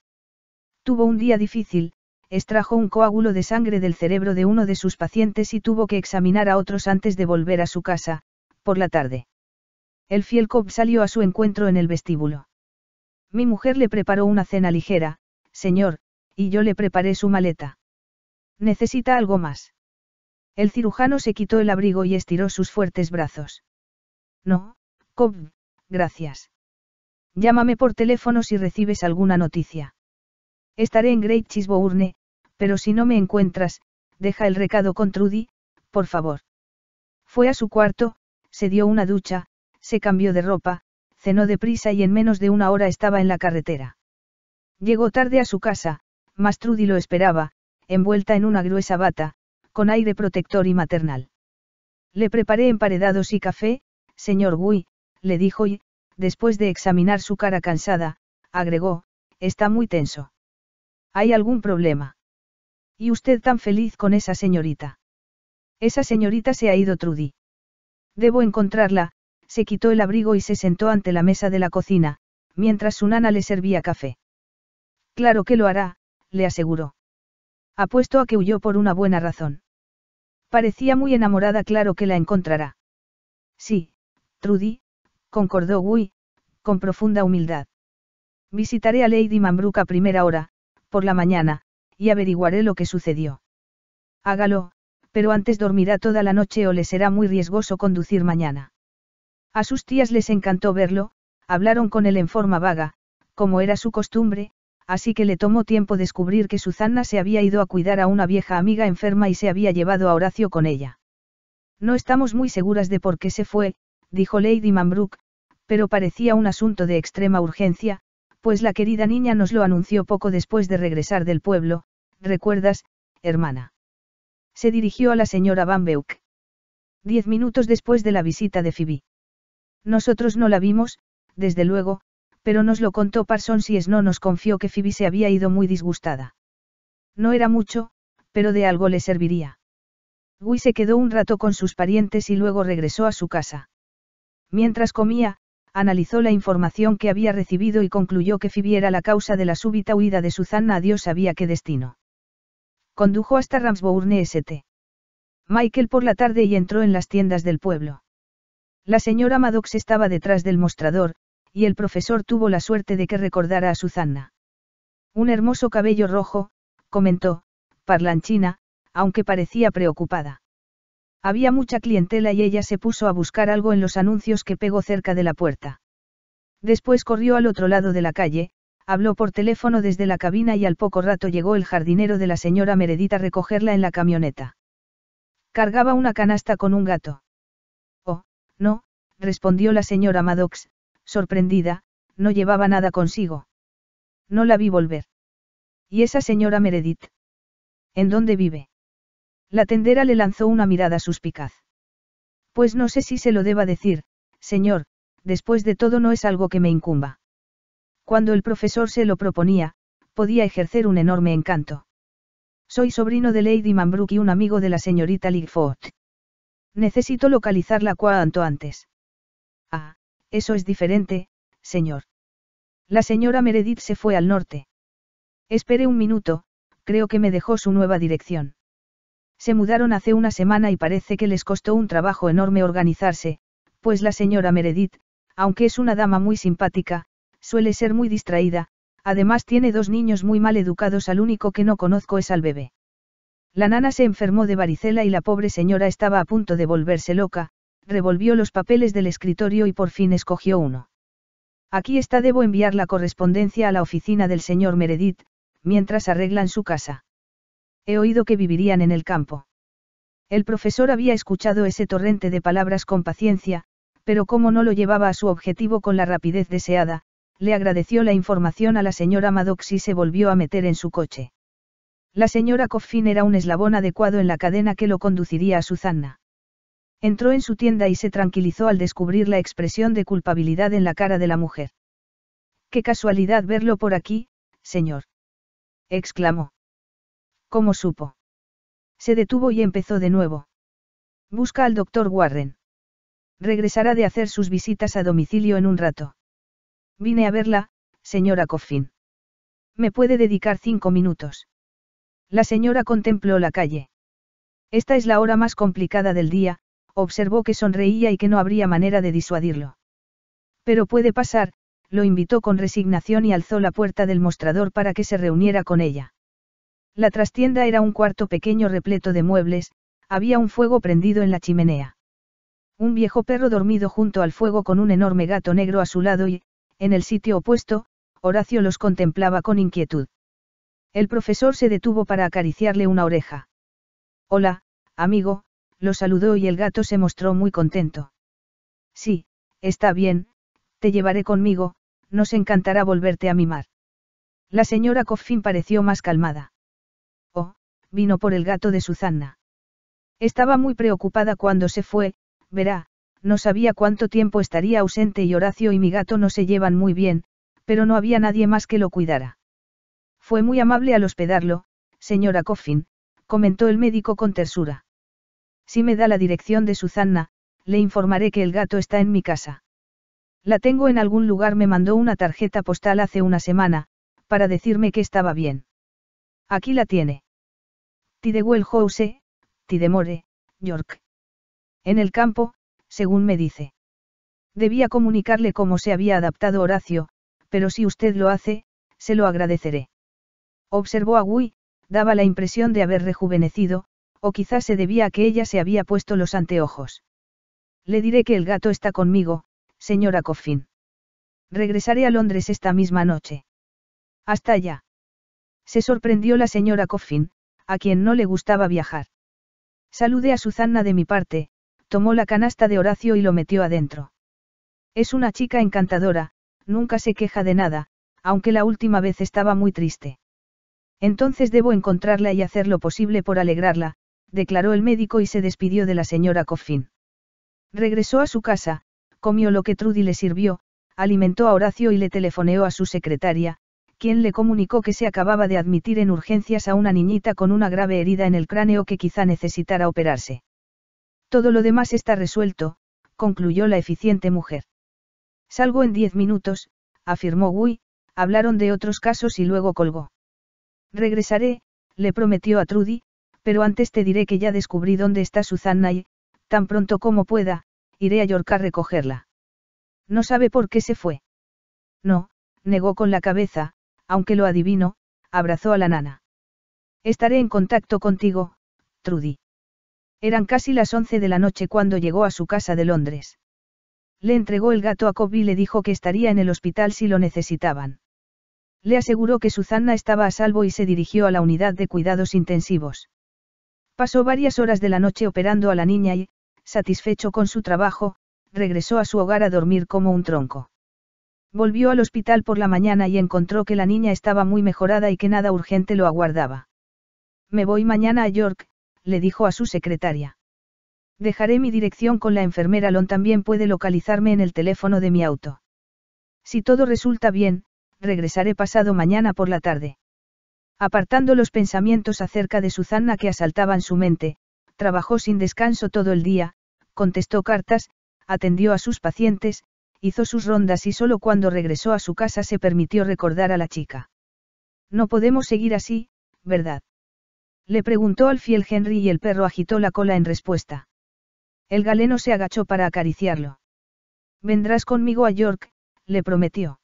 Tuvo un día difícil, extrajo un coágulo de sangre del cerebro de uno de sus pacientes y tuvo que examinar a otros antes de volver a su casa, por la tarde. El fiel Cobb salió a su encuentro en el vestíbulo. Mi mujer le preparó una cena ligera, señor, y yo le preparé su maleta. ¿Necesita algo más? El cirujano se quitó el abrigo y estiró sus fuertes brazos. No, Cobb, gracias. Llámame por teléfono si recibes alguna noticia. Estaré en Great Chisbourne, pero si no me encuentras, deja el recado con Trudy, por favor. Fue a su cuarto, se dio una ducha, se cambió de ropa, cenó deprisa y en menos de una hora estaba en la carretera. Llegó tarde a su casa, mas Trudy lo esperaba, envuelta en una gruesa bata, con aire protector y maternal. Le preparé emparedados y café, señor Gui, le dijo y, después de examinar su cara cansada, agregó, está muy tenso. ¿Hay algún problema? ¿Y usted tan feliz con esa señorita? Esa señorita se ha ido Trudy. Debo encontrarla, se quitó el abrigo y se sentó ante la mesa de la cocina, mientras su nana le servía café. Claro que lo hará, le aseguró. Apuesto a que huyó por una buena razón. Parecía muy enamorada, claro que la encontrará. Sí, Trudy, concordó Guy, con profunda humildad. Visitaré a Lady Mambrook a primera hora, por la mañana, y averiguaré lo que sucedió. Hágalo, pero antes dormirá toda la noche o le será muy riesgoso conducir mañana. A sus tías les encantó verlo, hablaron con él en forma vaga, como era su costumbre, así que le tomó tiempo descubrir que Susana se había ido a cuidar a una vieja amiga enferma y se había llevado a Horacio con ella. No estamos muy seguras de por qué se fue, dijo Lady Mambrook, pero parecía un asunto de extrema urgencia, pues la querida niña nos lo anunció poco después de regresar del pueblo, ¿recuerdas, hermana? Se dirigió a la señora Van Beuk. Diez minutos después de la visita de Phoebe. Nosotros no la vimos, desde luego, pero nos lo contó Parsons y no nos confió que Phoebe se había ido muy disgustada. No era mucho, pero de algo le serviría. Guy se quedó un rato con sus parientes y luego regresó a su casa. Mientras comía, analizó la información que había recibido y concluyó que Phoebe era la causa de la súbita huida de Susanna a Dios sabía qué destino. Condujo hasta Ramsbourne St. Michael por la tarde y entró en las tiendas del pueblo. La señora Maddox estaba detrás del mostrador, y el profesor tuvo la suerte de que recordara a Susanna. Un hermoso cabello rojo, comentó, parlanchina, aunque parecía preocupada. Había mucha clientela y ella se puso a buscar algo en los anuncios que pegó cerca de la puerta. Después corrió al otro lado de la calle, habló por teléfono desde la cabina y al poco rato llegó el jardinero de la señora Meredith a recogerla en la camioneta. Cargaba una canasta con un gato. No, respondió la señora Maddox, sorprendida, no llevaba nada consigo. No la vi volver. ¿Y esa señora Meredith? ¿En dónde vive? La tendera le lanzó una mirada suspicaz. Pues no sé si se lo deba decir, señor, después de todo no es algo que me incumba. Cuando el profesor se lo proponía, podía ejercer un enorme encanto. Soy sobrino de Lady Mambrook y un amigo de la señorita Ligford. Necesito localizarla cuanto antes. Ah, eso es diferente, señor. La señora Meredith se fue al norte. Espere un minuto, creo que me dejó su nueva dirección. Se mudaron hace una semana y parece que les costó un trabajo enorme organizarse, pues la señora Meredith, aunque es una dama muy simpática, suele ser muy distraída, además tiene dos niños muy mal educados, al único que no conozco es al bebé. La nana se enfermó de varicela y la pobre señora estaba a punto de volverse loca, revolvió los papeles del escritorio y por fin escogió uno. Aquí está, debo enviar la correspondencia a la oficina del señor Meredith, mientras arreglan su casa. He oído que vivirían en el campo. El profesor había escuchado ese torrente de palabras con paciencia, pero como no lo llevaba a su objetivo con la rapidez deseada, le agradeció la información a la señora Maddox y se volvió a meter en su coche. La señora Coffin era un eslabón adecuado en la cadena que lo conduciría a Susanna. Entró en su tienda y se tranquilizó al descubrir la expresión de culpabilidad en la cara de la mujer. Qué casualidad verlo por aquí, señor. exclamó. ¿Cómo supo? Se detuvo y empezó de nuevo. Busca al doctor Warren. Regresará de hacer sus visitas a domicilio en un rato. Vine a verla, señora Coffin. ¿Me puede dedicar cinco minutos? La señora contempló la calle. Esta es la hora más complicada del día, observó que sonreía y que no habría manera de disuadirlo. Pero puede pasar, lo invitó con resignación y alzó la puerta del mostrador para que se reuniera con ella. La trastienda era un cuarto pequeño repleto de muebles, Había un fuego prendido en la chimenea. Un viejo perro dormido junto al fuego con un enorme gato negro a su lado y, en el sitio opuesto, Horacio los contemplaba con inquietud. El profesor se detuvo para acariciarle una oreja. Hola, amigo, lo saludó y el gato se mostró muy contento. Sí, está bien, te llevaré conmigo, nos encantará volverte a mimar. La señora Coffin pareció más calmada. Oh, vino por el gato de Susana. Estaba muy preocupada cuando se fue, verá, no sabía cuánto tiempo estaría ausente y Horacio y mi gato no se llevan muy bien, pero no había nadie más que lo cuidara. Fue muy amable al hospedarlo, señora Coffin, comentó el médico con tersura. Si me da la dirección de Susana, le informaré que el gato está en mi casa. La tengo en algún lugar, me mandó una tarjeta postal hace una semana, para decirme que estaba bien. Aquí la tiene. Tidewell House, Tidemore, York. En el campo, según me dice. Debía comunicarle cómo se había adaptado Horacio, pero si usted lo hace, se lo agradeceré. Observó a Gui, daba la impresión de haber rejuvenecido, o quizás se debía a que ella se había puesto los anteojos. Le diré que el gato está conmigo, señora Coffin. Regresaré a Londres esta misma noche. Hasta allá. Se sorprendió la señora Coffin, a quien no le gustaba viajar. Salude a Susana de mi parte, tomó la canasta de Horacio y lo metió adentro. Es una chica encantadora, nunca se queja de nada, aunque la última vez estaba muy triste. Entonces debo encontrarla y hacer lo posible por alegrarla, declaró el médico y se despidió de la señora Coffin. Regresó a su casa, comió lo que Trudy le sirvió, alimentó a Horacio y le telefoneó a su secretaria, quien le comunicó que se acababa de admitir en urgencias a una niñita con una grave herida en el cráneo que quizá necesitara operarse. Todo lo demás está resuelto, concluyó la eficiente mujer. Salgo en diez minutos, afirmó Gui, hablaron de otros casos y luego colgó. Regresaré, le prometió a Trudy, pero antes te diré que ya descubrí dónde está Susanna y, tan pronto como pueda, iré a York a recogerla. No sabe por qué se fue. No, negó con la cabeza, aunque lo adivino, abrazó a la nana. Estaré en contacto contigo, Trudy. Eran casi las once de la noche cuando llegó a su casa de Londres. Le entregó el gato a Cobb y le dijo que estaría en el hospital si lo necesitaban. Le aseguró que Susana estaba a salvo y se dirigió a la unidad de cuidados intensivos. Pasó varias horas de la noche operando a la niña y, satisfecho con su trabajo, regresó a su hogar a dormir como un tronco. Volvió al hospital por la mañana y encontró que la niña estaba muy mejorada y que nada urgente lo aguardaba. Me voy mañana a York, le dijo a su secretaria. Dejaré mi dirección con la enfermera Lon también puede localizarme en el teléfono de mi auto. Si todo resulta bien, regresaré pasado mañana por la tarde. Apartando los pensamientos acerca de Susana que asaltaban su mente, trabajó sin descanso todo el día, contestó cartas, atendió a sus pacientes, hizo sus rondas y solo cuando regresó a su casa se permitió recordar a la chica. No podemos seguir así, ¿verdad? Le preguntó al fiel Henry y el perro agitó la cola en respuesta. El galeno se agachó para acariciarlo. Vendrás conmigo a York, le prometió.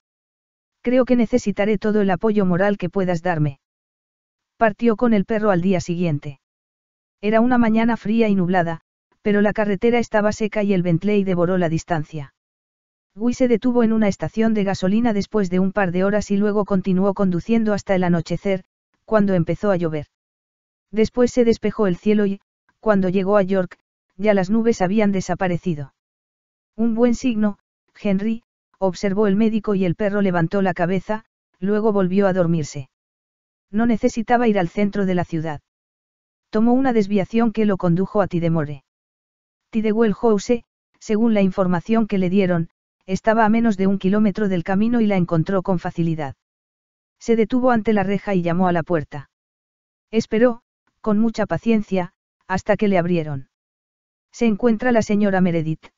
Creo que necesitaré todo el apoyo moral que puedas darme. Partió con el perro al día siguiente. Era una mañana fría y nublada, pero la carretera estaba seca y el Bentley devoró la distancia. Guy se detuvo en una estación de gasolina después de un par de horas y luego continuó conduciendo hasta el anochecer, cuando empezó a llover. Después se despejó el cielo y, cuando llegó a York, ya las nubes habían desaparecido. Un buen signo, Henry, observó el médico y el perro levantó la cabeza, luego volvió a dormirse. No necesitaba ir al centro de la ciudad. Tomó una desviación que lo condujo a Tidemore. Tidewell House, según la información que le dieron, estaba a menos de un kilómetro del camino y la encontró con facilidad. Se detuvo ante la reja y llamó a la puerta. Esperó, con mucha paciencia, hasta que le abrieron. ¿Se encuentra la señora Meredith?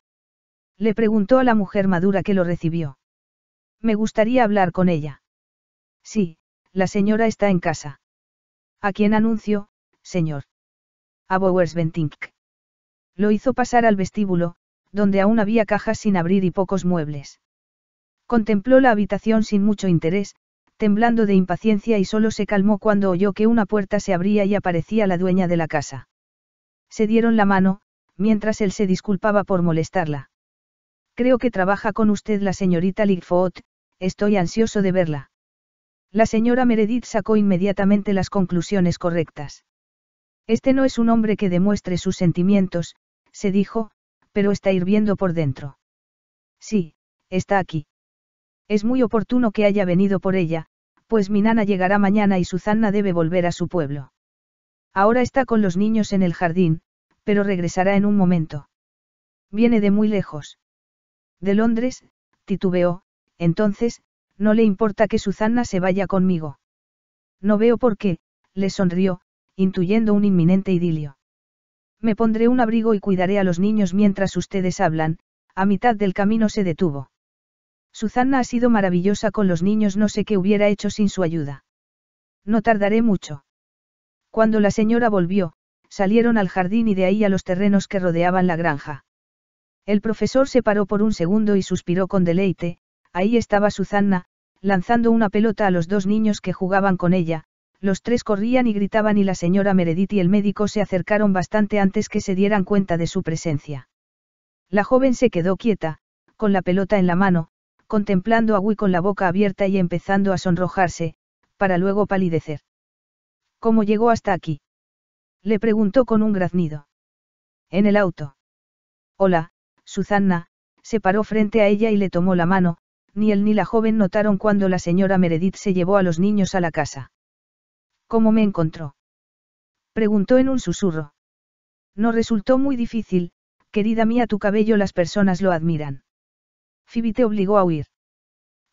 Le preguntó a la mujer madura que lo recibió. Me gustaría hablar con ella. Sí, la señora está en casa. ¿A quién anuncio, señor? A Bowersbentink. Lo hizo pasar al vestíbulo, donde aún había cajas sin abrir y pocos muebles. Contempló la habitación sin mucho interés, temblando de impaciencia y solo se calmó cuando oyó que una puerta se abría y aparecía la dueña de la casa. Se dieron la mano, mientras él se disculpaba por molestarla. Creo que trabaja con usted la señorita Ligfoot, estoy ansioso de verla. La señora Meredith sacó inmediatamente las conclusiones correctas. Este no es un hombre que demuestre sus sentimientos, se dijo, pero está hirviendo por dentro. Sí, está aquí. Es muy oportuno que haya venido por ella, pues mi nana llegará mañana y Susana debe volver a su pueblo. Ahora está con los niños en el jardín, pero regresará en un momento. Viene de muy lejos. De Londres, titubeó, entonces, no le importa que Susana se vaya conmigo. No veo por qué, le sonrió, intuyendo un inminente idilio. Me pondré un abrigo y cuidaré a los niños mientras ustedes hablan, a mitad del camino se detuvo. Susana ha sido maravillosa con los niños, no sé qué hubiera hecho sin su ayuda. No tardaré mucho. Cuando la señora volvió, salieron al jardín y de ahí a los terrenos que rodeaban la granja. El profesor se paró por un segundo y suspiró con deleite, ahí estaba Susana, lanzando una pelota a los dos niños que jugaban con ella, los tres corrían y gritaban y la señora Meredith y el médico se acercaron bastante antes que se dieran cuenta de su presencia. La joven se quedó quieta, con la pelota en la mano, contemplando a Wii con la boca abierta y empezando a sonrojarse, para luego palidecer. ¿Cómo llegó hasta aquí? Le preguntó con un graznido. En el auto. Hola, Susana, se paró frente a ella y le tomó la mano, ni él ni la joven notaron cuando la señora Meredith se llevó a los niños a la casa. ¿Cómo me encontró? Preguntó en un susurro. No resultó muy difícil, querida mía, tu cabello las personas lo admiran. Phoebe te obligó a huir.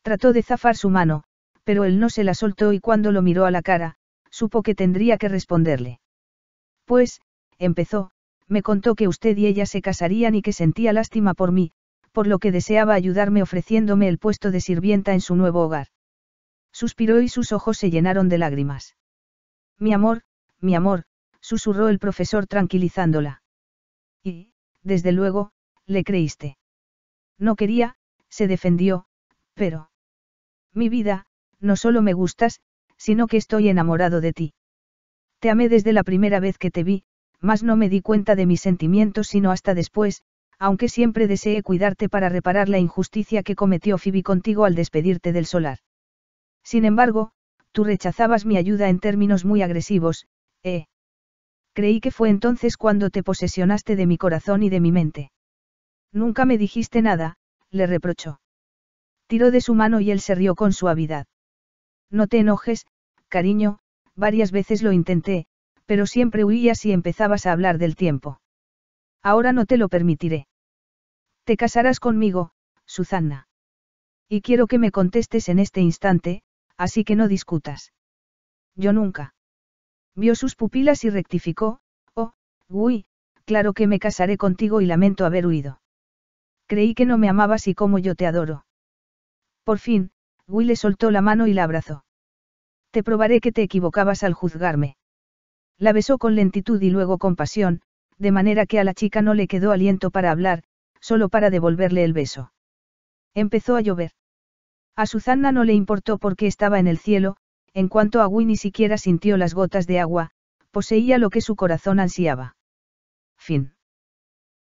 Trató de zafar su mano, pero él no se la soltó y cuando lo miró a la cara, supo que tendría que responderle. Pues, empezó, me contó que usted y ella se casarían y que sentía lástima por mí, por lo que deseaba ayudarme ofreciéndome el puesto de sirvienta en su nuevo hogar. Suspiró y sus ojos se llenaron de lágrimas. Mi amor, mi amor, susurró el profesor tranquilizándola. Y, desde luego, le creíste. No quería, se defendió, pero... Mi vida, no solo me gustas, sino que estoy enamorado de ti. Te amé desde la primera vez que te vi, mas no me di cuenta de mis sentimientos sino hasta después, aunque siempre deseé cuidarte para reparar la injusticia que cometió Phoebe contigo al despedirte del solar. Sin embargo, tú rechazabas mi ayuda en términos muy agresivos, eh. Creí que fue entonces cuando te posesionaste de mi corazón y de mi mente. Nunca me dijiste nada, le reprochó. Tiró de su mano y él se rió con suavidad. No te enojes, cariño, varias veces lo intenté, pero siempre huías y empezabas a hablar del tiempo. Ahora no te lo permitiré. Te casarás conmigo, Susana. Y quiero que me contestes en este instante, así que no discutas. Yo nunca. Vio sus pupilas y rectificó, oh, uy, claro que me casaré contigo y lamento haber huido. Creí que no me amabas y como yo te adoro. Por fin, Will le soltó la mano y la abrazó. Te probaré que te equivocabas al juzgarme. La besó con lentitud y luego con pasión, de manera que a la chica no le quedó aliento para hablar, solo para devolverle el beso. Empezó a llover. A Susana no le importó porque estaba en el cielo, en cuanto a Will ni siquiera sintió las gotas de agua, poseía lo que su corazón ansiaba. Fin.